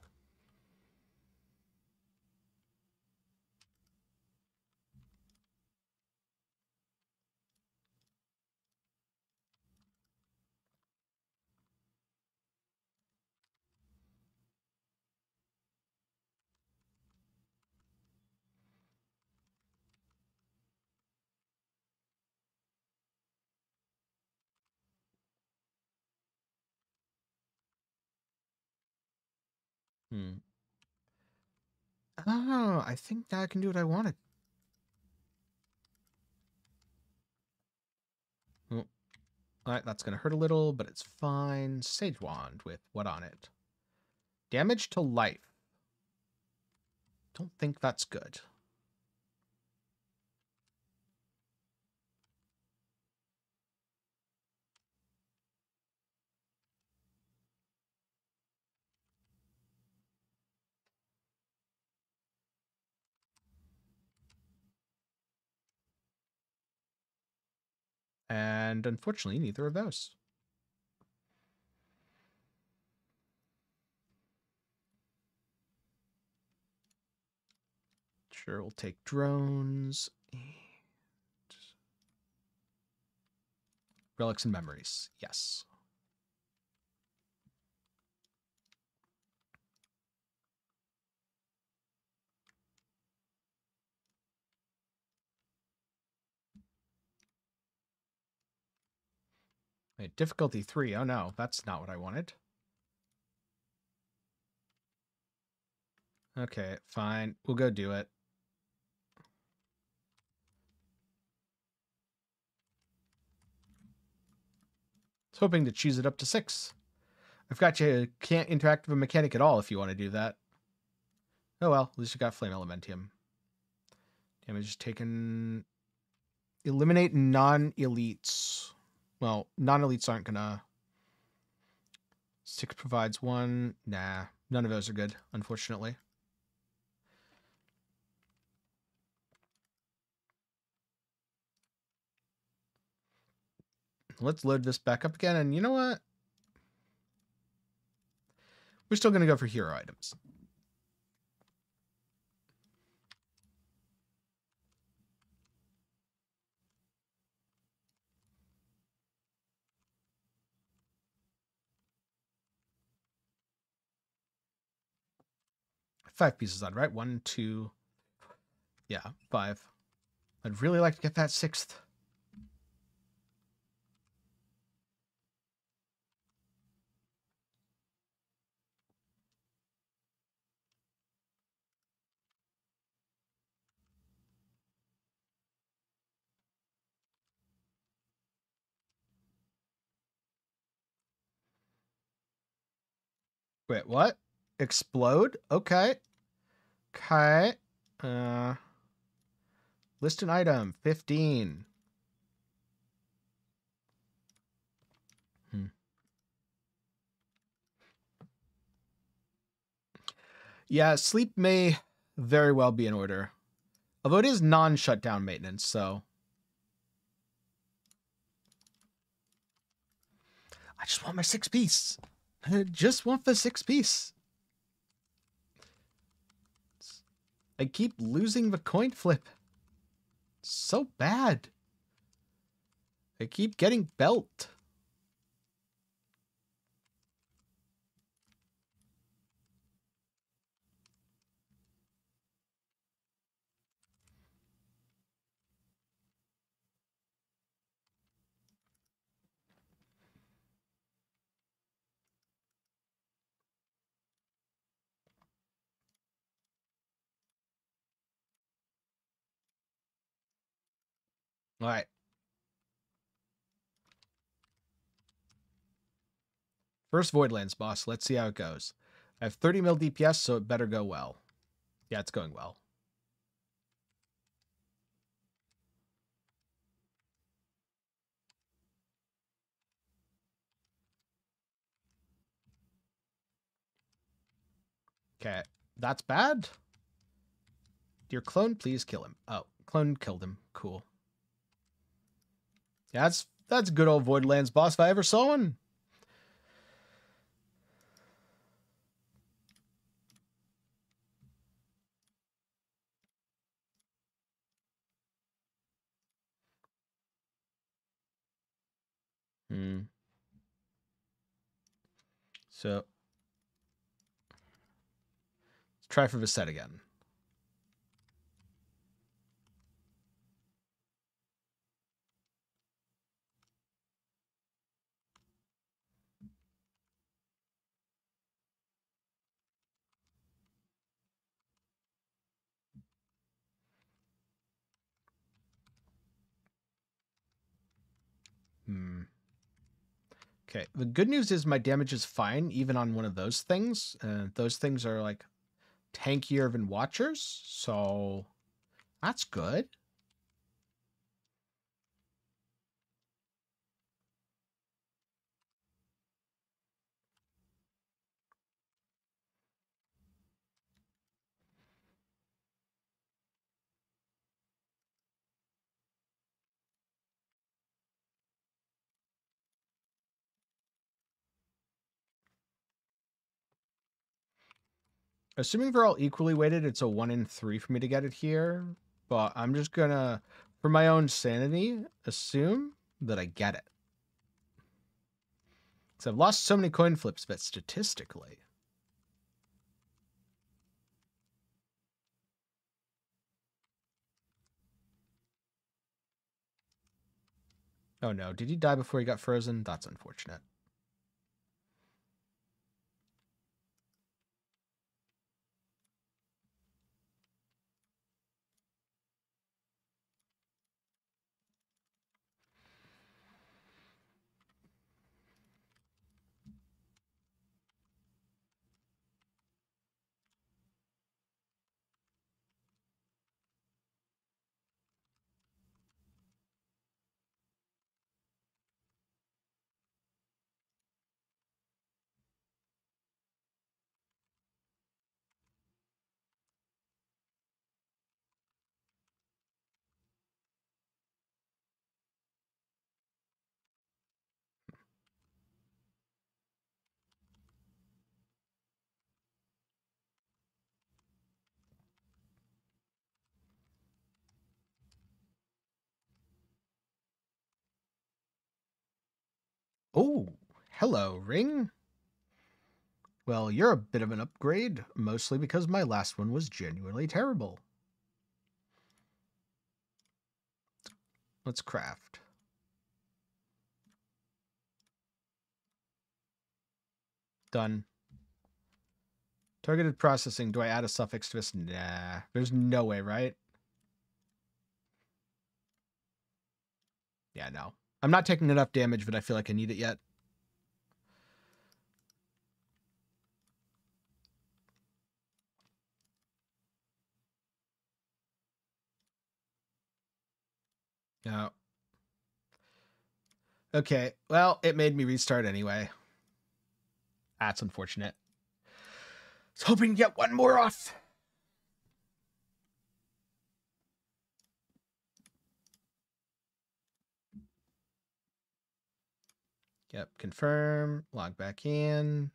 Hmm. Oh, I think now I can do what I wanted. Oh. Alright, that's going to hurt a little, but it's fine. Sage Wand with what on it? Damage to life. Don't think that's good. And unfortunately, neither of those. Sure, we'll take drones. Relics and memories. Yes. Wait, difficulty three. Oh no, that's not what I wanted. Okay, fine. We'll go do it. I was hoping to choose it up to six. I've got you can't interact with a mechanic at all if you want to do that. Oh well, at least you got Flame Elementium. Damage taken. Eliminate non-elites. Well, non-elites aren't gonna. Six provides one. Nah, none of those are good, unfortunately. Let's load this back up again, and you know what? We're still gonna go for hero items. Five pieces on, right? One, two, yeah, five. I'd really like to get that sixth. Wait, what? Explode? Okay. Okay. Uh, list an item. 15. Hmm. Yeah, sleep may very well be in order. Although it is non-shutdown maintenance, so... I just want my six piece. I just want the six piece. I keep losing the coin flip. so bad. I keep getting belt. All right. First Voidlands boss. Let's see how it goes. I have 30 mil DPS, so it better go well. Yeah, it's going well. Okay, that's bad. Dear clone, please kill him. Oh, clone killed him. Cool. That's that's good old Voidlands boss if I ever saw one. Hmm. So let's try for Visette again. Hmm. Okay. The good news is my damage is fine, even on one of those things. Uh, those things are like tankier than Watchers, so that's good. Assuming they're all equally weighted, it's a one in three for me to get it here. But I'm just gonna, for my own sanity, assume that I get it. Because I've lost so many coin flips that statistically. Oh no, did he die before he got frozen? That's unfortunate. Oh, hello, Ring. Well, you're a bit of an upgrade, mostly because my last one was genuinely terrible. Let's craft. Done. Targeted processing. Do I add a suffix to this? Nah. There's no way, right? Yeah, no. I'm not taking enough damage, but I feel like I need it yet. No. Okay, well, it made me restart anyway. That's unfortunate. I was hoping to get one more off. Yep, confirm, log back in.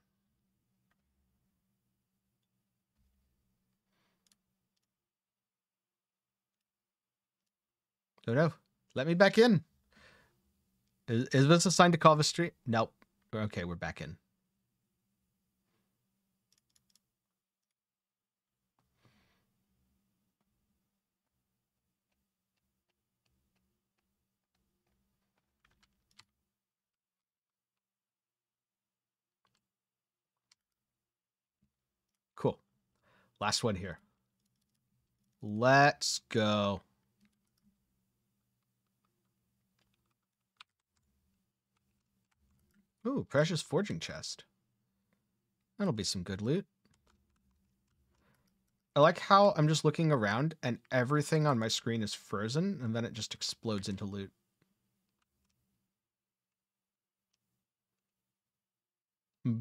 Oh no, let me back in. Is, is this a sign to call the street? Nope. Okay, we're back in. Cool. Last one here. Let's go. Ooh, precious forging chest. That'll be some good loot. I like how I'm just looking around and everything on my screen is frozen and then it just explodes into loot.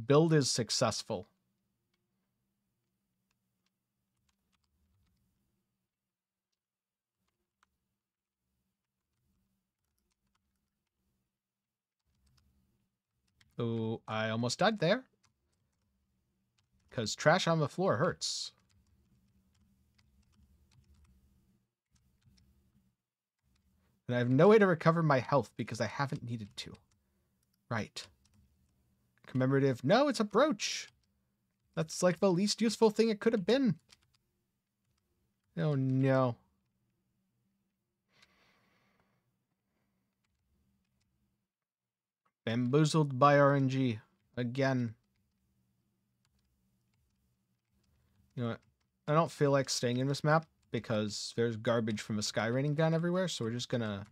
Build is successful. Oh, I almost died there. Because trash on the floor hurts. And I have no way to recover my health because I haven't needed to. Right. Commemorative. No, it's a brooch. That's like the least useful thing it could have been. Oh, no. Bamboozled by RNG. Again. You know what? I don't feel like staying in this map because there's garbage from a sky raining down everywhere, so we're just gonna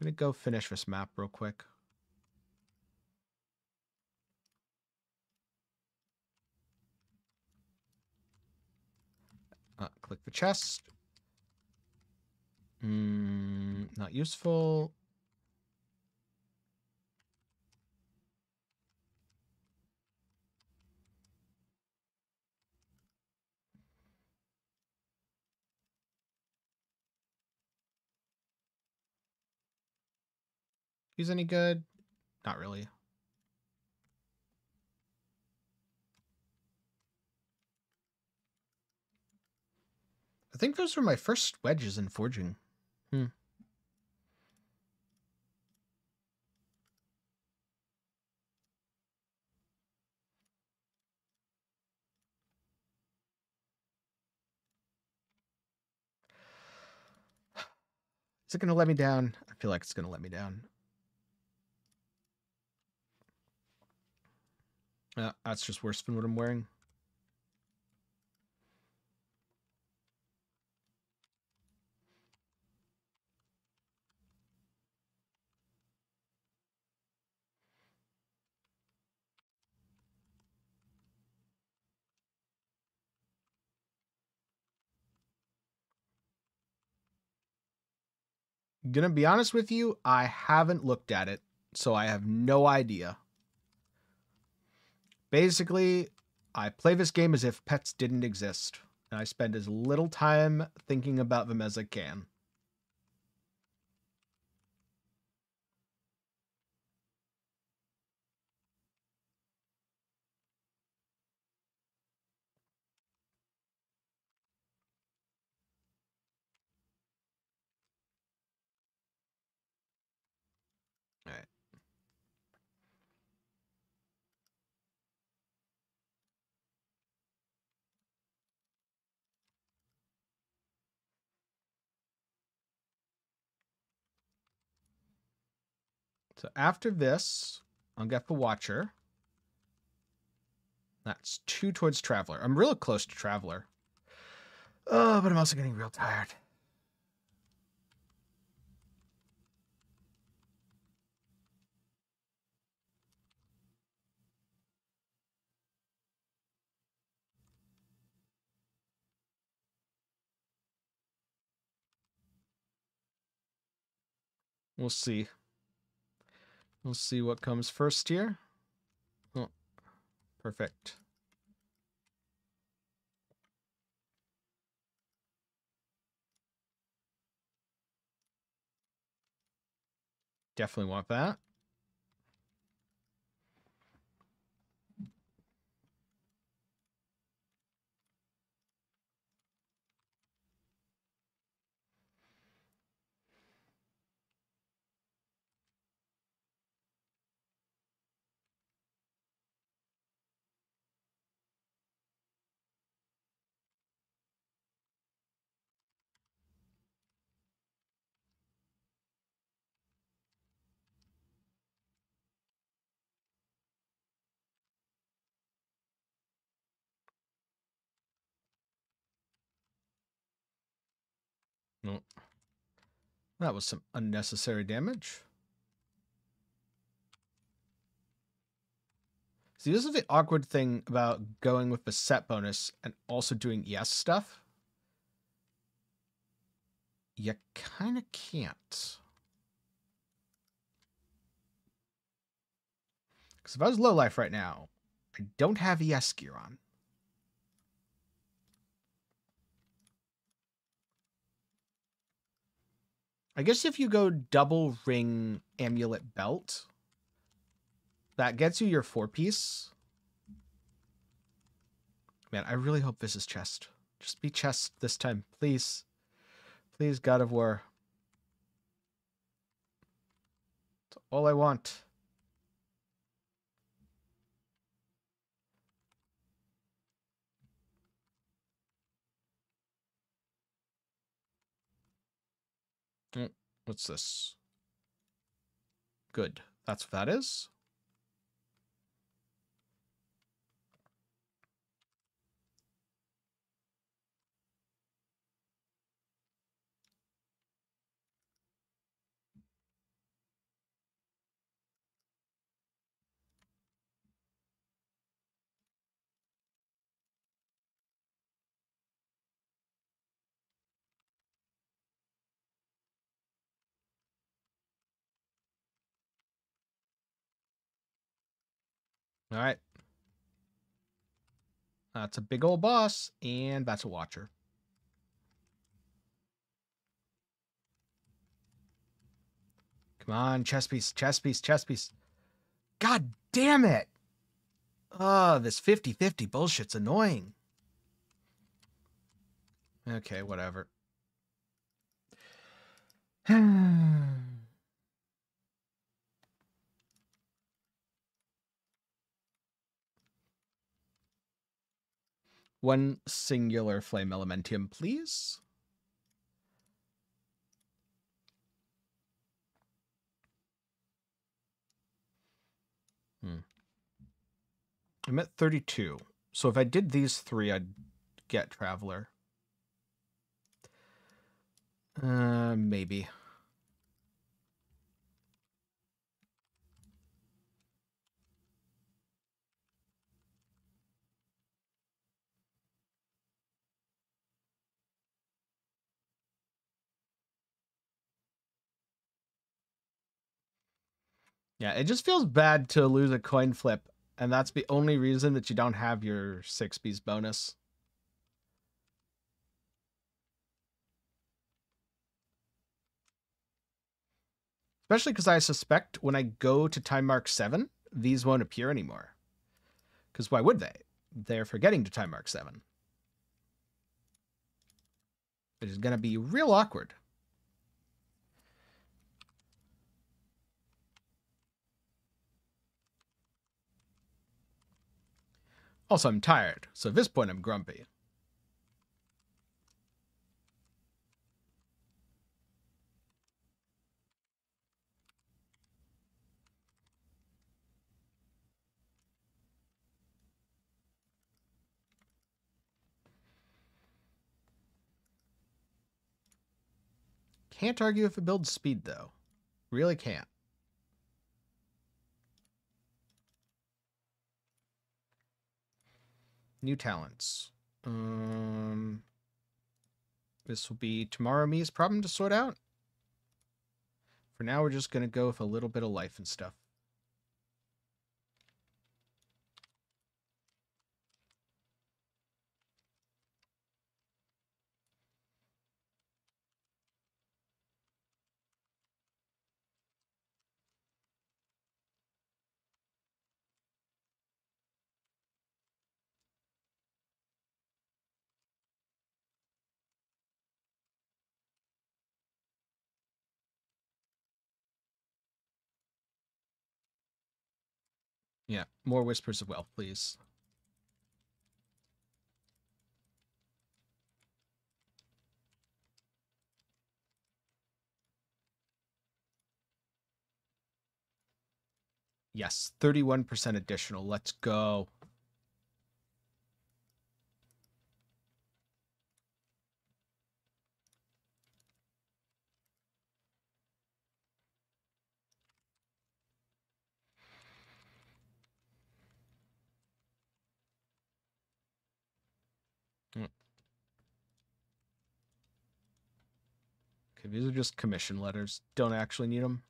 gonna go finish this map real quick. Uh, click the chest. Mm, not useful. He's any good? Not really. I think those were my first wedges in forging. Hmm. Is it going to let me down? I feel like it's going to let me down. Yeah, that's just worse than what I'm wearing. Gonna be honest with you, I haven't looked at it, so I have no idea. Basically, I play this game as if pets didn't exist, and I spend as little time thinking about them as I can. So after this, I'll get the Watcher. That's two towards Traveler. I'm real close to Traveler. Oh, but I'm also getting real tired. We'll see. We'll see what comes first here. Oh, perfect. Definitely want that. No. That was some unnecessary damage. See, this is the awkward thing about going with the set bonus and also doing ES stuff. You kind of can't. Because if I was low life right now, I don't have ES gear on. I guess if you go double ring amulet belt, that gets you your four piece. Man, I really hope this is chest. Just be chest this time, please. Please, God of War. That's all I want. What's this? Good. That's what that is. All right. That's a big old boss, and that's a watcher. Come on, chess piece, chess piece, chess piece. God damn it! Oh, this 50-50 bullshit's annoying. Okay, whatever. One singular flame elementium, please. Hmm. I'm at 32. So if I did these three, I'd get Traveler. Uh, maybe. Yeah, it just feels bad to lose a coin flip, and that's the only reason that you don't have your six piece bonus. Especially because I suspect when I go to Timemark 7, these won't appear anymore. Because why would they? They're forgetting to Timemark 7. It is going to be real awkward. Also, I'm tired, so at this point I'm grumpy. Can't argue if it builds speed, though. Really can't. New talents. Um, this will be tomorrow me's problem to sort out. For now, we're just going to go with a little bit of life and stuff. Yeah, more whispers of wealth, please. Yes, 31% additional. Let's go. Okay, these are just commission letters. Don't actually need them.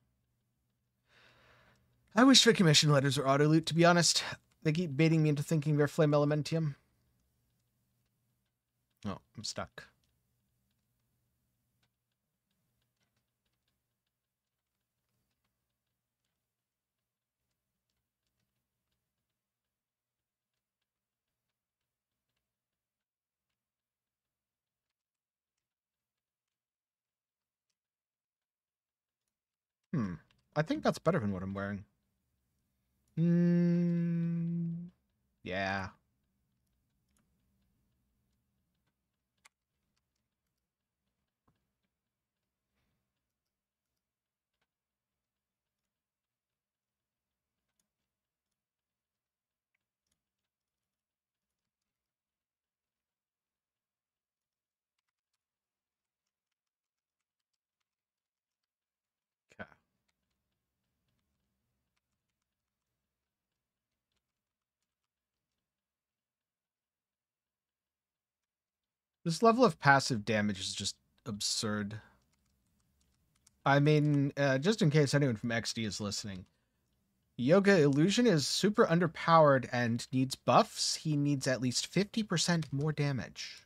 I wish the commission letters were auto loot, to be honest. They keep baiting me into thinking they're Flame Elementium. Oh, I'm stuck. Hmm. I think that's better than what I'm wearing. Hmm. Yeah. Okay. This level of passive damage is just absurd. I mean, uh, just in case anyone from XD is listening, Youga Illusion is super underpowered and needs buffs. He needs at least 50% more damage.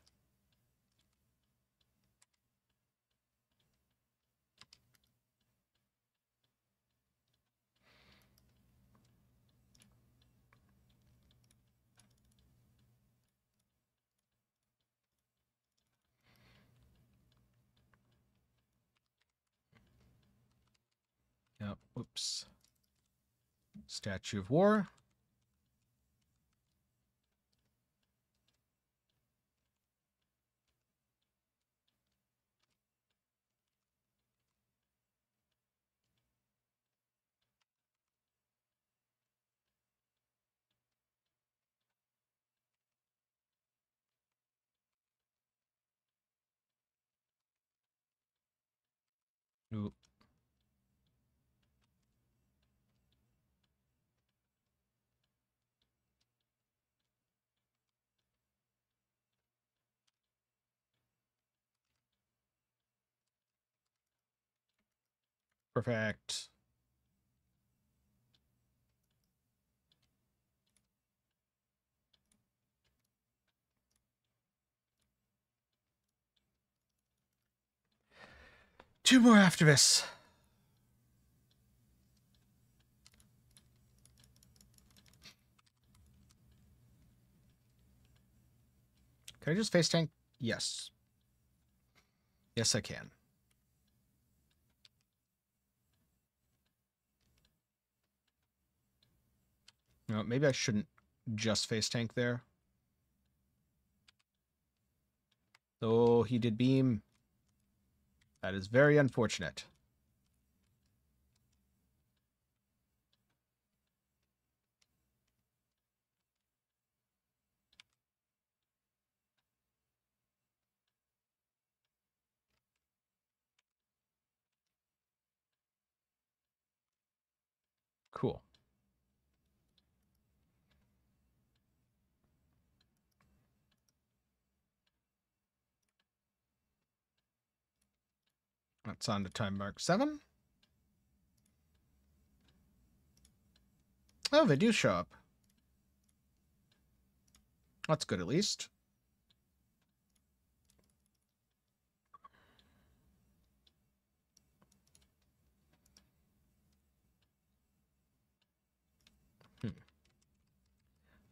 Whoops. Statue of War. Ooh. Perfect. Two more after this. Can I just face tank? Yes. Yes, I can. Maybe I shouldn't just face tank there. Oh, he did beam. That is very unfortunate. Cool. That's on to Timemark seven. Oh, they do show up. That's good, at least. Hmm.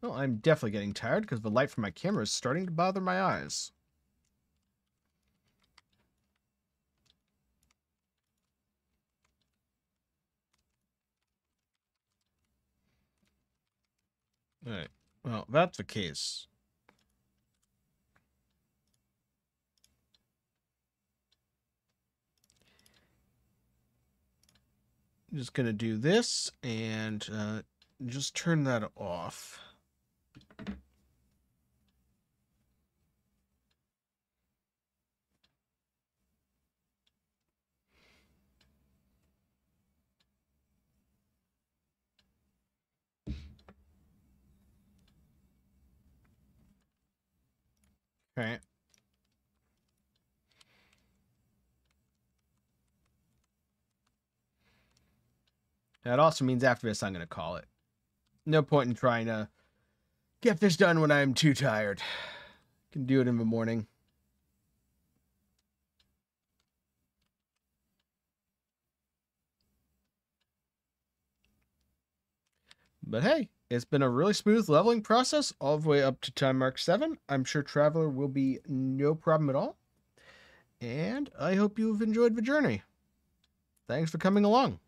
Well, I'm definitely getting tired because the light from my camera is starting to bother my eyes. Alright. Well, that's the case. I'm just gonna do this and uh, just turn that off. Okay. That also means after this, I'm going to call it. No point in trying to get this done when I'm too tired. Can do it in the morning. But hey, it's been a really smooth leveling process all the way up to Timemark 7. I'm sure Traveler will be no problem at all. And I hope you've enjoyed the journey. Thanks for coming along.